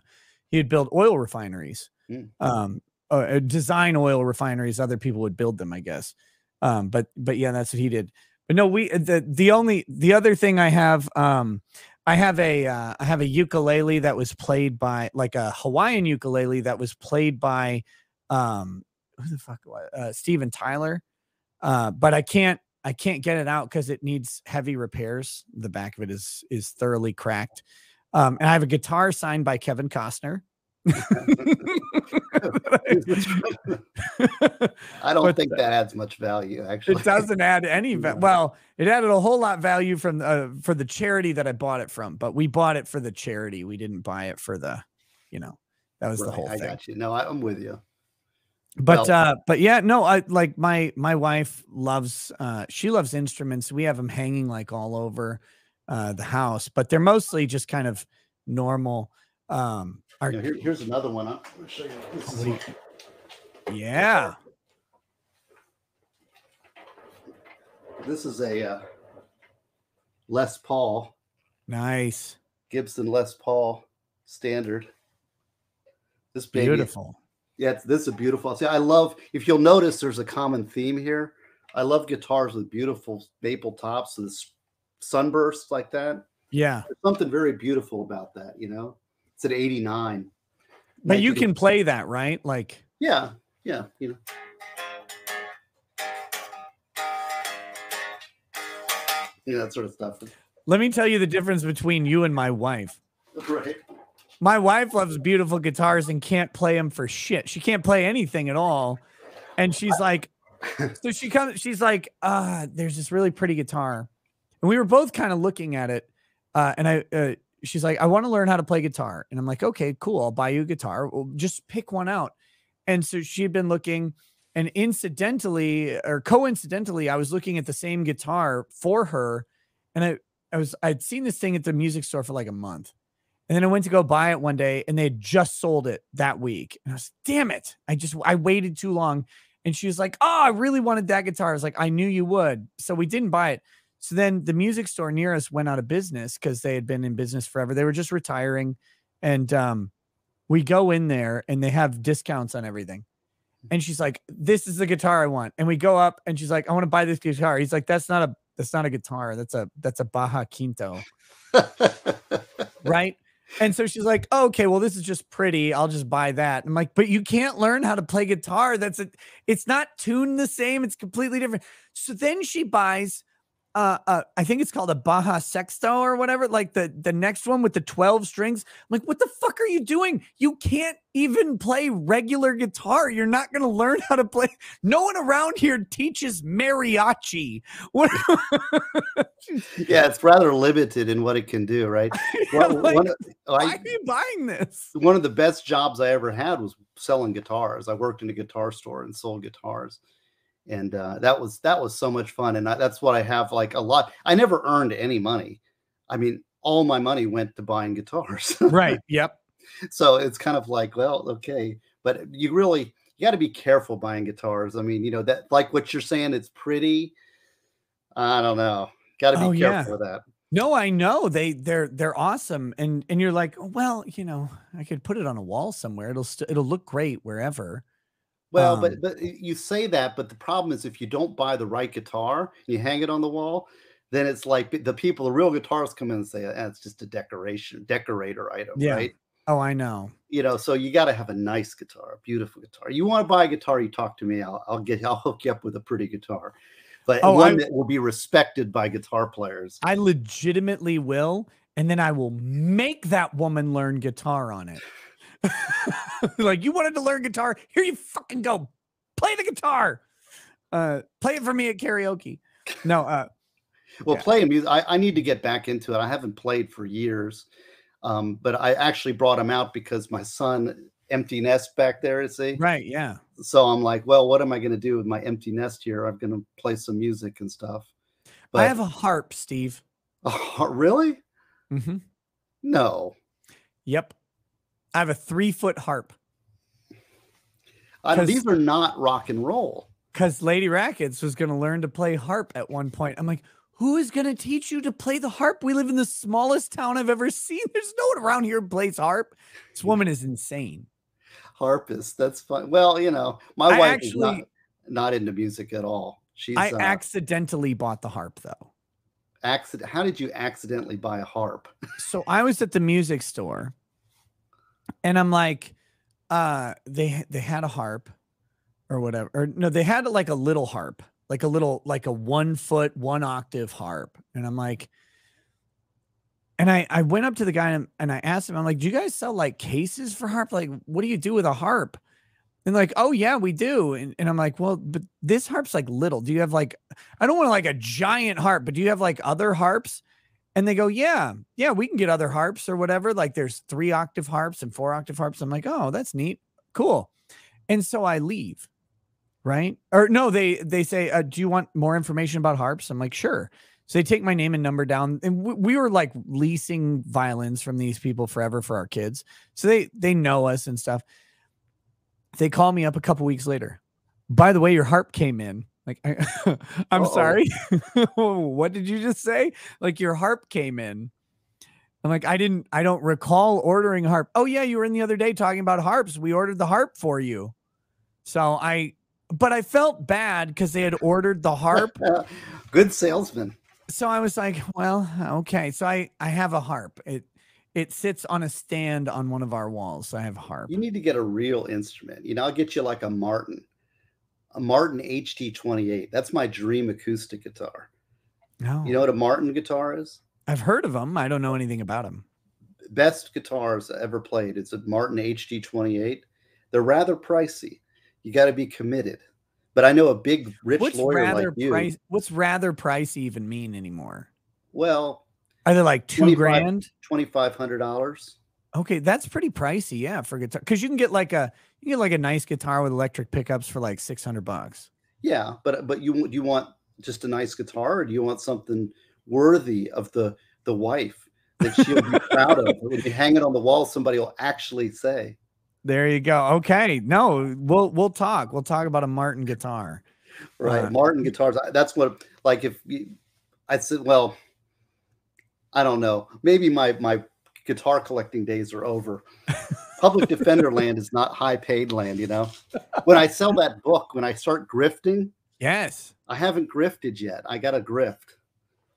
C: he would build oil refineries.
D: Mm.
C: Um uh, uh, design oil refineries, other people would build them, I guess. Um but but yeah, that's what he did. But no, we uh, the the only the other thing I have um I have a uh, I have a ukulele that was played by like a Hawaiian ukulele that was played by um who the fuck was uh, Steven Tyler uh, but I can't I can't get it out because it needs heavy repairs. The back of it is is thoroughly cracked. Um, and I have a guitar signed by Kevin Costner.
D: I don't
C: But,
D: think that adds much value, actually.
C: it doesn't add any va- well it added a whole lot value from uh, for the charity that i bought it from but we bought it for the charity we didn't buy it for the you know that was the
D: Right,
C: whole
D: I
C: thing
D: got you. No, I, I'm with you.
C: but
D: Well-
C: uh but yeah no i like my my wife loves uh she loves instruments we have them hanging like all over uh the house but they're mostly just kind of normal um our,
D: You know, here- here's another one. I'll show you. This is-
C: yeah
D: This is a uh, Les Paul,
C: nice
D: Gibson Les Paul standard. This baby,
C: beautiful
D: yeah, this is a beautiful. See, I love. If you'll notice, there's a common theme here. I love guitars with beautiful maple tops and sunbursts like that.
C: yeah
D: There's something very beautiful about that. You know, it's an '89.
C: but you can play that right like
D: Yeah, yeah, you know. Yeah, that sort of stuff.
C: let me tell you the difference between you and my wife
D: Right.
C: My wife loves beautiful guitars and can't play them for shit. She can't play anything at all. and she's like, so she comes, she's like, uh, there's this really pretty guitar. And we were both kind of looking at it. Uh, and I, uh, she's like, I want to learn how to play guitar. And I'm like, okay, cool. I'll buy you a guitar. Well, just pick one out. And so she had been looking, and incidentally or coincidentally, I was looking at the same guitar for her. And I, I was, I'd seen this thing at the music store for like a month. And then I went to go buy it one day and they had just sold it that week. And I was, damn it. I just, I waited too long. And she was like, oh, I really wanted that guitar. I was like, I knew you would. So we didn't buy it. So then the music store near us went out of business because they had been in business forever. They were just retiring. And um, we go in there and they have discounts on everything. And she's like, This is the guitar I want. And we go up and she's like, I want to buy this guitar. He's like, That's not a that's not a guitar. That's a that's a bajo quinto. right. And so she's like, oh, okay, well, this is just pretty. I'll just buy that. I'm like, but you can't learn how to play guitar. That's a, it's not tuned the same. It's completely different. So then she buys uh, uh, I think it's called a bajo sexto or whatever, like the the next one with the 12 strings. I'm like, what the fuck are you doing? You can't even play regular guitar. You're not gonna learn how to play. No one around here teaches mariachi. What
D: yeah, it's rather limited in what it can do, right?
C: Well, like, one, why I, are you buying this?
D: One of the best jobs I ever had was selling guitars. I worked in a guitar store and sold guitars and uh, that was that was so much fun and I, that's what i have like a lot i never earned any money. I mean all my money went to buying guitars.
C: Right yep.
D: So it's kind of like well okay but you really you got to be careful buying guitars i mean you know that like what you're saying it's pretty i don't know got to be oh, careful yeah. with that.
C: No i know they they're they're awesome and and you're like well you know i could put it on a wall somewhere it'll st- it'll look great wherever
D: well, um, but but you say that, but the problem is if you don't buy the right guitar, you hang it on the wall, then it's like the people, the real guitarists come in and say, eh, "It's just a decoration, decorator item," yeah. right?
C: Oh, I know.
D: You know, so you got to have a nice guitar, a beautiful guitar. You want to buy a guitar, you talk to me. I'll, I'll get, I'll hook you up with a pretty guitar, but oh, one I, that will be respected by guitar players.
C: I legitimately will, and then I will make that woman learn guitar on it. like you wanted to learn guitar, here you fucking go. Play the guitar. Uh, play it for me at karaoke. No, uh,
D: well, yeah. playing music, I, I need to get back into it. I haven't played for years, um, but I actually brought him out because my son empty nest back there. See,
C: right? Yeah.
D: So I'm like, well, what am I going to do with my empty nest here? I'm going to play some music and stuff.
C: But, I have a harp, Steve.
D: Oh, really?
C: Mm-hmm.
D: No.
C: Yep. I have a three foot harp.
D: Uh, these are not rock and roll.
C: Because Lady Rackets was going to learn to play harp at one point. I'm like, who is going to teach you to play the harp? We live in the smallest town I've ever seen. There's no one around here who plays harp. This woman is insane.
D: Harpist. That's fun. Well, you know, my I wife actually, is not, not into music at all. She's.
C: I uh, accidentally bought the harp though.
D: Accident. How did you accidentally buy a harp?
C: so I was at the music store and I'm like, uh, they they had a harp or whatever, or no, they had like a little harp, like a little, like a one foot, one octave harp, and I'm like, and I I went up to the guy and, and I asked him, I'm like, do you guys sell like cases for harp? Like, what do you do with a harp? And like, oh yeah, we do. And, and I'm like, well, but this harp's like little. Do you have like, I don't want like a giant harp, but do you have like other harps? And they go, yeah, yeah, we can get other harps or whatever. Like there's three octave harps and four octave harps. I'm like, oh, that's neat, cool. And so I leave, right? Or no, they they say, uh, do you want more information about harps? I'm like, sure. So they take my name and number down, and we, we were like leasing violins from these people forever for our kids. So they they know us and stuff. They call me up a couple weeks later. By the way, your harp came in. Like, I, I'm sorry. what did you just say? Like, your harp came in. I'm like, I didn't, I don't recall ordering harp. Oh, yeah, you were in the other day talking about harps. We ordered the harp for you. So I, but I felt bad because they had ordered the harp.
D: Good salesman.
C: So I was like, well, okay. So I, I have a harp. It, it sits on a stand on one of our walls. So I have a harp.
D: You need to get a real instrument. You know, I'll get you like a Martin a Martin HD28. That's my dream acoustic guitar. No. You know what a Martin guitar is?
C: I've heard of them. I don't know anything about them.
D: Best guitars ever played. It's a Martin HD28. They're rather pricey. You got to be committed. But I know a big rich
C: What's
D: lawyer
C: rather
D: like you.
C: price? What's rather pricey even mean anymore?
D: Well,
C: Are they like two
D: 25
C: grand?
D: twenty five hundred dollars.
C: Okay, that's pretty pricey, yeah, for guitar. Because you can get like a you can get like a nice guitar with electric pickups for like six hundred bucks.
D: Yeah, but but you do you want just a nice guitar, or do you want something worthy of the the wife that she'll be proud of? When you hang it on the wall, somebody will actually say,
C: There you go. Okay, no, we'll we'll talk. We'll talk about a Martin guitar.
D: right,
C: Uh,
D: Martin guitars. That's what like if you, I said, well, I don't know. Maybe my my guitar collecting days are over. Public defender land is not high paid land, you know. When I sell that book, when I start grifting,
C: Yes.
D: I haven't grifted yet. I got to grift.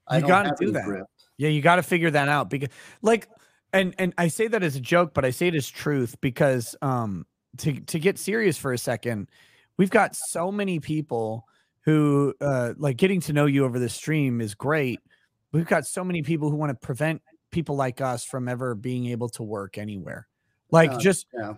D: I
C: You gotta do that.
D: grift.
C: Yeah, you got to figure that out because, like, and and I say that as a joke, but I say it as truth because, um, to to get serious for a second, we've got so many people who, uh, like getting to know you over the stream is great. We've got so many people who want to prevent people like us from ever being able to work anywhere. Like
D: Uh,
C: just
D: Yeah.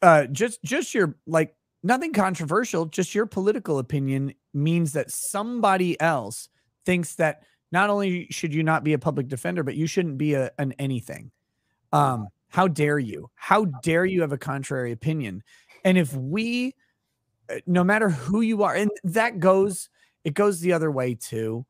C: uh just just your like nothing controversial just your political opinion means that somebody else thinks that not only should you not be a public defender but you shouldn't be a, an anything. Um how dare you? How dare you have a contrary opinion? And if we uh, no matter who you are and that goes it goes the other way too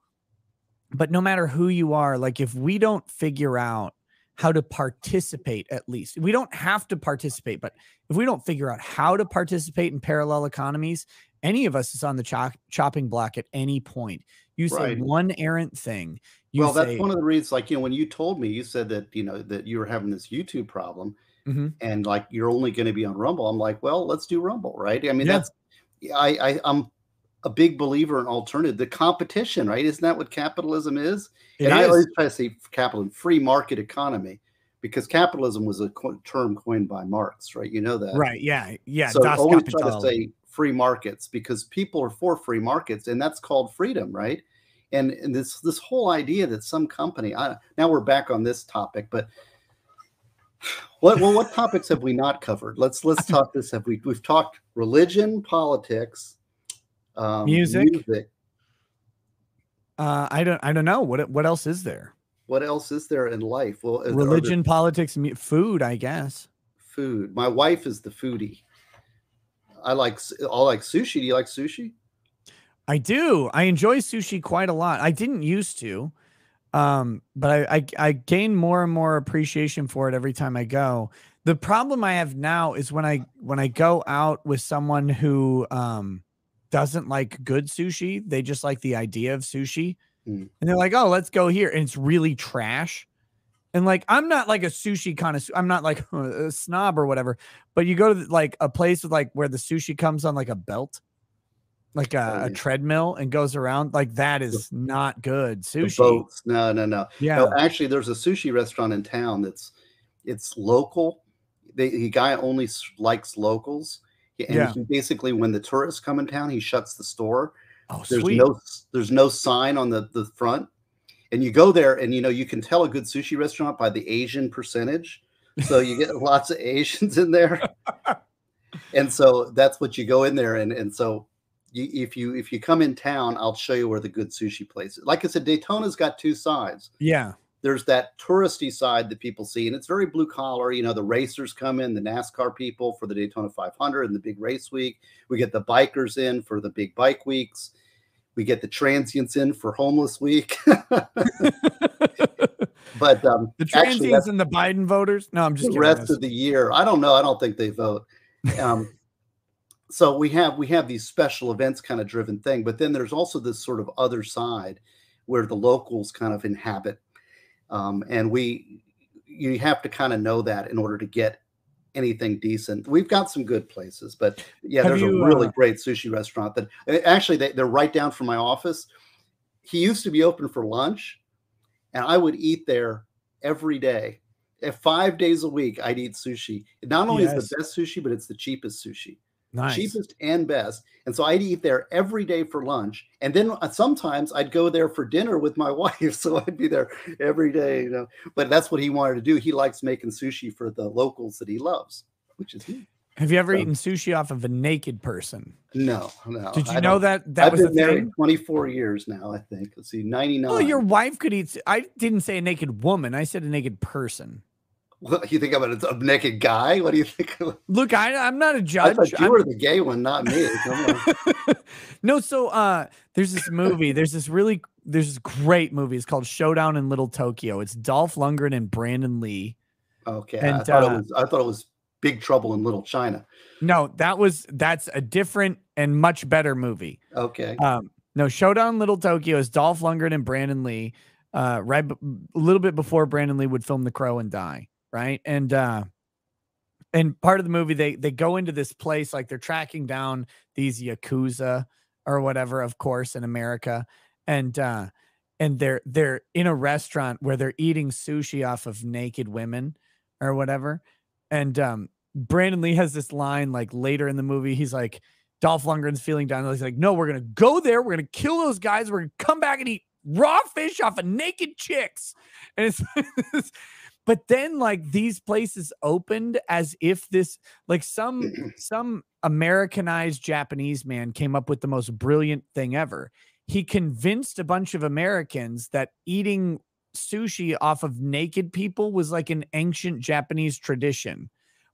C: but no matter who you are like if we don't figure out how to participate at least we don't have to participate but if we don't figure out how to participate in parallel economies any of us is on the chop, chopping block at any point you say
D: Right.
C: one errant thing you
D: well,
C: say
D: that's one of the reasons. Like you know, when you told me, you said that you know that you were having this YouTube problem,
C: Mhm.
D: and like you're only going to be on Rumble. I'm like, well, let's do Rumble, right? I mean,
C: Yeah.
D: that's I, I I'm a big believer in alternative, the competition, right? Isn't that what capitalism is?
C: It
D: and I always try to say capitalism, free market economy, because capitalism was a co- term coined by Marx, right? You know that,
C: right yeah yeah
D: so
C: das
D: always try to say free markets because people are for free markets, and that's called freedom, right? And, and this this whole idea that some company, I, now we're back on this topic, but what well, what topics have we not covered? Let's let's talk this. Have we we've talked religion, politics, um,
C: Music.
D: music.
C: uh i don't i don't know what what else is there
D: What else is there in life? Well,
C: religion politics mu- food i guess
D: food. My wife is the foodie. I like I like sushi. Do you like sushi?
C: I do. I enjoy sushi quite a lot. I didn't used to, um, but I, I I gain more and more appreciation for it every time I go. The problem I have now is when I when I go out with someone who um doesn't like good sushi, they just like the idea of sushi,
D: Mm.
C: and they're like, "Oh, let's go here," and it's really trash. And like, I'm not like a sushi connoisseur. I'm not like a snob or whatever. But you go to like a place with like where the sushi comes on like a belt, like a,
D: Oh,
C: a treadmill, and goes around. Like that is not good
D: The
C: sushi.
D: boats. No, no, no.
C: Yeah,
D: No, actually, there's a sushi restaurant in town that's it's local. They, the guy only likes locals, and
C: Yeah.
D: he basically, when the tourists come in town, he shuts the store.
C: oh
D: There's
C: sweet.
D: no there's no sign on the the front, and you go there, and you know you can tell a good sushi restaurant by the Asian percentage. So you get lots of Asians in there, and so that's what you go in there, and and so. You, if you if you come in town, I'll show you where the good sushi place is. Like I said, Daytona's got two sides
C: yeah,
D: there's that touristy side that people see, and it's very blue collar. You know, the racers come in, the NASCAR people for the Daytona 500 and the big race week. We get the bikers in for the big bike weeks. We get the transients in for homeless week. but um,
C: the transients and the Biden voters. No, I'm just
D: the rest of the year. I don't know. I don't think they vote. Um, so we have we have these special events kind of driven thing, but then there's also this sort of other side where the locals kind of inhabit, um, and we you have to kind of know that in order to get anything decent. We've got some good places, but yeah,
C: Have
D: there's
C: you,
D: a really
C: uh,
D: great sushi restaurant that uh, actually they, they're right down from my office. He used to be open for lunch, and I would eat there every day. If five days a week, I'd eat sushi. Not only is the best sushi, but it's the cheapest sushi,
C: nice.
D: cheapest and best. And so I'd eat there every day for lunch, and then uh, sometimes I'd go there for dinner with my wife. So I'd be there every day, you know. But that's what he wanted to do. He likes making sushi for the locals that he loves, which is me.
C: Have you ever
D: So-
C: eaten sushi off of a naked person?
D: No, no.
C: Did you
D: I
C: know
D: don't-
C: that that
D: I've
C: was
D: been married
C: thing?
D: 24 years now, I think. Let's see, 99.
C: Oh, your wife could eat. I didn't say a naked woman. I said a naked person.
D: What, you think I'm a, a naked guy? What do you think?
C: Look, I, I'm not a judge.
D: I thought you
C: I'm-
D: were the gay one, not me.
C: No, so uh there's this movie. There's this really there's this great movie. It's called Showdown in Little Tokyo. It's Dolph Lundgren and Brandon Lee.
D: Okay, I
C: And,
D: thought
C: uh,
D: it was. I thought it was Big Trouble in Little China.
C: No, that was that's a different and much better movie.
D: Okay,
C: Um, no, Showdown in Little Tokyo is Dolph Lundgren and Brandon Lee. Uh, right, b- a little bit before Brandon Lee would film The Crow and die. Right, and uh, and part of the movie they they go into this place like they're tracking down these yakuza or whatever, of course, in America, and uh, and they're they're in a restaurant where they're eating sushi off of naked women or whatever, and um, Brandon Lee has this line like later in the movie. He's like, Dolph Lundgren's feeling down. He's like, no, we're gonna go there. We're gonna kill those guys. We're gonna come back and eat raw fish off of naked chicks. And it's but then like these places opened as if this like some some Americanized Japanese man came up with the most brilliant thing ever. He convinced a bunch of Americans that eating sushi off of naked people was like an ancient Japanese tradition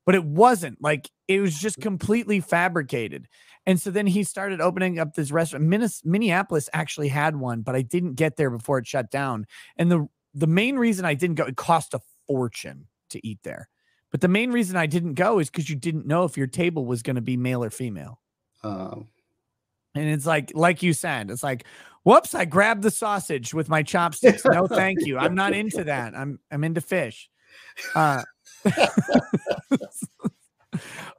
C: but it wasn't like it was just completely fabricated. And so then he started opening up this restaurant. Minneapolis actually had one, but I didn't get there before it shut down. And the the main reason I didn't go, it cost a fortune to eat there. But the main reason I didn't go is because you didn't know if your table was going to be male or female.
D: um,
C: And it's like, like you said, it's like, whoops, I grabbed the sausage with my chopsticks. No, thank you. I'm not into that. I'm I'm into fish. Uh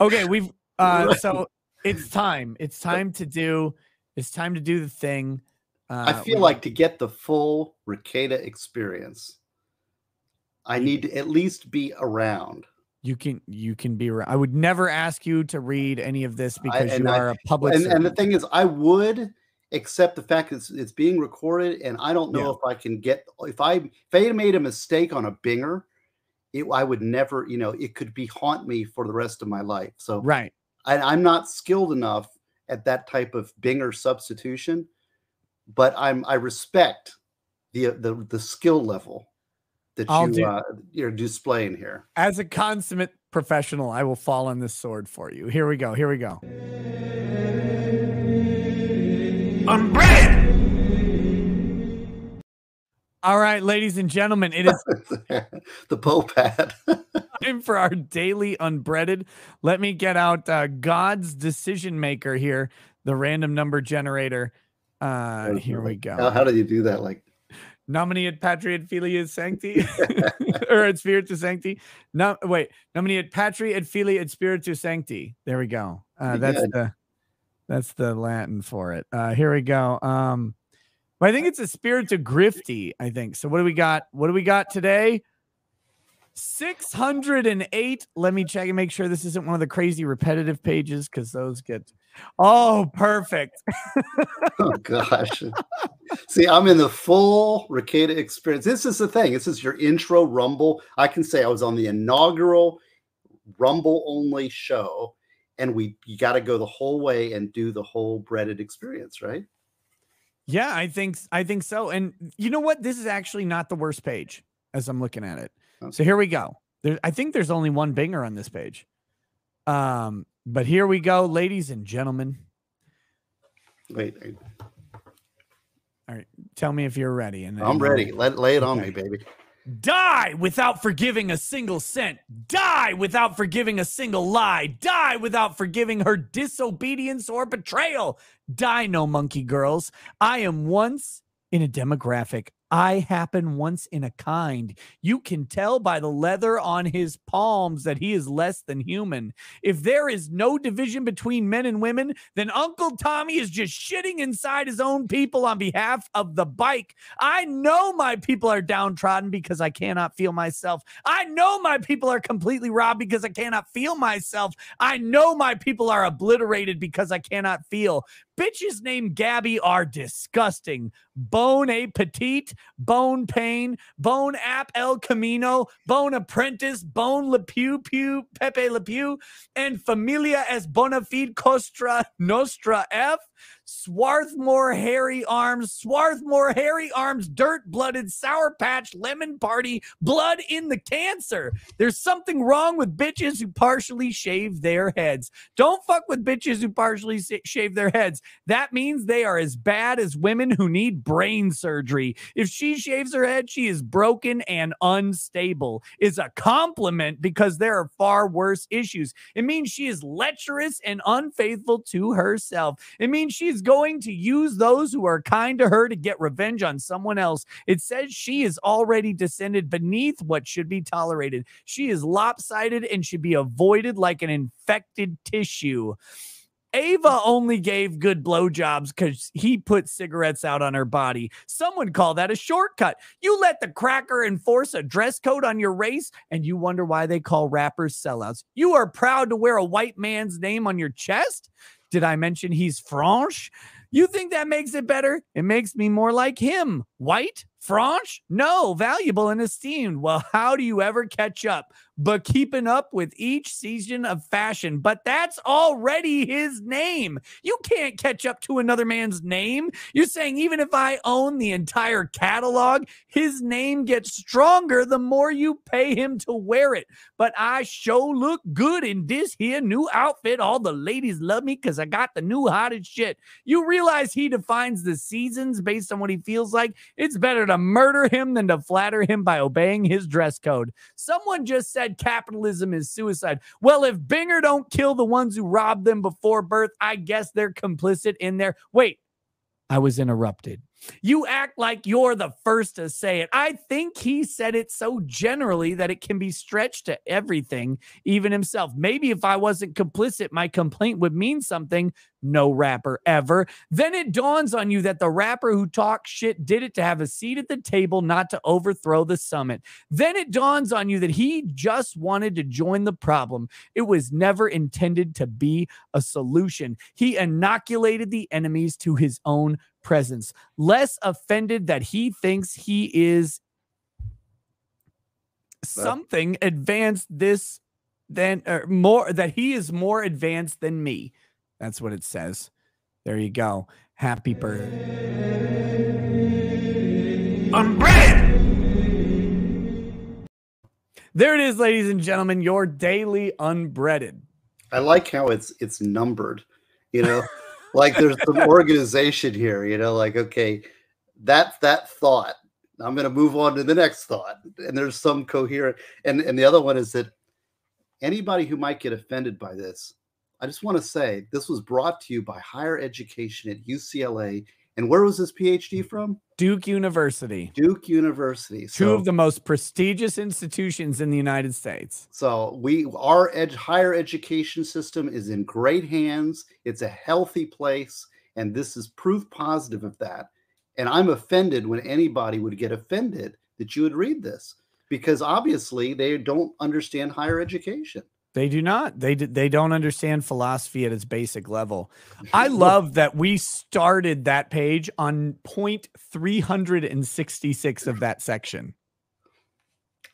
C: okay, we've uh so it's time. It's time to do it's time to do the thing. Uh
D: I feel like to get the full Rekieta experience, I need to at least be around.
C: you can you can be around. I would never ask you to read any of this because
D: and
C: you are a public
D: And, and the thing is, I would accept the fact that it's, it's being recorded, and I don't know
C: Yeah.
D: if I can get if I if I made a mistake on a binger, it I would never, you know, it could be haunt me for the rest of my life. So
C: right.
D: I, I'm not skilled enough at that type of binger substitution, but I'm I respect the the the skill level that
C: I'll
D: you
C: do-
D: uh, you're displaying here.
C: As a consummate professional, I will fall on this sword for you. Here we go. Here we go. All right, ladies and gentlemen, it is
D: the Popad.
C: time for our daily unbreaded. Let me get out uh, God's decision maker here, the random number generator. Uh, here we
D: How,
C: go.
D: how do you do that? Like
C: Nomini et patria et filii et sancti, or et spiritus sancti. No, wait. Nomini et patria et filii et spiritus sancti. There we go. Uh, that's
D: good.
C: the that's the Latin for it. Uh, here we go. Um, I think it's a spiritu grifty. I think. So what do we got? What do we got today? 608. Let me check and make sure this isn't one of the crazy repetitive pages because those get. Oh, perfect.
D: oh gosh. See, I'm in the full Rekieta experience. This is the thing. This is your intro Rumble. I can say I was on the inaugural Rumble only show, and we you got to go the whole way and do the whole breaded experience, right?
C: Yeah, I think I think so. And you know what? This is actually not the worst page as I'm looking at it.
D: Oh.
C: So here we go. There, I think there's only one binger on this page. Um, but here we go, ladies and gentlemen.
D: Wait, All right.
C: Tell me if you're ready. And
D: I'm ready. Let lay it on
C: Okay.
D: me, baby.
C: Die without forgiving a single cent. Die without forgiving a single lie. Die without forgiving her disobedience or betrayal. Die, no monkey girls. I am once in a demographic. I happen once in a kind. You can tell by the leather on his palms that he is less than human. If there is no division between men and women, then Uncle Tommy is just shitting inside his own people on behalf of the bike. I know my people are downtrodden because I cannot feel myself. I know my people are completely robbed because I cannot feel myself. I know my people are obliterated because I cannot feel. Bitches named Gabby are disgusting. Bone a petite, bone pain, bone app El Camino, bone apprentice, bone Le Pew Pew, Pepe Le Pew, and Familia as Bonafide Costra Nostra F. Swarthmore Hairy Arms, Swarthmore Hairy Arms, Dirt Blooded, Sour Patch, Lemon Party, Blood in the Cancer. There's something wrong with bitches who partially shave their heads. Don't fuck with bitches who partially shave their heads. That means they are as bad as women who need brain surgery. If she shaves her head, she is broken and unstable. Is a compliment because there are far worse issues. It means she is lecherous and unfaithful to herself. It means she's going to use those who are kind to her to get revenge on someone else. It says she is already descended beneath what should be tolerated. She is lopsided and should be avoided like an infected tissue. Ava only gave good blowjobs because he put cigarettes out on her body. Someone call that a shortcut. You let the cracker enforce a dress code on your race, and you wonder why they call rappers sellouts. You are proud to wear a white man's name on your chest. Did I mention he's French? You think that makes it better? It makes me more like him. White? French? No, valuable and esteemed. Well, how do you ever catch up? But keeping up with each season of fashion. But that's already his name. You can't catch up to another man's name. You're saying even if I own the entire catalog, his name gets stronger the more you pay him to wear it. But I sure look good in this here new outfit. All the ladies love me because I got the new hottest shit. You realize he defines the seasons based on what he feels like? It's better to murder him than to flatter him by obeying his dress code. Someone just said capitalism is suicide. Well, if Binger don't kill the ones who robbed them before birth, I guess they're complicit in there. Wait, I was interrupted. You act like you're the first to say it. I think he said it so generally that it can be stretched to everything, even himself. Maybe if I wasn't complicit, my complaint would mean something. No rapper ever. Then it dawns on you that the rapper who talks shit did it to have a seat at the table, not to overthrow the summit. Then it dawns on you that he just wanted to join the problem. It was never intended to be a solution. He inoculated the enemies to his own presence, less offended that he thinks he is something advanced this than or more that he is more advanced than me. That's what it says. There you go. Happy birthday. There it is, ladies and gentlemen, your daily unbreaded.
D: I like how it's it's numbered. You know, like there's some organization here. You know, like okay, that that thought. I'm going to move on to the next thought, and there's some coherent. And and the other one is that anybody who might get offended by this, I just want to say this was brought to you by higher education at UCLA. And where was his PhD from?
C: Duke University,
D: Duke University.
C: two of the most prestigious institutions in the United States.
D: So we our ed, higher education system is in great hands. It's a healthy place, and this is proof positive of that. And I'm offended when anybody would get offended that you would read this because obviously they don't understand higher education.
C: They do not. They they don't understand philosophy at its basic level. I love that we started that page on point 366 of that section.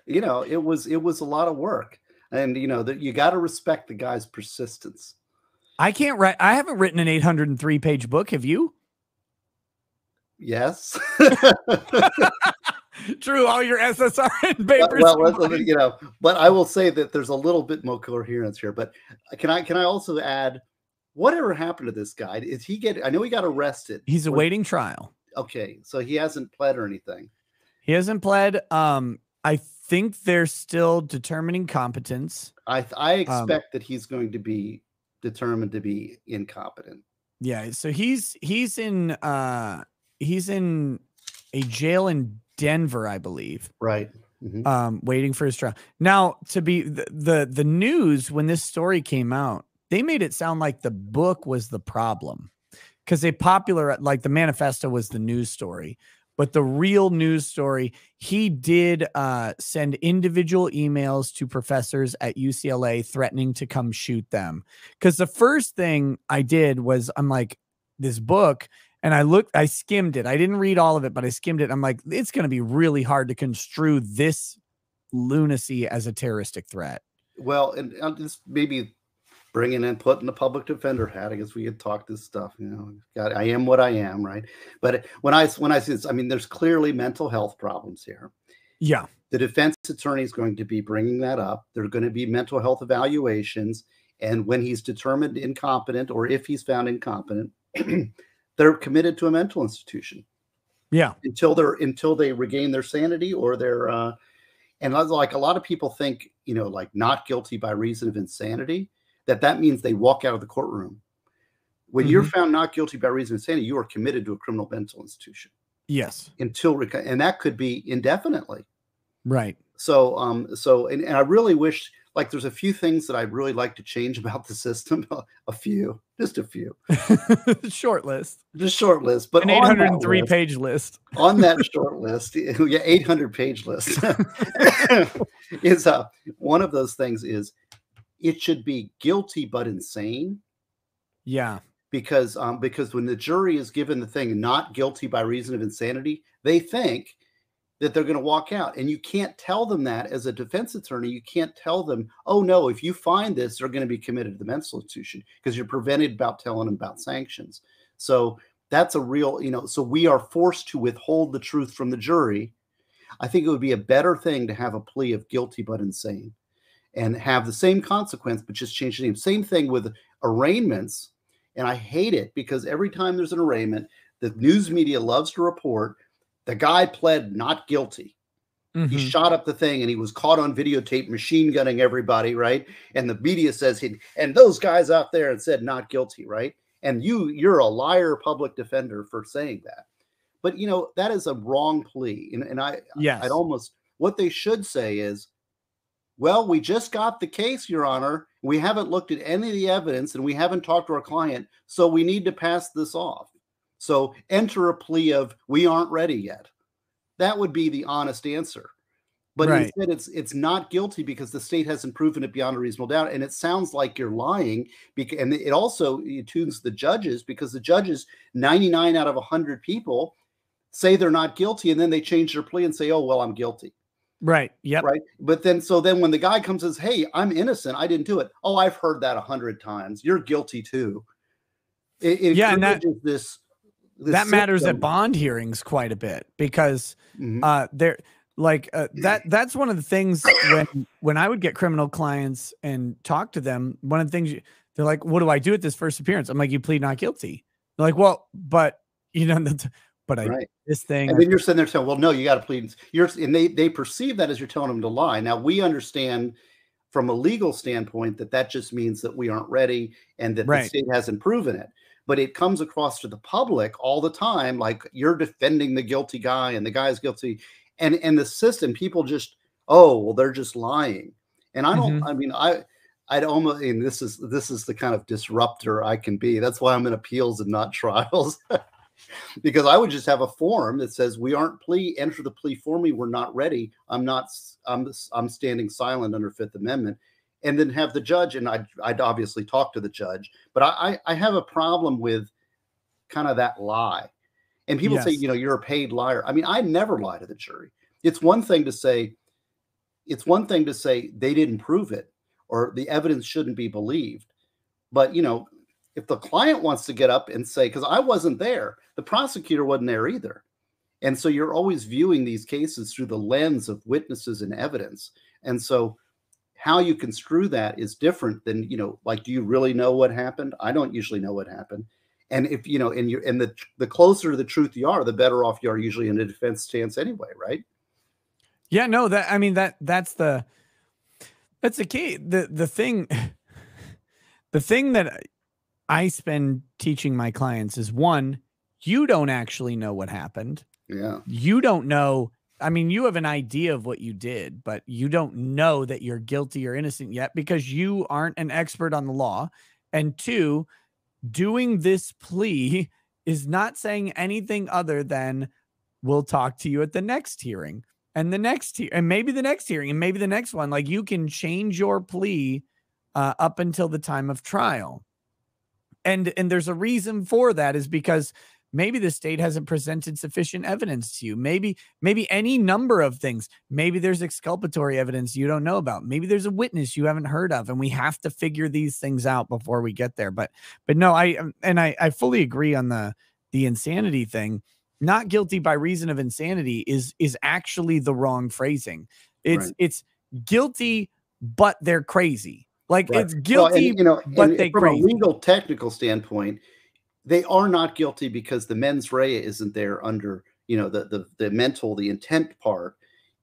D: You know, it was it was a lot of work, and you know that you got to respect the guy's persistence.
C: I can't write I haven't written an 803 page book, have you?
D: Yes.
C: True, all your SSRN
D: But-
C: papers.
D: well, let's- you know, but I will say that there's a little bit more coherence here. But can I can I also add whatever happened to this guy? Is he get? I know he got arrested.
C: He's awaiting trial.
D: Okay, so he hasn't pled or anything.
C: He hasn't pled. Um, I think they're still determining competence.
D: I I
C: Um,
D: expect that he's going to be determined to be incompetent.
C: Yeah, so he's he's in uh he's in a jail in Denver, I believe.
D: Right. Mhm.
C: um, waiting for his trial. Now, to be the, the the news when this story came out, they made it sound like the book was the problem because they popular like the manifesto was the news story, but the real news story he did uh, send individual emails to professors at UCLA threatening to come shoot them. Because the first thing I did was I'm like, this book and I looked, I skimmed it. I didn't read all of it, but I skimmed it. I'm like, it's going to be really hard to construe this lunacy as a terroristic threat.
D: Well, and uh, I'll just maybe bringing in putting the public defender hat. I guess we had talked this stuff. You know, God, I am what I am, right? But when I when I see this, I mean, there's clearly mental health problems here.
C: Yeah,
D: the defense attorney is going to be bringing that up. There are going to be mental health evaluations, and when he's determined incompetent, or if he's found incompetent. they're committed to a mental institution.
C: Yeah.
D: Until they're until they regain their sanity or their uh and like a lot of people think, you know, like not guilty by reason of insanity, that that means they walk out of the courtroom. When mm-hmm. you're found not guilty by reason of insanity, you are committed to a criminal mental institution.
C: Yes.
D: Until and that could be indefinitely.
C: Right.
D: So um so and, and I really wish like there's a few things that I'd really like to change about the system. a few, just a few.
C: short list.
D: Just short list, but
C: an 803 list, page list.
D: on that short list, yeah, 800 page list is uh one of those things is it should be guilty but insane.
C: Yeah.
D: Because um because when the jury is given the thing not guilty by reason of insanity, they think that they're going to walk out. And you can't tell them that as a defense attorney. You can't tell them, oh, no, if you find this, they're going to be committed to the mental institution because you're prevented about telling them about sanctions. So that's a real, you know, so we are forced to withhold the truth from the jury. I think it would be a better thing to have a plea of guilty but insane and have the same consequence, but just change the name. Same thing with arraignments. And I hate it because every time there's an arraignment, the news media loves to report the guy pled not guilty. Mm-hmm. He shot up the thing and he was caught on videotape machine gunning everybody, right? And the media says he and those guys out there and said not guilty, right? And you you're a liar public defender for saying that. But you know, that is a wrong plea. And, and I
C: yes.
D: I'd almost what they should say is, well, we just got the case, Your Honor. We haven't looked at any of the evidence and we haven't talked to our client, so we need to pass this off. So enter a plea of we aren't ready yet. That would be the honest answer. But right. instead, it's it's not guilty because the state hasn't proven it beyond a reasonable doubt, and it sounds like you're lying. Because and it also tunes the judges because the judges, 99 out of 100 people, say they're not guilty, and then they change their plea and say, "Oh well, I'm guilty."
C: Right. Yeah.
D: Right. But then, so then when the guy comes and says, "Hey, I'm innocent. I didn't do it." Oh, I've heard that a hundred times. You're guilty too. It, it
C: yeah, and that
D: this
C: that matters at bond hearings quite a bit because mm-hmm. uh there like uh, that that's one of the things when when I would get criminal clients and talk to them one of the things you, they're like what do I do at this first appearance I'm like you plead not guilty they're like well but you know but I right. this thing
D: and then you're sitting there saying well no you got to plead you're and they they perceive that as you're telling them to lie now we understand from a legal standpoint that that just means that we aren't ready and that right. the state hasn't proven it but it comes across to the public all the time like you're defending the guilty guy and the guy's guilty and and the system people just oh well they're just lying. And i don't mm-hmm. i mean i i'd almost and this is this is the kind of disruptor i can be. That's why i'm in appeals and not trials because i would just have a form that says we aren't plea enter the plea for me. We're not ready. I'm not i'm i'm standing silent under fifth amendment and then have the judge and I'd, I'd obviously talk to the judge but I, I have a problem with kind of that lie. And people yes. say you know you're a paid liar. I mean i never lie to the jury. It's one thing to say it's one thing to say they didn't prove it or the evidence shouldn't be believed but you know if the client wants to get up and say because i wasn't there the prosecutor wasn't there either. And so you're always viewing these cases through the lens of witnesses and evidence. And so how you construe that is different than you know like do you really know what happened? I don't usually know what happened. And if you know and you and the the closer to the truth you are the better off you are usually in a defense stance anyway right?
C: Yeah no that i mean that that's the that's the key. The the thing the thing that i spend teaching my clients is one you don't actually know what happened.
D: Yeah.
C: You don't know I mean, you have an idea of what you did, but you don't know that you're guilty or innocent yet because you aren't an expert on the law. And two, doing this plea is not saying anything other than we'll talk to you at the next hearing and the next hearing and maybe the next hearing and maybe the next one. Like you can change your plea uh, up until the time of trial. and and there's a reason for that is because maybe the state hasn't presented sufficient evidence to you maybe maybe any number of things maybe there's exculpatory evidence you don't know about maybe there's a witness you haven't heard of and we have to figure these things out before we get there but but no i um, and i i fully agree on the the insanity thing not guilty by reason of insanity is is actually the wrong phrasing it's
D: Right.
C: it's guilty but they're crazy like
D: Right.
C: it's
D: Well, and,
C: guilty
D: you know,
C: but they
D: from
C: crazy.
D: a legal technical standpoint, they are not guilty because the mens rea isn't there under, you know, the the, the mental, the intent part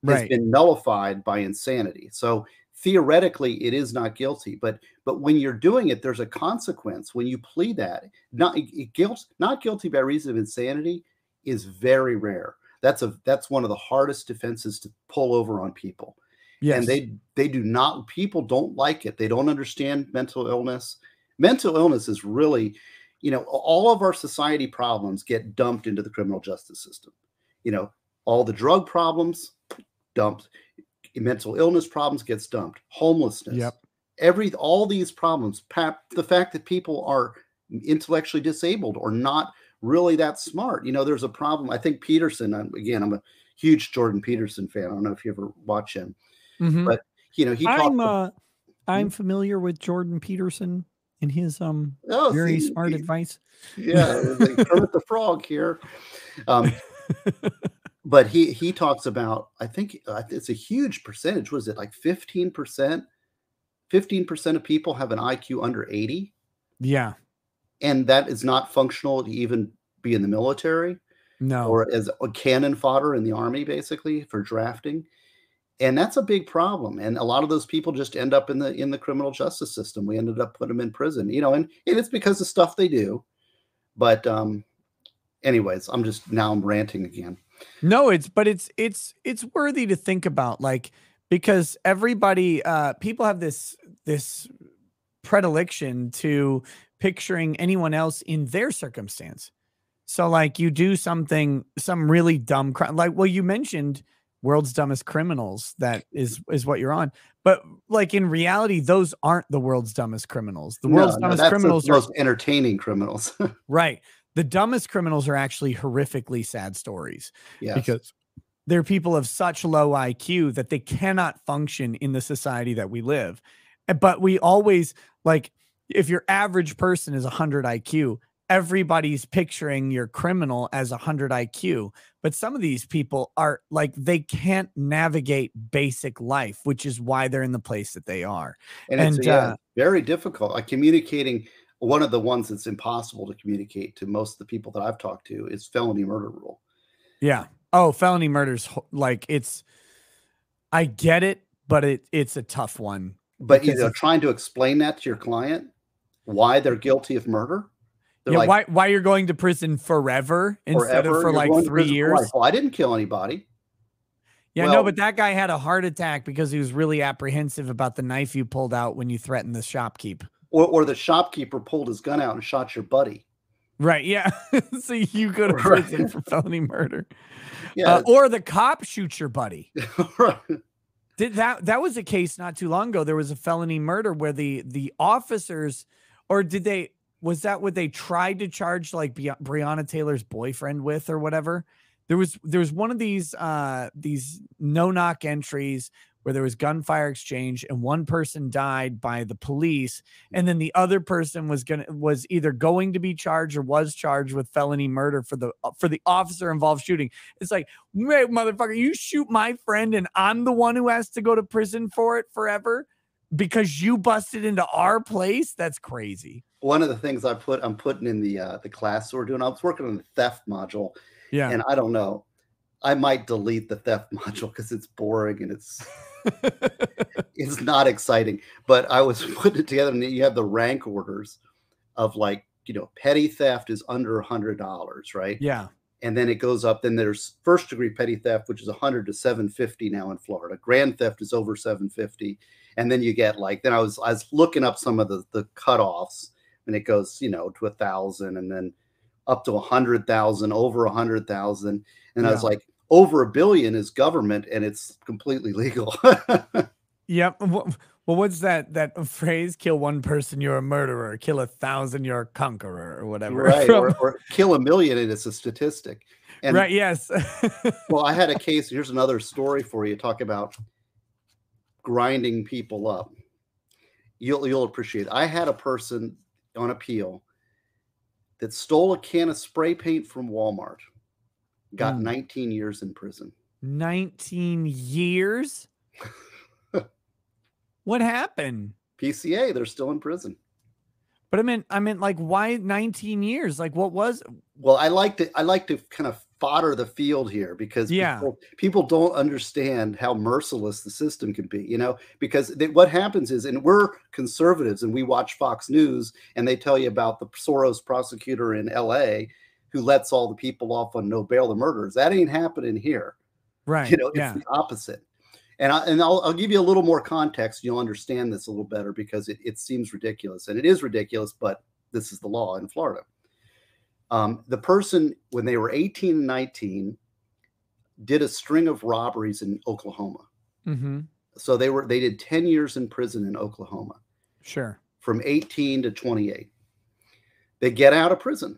D: has
C: right
D: been nullified by insanity. So theoretically, it is not guilty. But but when you're doing it, there's a consequence. When you plead that, not guilt, not guilty by reason of insanity, is very rare. That's a that's one of the hardest defenses to pull over on people
C: yes
D: and they they do not people don't like it they don't understand mental illness mental illness is really you know all of our society problems get dumped into the criminal justice system. You know all the drug problems dumped mental illness problems gets dumped homelessness.
C: Yep.
D: every all these problems the fact that people are intellectually disabled or not really that smart you know there's a problem. I think peterson I'm- again i'm a huge jordan peterson fan. I don't know if you ever watch him
C: Mhm.
D: but you know he talked
C: I'm uh, I'm familiar with Jordan Peterson and his um
D: oh,
C: very
D: see,
C: smart
D: he-
C: advice.
D: yeah like Kermit the frog here um but he he talks about i think it's a huge percentage was it like 15% 15% of people have an iq under 80
C: Yeah.
D: and that is not functional to even be in the military
C: No.
D: or as a cannon fodder in the army basically for drafting and that's a big problem and a lot of those people just end up in the in the criminal justice system. We ended up putting them in prison you know and, and it's because of stuff they do. But um anyways i'm just now i'm ranting again.
C: No, it's but it's it's it's worthy to think about like because everybody uh people have this this predilection to picturing anyone else in their circumstance. So like you do something some really dumb crime like well you mentioned world's dumbest criminals that is is what you're on. But like in reality those aren't the world's dumbest criminals. The world's
D: No, no,
C: dumbest
D: the
C: criminals are
D: most entertaining criminals
C: right. The dumbest criminals are actually horrifically sad stories
D: yeah
C: because they're people of such low IQ that they cannot function in the society that we live. Uh, But we always like if your average person is 100 IQ, everybody's picturing your criminal as 100 IQ. But some of these people are like they can't navigate basic life, which is why they're in the place that they are.
D: and it's
C: and,
D: yeah,
C: uh,
D: very difficult like communicating one of the ones that's impossible to communicate to most of the people that i've talked to is felony murder rule
C: Yeah. Oh, felony murders like it's I get it, but it it's a tough one.
D: but you know trying to explain that to your client why they're guilty of murder they're
C: yeah,
D: like
C: why why you're going to prison forever instead
D: forever
C: of for like three
D: for
C: years?
D: well i didn't kill anybody
C: Yeah, no, but that guy had a heart attack because he was really apprehensive about the knife you pulled out when you threatened the shopkeep.
D: or, or the shopkeeper pulled his gun out and shot your buddy
C: Right. Yeah. so you go to
D: Right.
C: prison for felony murder.
D: yeah
C: Uh, or the cop shoots your buddy.
D: right.
C: Did that that was a case not too long ago. There was a felony murder where the the officers or did they was that what they tried to charge like Bri- Breonna Taylor's boyfriend with or whatever? There was there was one of these uh these no knock entries where there was gunfire exchange and one person died by the police and then the other person was going to was either going to be charged or was charged with felony murder for the for the officer involved shooting. It's like, motherfucker, you shoot my friend and I'm the one who has to go to prison for it forever because you busted into our place? That's crazy.
D: one of the things i put i'm putting in the uh the class we're doing i was working on the theft module
C: Yeah.
D: and i don't know i might delete the theft module because it's boring and it's it's not exciting. But I was putting it together, and you have the rank orders of like you know petty theft is under a hundred dollars, right?
C: yeah.
D: And then it goes up. Then there's first degree petty theft, which is a hundred to seven fifty now in Florida. Grand theft is over seven fifty, and then you get like then I was I was looking up some of the the cutoffs, and it goes you know to a thousand, and then up to a hundred thousand, over a hundred thousand, and I was like over a billion is government and it's completely legal.
C: Yep. Well, what's that that phrase? Kill one person, you're a murderer. Kill a thousand, you're a conqueror, or whatever.
D: right or, or kill a million and it's a statistic and
C: right. Yes.
D: well i had a case here's another story for you talk about grinding people up you'll you'll appreciate it. i had a person on appeal that stole a can of spray paint from walmart got
C: Mm.
D: 19 years in prison
C: 19 years. what happened?
D: pca they're still in prison
C: But I mean, I mean, like, why 19 years? Like, what was?
D: well i like to i like to kind of fodder the field here because
C: Yeah.
D: people, people don't understand how merciless the system can be you know because they, what happens is and we're conservatives and we watch fox news and they tell you about the soros prosecutor in la who lets all the people off on no bail the murders. that ain't happening here
C: Right.
D: you know it's
C: yeah.
D: the opposite and, I, and I'll, I'll give you a little more context you'll understand this a little better because it, it seems ridiculous and it is ridiculous but this is the law in florida um, the person when they were 18 and 19 did a string of robberies in oklahoma
C: Mm-hmm.
D: so they were they did 10 years in prison in oklahoma
C: Sure.
D: from 18 to 28 they get out of prison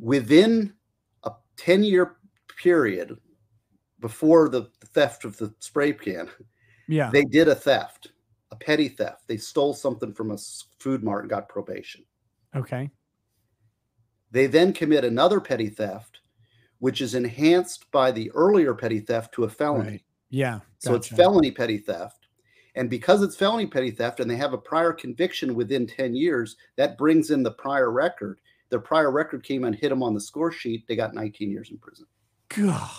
D: within a 10 year period before the theft of the spray can
C: Yeah.
D: they did a theft a petty theft they stole something from a food mart and got probation
C: okay.
D: They then commit another petty theft which is enhanced by the earlier petty theft to a felony
C: Right. Yeah.
D: so it's felony petty theft and because it's felony petty theft and they have a prior conviction within 10 years that brings in the prior record their prior record came and hit them on the score sheet they got 19 years in prison
C: God.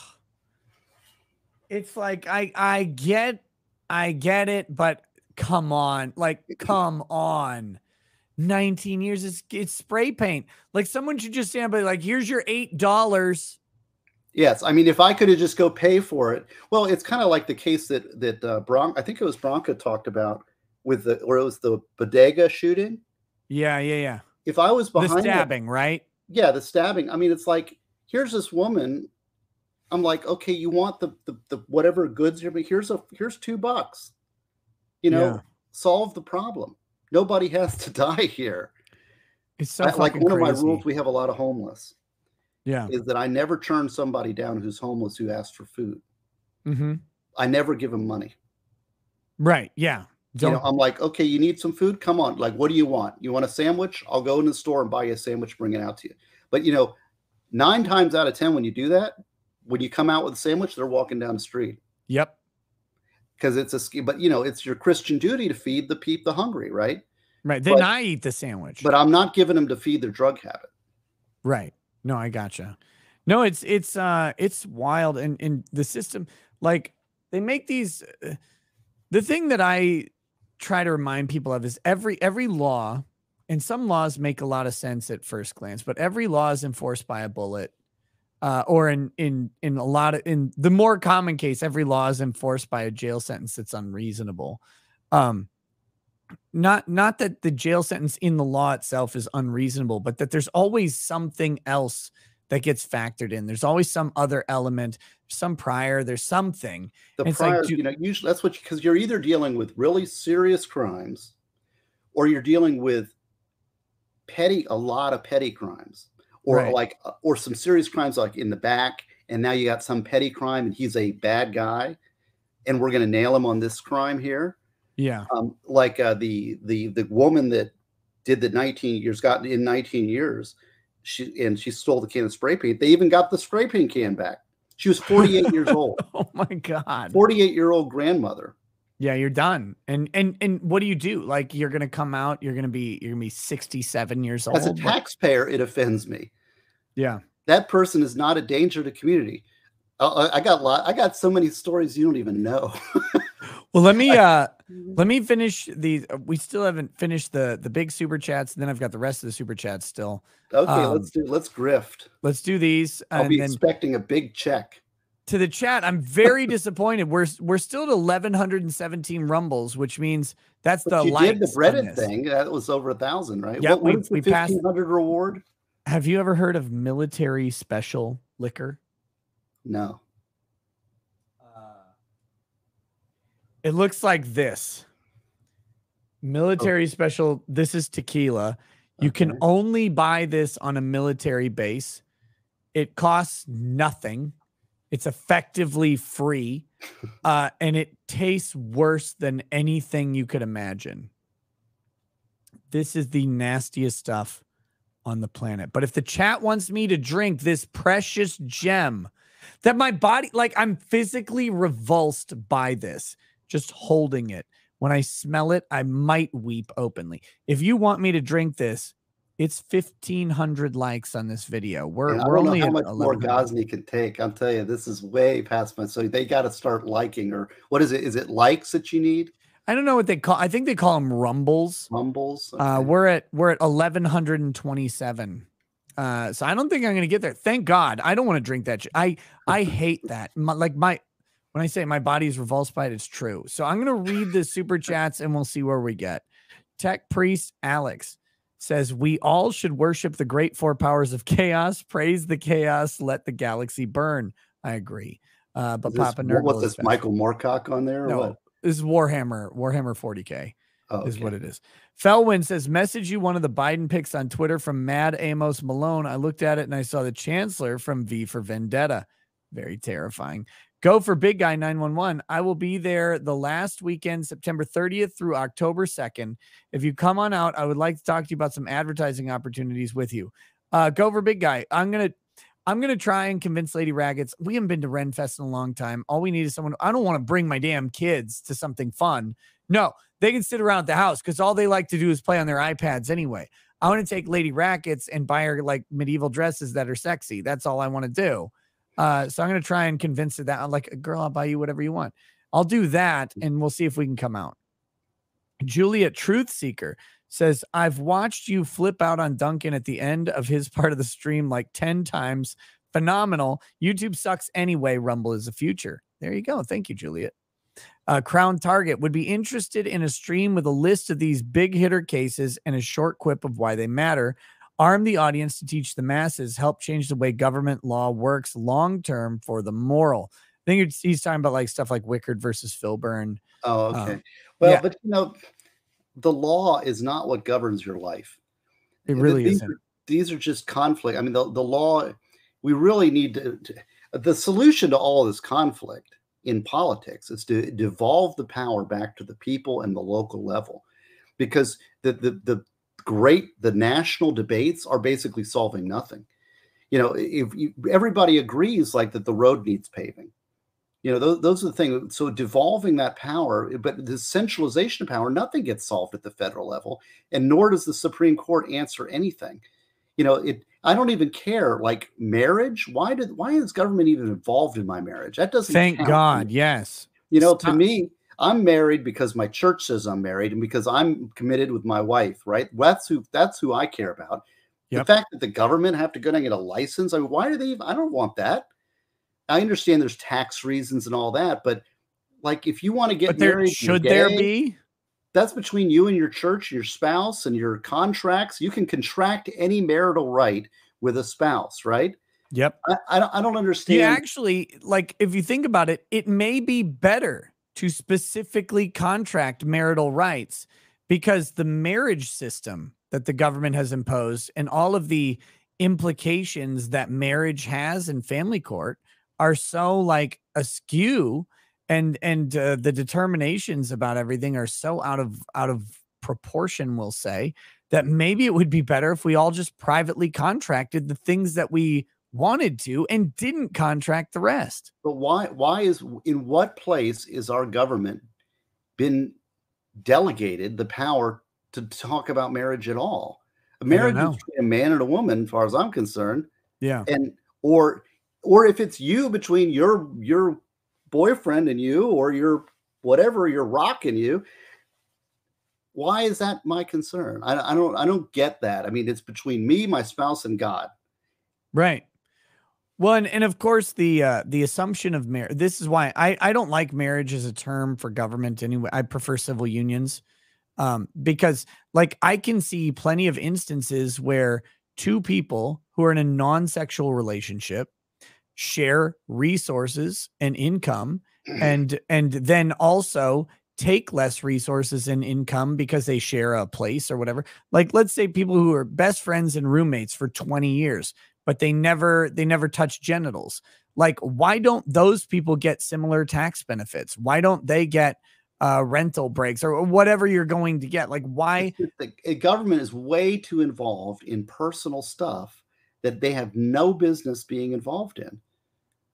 C: It's like I I get I get it, but come on, like come on. 19 years is it's spray paint. Like someone should just stand by like here's your eight dollars.
D: Yes, I mean, if I could have just go pay for it, well, it's kind of like the case that that uh, Bron, I think it was Branca talked about with the, or it was the bodega shooting.
C: Yeah, yeah, yeah.
D: If I was
C: The
D: behind, it-
C: stabbing, right?
D: yeah, the stabbing. I mean, it's like here's this woman. I'm like, okay, you want the the, the whatever goods here, but here's a here's two bucks. You know,
C: Yeah.
D: solve the problem. Nobody has to die here.
C: It's so
D: I- like one of my rules, we have a lot of homeless.
C: Yeah.
D: Is that I never turn somebody down who's homeless who asks for food.
C: Mm-hmm.
D: I never give them money.
C: Right. Yeah.
D: you know, I'm like, okay, you need some food? Come on. Like, what do you want? You want a sandwich? I'll go in the store and buy you a sandwich, bring it out to you. But you know, nine times out of ten, when you do that, when you come out with a sandwich, they're walking down the street
C: Yep.
D: Because it's a ski. But you know, it's your Christian duty to feed the peep the hungry, right?
C: Right. Then
D: But-
C: I eat the sandwich.
D: But I'm not giving them to feed their drug habit.
C: Right. No, I gotcha. No, it's it's uh it's wild and and the system like they make these uh, the thing that I try to remind people of is every every law and some laws make a lot of sense at first glance, but every law is enforced by a bullet. Uh, or in in in a lot of in the more common case, every law is enforced by a jail sentence that's unreasonable. Um, not not that the jail sentence in the law itself is unreasonable but that there's always something else that gets factored in. There's always some other element some prior there's something.
D: The
C: It's
D: prior,
C: do-
D: you know, usually that's what because you're either dealing with really serious crimes, or you're dealing with petty, a lot of petty crimes, or
C: Right.
D: like, uh, or some serious crimes like in the back, and now you got some petty crime, and he's a bad guy, and we're going to nail him on this crime here.
C: yeah
D: Um, like uh, the the the woman that did the 19 years got in 19 years, she and she stole the can of spray paint. They even got the spray paint can back. She was 48 years old.
C: oh my god
D: 48 year old grandmother.
C: Yeah you're done and and and what do you do like you're gonna come out you're gonna be you're gonna be 67 years old
D: As a taxpayer, it offends me.
C: yeah
D: That person is not a danger to community. Uh, I got lot. I got so many stories you don't even know.
C: well let me uh let me finish the uh, we still haven't finished the the big super chats and then i've got the rest of the super chats still
D: Okay,
C: Um,
D: let's do. Let's grift.
C: let's do these
D: I'll be
C: then
D: expecting a big check.
C: To the chat. I'm very disappointed. We're we're still at 1117 rumbles, which means that's
D: But
C: the
D: you did the Reddit thing. That was over a thousand, right?
C: Yeah, we- we passed-
D: fifteen hundred reward?
C: Have you ever heard of military special liquor?
D: No.
C: Uh, it looks like this. Military special. This is tequila. You can only buy this on a military base. It costs nothing. It's effectively free. Uh, and it tastes worse than anything you could imagine. This is the nastiest stuff on the planet. But if the chat wants me to drink this precious gem that my body, like I'm physically revulsed by this, just holding it. When I smell it, I might weep openly. If you want me to drink this, it's 1500 likes on this video. We're,
D: And I
C: we're only
D: how much more Gosney can take. I'll tell you, this is way past my. So they got to start liking, or what is it? Is it likes that you need?
C: I don't know what they call. I think they call them rumbles.
D: Mumbles.
C: Uh, we're at we're at 1127. Uh, so I don't think I'm gonna get there. Thank God. I don't want to drink that. sh- I I hate that. My, like my when I say my body is revulsed by it, it's true. So I'm gonna read the super chats and we'll see where we get. Tech priest Alex says we all should worship the great four powers of chaos. Praise the chaos. Let the galaxy burn. I agree. Uh, but
D: Is this-
C: Papa Nurgle
D: What's this? Michael Moorcock on there?
C: No,
D: what?
C: this is Warhammer. Warhammer 40k
D: Oh,
C: is what it is. Felwyn says, message you one of the Biden pics on Twitter from Mad Amos Malone. I looked at it and I saw the Chancellor from V for Vendetta. Very terrifying. Go for Big Guy 911. I will be there the last weekend, September 30th through October 2nd. If you come on out, I would like to talk to you about some advertising opportunities with you. Uh, go for Big Guy. I'm gonna I'm gonna try and convince Lady Raggets. We haven't been to Renfest in a long time. All we need is someone. I don't want to bring my damn kids to something fun. No, they can sit around the house because all they like to do is play on their iPads anyway. I want to take Lady Rackets and buy her like medieval dresses that are sexy. That's all I want to do. Uh, so I'm gonna try and convince her that I'm like, a girl, I'll buy you whatever you want. I'll do that, and we'll see if we can come out. Juliet Truth Seeker says, I've watched you flip out on Duncan at the end of his part of the stream like 10 times. Phenomenal. YouTube sucks anyway. Rumble is the future. There you go. Thank you, Juliet. Uh, Crown Target would be interested in a stream with a list of these big hitter cases and a short quip of why they matter. Arm the audience to teach the masses, help change the way government law works long term for the moral. I think he's talking about like stuff like Wickard versus Filburn.
D: Oh,
C: Um,
D: okay. well,
C: yeah.
D: but you know, the law is not what governs your life.
C: It really
D: these
C: isn't.
D: Are, these are just conflict. I mean, the, the law. We really need to, to. The solution to all this conflict in politics is to devolve the power back to the people and the local level, because the the the great the national debates are basically solving nothing. You know, if you, everybody agrees like that the road needs paving, you know, those, those are the things. So devolving that power, but the centralization of power, nothing gets solved at the federal level, and nor does the Supreme Court answer anything. You know, it. I don't even care. Like marriage, why did why is government even involved in my marriage? That doesn't.
C: Thank
D: count.
C: God. Yes.
D: You know, to me, I'm married because my church says I'm married, and because I'm committed with my wife. Right? That's who. That's who I care about.
C: Yep.
D: The fact that the government have to go and get a license. I mean, why do they? Even, I don't want that. I understand there's tax reasons and all that, but like if you want to get
C: But
D: married, you're
C: should there be?
D: That's between you and your church, your spouse, and your contracts. You can contract any marital right with a spouse, right?
C: Yep.
D: I, I don't. I don't understand.
C: You actually like if you think about it, it may be better to specifically contract marital rights because the marriage system that the government has imposed and all of the implications that marriage has in family court are so like askew and and uh, the determinations about everything are so out of out of proportion we'll say that maybe it would be better if we all just privately contracted the things that we wanted to and didn't contract the rest.
D: But why? Why is in what place is our government been delegated the power to talk about marriage at all? A marriage is between a man and a woman, as far as I'm concerned,
C: Yeah.
D: and or or if it's you between your your boyfriend and you, or your whatever you're rocking you. Why is that my concern? I, I don't I don't get that. I mean, it's between me, my spouse, and God.
C: Right. Well, and, and of course the uh the assumption of marriage. This is why I I don't like marriage as a term for government anyway. I prefer civil unions. Um, because like I can see plenty of instances where two people who are in a non-sexual relationship share resources and income and and then also take less resources and income because they share a place or whatever. Like let's say people who are best friends and roommates for 20 years, but they never they never touch genitals. Like why don't those people get similar tax benefits? Why don't they get uh, rental breaks or whatever you're going to get? Like why
D: the government is way too involved in personal stuff that they have no business being involved in.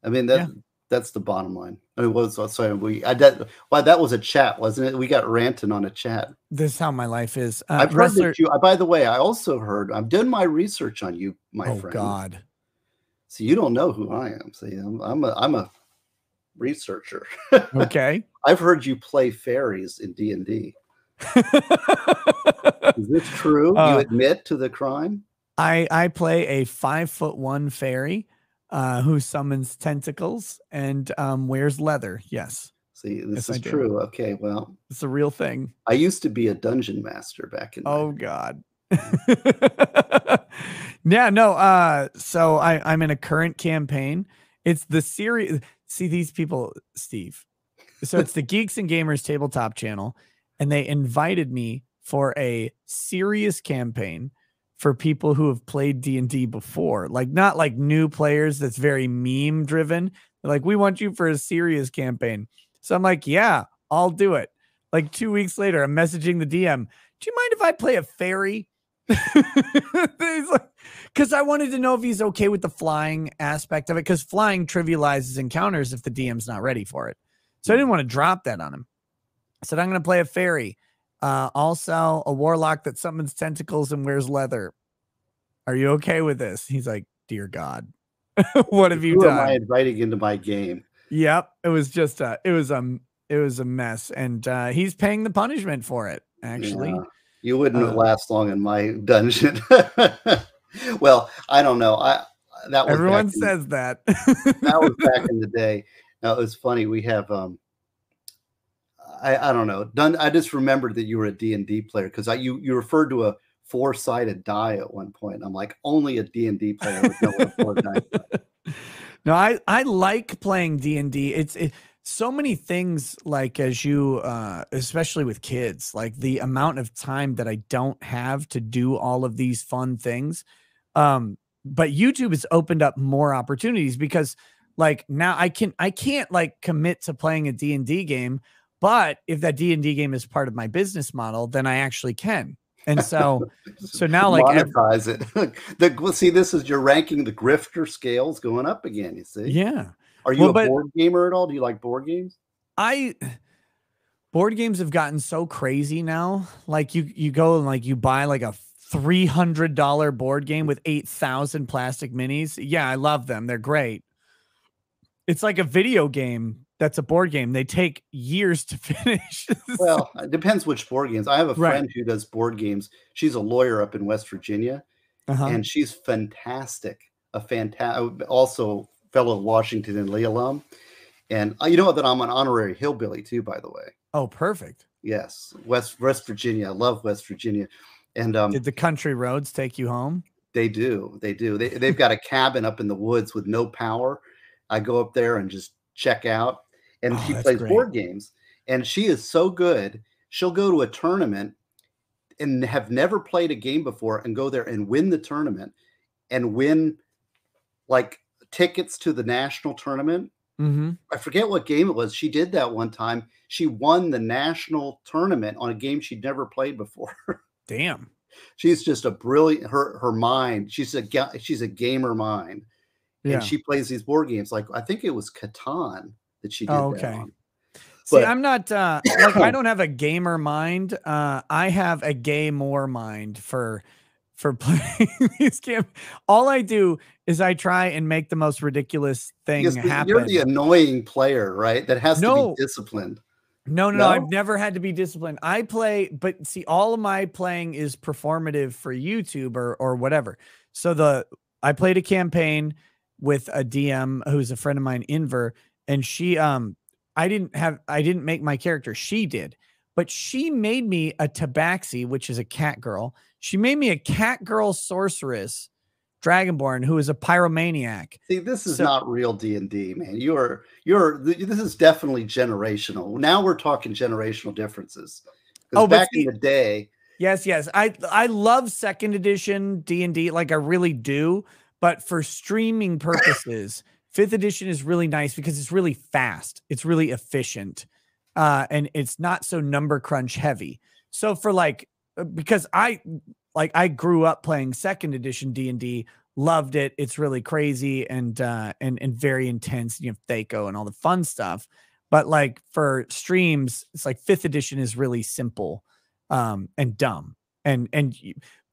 D: I mean that yeah. that's the bottom line. I mean, was sorry we I that why that was a chat, wasn't it? We got ranting on a chat.
C: This is how my life is.
D: Uh, I've wrestler- heard that you. By the way, I also heard I've done my research on you, my
C: oh,
D: friend.
C: Oh God.
D: See, you don't know who I am. See, I'm, I'm a I'm a researcher.
C: Okay.
D: I've heard you play fairies in D and D. Is this true? Uh, you admit to the crime?
C: I I play a five foot one fairy uh, who summons tentacles and um, wears leather. Yes.
D: See, this yes, is true. Okay, well,
C: it's a real thing.
D: I used to be a dungeon master back in.
C: Oh God. yeah, no. Uh, so I I'm in a current campaign. It's the series. See these people, Steve. So it's the Geeks and Gamers tabletop channel, and they invited me for a serious campaign for people who have played D&D before. Like not like new players that's very meme driven. Like we want you for a serious campaign. So I'm like, "Yeah, I'll do it." Like 2 weeks later, I'm messaging the DM, "Do you mind if I play a fairy?" Because I wanted to know if he's okay with the flying aspect of it. Because flying trivializes encounters if the DM's not ready for it. So I hmm. didn't want to drop that on him. I said, I'm going to play a fairy. Uh, also, a warlock that summons tentacles and wears leather. Are you okay with this? He's like, Dear God, what have you
D: Who
C: done?
D: Am I inviting into my game?
C: Yep, it was just a, it was a, it was a mess, and uh, he's paying the punishment for it. Actually, yeah.
D: you wouldn't uh, last long in my dungeon. well, I don't know. I that was
C: everyone says that.
D: that was back in the day. Now it was funny. We have um, I, I don't know. I just remembered that you were a D and D player because you you referred to a four sided die at one point. I'm like only a D and D player would know what a four die.
C: No, I I like playing D and D. It's it, so many things like as you uh especially with kids like the amount of time that i don't have to do all of these fun things um but youtube has opened up more opportunities because like now i can i can't like commit to playing a d&d game but if that d&d game is part of my business model then i actually can. And so so now like
D: monetize every, it. The see this is you're ranking the grifter scales going up again you see?
C: Yeah.
D: Are you well, a but, board gamer at all? Do you like board games?
C: I board games have gotten so crazy now. Like you you go and like you buy like a $300 board game with 8000 plastic minis. Yeah i love them. They're great. It's like a video game that's a board game. They take years to finish.
D: well, it depends which board games. I have a friend right. who does board games. She's a lawyer up in West Virginia, uh-huh. and she's fantastic. A fantastic, also fellow Washington and Lee alum. And uh, you know that I'm an honorary hillbilly too, by the way.
C: Oh, perfect.
D: Yes, West West Virginia. I love West Virginia. And um,
C: did the country roads take you home?
D: They do. They do. They they've got a cabin up in the woods with no power I go up there and just check out. And oh, she plays great. board games. And she is so good. She'll go to a tournament and have never played a game before and go there and win the tournament and win like tickets to the national tournament.
C: Mm-hmm.
D: I forget what game it was. She did that one time. She won the national tournament on a game she'd never played before.
C: Damn.
D: She's just a brilliant her her mind. She's a she's a gamer mind yeah. and she plays these board games. Like I think it was Catan that she did. Oh, okay.
C: See, but, I'm not uh like I don't have a gamer mind. Uh I have a gay more mind for for playing these games. All I do is I try and make the most ridiculous thing yes, happen.
D: You're the annoying player, right? That has no, to be disciplined.
C: No, no, no, no, I've never had to be disciplined. I play, but see, all of my playing is performative for YouTube or or whatever. So the I played a campaign with a DM who's a friend of mine, Inver, and she um I didn't have I didn't make my character, she did, but she made me a tabaxi, which is a cat girl. She made me a cat girl sorceress Dragonborn, who is a pyromaniac.
D: See, this is
C: So-
D: not real D and D, man. You're you're this is definitely generational. Now we're talking generational differences.
C: Oh,
D: back
C: see-
D: in the day,
C: Yes, yes. I I love second edition D&D like I really do, but for streaming purposes, 5th edition is really nice because it's really fast. It's really efficient. Uh and it's not so number crunch heavy. So for like uh, because I like I grew up playing second edition D&D, loved it. It's really crazy and uh and and very intense. You have THAC0 and all the fun stuff. But like for streams, it's like 5th edition is really simple um and dumb and and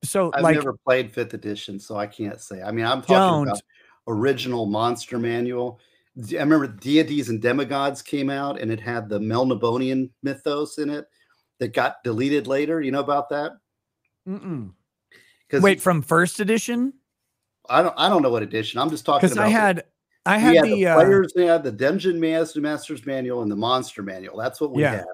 C: so
D: I've
C: like
D: never played fifth edition, so I can't say. I mean, I'm talking about
C: Don't.
D: Original monster manual. D- I remember deities and demigods came out, and it had the Melnibonéan mythos in it that got deleted later. You know about that?
C: mm-mm. Wait from first edition
D: I don't I don't know what edition. I'm just talking
C: because
D: about.
C: i had i had
D: had
C: the,
D: the
C: uh,
D: players, they had the Dungeon Master Master's Manual and the Monster Manual. That's what we
C: Yeah.
D: had.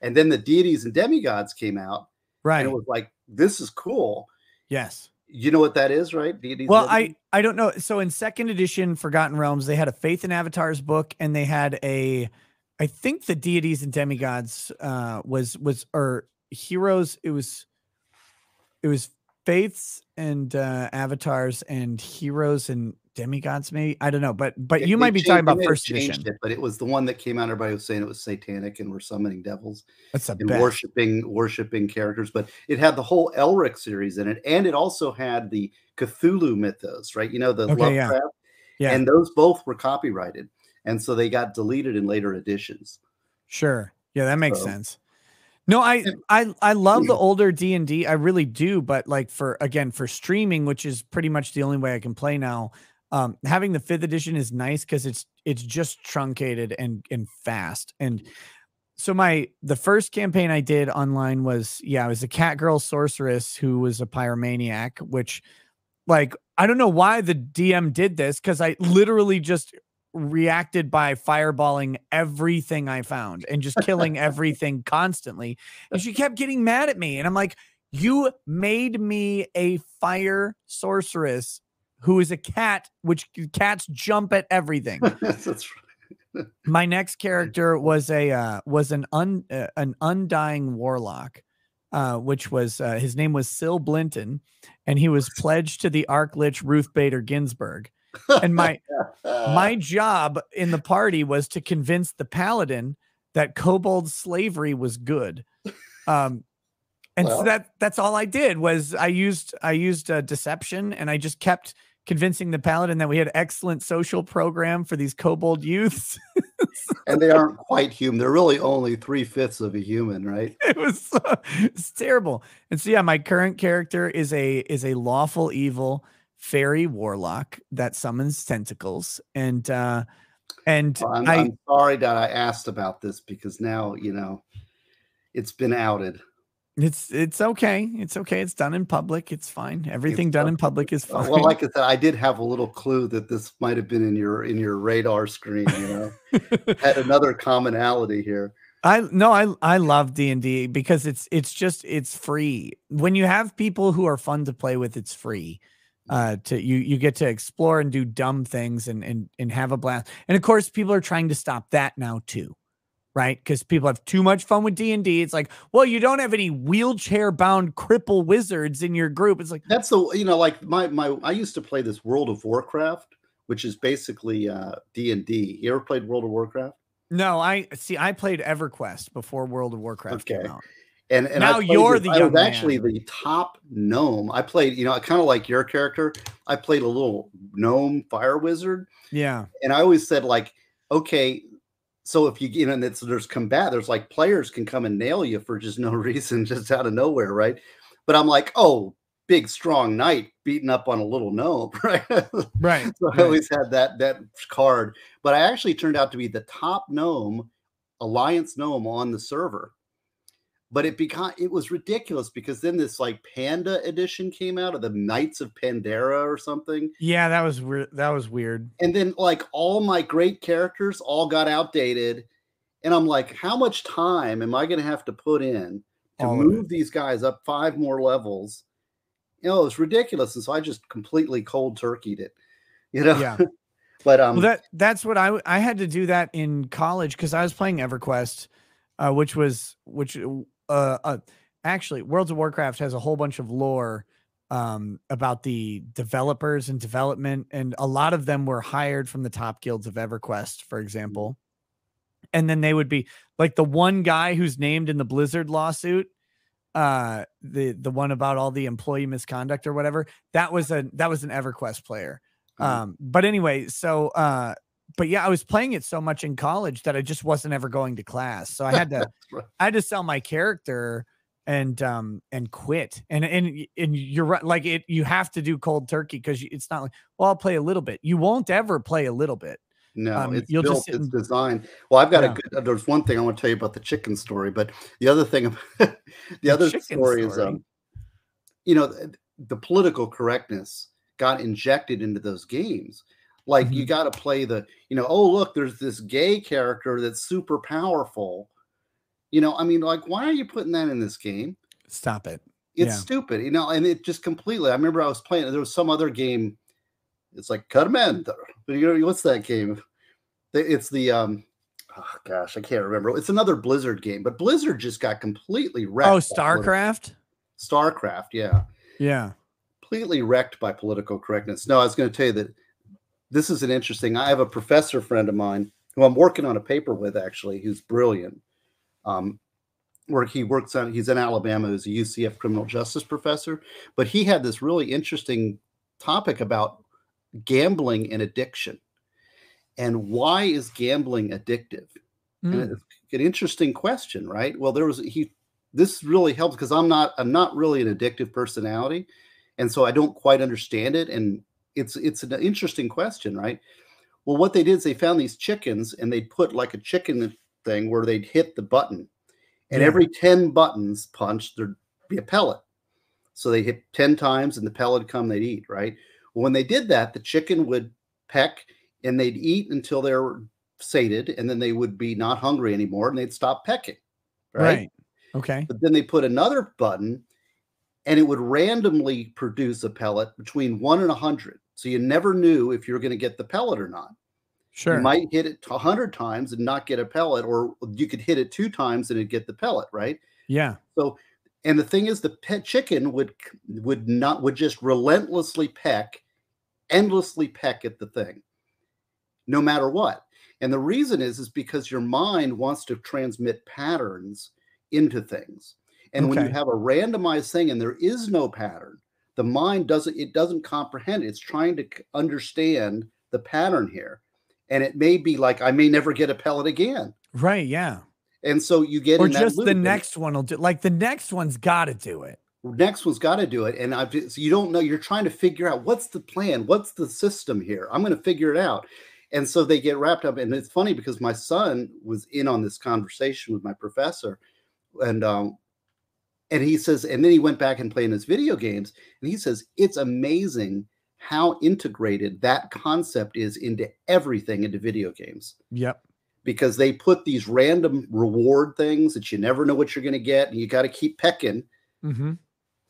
D: And then the deities and demigods came out,
C: right
D: and it was like, this is cool.
C: yes
D: You know what that is, right? Deities.
C: well i i don't know so in second edition forgotten realms they had a faith and avatars book and they had a i think the deities and demigods uh was was or heroes it was it was faiths and uh avatars and heroes and demigods maybe i don't know but but you might be
D: changed-
C: talking about first edition
D: It, but it was the one that came out. Everybody was saying it was satanic and we're summoning devils
C: that's
D: and
C: best
D: worshiping worshiping characters. But it had the whole Elric series in it, and it also had the Cthulhu mythos, right? You know the
C: Okay, yeah.
D: Lovecraft,
C: yeah
D: and those both were copyrighted, and so they got deleted in later editions.
C: Sure. Yeah, that makes
D: So-
C: sense. No, I I I love the
D: Mm.
C: older D and D. I really do, but like for again for streaming, which is pretty much the only way I can play now. Um, having the fifth edition is nice because it's it's just truncated and and fast. And so my the first campaign I did online was yeah, I was a cat girl sorceress who was a pyromaniac, which like I don't know why the DM did this because I literally just reacted by fireballing everything I found and just killing everything constantly. And she kept getting mad at me. And I'm like, you made me a fire sorceress who is a cat, which cats jump at everything.
D: That's right.
C: My next character was a uh, was an un uh, an undying warlock, uh, which was uh, his name was Sil Blinton, and he was pledged to the Archlich Ruth Bader Ginsburg. And my my job in the party was to convince the paladin that kobold slavery was good um and
D: Well.
C: so that that's all i did was i used i used uh, deception and i just kept convincing the paladin that we had excellent social program for these kobold youths
D: and they aren't quite human. They're really only three fifths of a human, right?
C: it was uh, it's terrible and so yeah my current character is a is a lawful evil fairy warlock that summons tentacles and uh and
D: Well, I'm,
C: I,
D: I'm sorry that I asked about this because now you know it's been outed.
C: It's it's okay. It's okay. It's done in public. It's fine. Everything done in public is fine.
D: Well, like I said, I did have a little clue that this might have been in your in your radar screen. You know, had another commonality here.
C: I no, I I love D and D because it's it's just it's free. When you have people who are fun to play with, it's free. Uh, to you you get to explore and do dumb things and and and have a blast. And of course, people are trying to stop that now too, right? Because people have too much fun with D and D. It's like, well, you don't have any wheelchair bound cripple wizards in your group. It's like,
D: That's the you know, like my my I used to play this World of Warcraft, which is basically uh D and D. You ever played World of Warcraft?
C: no, I see. I played EverQuest before World of Warcraft came
D: Okay.
C: out.
D: And, and
C: Now you're
D: with-
C: the
D: I was actually
C: man.
D: the top gnome. I played, you know, I kind of like your character. I played a little gnome fire wizard,
C: Yeah.
D: and I always said like, okay, so if you you know, and it's, there's combat, there's like players can come and nail you for just no reason, just out of nowhere, right? But I'm like, oh, big strong knight beating up on a little gnome, right?
C: Right.
D: So I always had that that card, but I actually turned out to be the top gnome, alliance gnome on the server. But it became it was ridiculous because then this like Panda edition came out of the Knights of Pandera or something,
C: Yeah, that was weird. That was weird.
D: and then like all my great characters all got outdated, and I'm like, how much time am I going to have to put in to
C: All
D: move these guys up five more levels? you know, it was ridiculous. And so I just completely cold turkeyed it, you know?
C: Yeah.
D: but um
C: well, that that's what I I had to do that in college because I was playing EverQuest, uh, which was which uh, uh actually Worlds of Warcraft has a whole bunch of lore um about the developers and development and a lot of them were hired from the top guilds of EverQuest for example. And then they would be like the one guy who's named in the Blizzard lawsuit uh the the one about all the employee misconduct or whatever that was a that was an EverQuest player.
D: Mhm.
C: um but anyway so uh but yeah I was playing it so much in college that I just wasn't ever going to class so I had to
D: right.
C: I had to sell my character and um and quit and and and you're right like it you have to do cold turkey because it's not like well I'll play a little bit you won't ever play a little bit
D: No,
C: Um,
D: it's
C: you'll just
D: built,
C: sit
D: it's designed. Well, I've got
C: Yeah.
D: a good. uh, There's one thing I want to tell you about the chicken story, but the other thing, the
C: The
D: other
C: chicken
D: story, is, um, you know, th- the political correctness got injected into those games. Like you
C: Mhm.
D: got to play the, you know, oh look, there's this gay character that's super powerful. You know, I mean, like, why are you putting that in this game?
C: stop it
D: It's
C: Yeah.
D: stupid, you know, and it just completely. I remember I was playing. There was some other game. It's like Carmen. You know what's that game? It's the um. Oh gosh, I can't remember. It's another Blizzard game, but Blizzard just got completely wrecked.
C: oh StarCraft
D: Starcraft, yeah,
C: yeah
D: completely wrecked by political correctness. No, I was going to tell you that this is an interesting. I have a professor friend of mine who I'm working on a paper with actually, who's brilliant. Um, where he works on, he's in Alabama, he's a UCF criminal justice professor, but he had this really interesting topic about gambling and addiction, and why is gambling addictive?
C: Mm.
D: And it's an interesting question, right? Well, there was he. This really helps because I'm not I'm not really an addictive personality, and so I don't quite understand it. And it's it's an interesting question, right? Well, what they did is they found these chickens and they'd put like a chicken thing where they'd hit the button, and
C: Yeah.
D: every ten buttons punched there'd be a pellet. So they hit ten times and the pellet would come, they'd eat, right? Well, when they did that, the chicken would peck and they'd eat until they were sated, and then they would be not hungry anymore and they'd stop pecking.
C: right.
D: Right.
C: okay
D: But then they put another button and it would randomly produce a pellet between one and a hundred. So you never knew if you were going to get the pellet or not.
C: sure
D: You might hit it a hundred times and not get a pellet, or you could hit it two times and it'd get the pellet, right?
C: yeah
D: So, and the thing is, the pet chicken would would not would just relentlessly peck, endlessly peck at the thing, no matter what. And the reason is is because your mind wants to transmit patterns into things. And when you have a randomized thing and there is no pattern, the mind doesn't it doesn't comprehend. It's trying to understand the pattern here. And it may be like I may never get a pellet again.
C: right yeah
D: And so you get
C: or
D: in
C: just the next one will do like the next one's got to do it
D: next one's got to do it and i've so you don't know you're trying to figure out what's the plan what's the system here i'm going to figure it out and so they get wrapped up and it's funny because my son was in on this conversation with my professor and um and he says and then he went back and played in his video games and he says it's amazing how integrated that concept is into everything into video games
C: yep
D: because they put these random reward things that you never know what you're going to get and you got to keep pecking
C: hmm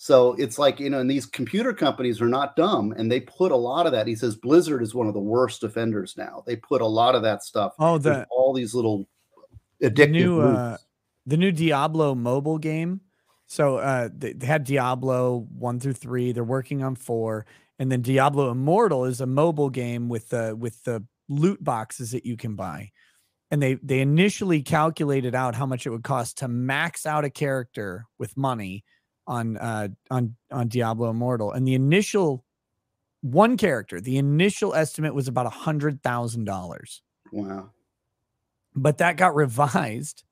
D: so it's like, you know, and these computer companies are not dumb and they put a lot of that. He says Blizzard is one of the worst offenders now. They put a lot of that stuff.
C: oh the
D: all these little
C: the
D: addictive
C: new uh, the new Diablo mobile game. So uh, they, they had Diablo one through three. They're working on four, and then Diablo Immortal is a mobile game with the with the loot boxes that you can buy. And they they initially calculated out how much it would cost to max out a character with money on uh on on Diablo Immortal. And the initial one character, the initial estimate was about a hundred thousand dollars
D: Wow.
C: but that got revised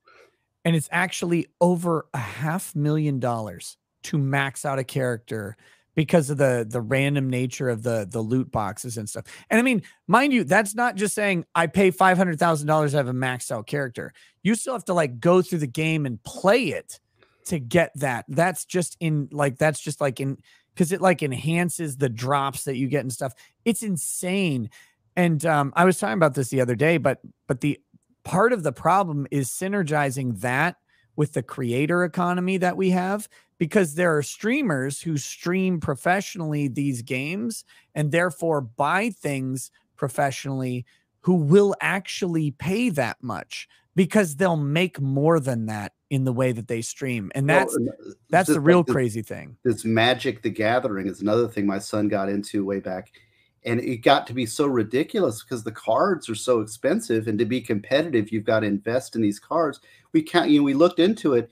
C: and it's actually over a half million dollars to max out a character because of the the random nature of the the loot boxes and stuff. And I mean, mind you, that's not just saying I pay five hundred thousand dollars to have a maxed out character. You still have to like go through the game and play it to get that. That's just in like that's just like in because it like enhances the drops that you get and stuff. It's insane. And um, I was talking about this the other day, but but the part of the problem is synergizing that with the creator economy that we have because there are streamers who stream professionally these games and therefore buy things professionally who will actually pay that much because they'll make more than that in the way that they stream. And that's well, that's the real like crazy thing.
D: this magic the gathering is another thing my son got into way back and it got to be so ridiculous because the cards are so expensive and to be competitive you've got to invest in these cards. We can't you know we looked into it.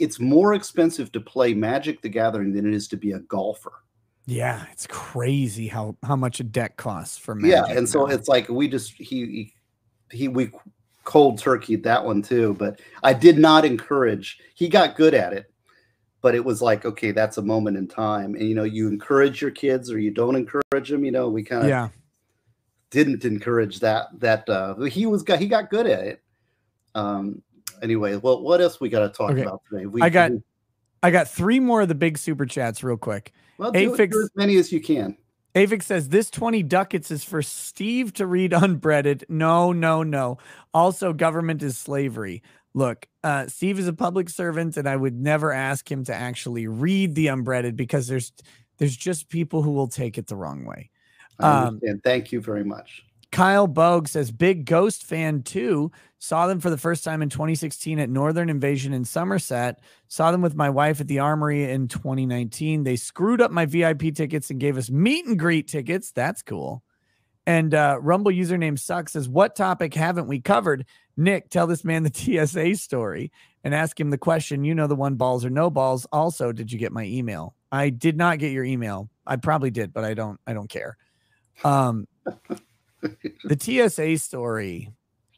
D: It's more expensive to play magic the gathering than it is to be a golfer.
C: Yeah it's crazy how how much a deck costs for magic
D: yeah and so it's like we just he he, he we cold turkey that one too but i did not encourage he got good at it but it was like okay that's a moment in time and you know you encourage your kids or you don't encourage them you know we kind of
C: yeah
D: didn't encourage that that uh he was got he got good at it um anyway well what else we got to talk okay. about today we,
C: i got we, i got three more of the big super chats real quick
D: well do, do as many as you can
C: Avix says this 20 ducats is for Steve to read unbreaded. No, no, no. Also, government is slavery. Look, uh, Steve is a public servant, and I would never ask him to actually read the unbreaded because there's there's just people who will take it the wrong way.
D: Um, and thank you very much.
C: Kyle Bogue says, big Ghost fan too. Saw them for the first time in 2016 at Northern Invasion in Somerset. Saw them with my wife at the Armory in 2019. They screwed up my VIP tickets and gave us meet and greet tickets. That's cool. And uh, Rumble username sucks says, What topic haven't we covered? Nick, tell this man the TSA story and ask him the question. You know, the one balls or no balls. Also, did you get my email? I did not get your email. I probably did, but I don't, I don't care. Um, the TSA story.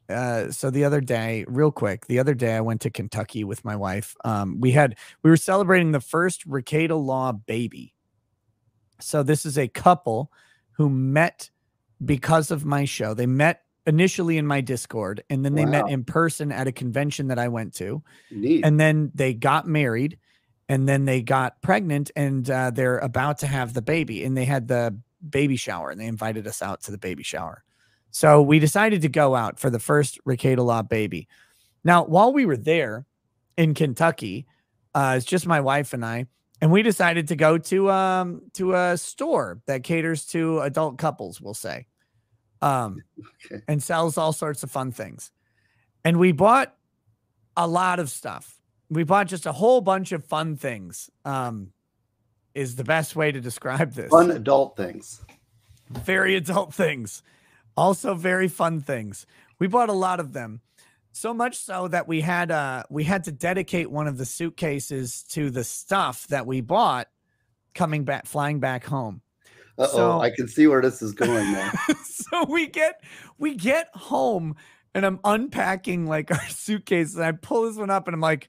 C: Uh, so the other day, real quick, the other day I went to Kentucky with my wife. Um, we had, we were celebrating the first Rekieta Law baby. So this is a couple who met because of my show. They met initially in my Discord, and then they wow. met in person at a convention that I went to.
D: Neat.
C: And then they got married, and then they got pregnant, and uh, they're about to have the baby. And they had the baby shower, and they invited us out to the baby shower. So we decided to go out for the first Law baby. Now, while we were there in Kentucky, uh, it's just my wife and I, and we decided to go to um to a store that caters to adult couples we'll say um okay. and sells all sorts of fun things. And we bought a lot of stuff. We bought just a whole bunch of fun things um is the best way to describe this.
D: Fun adult things.
C: Very adult things. Also very fun things. We bought a lot of them. So much so that we had uh we had to dedicate one of the suitcases to the stuff that we bought coming back flying back home.
D: Oh so, I can see where this is going now.
C: so we get we get home and I'm unpacking like our suitcase and I pull this one up and I'm like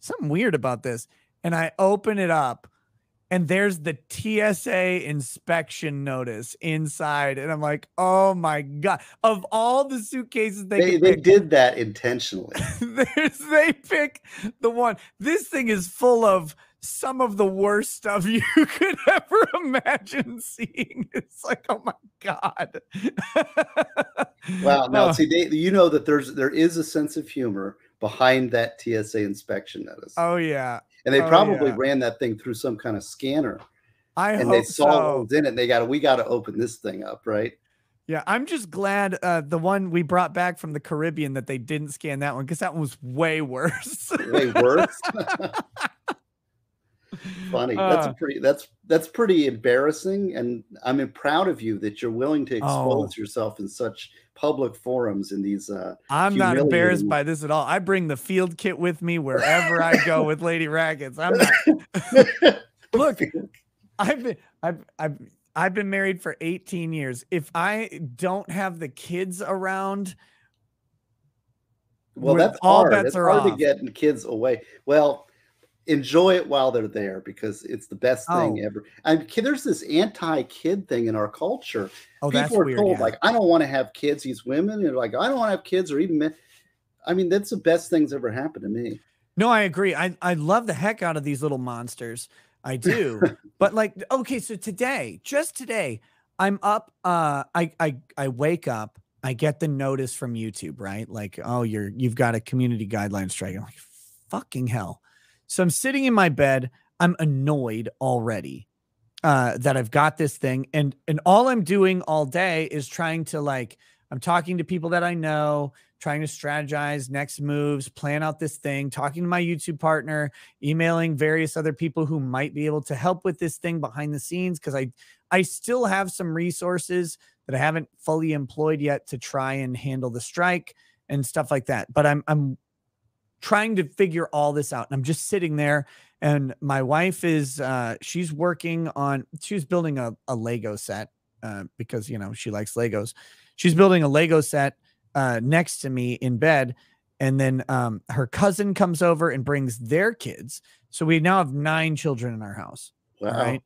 C: something weird about this and I open it up and there's the TSA inspection notice inside, and I'm like, oh my god! Of all the suitcases they
D: they, they pick, did that intentionally.
C: they pick the one. This thing is full of some of the worst stuff you could ever imagine seeing. It's like, oh my god!
D: wow. Now, uh, see, they, you know that there's there is a sense of humor behind that TSA inspection notice.
C: Oh yeah,
D: and they
C: oh,
D: probably
C: yeah.
D: ran that thing through some kind of scanner.
C: I
D: and
C: they
D: saw
C: so.
D: what was in it. And they got we got to open this thing up, right?
C: Yeah, I'm just glad uh, the one we brought back from the Caribbean that they didn't scan that one because that one was way worse.
D: way worse. Funny. That's
C: Uh.
D: pretty. That's that's pretty embarrassing, and I'm proud of you that you're willing to expose
C: Oh.
D: yourself in such public forums in these. Uh,
C: I'm not embarrassed by this at all. I bring the field kit with me wherever I go with Lady Rackets. I'm not. Look, I've been I've I've I've been married for 18 years. If I don't have the kids around,
D: well, that's
C: all
D: hard.
C: bets
D: It's
C: are
D: hard to
C: off.
D: get kids away. Well, enjoy it while they're there because it's the best thing
C: Oh.
D: ever. And kid, there's this anti-kid thing in our culture.
C: oh, that's
D: People are
C: weird.
D: told
C: yeah.
D: like, I don't want to have kids. These women are like, I don't want to have kids or even men. I mean, that's the best thing's ever happened to me.
C: No, I agree. I I love the heck out of these little monsters. I do. but like okay, so today, just today, I'm up uh I I I wake up, I get the notice from YouTube, right? Like, oh, you're you've got a community guideline strike. I'm like, fucking hell. So I'm sitting in my bed. I'm annoyed already uh, that I've got this thing, and and all I'm doing all day is trying to like I'm talking to people that I know, trying to strategize next moves, plan out this thing, talking to my YouTube partner, emailing various other people who might be able to help with this thing behind the scenes because I I still have some resources that I haven't fully employed yet to try and handle the strike and stuff like that. But I'm I'm trying to figure all this out. And I'm just sitting there and my wife is uh she's working on she's building a, a Lego set uh because you know she likes Legos. She's building a Lego set uh next to me in bed. And then um her cousin comes over and brings their kids. So we now have nine children in our house.
D: Wow.
C: Right.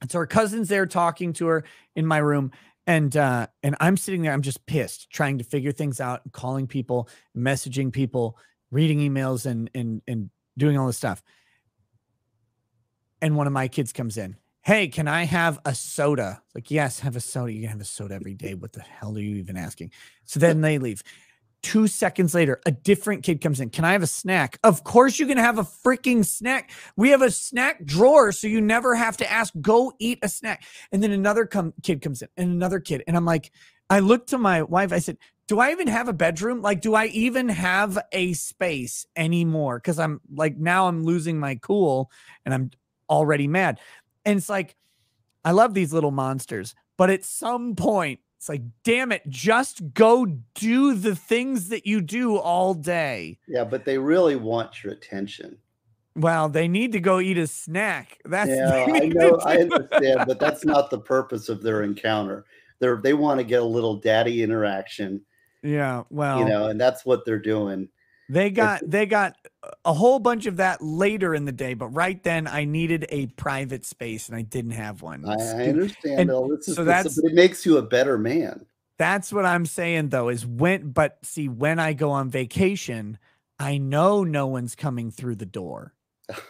C: And so her cousin's there talking to her in my room. And uh, and I'm sitting there, I'm just pissed, trying to figure things out, calling people, messaging people, reading emails, and and and doing all this stuff. And one of my kids comes in. Hey, can I have a soda? Like, yes, have a soda. You can have a soda every day. What the hell are you even asking? So then they leave. Two seconds later, a different kid comes in. Can I have a snack? Of course, you can have a freaking snack. We have a snack drawer, so you never have to ask. Go eat a snack. And then another come, kid comes in, and another kid. And I'm like, I looked to my wife. I said, Do I even have a bedroom? Like, do I even have a space anymore? Because I'm like, now I'm losing my cool and I'm already mad. And it's like, I love these little monsters, but at some point, it's like, damn it, just go do the things that you do all day.
D: Yeah, but they really want your attention.
C: Well, they need to go eat a snack. That's
D: yeah, I know, I understand, but that's not the purpose of their encounter. They're they want to get a little daddy interaction.
C: Yeah, well,
D: you know, and that's what they're doing.
C: They got they got a whole bunch of that later in the day, but right then I needed a private space and I didn't have one.
D: I, I understand. Is,
C: so that's-
D: it makes you a better man.
C: That's what I'm saying though, is when but see, when I go on vacation, I know no one's coming through the door.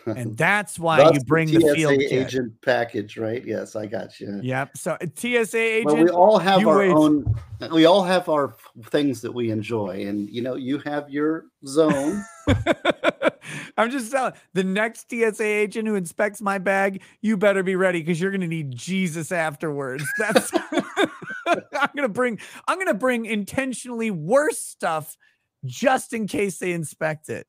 C: And that's why
D: That's
C: you bring the,
D: TSA
C: field kit.
D: agent package, right? Yes, I got you.
C: Yep. So a TSA agent.
D: Well, we all have our
C: wait.
D: own. We all have our things that we enjoy, and you know, you have your zone.
C: I'm just telling the next TSA agent who inspects my bag, you better be ready because you're gonna need Jesus afterwards. That's I'm gonna bring I'm gonna bring intentionally worse stuff just in case they inspect it.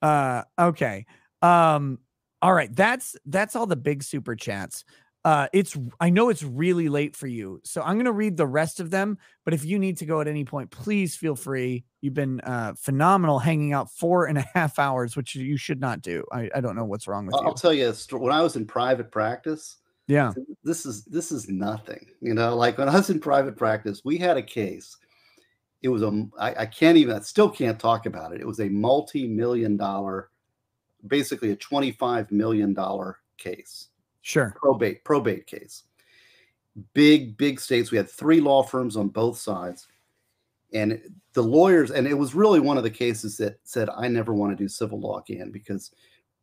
C: Uh okay. Um all right, that's that's all the big super chats. Uh it's I know it's really late for you. So I'm going to read the rest of them, but if you need to go at any point, please feel free. You've been uh phenomenal hanging out four and a half hours, which you should not do. I, I don't know what's wrong with you.
D: I'll tell you, when I was in private practice,
C: Yeah.
D: this is this is nothing. You know, like when I was in private practice, we had a case. It was a I, I can't even I still can't talk about it. It was a multi-million dollar, basically a $25 million case.
C: Sure.
D: probate probate case. Big big states. We had three law firms on both sides, and the lawyers. And it was really one of the cases that said, "I never want to do civil law again," because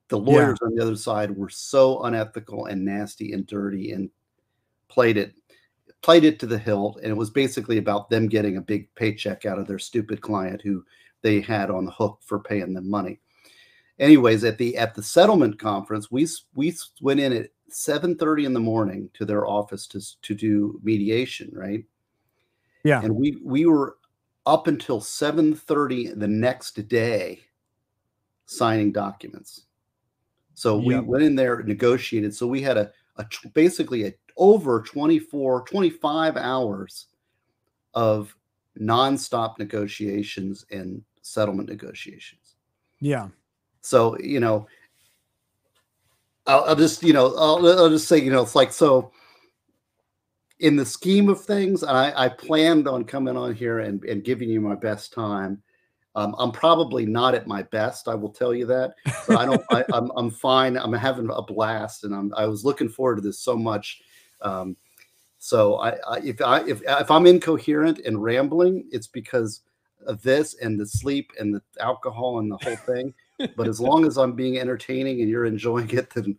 D: the
C: Yeah.
D: lawyers on the other side were so unethical and nasty and dirty and played it played it to the hilt and it was basically about them getting a big paycheck out of their stupid client who they had on the hook for paying them money anyways at the at the settlement conference we we went in at 7:30 in the morning to their office to to do mediation right
C: Yeah.
D: and we we were up until 7:30 the next day signing documents so we
C: Yep.
D: went in there and negotiated so we had a, a basically a over 24 25 hours of nonstop negotiations and settlement negotiations
C: Yeah.
D: So you know, I'll, I'll just you know I'll, I'll just say you know it's like so. In the scheme of things, and I, I planned on coming on here and, and giving you my best time. Um, I'm probably not at my best. I will tell you that, but I don't. I, I'm I'm fine. I'm having a blast, and I'm I was looking forward to this so much. Um, so I, I if I if if I'm incoherent and rambling, it's because of this and the sleep and the alcohol and the whole thing but as long as I'm being entertaining and you're enjoying it, then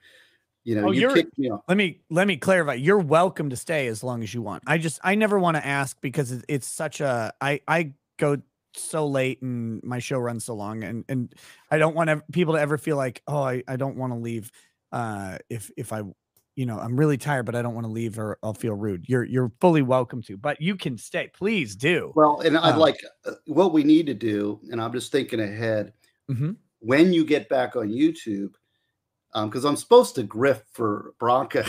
D: you know
C: Oh,
D: you kick me off.
C: Let me let me clarify. You're welcome to stay as long as you want. I just I never want to ask because it's such a I I go so late and my show runs so long and and I don't want ev- people to ever feel like oh I, I don't want to leave uh if if I you know I'm really tired but I don't want to leave or I'll feel rude. You're you're fully welcome to, but you can stay. Please do.
D: Well, and I'd
C: Um,
D: like uh, what we need to do, and I'm just thinking ahead.
C: Mhm.
D: When you get back on YouTube, because I'm supposed to grift for Branca.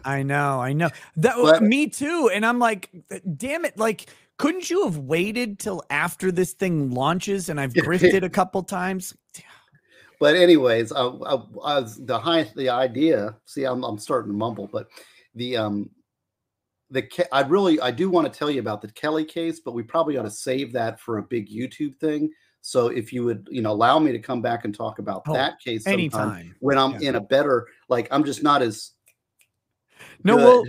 C: I know, I know. That
D: But-
C: me too. And I'm like, damn it, like couldn't you have waited till after this thing launches and I've grifted a couple times?
D: but anyways, I, I, I was the high the idea. See, I'm I'm starting to mumble, but the um the I really I do want to tell you about the Kelly case, but we probably ought to save that for a big YouTube thing. So if you would, you know, allow me to come back and talk about
C: Oh,
D: that case
C: Anytime.
D: when I'm
C: Yeah.
D: in a better like I'm just not as
C: No,
D: good.
C: we'll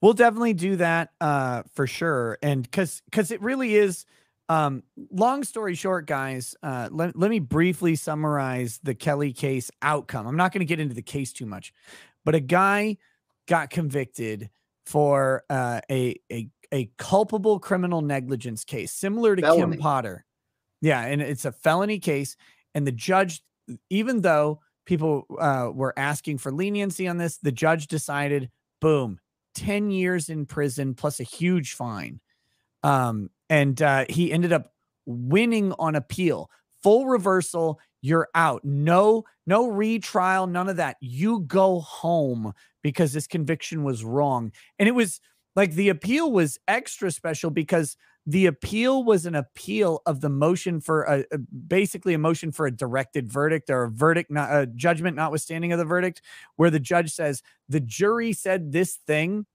C: we'll definitely do that uh for sure. And because because it really is um long story short, guys, uh let, let me briefly summarize the Kelly case outcome. I'm not going to get into the case too much, but a guy got convicted for uh a a a culpable criminal negligence case similar to
D: Felony.
C: Kim Potter. Yeah, and it's a felony case and the judge even though people uh, were asking for leniency on this, the judge decided, boom, 10 years in prison plus a huge fine. Um, and uh, he ended up winning on appeal. Full reversal, you're out. No, no retrial, none of that. You go home because this conviction was wrong. And it was like the appeal was extra special because the appeal was an appeal of the motion for a, a- basically a motion for a directed verdict or a verdict not a judgment notwithstanding of the verdict where the judge says the jury said this thing.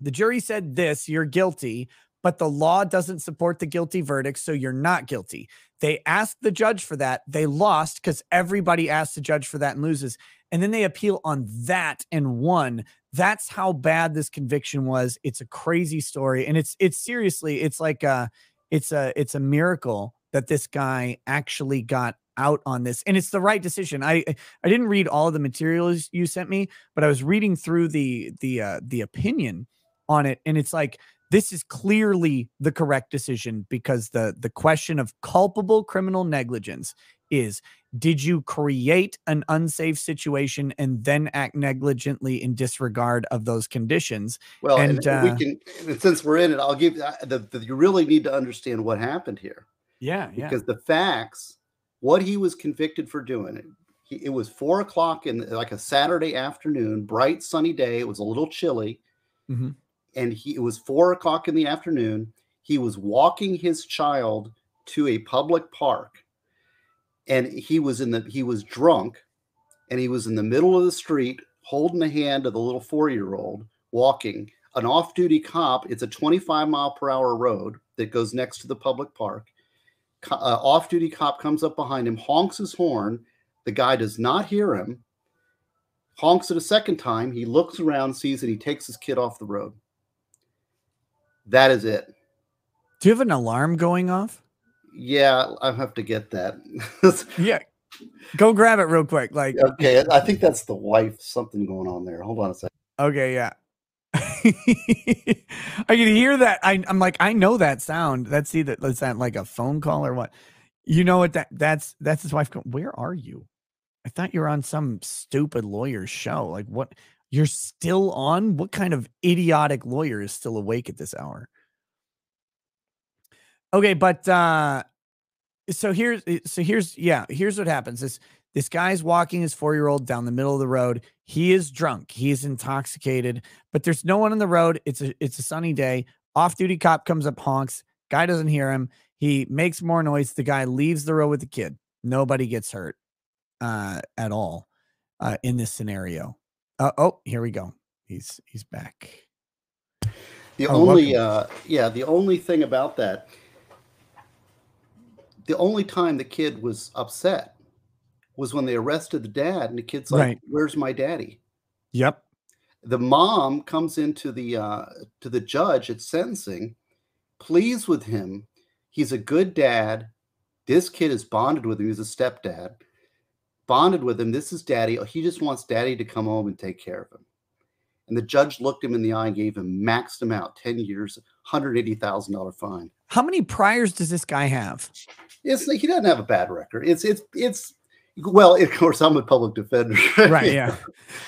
C: The jury said this you're guilty but the law doesn't support the guilty verdict so you're not guilty. They asked the judge for that. They lost because everybody asked the judge for that and loses. And then they appeal on that and won that's how bad this conviction was. It's a crazy story and it's it's seriously it's like uh it's a it's a miracle that this guy actually got out on this and it's the right decision. I i didn't read all of the materials you sent me but i was reading through the the uh the opinion on it and it's like this is clearly the correct decision because the the question of culpable criminal negligence is did you create an unsafe situation and then act negligently in disregard of those conditions
D: Well, and,
C: And,
D: we
C: uh,
D: can, and since we're in it, I'll give the, the. You really need to understand what happened here
C: yeah
D: because the facts, what he was convicted for doing, it, he, it was four o'clock in like a Saturday afternoon, bright sunny day. It was a little chilly,
C: Mhm.
D: And he it was four o'clock in the afternoon. He was walking his child to a public park, and he was in the he was drunk, and he was in the middle of the street holding the hand of the little four year old walking. An off duty cop, it's a 25 mile per hour road that goes next to the public park. Uh, off duty cop comes up behind him, honks his horn. The guy does not hear him, honks it a second time. He looks around, sees it, he takes his kid off the road. That is it.
C: do you have an alarm going off
D: Yeah, I have to get that.
C: yeah go grab it real quick like
D: okay, I think that's the wife. Something going on there. Hold on a second.
C: Okay, yeah. I can hear that. I, I'm like, I know that sound. That's either that's that like a phone call or what? You know what that that's that's his wife. Going, Where are you? I thought you were on some stupid lawyer show. Like what? You're still on? What kind of idiotic lawyer is still awake at this hour? Okay, but uh so here's so here's yeah, here's what happens. This this guy's walking his four-year-old down the middle of the road. He is drunk, he is intoxicated, but there's no one on the road. It's a it's a sunny day. Off-duty cop comes up, honks. Guy doesn't hear him. He makes more noise. The guy leaves the road with the kid. Nobody gets hurt uh at all uh in this scenario. Uh, oh, here we go. He's he's back.
D: The
C: Oh,
D: only, uh, yeah, the only thing about that, the only time the kid was upset was when they arrested the dad, and the kid's like,
C: Right.
D: "Where's my daddy?"
C: Yep.
D: The mom comes into the uh, to the judge at sentencing, pleased with him. He's a good dad. This kid is bonded with him. He's a stepdad, bonded with him. This is daddy. He just wants daddy to come home and take care of him. And the judge looked him in the eye and gave him maxed him out 10 years, $180,000 fine.
C: How many priors does this guy have?
D: It's he doesn't have a bad record. It's it's it's well, of course, I'm a public defender.
C: Right. Yeah.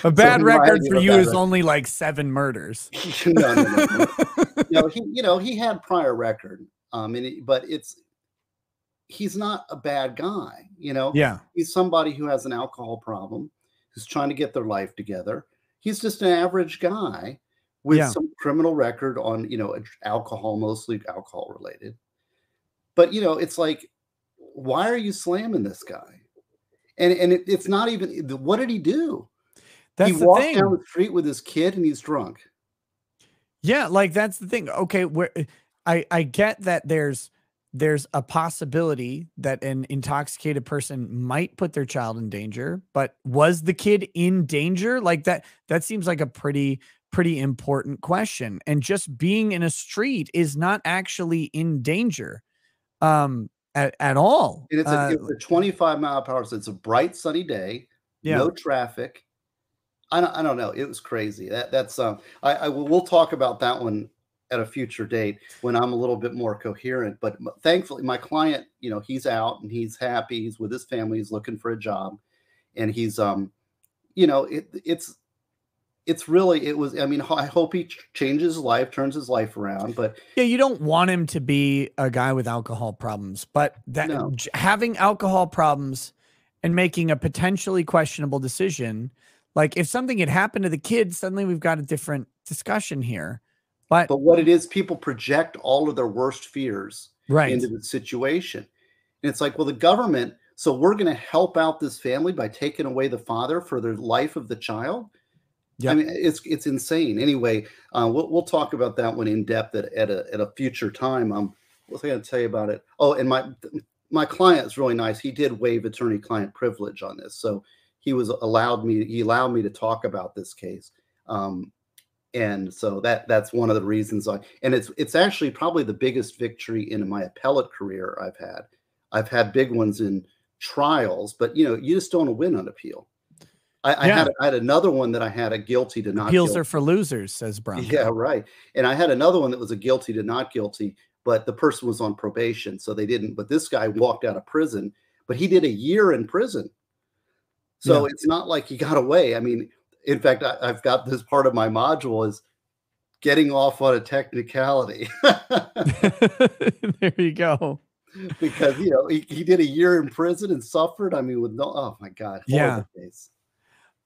C: A bad so record for you is record. only like seven murders. no, no, no,
D: no. no, he, you know, he had prior record. Um, and it, but it's he's not a bad guy. You know.
C: Yeah.
D: He's somebody who has an alcohol problem, who's trying to get their life together. He's just an average guy with yeah. some criminal record on, you know, alcohol, mostly alcohol related. But you know, it's like, why are you slamming this guy? and and it, it's not even what did he do? That's he walked thing. down the street with his kid and he's drunk.
C: Yeah, like that's the thing. Okay, where I I get that there's there's a possibility that an intoxicated person might put their child in danger, but was the kid in danger? Like that that seems like a pretty pretty important question. And just being in a street is not actually in danger. Um at, at all.
D: And it's a, uh, it's a 25 mile per hour. So it's a bright sunny day, yeah. no traffic. I don't, I don't know. It was crazy. That that's um I, I we'll talk about that one at a future date when I'm a little bit more coherent. But thankfully, my client, you know, he's out and he's happy. He's with his family. He's looking for a job, and he's um, you know, it it's it's really it was i mean i hope he changes his life turns his life around but
C: yeah you don't want him to be a guy with alcohol problems but that no. having alcohol problems and making a potentially questionable decision like if something had happened to the kid suddenly we've got a different discussion here but
D: but what it is people project all of their worst fears
C: right
D: into the situation and it's like well the government so we're going to help out this family by taking away the father for the life of the child yeah, I mean it's it's insane. Anyway, uh, we'll we'll talk about that one in depth at, at a at a future time. Um, what's I going to tell you about it? Oh, and my my client is really nice. He did waive attorney-client privilege on this, so he was allowed me he allowed me to talk about this case. Um, and so that that's one of the reasons I and it's it's actually probably the biggest victory in my appellate career I've had. I've had big ones in trials, but you know you just don't win on appeal. I, I had I had another one that I had a guilty to not
C: appeals
D: guilty.
C: are for losers, says Brown.
D: Yeah, right. And I had another one that was a guilty to not guilty, but the person was on probation, so they didn't. But this guy walked out of prison, but he did a year in prison. So yeah. it's not like he got away. I mean, in fact, I, have got this part of my module is getting off on a technicality.
C: there you go.
D: Because you know he, he did a year in prison and suffered. I mean, with no oh my god,
C: yeah.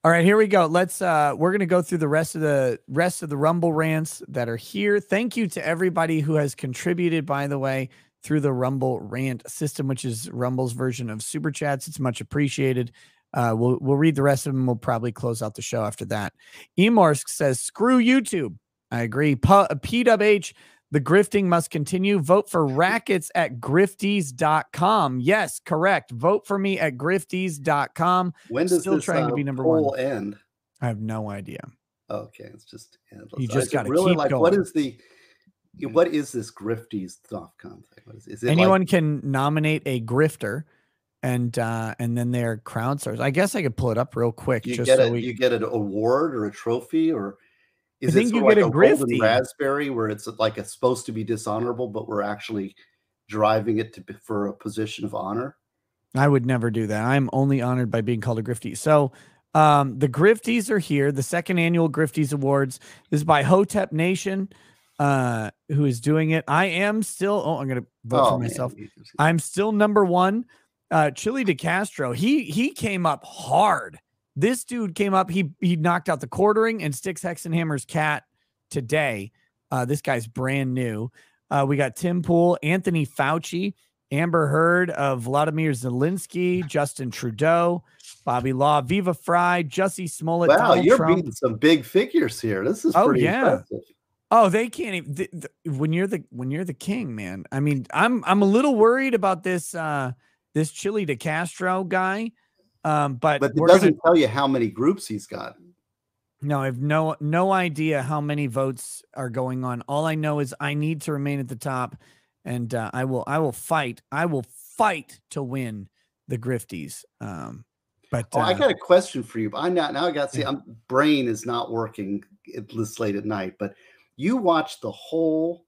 C: All right, here we go. Let's uh we're going to go through the rest of the rest of the Rumble rants that are here. Thank you to everybody who has contributed by the way through the Rumble rant system which is Rumble's version of super chats. It's much appreciated. Uh we'll we'll read the rest of them. We'll probably close out the show after that. Emorsk says screw YouTube. I agree. P- PWH the grifting must continue. Vote for rackets at grifties.com. Yes, correct. Vote for me at grifties.com.
D: When does Still this, trying uh, to be number one. end?
C: I have no idea.
D: Okay, it's just
C: you just got to
D: really
C: keep
D: like
C: going.
D: what is the what is this grifties.com thing? What is,
C: is it Anyone like, can nominate a grifter and uh and then they're crowdsourced. I guess I could pull it up real quick.
D: You
C: just
D: get
C: so
D: a,
C: we...
D: you get an award or a trophy or
C: is I think you get like a, golden
D: raspberry where it's like it's supposed to be dishonorable, but we're actually driving it to for a position of honor?
C: I would never do that. I'm only honored by being called a grifty. So um, the Grifties are here. The second annual Grifties Awards is by Hotep Nation, uh, who is doing it. I am still. Oh, I'm gonna vote oh, for myself. Man. I'm still number one. Uh, Chili DeCastro. He he came up hard this dude came up. He he knocked out the quartering and Styx Hexenhammer's cat today. Uh, this guy's brand new. Uh, we got Tim Pool, Anthony Fauci, Amber Heard of Vladimir Zelensky, Justin Trudeau, Bobby Law, Viva Fry, Jussie Smollett.
D: Wow, Donald you're Trump. beating some big figures here. This is oh, yeah. Impressive.
C: Oh, they can't even the, the, when you're the when you're the king, man. I mean, I'm I'm a little worried about this uh this Chili De Castro guy. Um, but
D: but it doesn't gonna, tell you how many groups he's got.
C: No, I have no no idea how many votes are going on. All I know is I need to remain at the top, and uh, I will I will fight. I will fight to win the Grifties. Um, but
D: oh, uh, I got a question for you. I'm not now. I got to see. I'm, brain is not working this late at night. But you watched the whole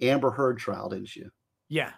D: Amber Heard trial, didn't you?
C: Yeah.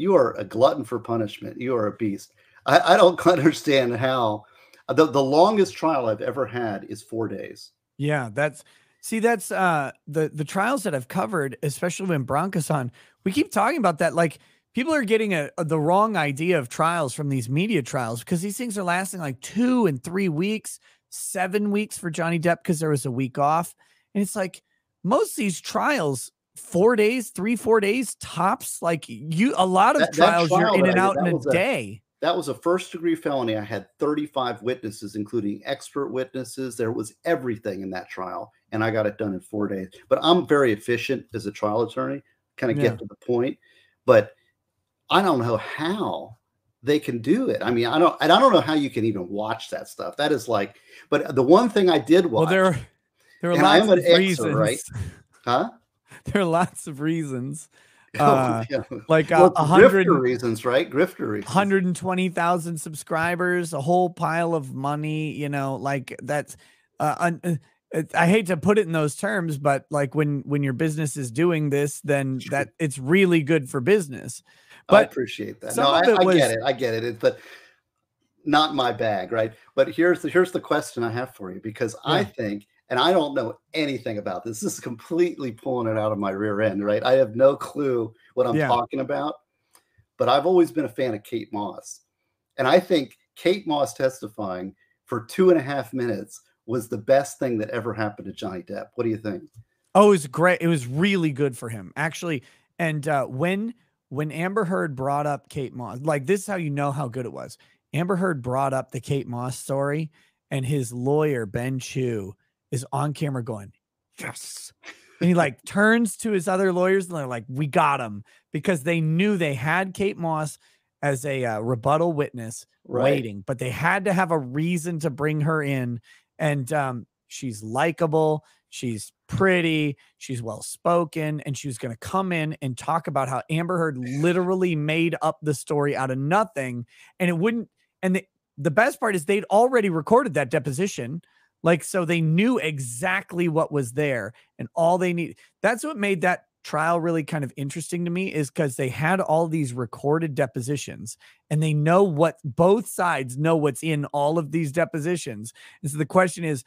D: You are a glutton for punishment. You are a beast. I, I don't understand how the, the longest trial I've ever had is four days.
C: Yeah, that's see, that's uh the the trials that I've covered, especially when Branca's on. We keep talking about that. Like people are getting a, a, the wrong idea of trials from these media trials because these things are lasting like two and three weeks, seven weeks for Johnny Depp because there was a week off, and it's like most of these trials four days, three, four days tops. Like you, a lot of
D: That- that
C: trials
D: trial
C: you're in and out
D: did,
C: in a
D: a-
C: day.
D: That was a first degree felony. I had 35 witnesses, including expert witnesses. There was everything in that trial, and I got it done in four days. But I'm very efficient as a trial attorney, kind of
C: Yeah.
D: get to the point. But I don't know how they can do it. I mean, I don't, and I don't know how you can even watch that stuff. That is like, but the one thing I did watch,
C: Well, there are there are
D: And
C: lots
D: I'm
C: of
D: an Xer,
C: reasons.
D: right? huh?
C: There are lots of reasons.
D: Oh,
C: Uh,
D: yeah.
C: Like
D: Well,
C: a hundred.
D: reasons, right? Grifter reasons.
C: 120,000 subscribers, a whole pile of money, you know, like that's uh, un- uh, I hate to put it in those terms, but like when when your business is doing this, then
D: Sure.
C: that it's really good for business. But I
D: appreciate that. No, I, I
C: was-
D: get it. I get it. It's but not my bag, right? But here's the here's the question I have for you because I think, and I don't know anything about this. This is completely pulling it out of my rear end, right? I have no clue what I'm
C: Yeah.
D: talking about. But I've always been a fan of Kate Moss, and I think Kate Moss testifying for two and a half minutes was the best thing that ever happened to Johnny Depp. What do you think?
C: Oh, it was great. It was really good for him, actually. And uh, when when Amber Heard brought up Kate Moss, like this is how you know how good it was. Amber Heard brought up the Kate Moss story, and his lawyer Ben Chew is on camera going, "Yes," and he like turns to his other lawyers and they're like, "We got him," because they knew they had Kate Moss as a uh, rebuttal witness
D: Right.
C: waiting, but they had to have a reason to bring her in. And um, she's likable, she's pretty, she's well spoken, and she was going to come in and talk about how Amber Heard literally made up the story out of nothing. And it wouldn't, and the, the best part is they'd already recorded that deposition. Like, so they knew exactly what was there and all they need. That's what made that trial really kind of interesting to me is because they had all these recorded depositions and they know what both sides know what's in all of these depositions. And so the question is,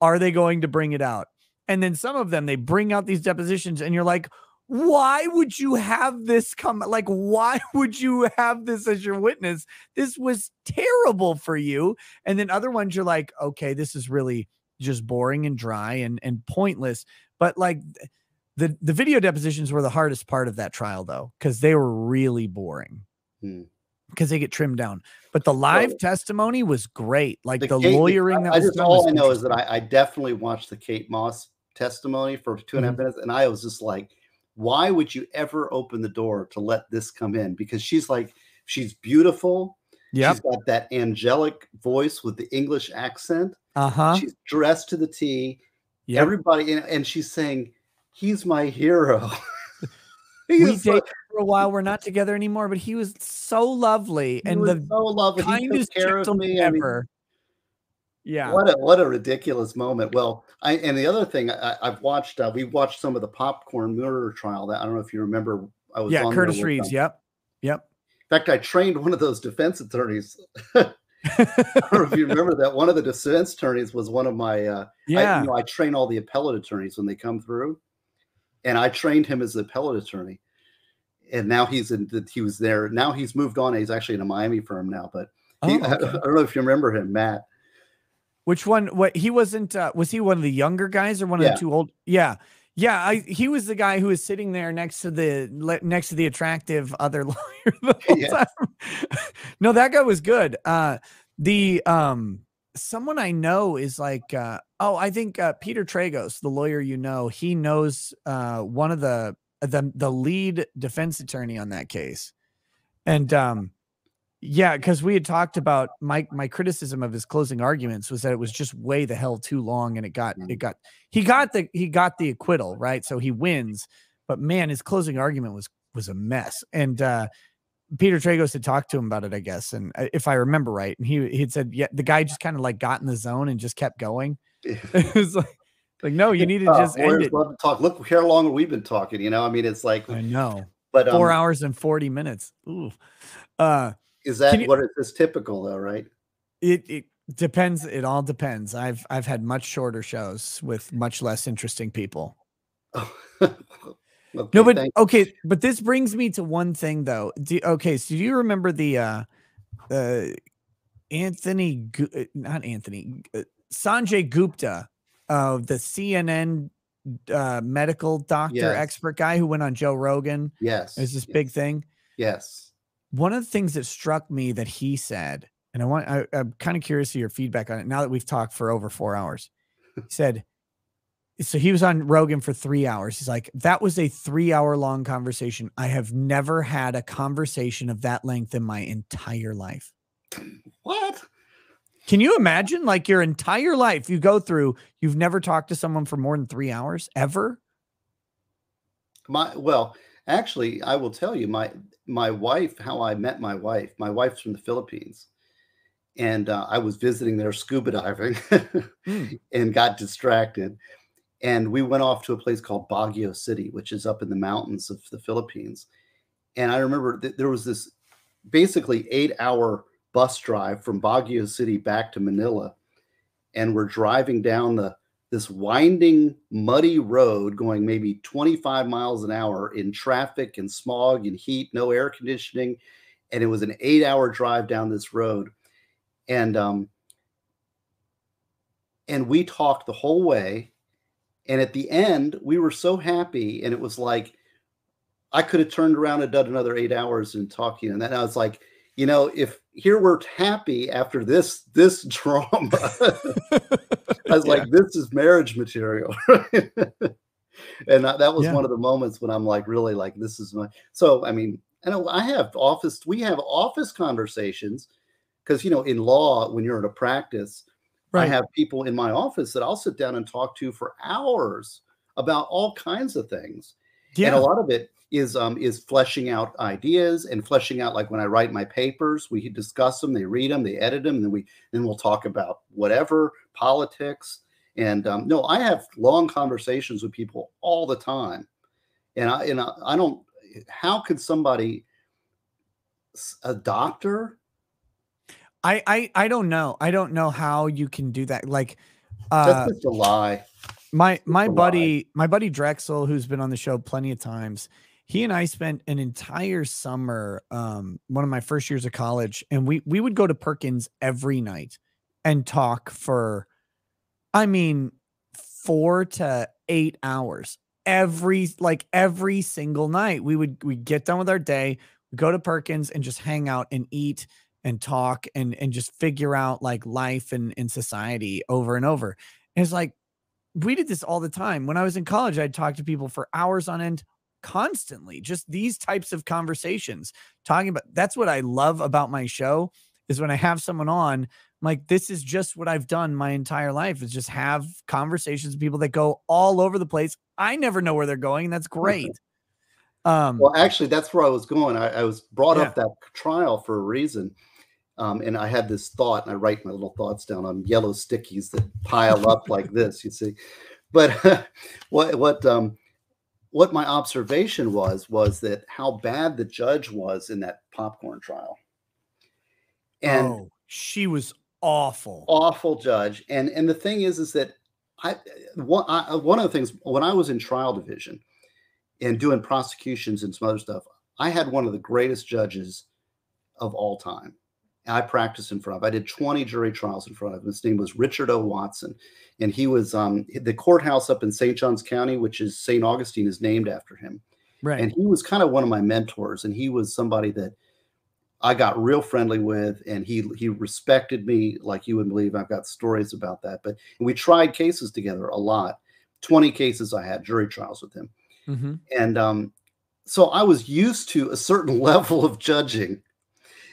C: are they going to bring it out? And then some of them they bring out these depositions, and you're like, why would you have this come? Like, why would you have this as your witness? This was terrible for you. And then other ones you're like, okay, this is really just boring and dry and and pointless. But like the the video depositions were the hardest part of that trial though, because they were really boring
D: Hmm.
C: because they get trimmed down. But the live
D: Well,
C: testimony was great. Like the,
D: Kate-
C: lawyering that
D: I
C: was
D: just all I know is that. I, I definitely watched the Kate Moss testimony for two and a half
C: Mm-hmm.
D: minutes, and I was just like, why would you ever open the door to let this come in? Because she's like, she's beautiful.
C: Yeah.
D: She's got that angelic voice with the English accent.
C: Uh-huh.
D: She's dressed to the T.
C: Yep.
D: Everybody, and, and she's saying, he's my hero. He
C: we dated for a while. We're not together anymore, but he was so lovely
D: he
C: and the
D: so lovely. He took
C: kindest
D: care of me. I mean,
C: ever. Yeah.
D: What a what a ridiculous moment. Well, I and the other thing I, I've watched, uh, we watched some of the popcorn murder trial. That I don't know if you remember. I was
C: Yeah,
D: on
C: Curtis Reeves.
D: them.
C: Yep. Yep.
D: In fact, I trained one of those defense attorneys. I don't know if you remember that. One of the defense attorneys was one of my. Uh, I,
C: yeah.
D: you know, I train all the appellate attorneys when they come through, and I trained him as the appellate attorney. And now he's in. the- He was there. Now he's moved on. He's actually in a Miami firm now. But he,
C: Oh,
D: I. I don't know if you remember him, Matt.
C: Which one? What he wasn't? Uh, was he one of the younger guys or one of the two old? Yeah, yeah. I he was the guy who was sitting there next to the next to the attractive other lawyer the whole
D: Yeah.
C: time. no, that guy was good. Uh, the um, someone I know is like, uh, oh, I think uh, Peter Tragos, the lawyer you know, he knows uh one of the the the lead defense attorney on that case, and um. Yeah, because we had talked about my my criticism of his closing arguments was that it was just way the hell too long, and it got
D: Mm.
C: it got he got the he got the acquittal right, so he wins. But man, his closing argument was was a mess, and uh, Peter Tragos had talked to him about it, I guess, and uh, if I remember right, and he he had said, yeah, the guy just kind of like got in the zone and just kept going. it was like like no, you need to
D: Uh,
C: just end it.
D: love to talk. Look how long we've been talking. You know, I mean, it's like
C: I know.
D: But um,
C: Four hours and 40 minutes. Ooh. Uh,
D: is that
C: you-
D: what it is typical though, right?
C: it, it depends. It all depends. I've I've had much shorter shows with much less interesting people.
D: Okay,
C: No, but
D: thank-
C: okay, but this brings me to one thing though. Do, okay, so do you remember the uh uh Anthony not Anthony uh, Sanjay Gupta of the CNN uh medical doctor
D: Yes.
C: expert guy who went on Joe Rogan.
D: yes,
C: There's this
D: yes,
C: big thing.
D: yes.
C: One of the things that struck me that he said, and I want I, I'm kind of curious of your feedback on it now that we've talked for over four hours. He said, so he was on Rogan for three hours. He's like, that was a three hour long conversation. I have never had a conversation of that length in my entire life.
D: What?
C: Can you imagine like your entire life you go through, you've never talked to someone for more than three hours ever?
D: My well, actually, I will tell you my my wife. How I met my wife. My wife's from the Philippines, and uh, I was visiting there scuba diving,
C: Mm.
D: and got distracted, and we went off to a place called Baguio City, which is up in the mountains of the Philippines, and I remember that there was this basically eight hour bus drive from Baguio City back to Manila, and we're driving down the this winding, muddy road going maybe 25 miles an hour in traffic and smog and heat, no air conditioning. And it was an eight hour drive down this road. And, um, and we talked the whole way. And at the end, we were so happy. And it was like, I could have turned around and done another eight hours and talking. And then I was like, you know, if here we're happy after this, this drama, I was
C: Yeah.
D: like, this is marriage material. and that, that was
C: Yeah.
D: one of the moments when I'm like, really like, this is my. So, I mean, I know I have office, we have office conversations because, you know, in law, when you're in a practice, I have people in my office that I'll sit down and talk to for hours about all kinds of things. And a lot of it is um is fleshing out ideas and fleshing out like when I write my papers, we discuss them, they read them, they edit them, and then we then we'll talk about whatever politics. And um, no, I have long conversations with people all the time, and I and I, I don't. How could somebody, a doctor,
C: I, I I don't know. I don't know how you can do that. Like uh
D: that's just a lie.
C: my my
D: lie.
C: buddy my buddy Drexel who's been on the show plenty of times he and I spent an entire summer um one of my first years of college and we we would go to Perkins every night and talk for I mean 4 to 8 hours every like every single night we would we get done with our day go to Perkins and just hang out and eat and talk and and just figure out like life and in society over and over and it's like we did this all the time. When I was in college, I'd talk to people for hours on end constantly, just these types of conversations talking about that's what I love about my show is when I have someone on, I'm like, this is just what I've done my entire life is just have conversations with people that go all over the place. I never know where they're going. And that's great. Um,
D: Well, actually, that's where I was going. I, I was brought
C: Yeah.
D: up that trial for a reason. Um, and I had this thought, and I write my little thoughts down on yellow stickies that pile up like this, you see. But what what um, what my observation was was that how bad the judge was in that popcorn trial, and
C: oh, she was awful.
D: awful judge. And and the thing is, is that I one I, one of the things when I was in trial division and doing prosecutions and some other stuff, I had one of the greatest judges of all time. I practiced in front of. I did 20 jury trials in front of him. His name was Richard O. Watson, and he was um, the courthouse up in St. Johns County, which is St. Augustine, is named after him
C: Right.
D: and he was kind of one of my mentors and he was somebody that i got real friendly with and he he respected me like you wouldn't believe i've got stories about that but we tried cases together a lot 20 cases i had jury trials with him
C: Mhm.
D: and um, so i was used to a certain level of judging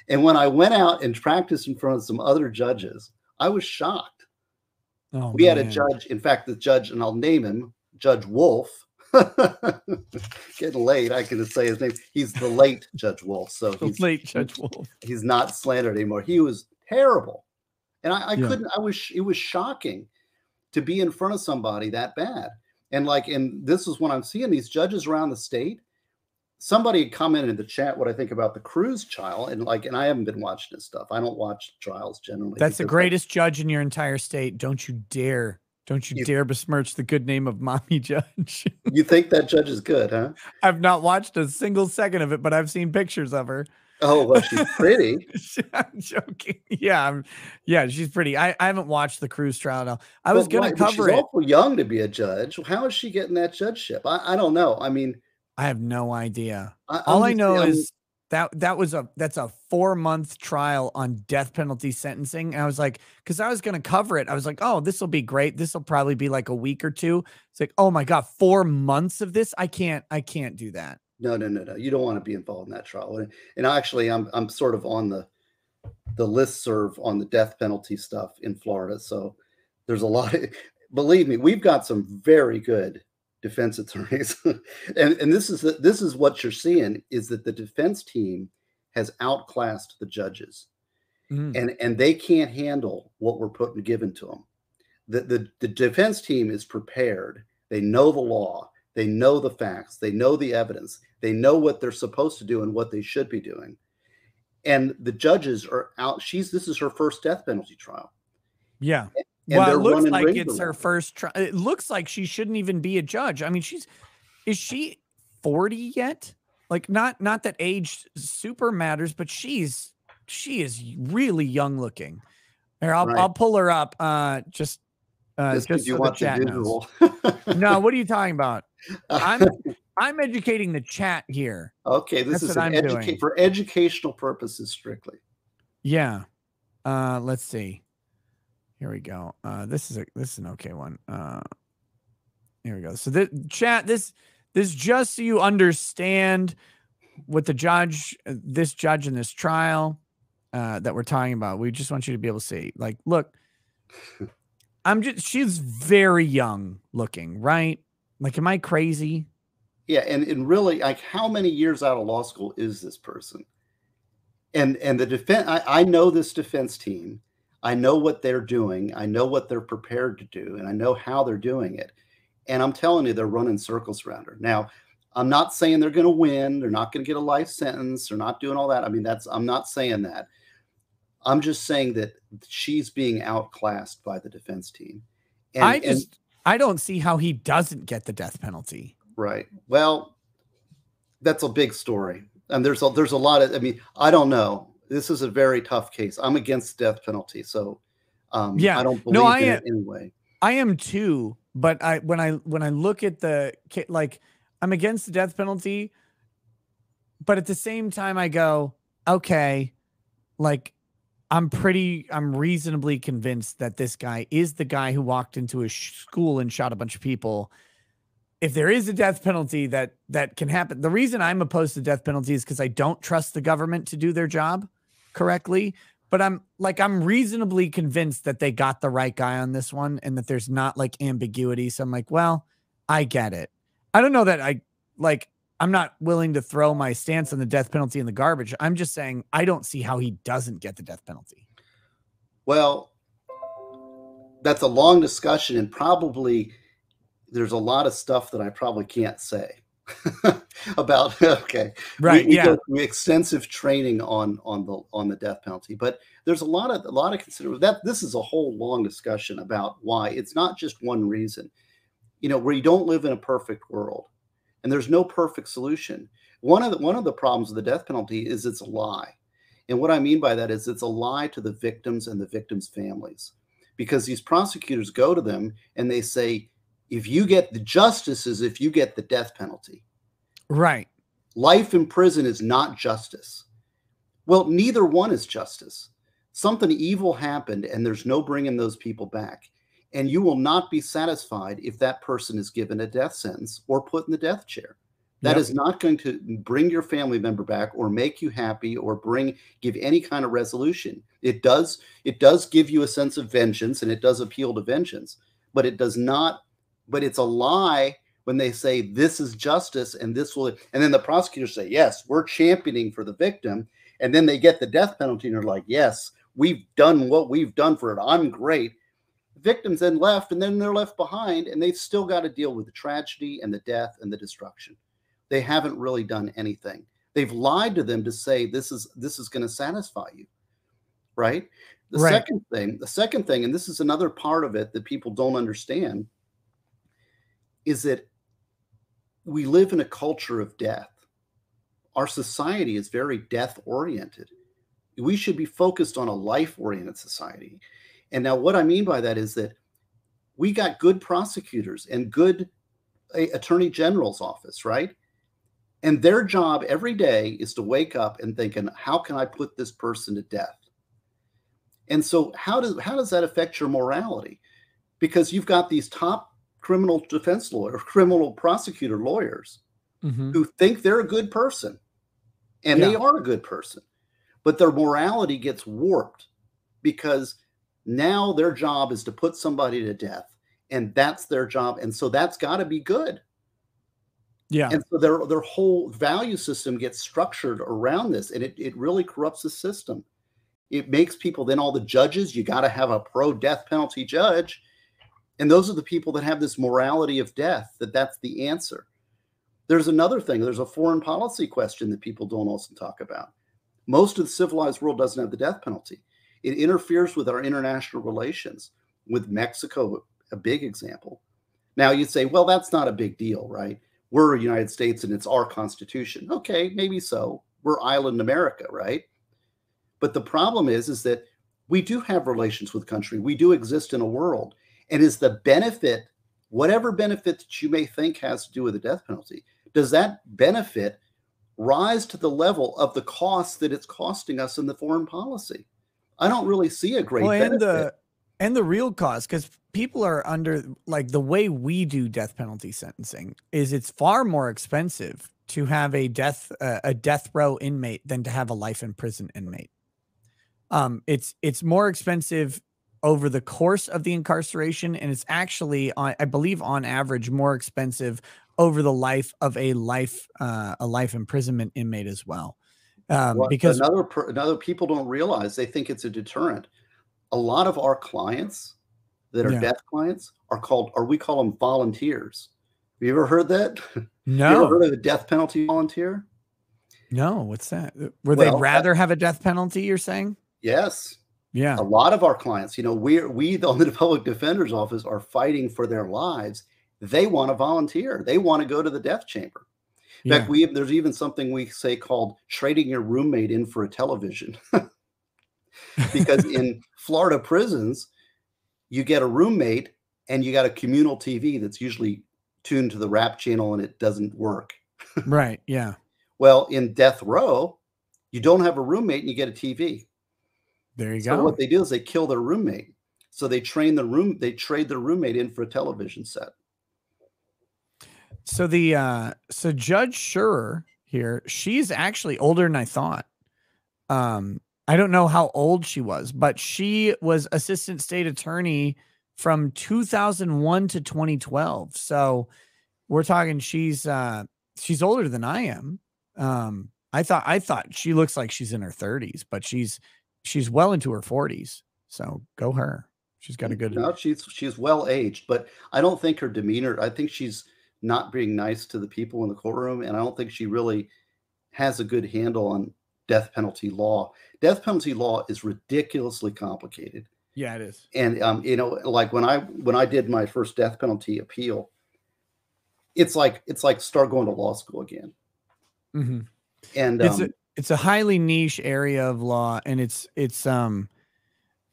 D: and when i went out and practiced in front of some other judges i was shocked.
C: Oh,
D: we had a judge in fact the judge and i'll name him judge wolf. Getting late i can say his name. He's the late judge wolf so he's,
C: late Judge Wolf.
D: he's not slandered anymore. He was terrible. And i, I
C: Yeah.
D: couldn't i was it was shocking to be in front of somebody that bad. And like and this is when i'm seeing these judges around the state somebody commented in the chat what I think about the Cruz trial, and like, and I haven't been watching this stuff. I don't watch trials generally.
C: That's the greatest I, judge in your entire state. Don't you dare. Don't you, you, dare besmirch the good name of mommy judge.
D: you think that judge is good, huh?
C: I've not watched a single second of it, but I've seen pictures of her.
D: Oh, well, she's pretty.
C: I'm joking. Yeah, I'm, yeah, she's pretty. I, I haven't watched the Cruz trial now. I was going to cover
D: she's
C: it.
D: awful young to be a judge. How is she getting that judgeship? I, I don't know. I mean,
C: I have no idea. I, All I know I'm, is that that was a that's a four month trial on death penalty sentencing. And I was like, because I was going to cover it. I was like, oh, this will be great. This will probably be like a week or two. It's like, oh my god, four months of this. I can't. I can't do that.
D: No, no, no, no. You don't want to be involved in that trial. And, and actually, I'm I'm sort of on the the list serve on the death penalty stuff in Florida. So there's a lot of believe me, we've got some very good defense attorneys. and and this is the, this is what you're seeing is that the defense team has outclassed the judges. Mm. And and they can't handle what we're putting given to them. The, the the defense team is prepared. They know the law. They know the facts. They know the evidence. They know what they're supposed to do and what they should be doing. And the judges are out. She's this is her first death penalty trial.
C: Yeah. And well, it looks like it's her first try. It looks like she shouldn't even be a judge. I mean, she's is she 40 yet? Like not not that age super matters, but she's she is really young looking. Here, I'll right. I'll pull her up. Uh just uh just, just
D: you
C: so
D: want
C: the chat
D: knows.
C: no, what are you talking about? I'm I'm educating the chat here.
D: Okay, this That's is an educa- for educational purposes strictly.
C: Yeah. Uh, let's see. Here we go. Uh, this is a this is an okay one. Uh, here we go. So the chat this this just so you understand what the judge this judge in this trial uh, that we're talking about. We just want you to be able to see. Like, look, I'm just she's very young looking, right? Like, am I crazy?
D: Yeah, and and really, like, how many years out of law school is this person? And and the defense, I, I know this defense team. I know what they're doing. I know what they're prepared to do, and I know how they're doing it. And I'm telling you, they're running circles around her. Now, I'm not saying they're going to win. They're not going to get a life sentence. They're not doing all that. I mean, that's I'm not saying that. I'm just saying that she's being outclassed by the defense team.
C: And, I just and, I don't see how he doesn't get the death penalty.
D: Right. Well, that's a big story. And there's a there's a lot of I mean, I don't know. This is a very tough case. I'm against death penalty. So um yeah, I don't believe no, I am, anyway.
C: I am too, but I when I when I look at the like I'm against the death penalty, but at the same time I go, okay, like I'm pretty, I'm reasonably convinced that this guy is the guy who walked into a school and shot a bunch of people if there is a death penalty that that can happen the reason i'm opposed to death penalty is because i don't trust the government to do their job correctly but i'm like i'm reasonably convinced that they got the right guy on this one and that there's not like ambiguity. So i'm like well i get it. I don't know that i like i'm not willing to throw my stance on the death penalty in the garbage. I'm just saying i don't see how he doesn't get the death penalty.
D: Well that's a long discussion and probably there's a lot of stuff that I probably can't say about okay.
C: Right we, we yeah.
D: extensive training on on the on the death penalty but there's a lot of a lot of consider that this is a whole long discussion about why. It's not just one reason. You know where you don't live in a perfect world and there's no perfect solution. One of the one of the problems of the death penalty is it's a lie and what i mean by that is it's a lie to the victims and the victims families because these prosecutors go to them and they say if you get the justice is if you get the death penalty.
C: Right.
D: Life in prison is not justice. Well, neither one is justice. Something evil happened and there's no bringing those people back. And you will not be satisfied if that person is given a death sentence or put in the death chair. That yep. is not going to bring your family member back or make you happy or bring give any kind of resolution. It does it does give you a sense of vengeance and it does appeal to vengeance, but it does not but it's a lie when they say this is justice and this will and then the prosecutors say yes we're championing for the victim and then they get the death penalty and they're like yes we've done what we've done for it i'm great victims then left and then they're left behind and they've still got to deal with the tragedy and the death and the destruction they haven't really done anything. They've lied to them to say this is this is going to satisfy you. Right? The
C: Right.
D: second thing, the second thing, and this is another part of it that people don't understand, is that we live in a culture of death. Our society is very death oriented. We should be focused on a life oriented society. And now, what I mean by that is that we got good prosecutors and good a- attorney general's office, right? And their job every day is to wake up and thinking, how can I put this person to death? And so, how does how does that affect your morality? Because you've got these top criminal defense lawyer, criminal prosecutor lawyers
C: Mhm.
D: who think they're a good person, and they are a good person, but their morality gets warped because now their job is to put somebody to death, and that's their job, and so that's got to be good.
C: Yeah.
D: And so their their whole value system gets structured around this, and it, it really corrupts the system. It makes people then all the judges, you got to have a pro death penalty judge. And those are the people that have this morality of death, that that's the answer. There's another thing, there's a foreign policy question that people don't also talk about. Most of the civilized world doesn't have the death penalty. It interferes with our international relations, with Mexico, a big example. Now you'd say, well, that's not a big deal, right? we're a United States and it's our constitution. Okay, maybe so. We're island America, right? But the problem is, is that we do have relations with country. We do exist in a world. And is the benefit, whatever benefit that you may think has to do with the death penalty, does that benefit rise to the level of the cost that it's costing us in the foreign policy? I don't really see a great
C: well, and
D: benefit.
C: the and the real cost because people are under like the way we do death penalty sentencing is it's far more expensive to have a death uh, a death row inmate than to have a life in prison inmate. Um, it's it's more expensive over the course of the incarceration, and it's actually I believe on average more expensive over the life of a life uh, a life imprisonment inmate as well. Um,
D: Well,
C: because
D: another another people don't realize they think it's a deterrent. A lot of our clients that are
C: Yeah.
D: death clients are called, or we call them volunteers. Have you ever heard that? No. You ever heard of a death penalty volunteer?
C: No, what's that? Would they
D: Well, uh
C: rather have a death penalty? You're saying?
D: Yes,
C: Yeah.
D: a lot of our clients. You know, we we on the public defender's office are fighting for their lives. They want to volunteer. They want to go to the death chamber. In
C: Yeah.
D: fact, we there's even something we say called trading your roommate in for a television. because in Florida prisons, you get a roommate and you got a communal TV that's usually tuned to the rap channel and it doesn't work.
C: right. Yeah.
D: Well, in death row, you don't have a roommate and you get a TV.
C: There you
D: So
C: go.
D: what they do is they kill their roommate. So they train the room, they trade their roommate in for a television set.
C: So the uh so Judge Scherer here, she's actually older than I thought. Um, I don't know how old she was, but she was assistant state attorney from 2001 to 2012. So we're talking she's uh she's older than I am. Um, I thought I thought she looks like she's in her 30s, but she's she's well into her 40s. So go her. She's got a good
D: No, she's she's well aged, but I don't think her demeanor. I think she's not being nice to the people in the courtroom, and I don't think she really has a good handle on death penalty law. Death penalty law is ridiculously complicated,
C: Yeah, it is.
D: and um, you know, like when I when I did my first death penalty appeal, it's like it's like start going to law school again,
C: hmm
D: and um,
C: it's a highly niche area of law and it's it's um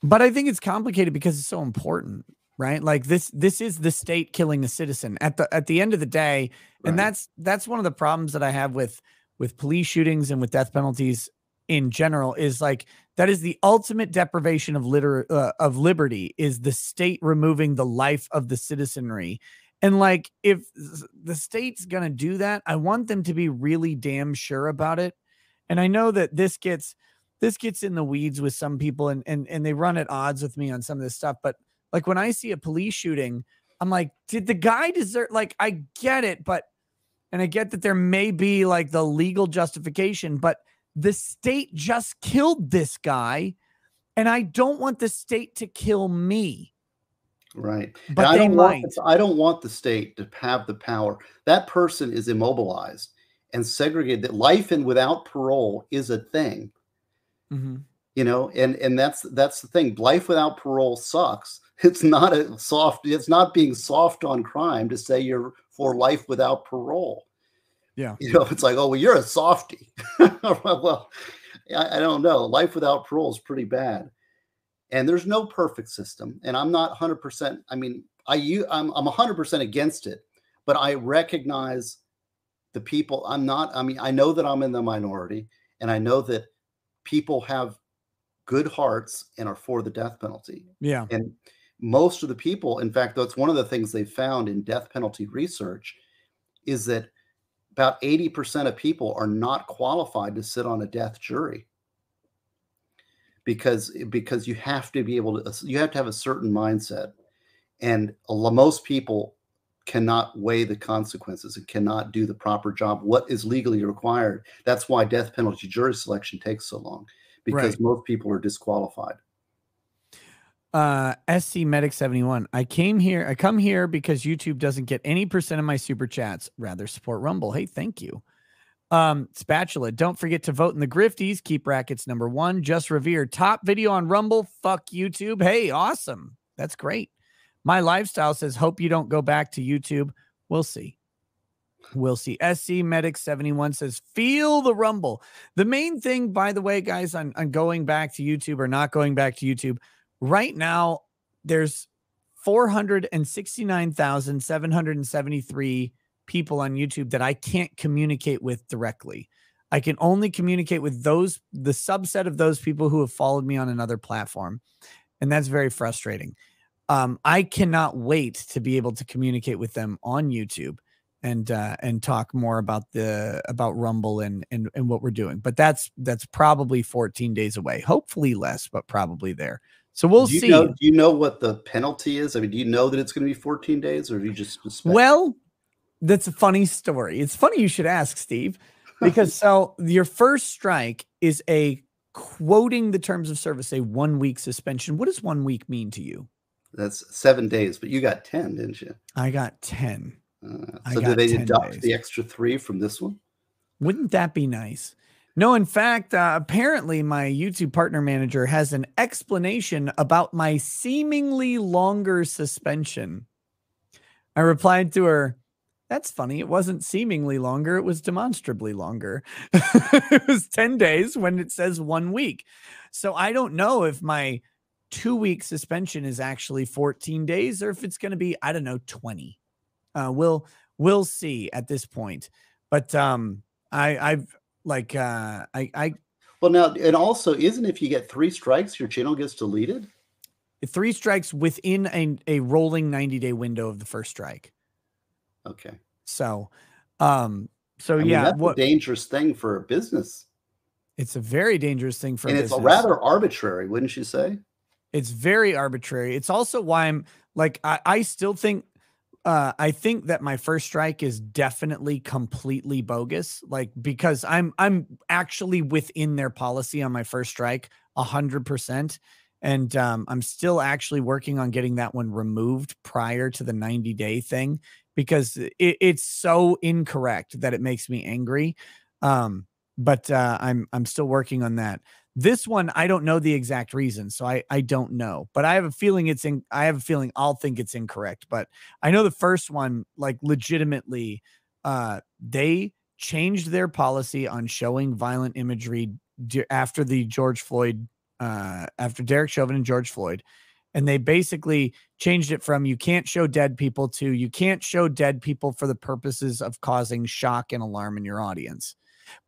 C: but i think it's complicated because it's so important right? Like this this is the state killing a citizen at the at the end of the day and that's that's one of the problems that i have with with police shootings and with death penalties in general is like that is the ultimate deprivation of liter uh, of liberty is the state removing the life of the citizenry. And like if the state's going to do that i want them to be really damn sure about it and i know that this gets this gets in the weeds with some people and and and they run at odds with me on some of this stuff but like when i see a police shooting i'm like did the guy deserve like i get it but and i get that there may be like the legal justification but the state just killed this guy and i don't want the state to kill me
D: Right.
C: But
D: And I
C: they
D: don't
C: might.
D: want I don't want the state to have the power. That person is immobilized. And segregate that life and without parole is a thing.
C: Mhm.
D: You know, and and that's that's the thing. Life without parole sucks. It's not a soft. It's not being soft on crime to say you're for life without parole.
C: Yeah.
D: You know, it's like, oh well, you're a softie. well, I, I don't know. Life without parole is pretty bad, and there's no perfect system. And I'm not 100. percent I mean, I you I'm I'm 100 percent against it, but I recognize the people. I'm not. I mean, I know that I'm in the minority, and I know that people have good hearts and are for the death penalty.
C: Yeah.
D: And most of the people, in fact, that's one of the things they found in death penalty research is that about 80% of people are not qualified to sit on a death jury because because you have to be able to you have to have a certain mindset and most people cannot weigh the consequences and cannot do the proper job what is legally required that's why death penalty jury selection takes so long because
C: Right.
D: most people are disqualified
C: Uh, SC Medic 71. I came here, I come here because YouTube doesn't get any percent of my super chats. Rather support Rumble. Hey, thank you. Um, Spatula, don't forget to vote in the Grifties. Keep brackets number one. Just Revere, top video on Rumble. Fuck YouTube. Hey, awesome. That's great. My lifestyle says, hope you don't go back to YouTube. We'll see. We'll see. SC Medic 71 says, feel the rumble. The main thing, by the way, guys, on, on going back to YouTube or not going back to YouTube, right now there's 469,773 people on YouTube that I can't communicate with directly. I can only communicate with those the subset of those people who have followed me on another platform. And that's very frustrating. Um, I cannot wait to be able to communicate with them on YouTube and uh, and talk more about the about Rumble and and and what we're doing. But that's that's probably 14 days away. Hopefully less, but probably there. So we'll
D: do you
C: see.
D: know do you know what the penalty is i mean do you know that it's going to be 14 days or do you just suspect?
C: Well, that's a funny story. It's funny you should ask, Steve, because so your first strike is a quoting the terms of service, a one week suspension. What does one week mean to you?
D: That's seven days but you got 10 didn't you
C: I got 10.
D: uh, so
C: got
D: did they deduct
C: days.
D: the extra three from this one
C: Wouldn't that be nice? No, in fact, uh, apparently my YouTube partner manager has an explanation about my seemingly longer suspension. I replied to her, That's funny. It wasn't seemingly longer, it was demonstrably longer. it was 10 days when it says one week. So I don't know if my two week suspension is actually 14 days or if it's going to be, I don't know, 20. Uh, we'll we'll see at this point. But um I I've like uh I I
D: well now and also isn't if you get three strikes your channel gets deleted
C: three strikes within a, a rolling 90 day window of the first strike.
D: okay
C: So um so
D: I mean,
C: yeah,
D: that's
C: what
D: a dangerous thing for a business
C: it's a very dangerous thing for
D: business,
C: and
D: it's
C: business.
D: rather arbitrary wouldn't you say
C: it's very arbitrary. It's also why I'm like I, I still think uh I think that my first strike is definitely completely bogus. Like because I'm I'm actually within their policy on my first strike a hundred percent. And um, I'm still actually working on getting that one removed prior to the 90 day thing because it, it's so incorrect that it makes me angry. Um, but uh, I'm I'm still working on that. This one, I don't know the exact reason, so I I don't know. But I have a feeling it's in. I have a feeling I'll think it's incorrect. But I know the first one, like legitimately, uh, they changed their policy on showing violent imagery after the George Floyd, uh, after Derek Chauvin and George Floyd, and they basically changed it from you can't show dead people to you can't show dead people for the purposes of causing shock and alarm in your audience,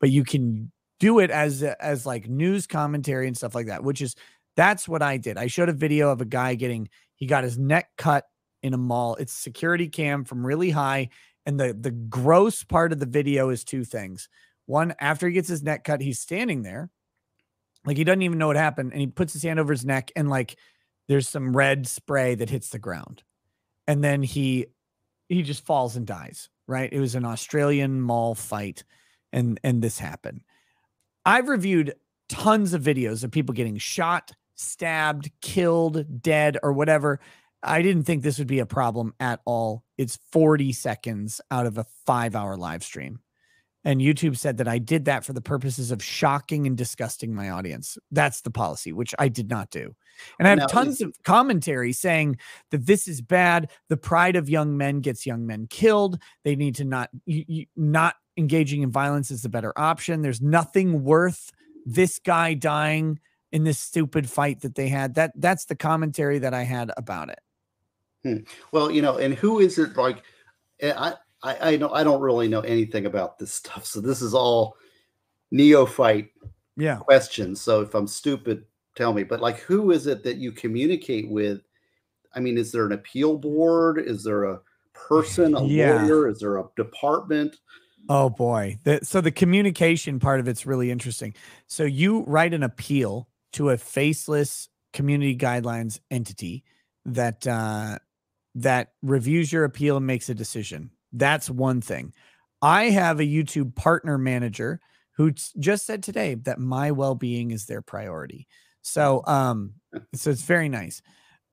C: but you can do it as as like news commentary and stuff like that which is that's what i did. I showed a video of a guy getting he got his neck cut in a mall. It's security cam from really high and the the gross part of the video is two things. One after he gets his neck cut he's standing there. Like he doesn't even know what happened and he puts his hand over his neck and like there's some red spray that hits the ground. And then he he just falls and dies right? It was an australian mall fight and and this happened I've reviewed tons of videos of people getting shot, stabbed, killed, dead, or whatever. I didn't think this would be a problem at all. It's 40 seconds out of a five hour live stream. And YouTube said that I did that for the purposes of shocking and disgusting my audience. That's the policy, which I did not do. And I have
D: Now,
C: tons of commentary saying that this is bad. The pride of young men gets young men killed. They need to not you, you, not engaging in violence is the better option. There's nothing worth this guy dying in this stupid fight that they had. That that's the commentary that I had about it.
D: Well, you know, and who is it like? eh, I, I, I know I don't really know anything about this stuff, so this is all neophyte
C: Yeah.
D: questions. So if I'm stupid, tell me. But like, who is it that you communicate with? I mean, is there an appeal board? Is there a person, a
C: Yeah.
D: lawyer? Is there a department?
C: Oh boy. The, so the communication part of it's really interesting. So you write an appeal to a faceless community guidelines entity that uh, that reviews your appeal and makes a decision. That's one thing. I have a YouTube partner manager who just said today that my well-being is their priority. So um so it's very nice.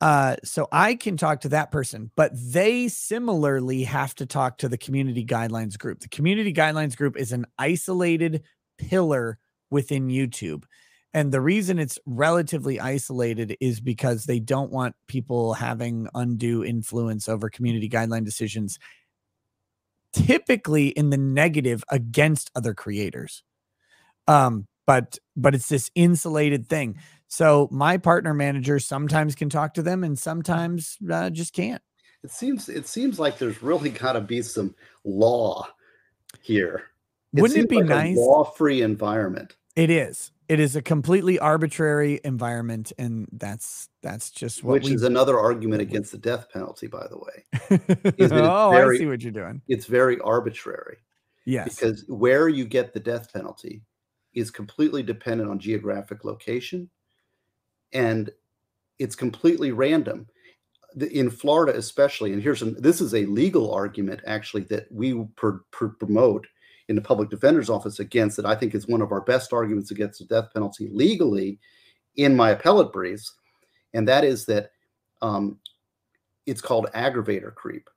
C: Uh, so I can talk to that person, but they similarly have to talk to the community guidelines group. The community guidelines group is an isolated pillar within YouTube. And the reason it's relatively isolated is because they don't want people having undue influence over community guideline decisions, typically in the negative against other creators. Um, but but it's this insulated thing. So my partner manager sometimes can talk to them and sometimes uh, just can't.
D: It seems it seems like there's really got to be some law here.
C: Wouldn't it be
D: like
C: nice?
D: Law-free environment.
C: It is. It is a completely arbitrary environment, and that's that's just what
D: which is another argument against the death penalty, by the way.
C: oh,
D: very-
C: I see what you're doing.
D: It's very arbitrary
C: Yes.
D: because where you get the death penalty is completely dependent on geographic location and it's completely random. In Florida, especially, and here's an, this is a legal argument actually that we pr- pr- promote in the public defender's office against that I think is one of our best arguments against the death penalty legally in my appellate briefs, and that is that um, it's called aggravator creep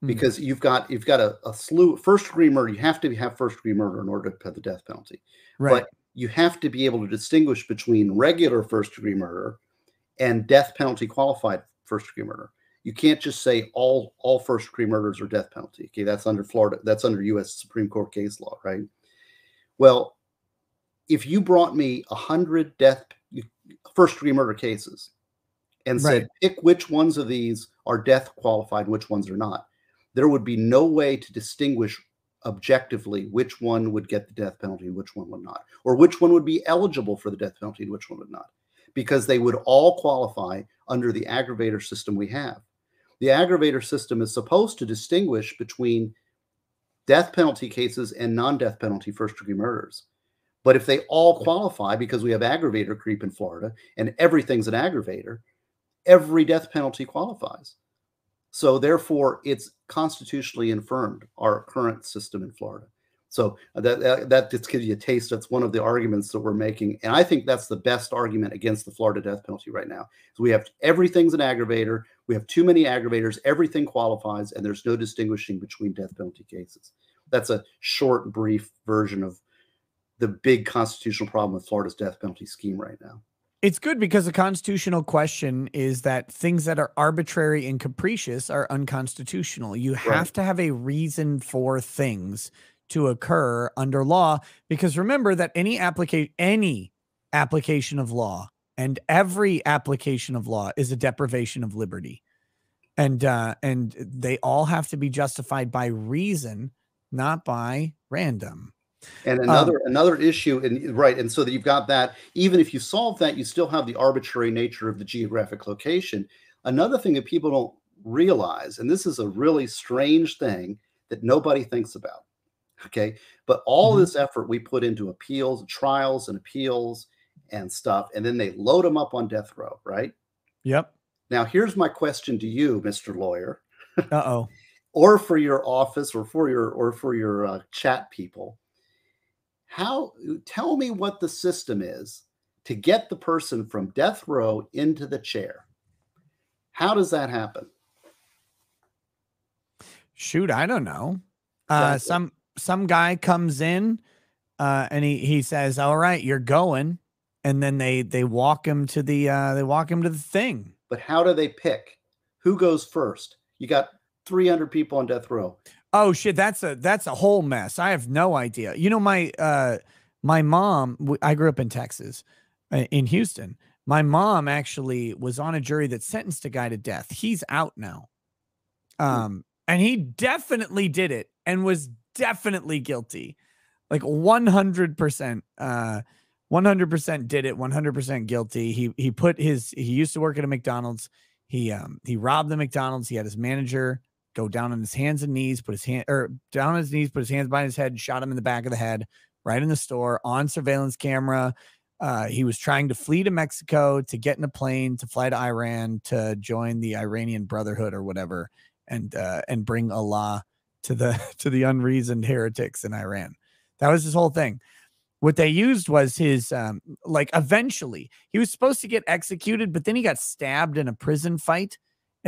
C: Hmm.
D: because you've got you've got a, a slew first degree murder. You have to have first degree murder in order to have the death penalty,
C: right.
D: but you have to be able to distinguish between regular first degree murder and death penalty qualified first degree murder. You can't just say all all first degree murders are death penalty. Okay, that's under Florida. That's under U.S. Supreme Court case law, right? Well, if you brought me a hundred death first degree murder cases and said pick which ones of these are death qualified, which ones are not, there would be no way to distinguish objectively which one would get the death penalty and which one would not, or which one would be eligible for the death penalty and which one would not, because they would all qualify under the aggravator system we have. The aggravator system is supposed to distinguish between death penalty cases and non death penalty first degree murders. But if they all qualify because we have aggravator creep in Florida and everything's an aggravator, every death penalty qualifies. So therefore, it's constitutionally infirmed our current system in Florida. So uh, that that, that just gives you a taste. That's one of the arguments that we're making, and I think that's the best argument against the Florida death penalty right now. So we have everything's an aggravator. We have too many aggravators. Everything qualifies, and there's no distinguishing between death penalty cases. That's a short, brief version of the big constitutional problem with Florida's death penalty scheme right now.
C: It's good because the constitutional question is that things that are arbitrary and capricious are unconstitutional. You have to have a reason for things to occur under law because remember that any application any application of law and every application of law is a deprivation of liberty. And uh and they all have to be justified by reason, not by random.
D: And
C: Um,
D: another another issue, and right, and so that you've got that. Even if you solve that, you still have the arbitrary nature of the geographic location. Another thing that people don't realize, and this is a really strange thing that nobody thinks about. Okay, but all
C: Mhm.
D: this effort we put into appeals, trials, and appeals and stuff, and then they load them up on death row, right?
C: Yep.
D: Now, here's my question to you, Mr. Lawyer,
C: Uh-oh.
D: or for your office, or for your or for your uh, chat people how tell me what the system is to get the person from death row into the chair how does that happen
C: Shoot, I don't know. Uh
D: Exactly.
C: some some guy comes in uh, and he he says, "All right, you're going," and then they they walk him to the uh, they walk him to the thing.
D: But how do they pick who goes first? You got 300 people on death row.
C: Oh shit, that's a that's a whole mess. I have no idea. You know, my uh my mom. I grew up in Texas, uh, in Houston. My mom actually was on a jury that sentenced a guy to death. He's out now.
D: Hmm.
C: Um, and he definitely did it and was definitely guilty. Like 100%. Uh 100% did it 100% guilty he he put his he used to work at a mcdonald's he um he robbed the mcdonald's he had his manager go down on his hands and knees put his hand or down on his knees put his hands behind his head shot him in the back of the head right in the store on surveillance camera. Uh, he was trying to flee to mexico to get in a plane to fly to iran to join the iranian brotherhood or whatever and uh and bring allah to the to the unreasoned heretics in iran. That was his whole thing. What they used was his um like eventually he was supposed to get executed but then he got stabbed in a prison fight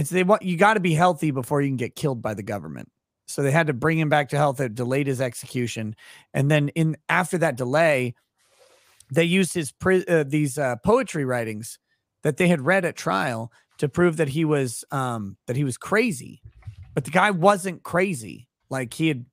C: so they want you got to be healthy before you can get killed by the government. So they had to bring him back to health it delayed his execution. And then in after that delay they used his uh, these uh, poetry writings that they had read at trial to prove that he was um that he was crazy. But the guy wasn't crazy. Like he had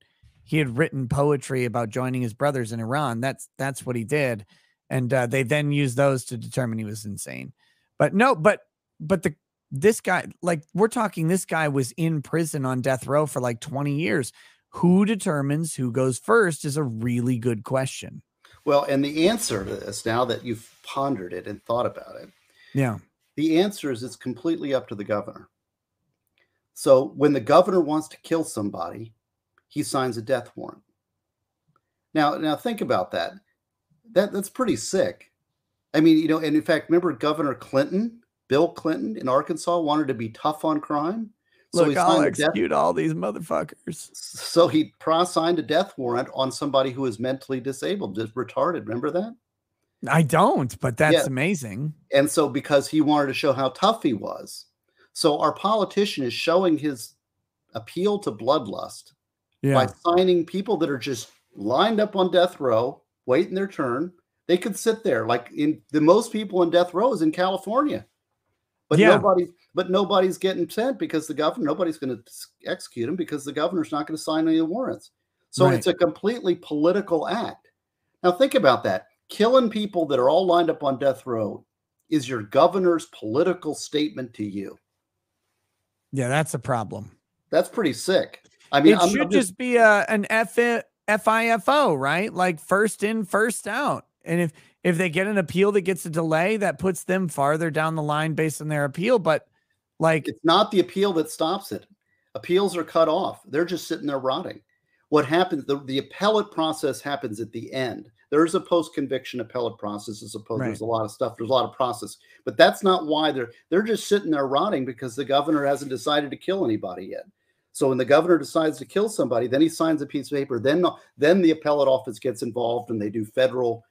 C: he had written poetry about joining his brothers in Iran. That's that's what he did, and uh, they then used those to determine he was insane. But no, but but the this guy, like we're talking, this guy was in prison on death row for like twenty years. Who determines who goes first is a really good question.
D: Well, and the answer to this, now that you've pondered it and thought about it,
C: Yeah,
D: the answer is it's completely up to the governor. So when the governor wants to kill somebody, he signs a death warrant. Now, now think about that. That that's pretty sick. I mean, you know, and in fact, remember Governor Clinton, Bill Clinton in Arkansas wanted to be tough on crime.
C: look,
D: he
C: I'll
D: signed death,
C: execute all these motherfuckers.
D: so he pro signed a death warrant on somebody who was mentally disabled, just retarded. Remember that?
C: I don't, but that's
D: Yeah.
C: amazing.
D: And so because he wanted to show how tough he was. So our politician is showing his appeal to bloodlust
C: Yeah,
D: by signing people that are just lined up on death row, waiting their turn. They could sit there like in the most people in death row is in California. But
C: Yeah.
D: nobody but nobody's getting sent because the governor nobody's going to execute him because the governor's not going to sign any warrants. So
C: Right.
D: it's a completely political act. Now think about that. Killing people that are all lined up on death row is your governor's political statement to you.
C: yeah, that's a problem.
D: That's pretty sick. I mean,
C: it
D: I'm-
C: should
D: I'm
C: just, be a an F FIFO, right? Like first in, first out. And if if they get an appeal that gets a delay, that puts them farther down the line based on their appeal. But like,
D: it's not the appeal that stops it. Appeals are cut off. They're just sitting there rotting. What happens, the, the appellate process happens at the end. There is a post conviction appellate process as opposed
C: Right.
D: there's a lot of stuff, there's a lot of process. But that's not why they're they're just sitting there rotting because the governor hasn't decided to kill anybody yet. So when the governor decides to kill somebody, then he signs a piece of paper. Then then the appellate office gets involved and they do federal,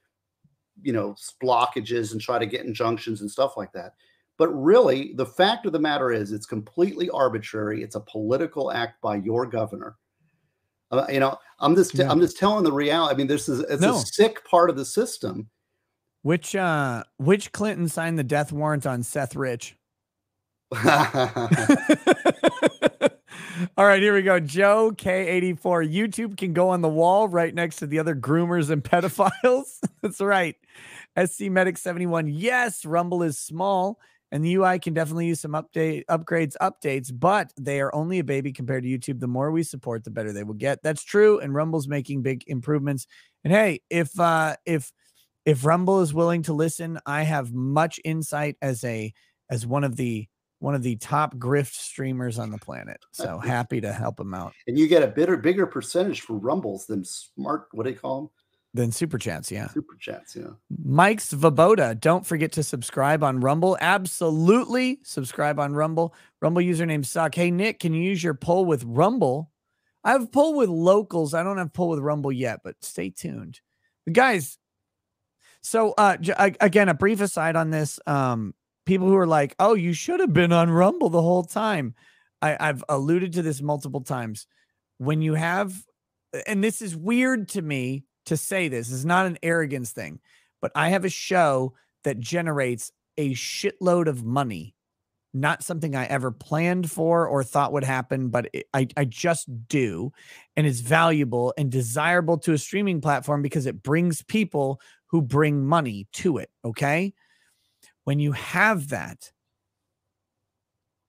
D: you know, blockages and try to get injunctions and stuff like that. But really, the fact of the matter is, it's completely arbitrary. It's a political act by your governor. Uh, you know, I'm just
C: Yeah.
D: I'm just telling the reality. I mean, this is it's
C: No.
D: a sick part of the system.
C: which uh which Clinton signed the death warrant on Seth Rich? All right, here we go. Joe K84. YouTube can go on the wall right next to the other groomers and pedophiles. That's right. SC Medic 71. Yes, Rumble is small and the UI can definitely use some update upgrades, updates, but they are only a baby compared to YouTube. The more we support, the better they will get. That's true. And Rumble's making big improvements. And hey, if uh if if Rumble is willing to listen, I have much insight as a as one of the one of the top grift streamers on the planet. So happy to help him out.
D: and you get a bigger bigger percentage for rumbles than smart. What do they call
C: them? Than super chats, yeah.
D: Super chats. Yeah.
C: Mike's Vaboda. Don't forget to subscribe on Rumble. Absolutely subscribe on Rumble. Rumble username suck. Hey Nick, can you use your poll with Rumble? I have poll with locals. I don't have poll with Rumble yet, but stay tuned. Guys, so uh again, a brief aside on this. Um, people who are like, oh, you should have been on Rumble the whole time. I, I've alluded to this multiple times. When you have and this is weird to me to say this. It's not an arrogance thing, but I have a show that generates a shitload of money. Not something I ever planned for or thought would happen, but it, I, I just do. And it's valuable and desirable to a streaming platform because it brings people who bring money to it. Okay. When you have that,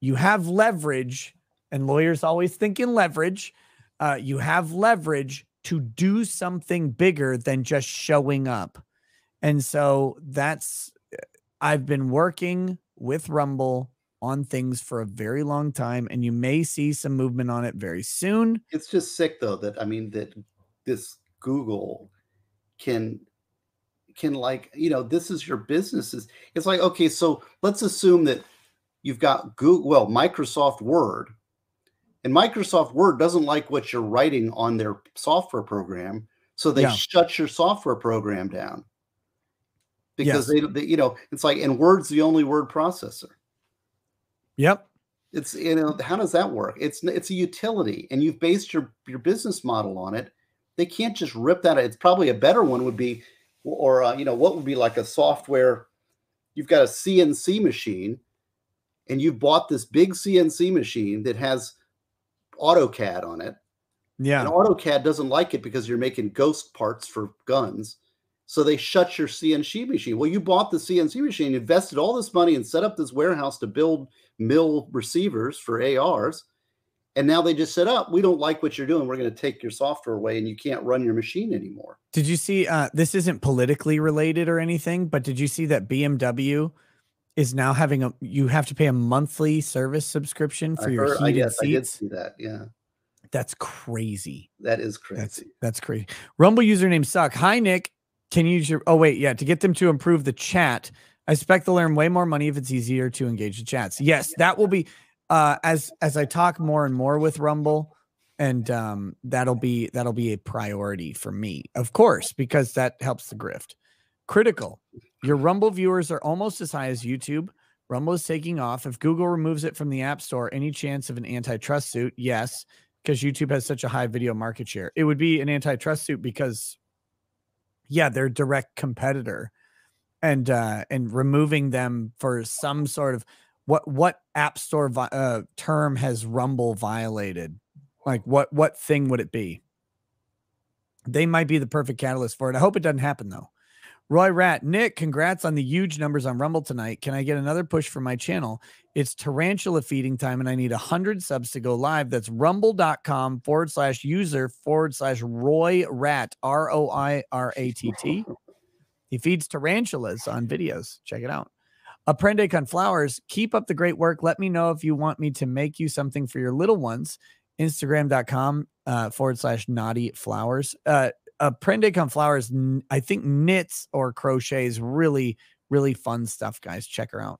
C: you have leverage, and lawyers always think in leverage. Uh, you have leverage to do something bigger than just showing up. And so that's, I've been working with Rumble on things for a very long time, and you may see some movement on it very soon.
D: It's just sick though that I mean that this Google can can like you know this is your businesses. It's like okay, so let's assume that you've got Google, well, Microsoft Word, and Microsoft Word doesn't like what you're writing on their software program, so they
C: Yeah.
D: shut your software program down because
C: Yes.
D: they, they, you know, it's like, and Word's the only word processor.
C: Yep.
D: It's you know, how does that work? It's it's a utility, and you've based your your business model on it. They can't just rip that. out. It's probably a better one would be, or uh, you know, what would be like a software. You've got a CNC machine, and you've bought this big CNC machine that has AutoCAD on it.
C: Yeah.
D: And AutoCAD doesn't like it because you're making ghost parts for guns. So they shut your CNC machine. Well, you bought the CNC machine, invested all this money, and set up this warehouse to build mill receivers for ARs. And now they just said, "Up, we don't like what you're doing. We're going to take your software away, and you can't run your machine anymore."
C: Did you see? Uh, this isn't politically related or anything, but did you see that BMW is now having a? You have to pay a monthly service subscription for
D: I,
C: your
D: heard, I
C: heated
D: guess I did see that. Yeah,
C: That's crazy.
D: that is
C: That's
D: crazy.
C: that's crazy. Rumble username suck. Hi Nick, can you use your? Oh wait, yeah. To get them to improve the chat, I expect they'll earn way more money if it's easier to engage the chats. Yes, that will be. Uh, as as I talk more and more with Rumble, and um, that'll be that'll be a priority for me, of course, because that helps the grift. Critical. Your Rumble viewers are almost as high as YouTube. Rumble is taking off. If Google removes it from the App Store, any chance of an antitrust suit? Yes, because YouTube has such a high video market share. It would be an antitrust suit because, yeah, they're direct competitor, and uh, and removing them for some sort of what what App Store vi- uh, term has Rumble violated? Like what what thing would it be? They might be the perfect catalyst for it. I hope it doesn't happen though. Roy Rat, Nick, congrats on the huge numbers on Rumble tonight. Can I get another push for my channel? It's tarantula feeding time and I need 100 subs to go live. That's rumble.com forward slash user forward slash Roy Rat, R O I R A T T. He feeds tarantulas on videos. Check it out. Apprende con flowers. Keep up the great work. Let me know if you want me to make you something for your little ones. Instagram.com uh, forward slash naughty flowers. Uh, Apprende con flowers, I think knits or crochets really, really fun stuff, guys. Check her out.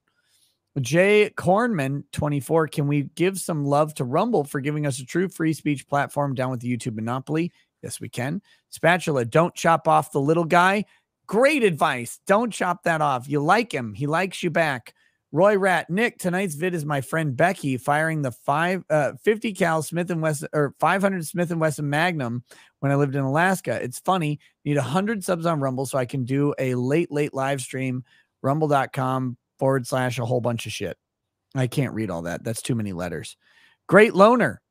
C: Jay Cornman, 24. Can we give some love to Rumble for giving us a true free speech platform down with the YouTube monopoly? Yes, we can. Spatula, don't chop off the little guy. Great advice. Don't chop that off. You like him, he likes you back. Roy Rat, Nick, tonight's vid is my friend Becky firing the five uh 50 cal Smith and Wesson or 500 Smith and Wesson Magnum when I lived in Alaska. It's funny. Need 100 subs on Rumble so I can do a late late live stream rumble.com forward slash a whole bunch of shit. I can't read all that. That's too many letters. Great loner.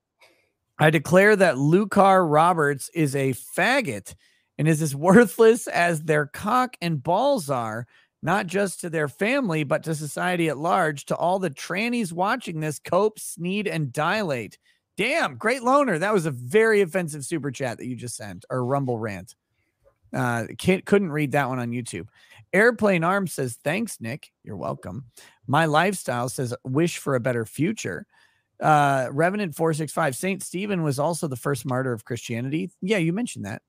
C: I declare that Lucar Roberts is a faggot and is as worthless as their cock and balls are, not just to their family, but to society at large. To all the trannies watching this, cope, sneed, and dilate. Damn, great loner. That was a very offensive super chat that you just sent or Rumble rant. Uh, couldn't read that one on YouTube. Airplane Arm says, Thanks, Nick. You're welcome. My lifestyle says, Wish for a better future. Uh, Revenant 465, Saint Stephen was also the first martyr of Christianity. Yeah, you mentioned that.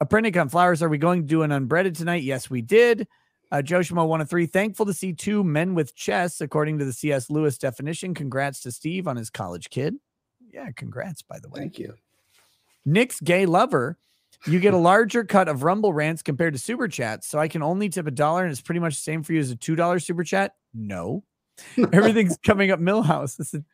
C: Apprentice on Flowers, are we going to do an unbreaded tonight? Yes, we did. Uh, Joshimo 103, thankful to see two men with chests, according to the C.S. Lewis definition. Congrats to Steve on his college kid. Yeah, congrats, by the way.
D: Thank you.
C: Nick's gay lover. You get a larger cut of Rumble rants compared to super chats. So I can only tip a dollar and it's pretty much the same for you as a $2 super chat. No. Everything's coming up Milhouse.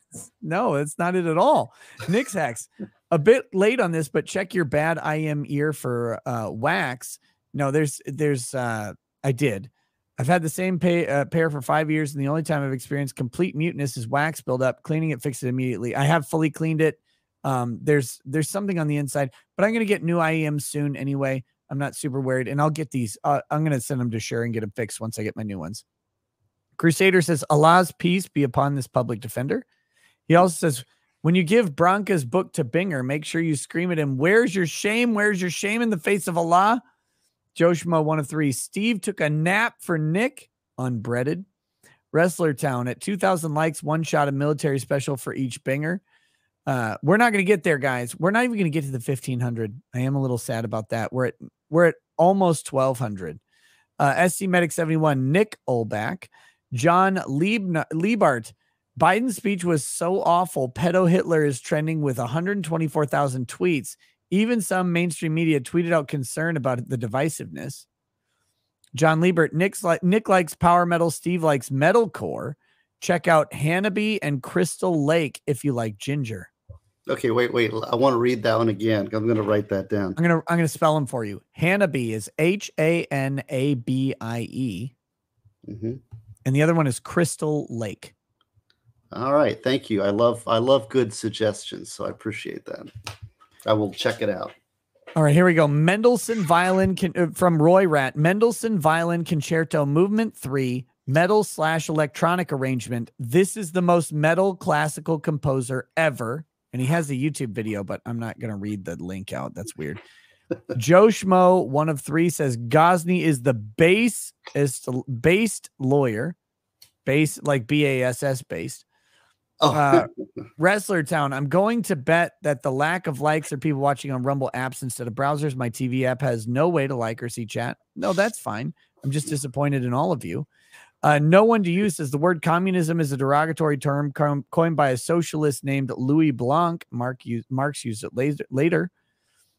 C: No, it's not it at all. Nick's hacks. A bit late on this, but check your bad IM ear for uh, wax. No, there's there's uh, I did. I've had the same pay, uh, pair for five years, and the only time I've experienced complete muteness is wax buildup. Cleaning it fixes it immediately. I have fully cleaned it. Um, there's there's something on the inside, but I'm gonna get new IEMs soon anyway. I'm not super worried, and I'll get these. Uh, I'm gonna send them to Shure and get them fixed once I get my new ones. Crusader says, Allah's peace be upon this public defender. He also says, when you give Branca's book to Binger, make sure you scream at him, Where's your shame? Where's your shame in the face of Allah? Joshua, one of three. Steve took a nap for Nick, unbreaded. Wrestler Town at 2,000 likes, one shot of military special for each Binger. Uh, we're not going to get there, guys. We're not even going to get to the 1500. I am a little sad about that. We're at we're at almost 1200. Uh, SC Medic 71, Nick Olbach, John Lieb, Liebart. Biden's speech was so awful. Pedo Hitler is trending with 124,000 tweets. Even some mainstream media tweeted out concern about the divisiveness. John Liebert, Nick's like Nick likes power metal, Steve likes metalcore. Check out Hanabie and Crystal Lake if you like Jinjer.
D: Okay, wait, wait. I want to read that one again. I'm going to write that down.
C: I'm going to I'm going to spell them for you. Hanabie is H A N A B I E,
D: Mhm.
C: and the other one is Crystal Lake.
D: All right, thank you. I love I love good suggestions, so I appreciate that. I will check it out.
C: All right, here we go. Mendelssohn violin con- uh, from Roy Rat. Mendelssohn violin concerto movement three metal slash electronic arrangement. This is the most metal classical composer ever, and he has a YouTube video, but I'm not gonna read the link out. That's weird. Joe Schmo, one of three, says Gosney is the base is based lawyer, base like B A S S based.
D: Oh,
C: Uh, Wrestler Town. I'm going to bet that the lack of likes or people watching on Rumble apps instead of browsers. My TV app has no way to like or see chat. No, that's fine. I'm just disappointed in all of you. Uh, no one to use says the word communism is a derogatory term com- coined by a socialist named Louis Blanc. Mark used, Marx used it later. later.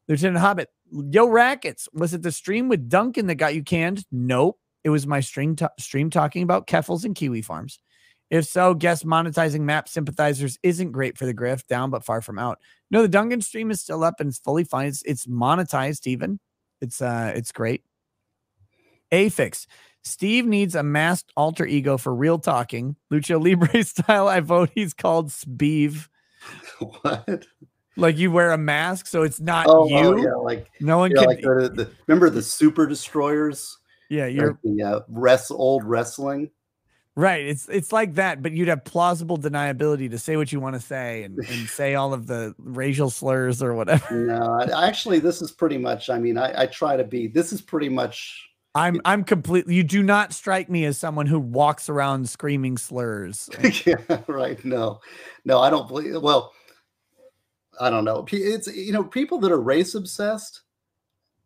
C: Lieutenant Hobbit, yo rackets. Was it the stream with Duncan that got you canned? Nope. It was my stream ta- stream talking about Keffals and Kiwi farms. If so, guess monetizing map sympathizers isn't great for the grift, down but far from out. No, the Duncan stream is still up and it's fully fine. It's, it's monetized even. It's uh it's great. Afix. Steve needs a masked alter ego for real talking. Lucha Libre style. I vote he's called Speeve.
D: what?
C: Like you wear a mask, so it's not
D: Oh,
C: you.
D: oh, yeah, like
C: No one
D: yeah,
C: can.
D: like the, the, remember the super destroyers?
C: yeah, you're
D: Like the uh, rest old wrestling.
C: Right. It's it's like that, but you'd have plausible deniability to say what you want to say and, and say all of the racial slurs or whatever.
D: No, I- actually, this is pretty much. I mean, I, I try to be. This is pretty much.
C: I'm I'm completely you do not strike me as someone who walks around screaming slurs.
D: yeah, right. No, no, I don't believe. Well, I don't know. It's you know people that are race obsessed.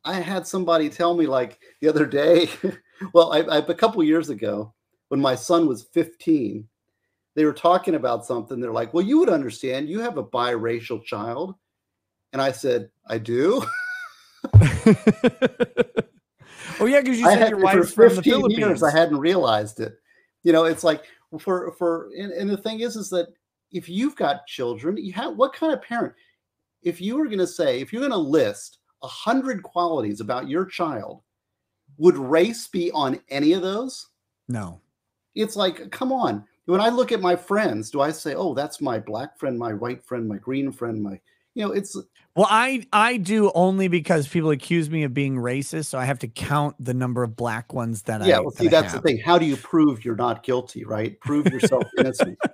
D: I had somebody tell me like the other day. well, I, I a couple years ago when my son was 15, they were talking about something. They're like, "Well, you would understand. You have a biracial child," and I said, "I do."
C: oh yeah, because you said
D: had
C: your
D: for
C: wife's from the
D: 15
C: Philippines.
D: years. I hadn't realized it. You know, it's like for for and, and the thing is, is that if you've got children, you have what kind of parent? If you were going to say, if you're going to list a hundred qualities about your child, would race be on any of those?
C: no.
D: It's like, come on. When I look at my friends, do I say, "Oh, that's my black friend, my white friend, my green friend, my," you know, it's
C: Well, I I do only because people accuse me of being racist, so I have to count the number of black ones that I
D: yeah well see
C: I
D: that's the thing. How do you prove you're not guilty right? Prove yourself innocent.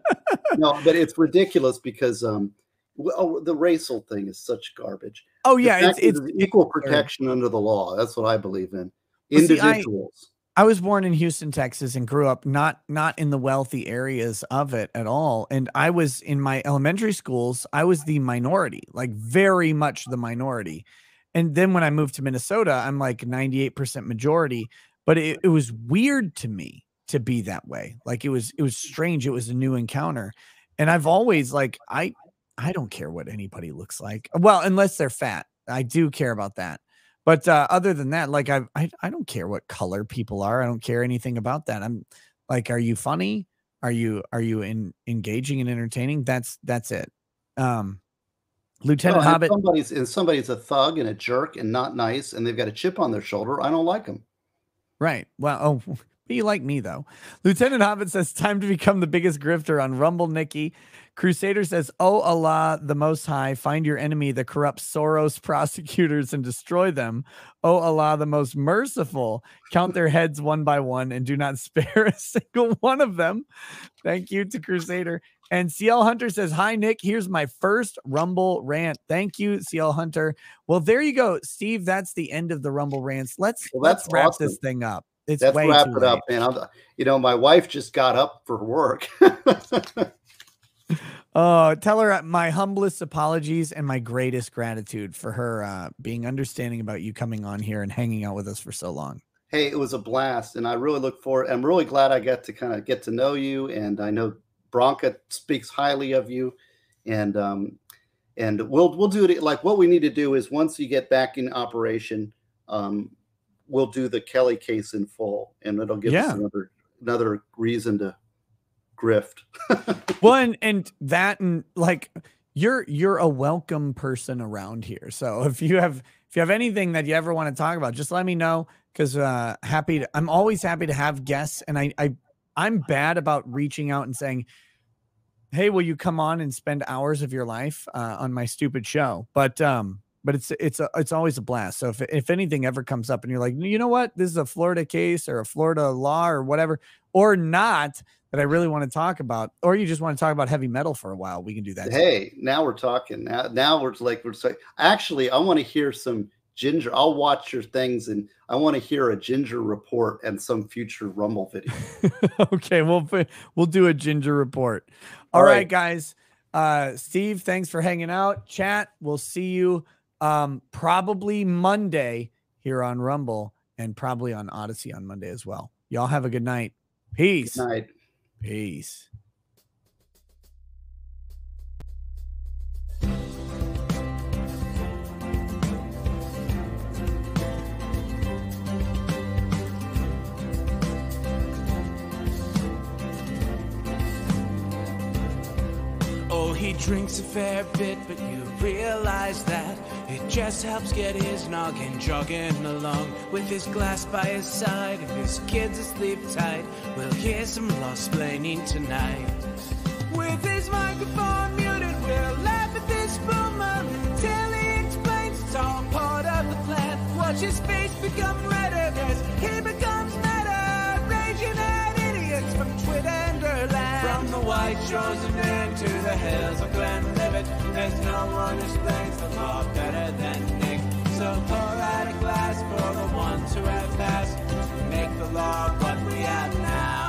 D: No but it's ridiculous because um w- oh, the racial thing is such garbage.
C: Oh yeah, it's
D: that
C: it's
D: equal protection under the law that's what i believe in.
C: Well, see, I-
D: individuals
C: I was born in Houston, Texas, and grew up not not in the wealthy areas of it at all. And I was in my elementary schools, I was the minority, like very much the minority. And then when I moved to Minnesota, I'm like 98% majority. But it, it was weird to me to be that way. Like it was it was strange. It was a new encounter. And I've always like I I don't care what anybody looks like. Well, unless they're fat. I do care about that. But uh, other than that, like I, I, I don't care what color people are. I don't care anything about that. I'm like, are you funny? Are you are you in, engaging and entertaining? That's that's it. Um, Lieutenant
D: No,
C: Hobbit.
D: Somebody's and somebody's a thug and a jerk and not nice, and they've got a chip on their shoulder. I don't like them.
C: Right. Well, oh, you like me though. Lieutenant Hobbit says, "Time to become the biggest grifter on Rumble." Nikki Crusader says, "Oh Allah, the Most High, find your enemy, the corrupt Soros prosecutors, and destroy them. Oh Allah, the Most Merciful, count their heads one by one and do not spare a single one of them." Thank you to Crusader. And CL Hunter says, Hi, Nick. Here's my first Rumble rant. Thank you, CL Hunter. Well, there you go, Steve. That's the end of the Rumble rants. Let's,
D: Well,
C: let's wrap
D: awesome.
C: this thing up. It's
D: Let's wrap it up, man. I'm, you know, my wife just got up for work.
C: Oh, tell her my humblest apologies and my greatest gratitude for her uh, being understanding about you coming on here and hanging out with us for so long.
D: hey, it was a blast, and I really look forward. I'm really glad I got to kind of get to know you, and I know Branca speaks highly of you, and um, and we'll we'll do it like what we need to do is once you get back in operation, um, we'll do the Kelly case in full, and it'll give
C: Yeah.
D: us another another reason to grift.
C: well and and that and like you're you're a welcome person around here so if you have if you have anything that you ever want to talk about just let me know because uh happy to i'm always happy to have guests and i i i'm bad about reaching out and saying hey will you come on and spend hours of your life uh, on my stupid show but um but it's it's a, it's always a blast so if, if anything ever comes up and you're like you know what this is a florida case or a florida law or whatever or not that I really want to talk about, or you just want to talk about heavy metal for a while, we can do that. too.
D: hey, now we're talking. Now now we're like we're saying. Actually, I want to hear some Jinjer. I'll watch your things, and I want to hear a Jinjer report and some future Rumble video.
C: okay, we'll we'll do a Jinjer report. All
D: All
C: right.
D: right.
C: guys. Uh, Steve, thanks for hanging out. Chat, we'll see you um, probably Monday here on Rumble and probably on Odysee on Monday as well. Y'all have a good night. Peace.
D: Good night.
C: Peace.
B: Oh, he drinks a fair bit, but you realize that it just helps get his noggin jogging along with his glass by his side and his kids asleep tight. We'll hear some lost planning tonight. With his microphone muted, we'll laugh at this boomer until he explains it's all part of the plan. Watch his face become redder as he becomes idiots from Twitterland. From the white shores of Maine to the hills of Glenlivet, there's no one who explains the law better than Nick. So pour out a glass for the ones who have passed make the law what we have now.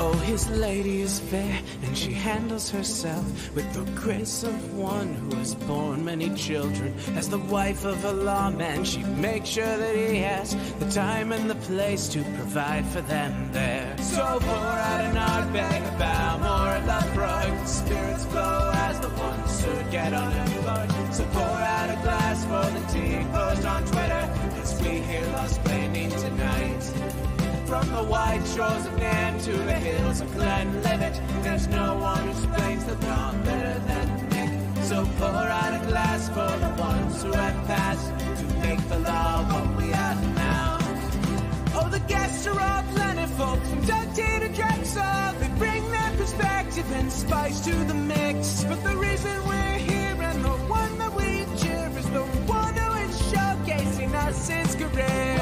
B: Oh, his lady is fair, and she handles herself with the grace of one who has borne many children. As the wife of a lawman, she makes sure that he has the time and the place to provide for them there. So pour out an Ardbeg of Bowmore and Laphroaig. The spirits flow as the ones who get unemployed. So pour out a glass for the tea post on Twitter as we hear Lost Planning tonight. From the white shores of Nam to the hills of Glenlivet, there's no one who explains the law better than Nick. So pour out a glass for the ones who have passed to make the law what we have now. Oh, the guests are all plentiful, from T to Drexel. They bring their perspective and spice to the mix. But the reason we're here and the one that we cheer is the one who is showcasing us his career.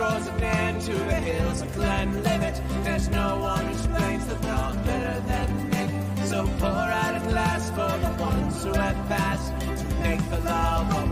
B: Shores of Nan to the hills of Glenlivet, there's no one who explains the law better than Nick. So pour out a glass for the ones who have passed to make the love of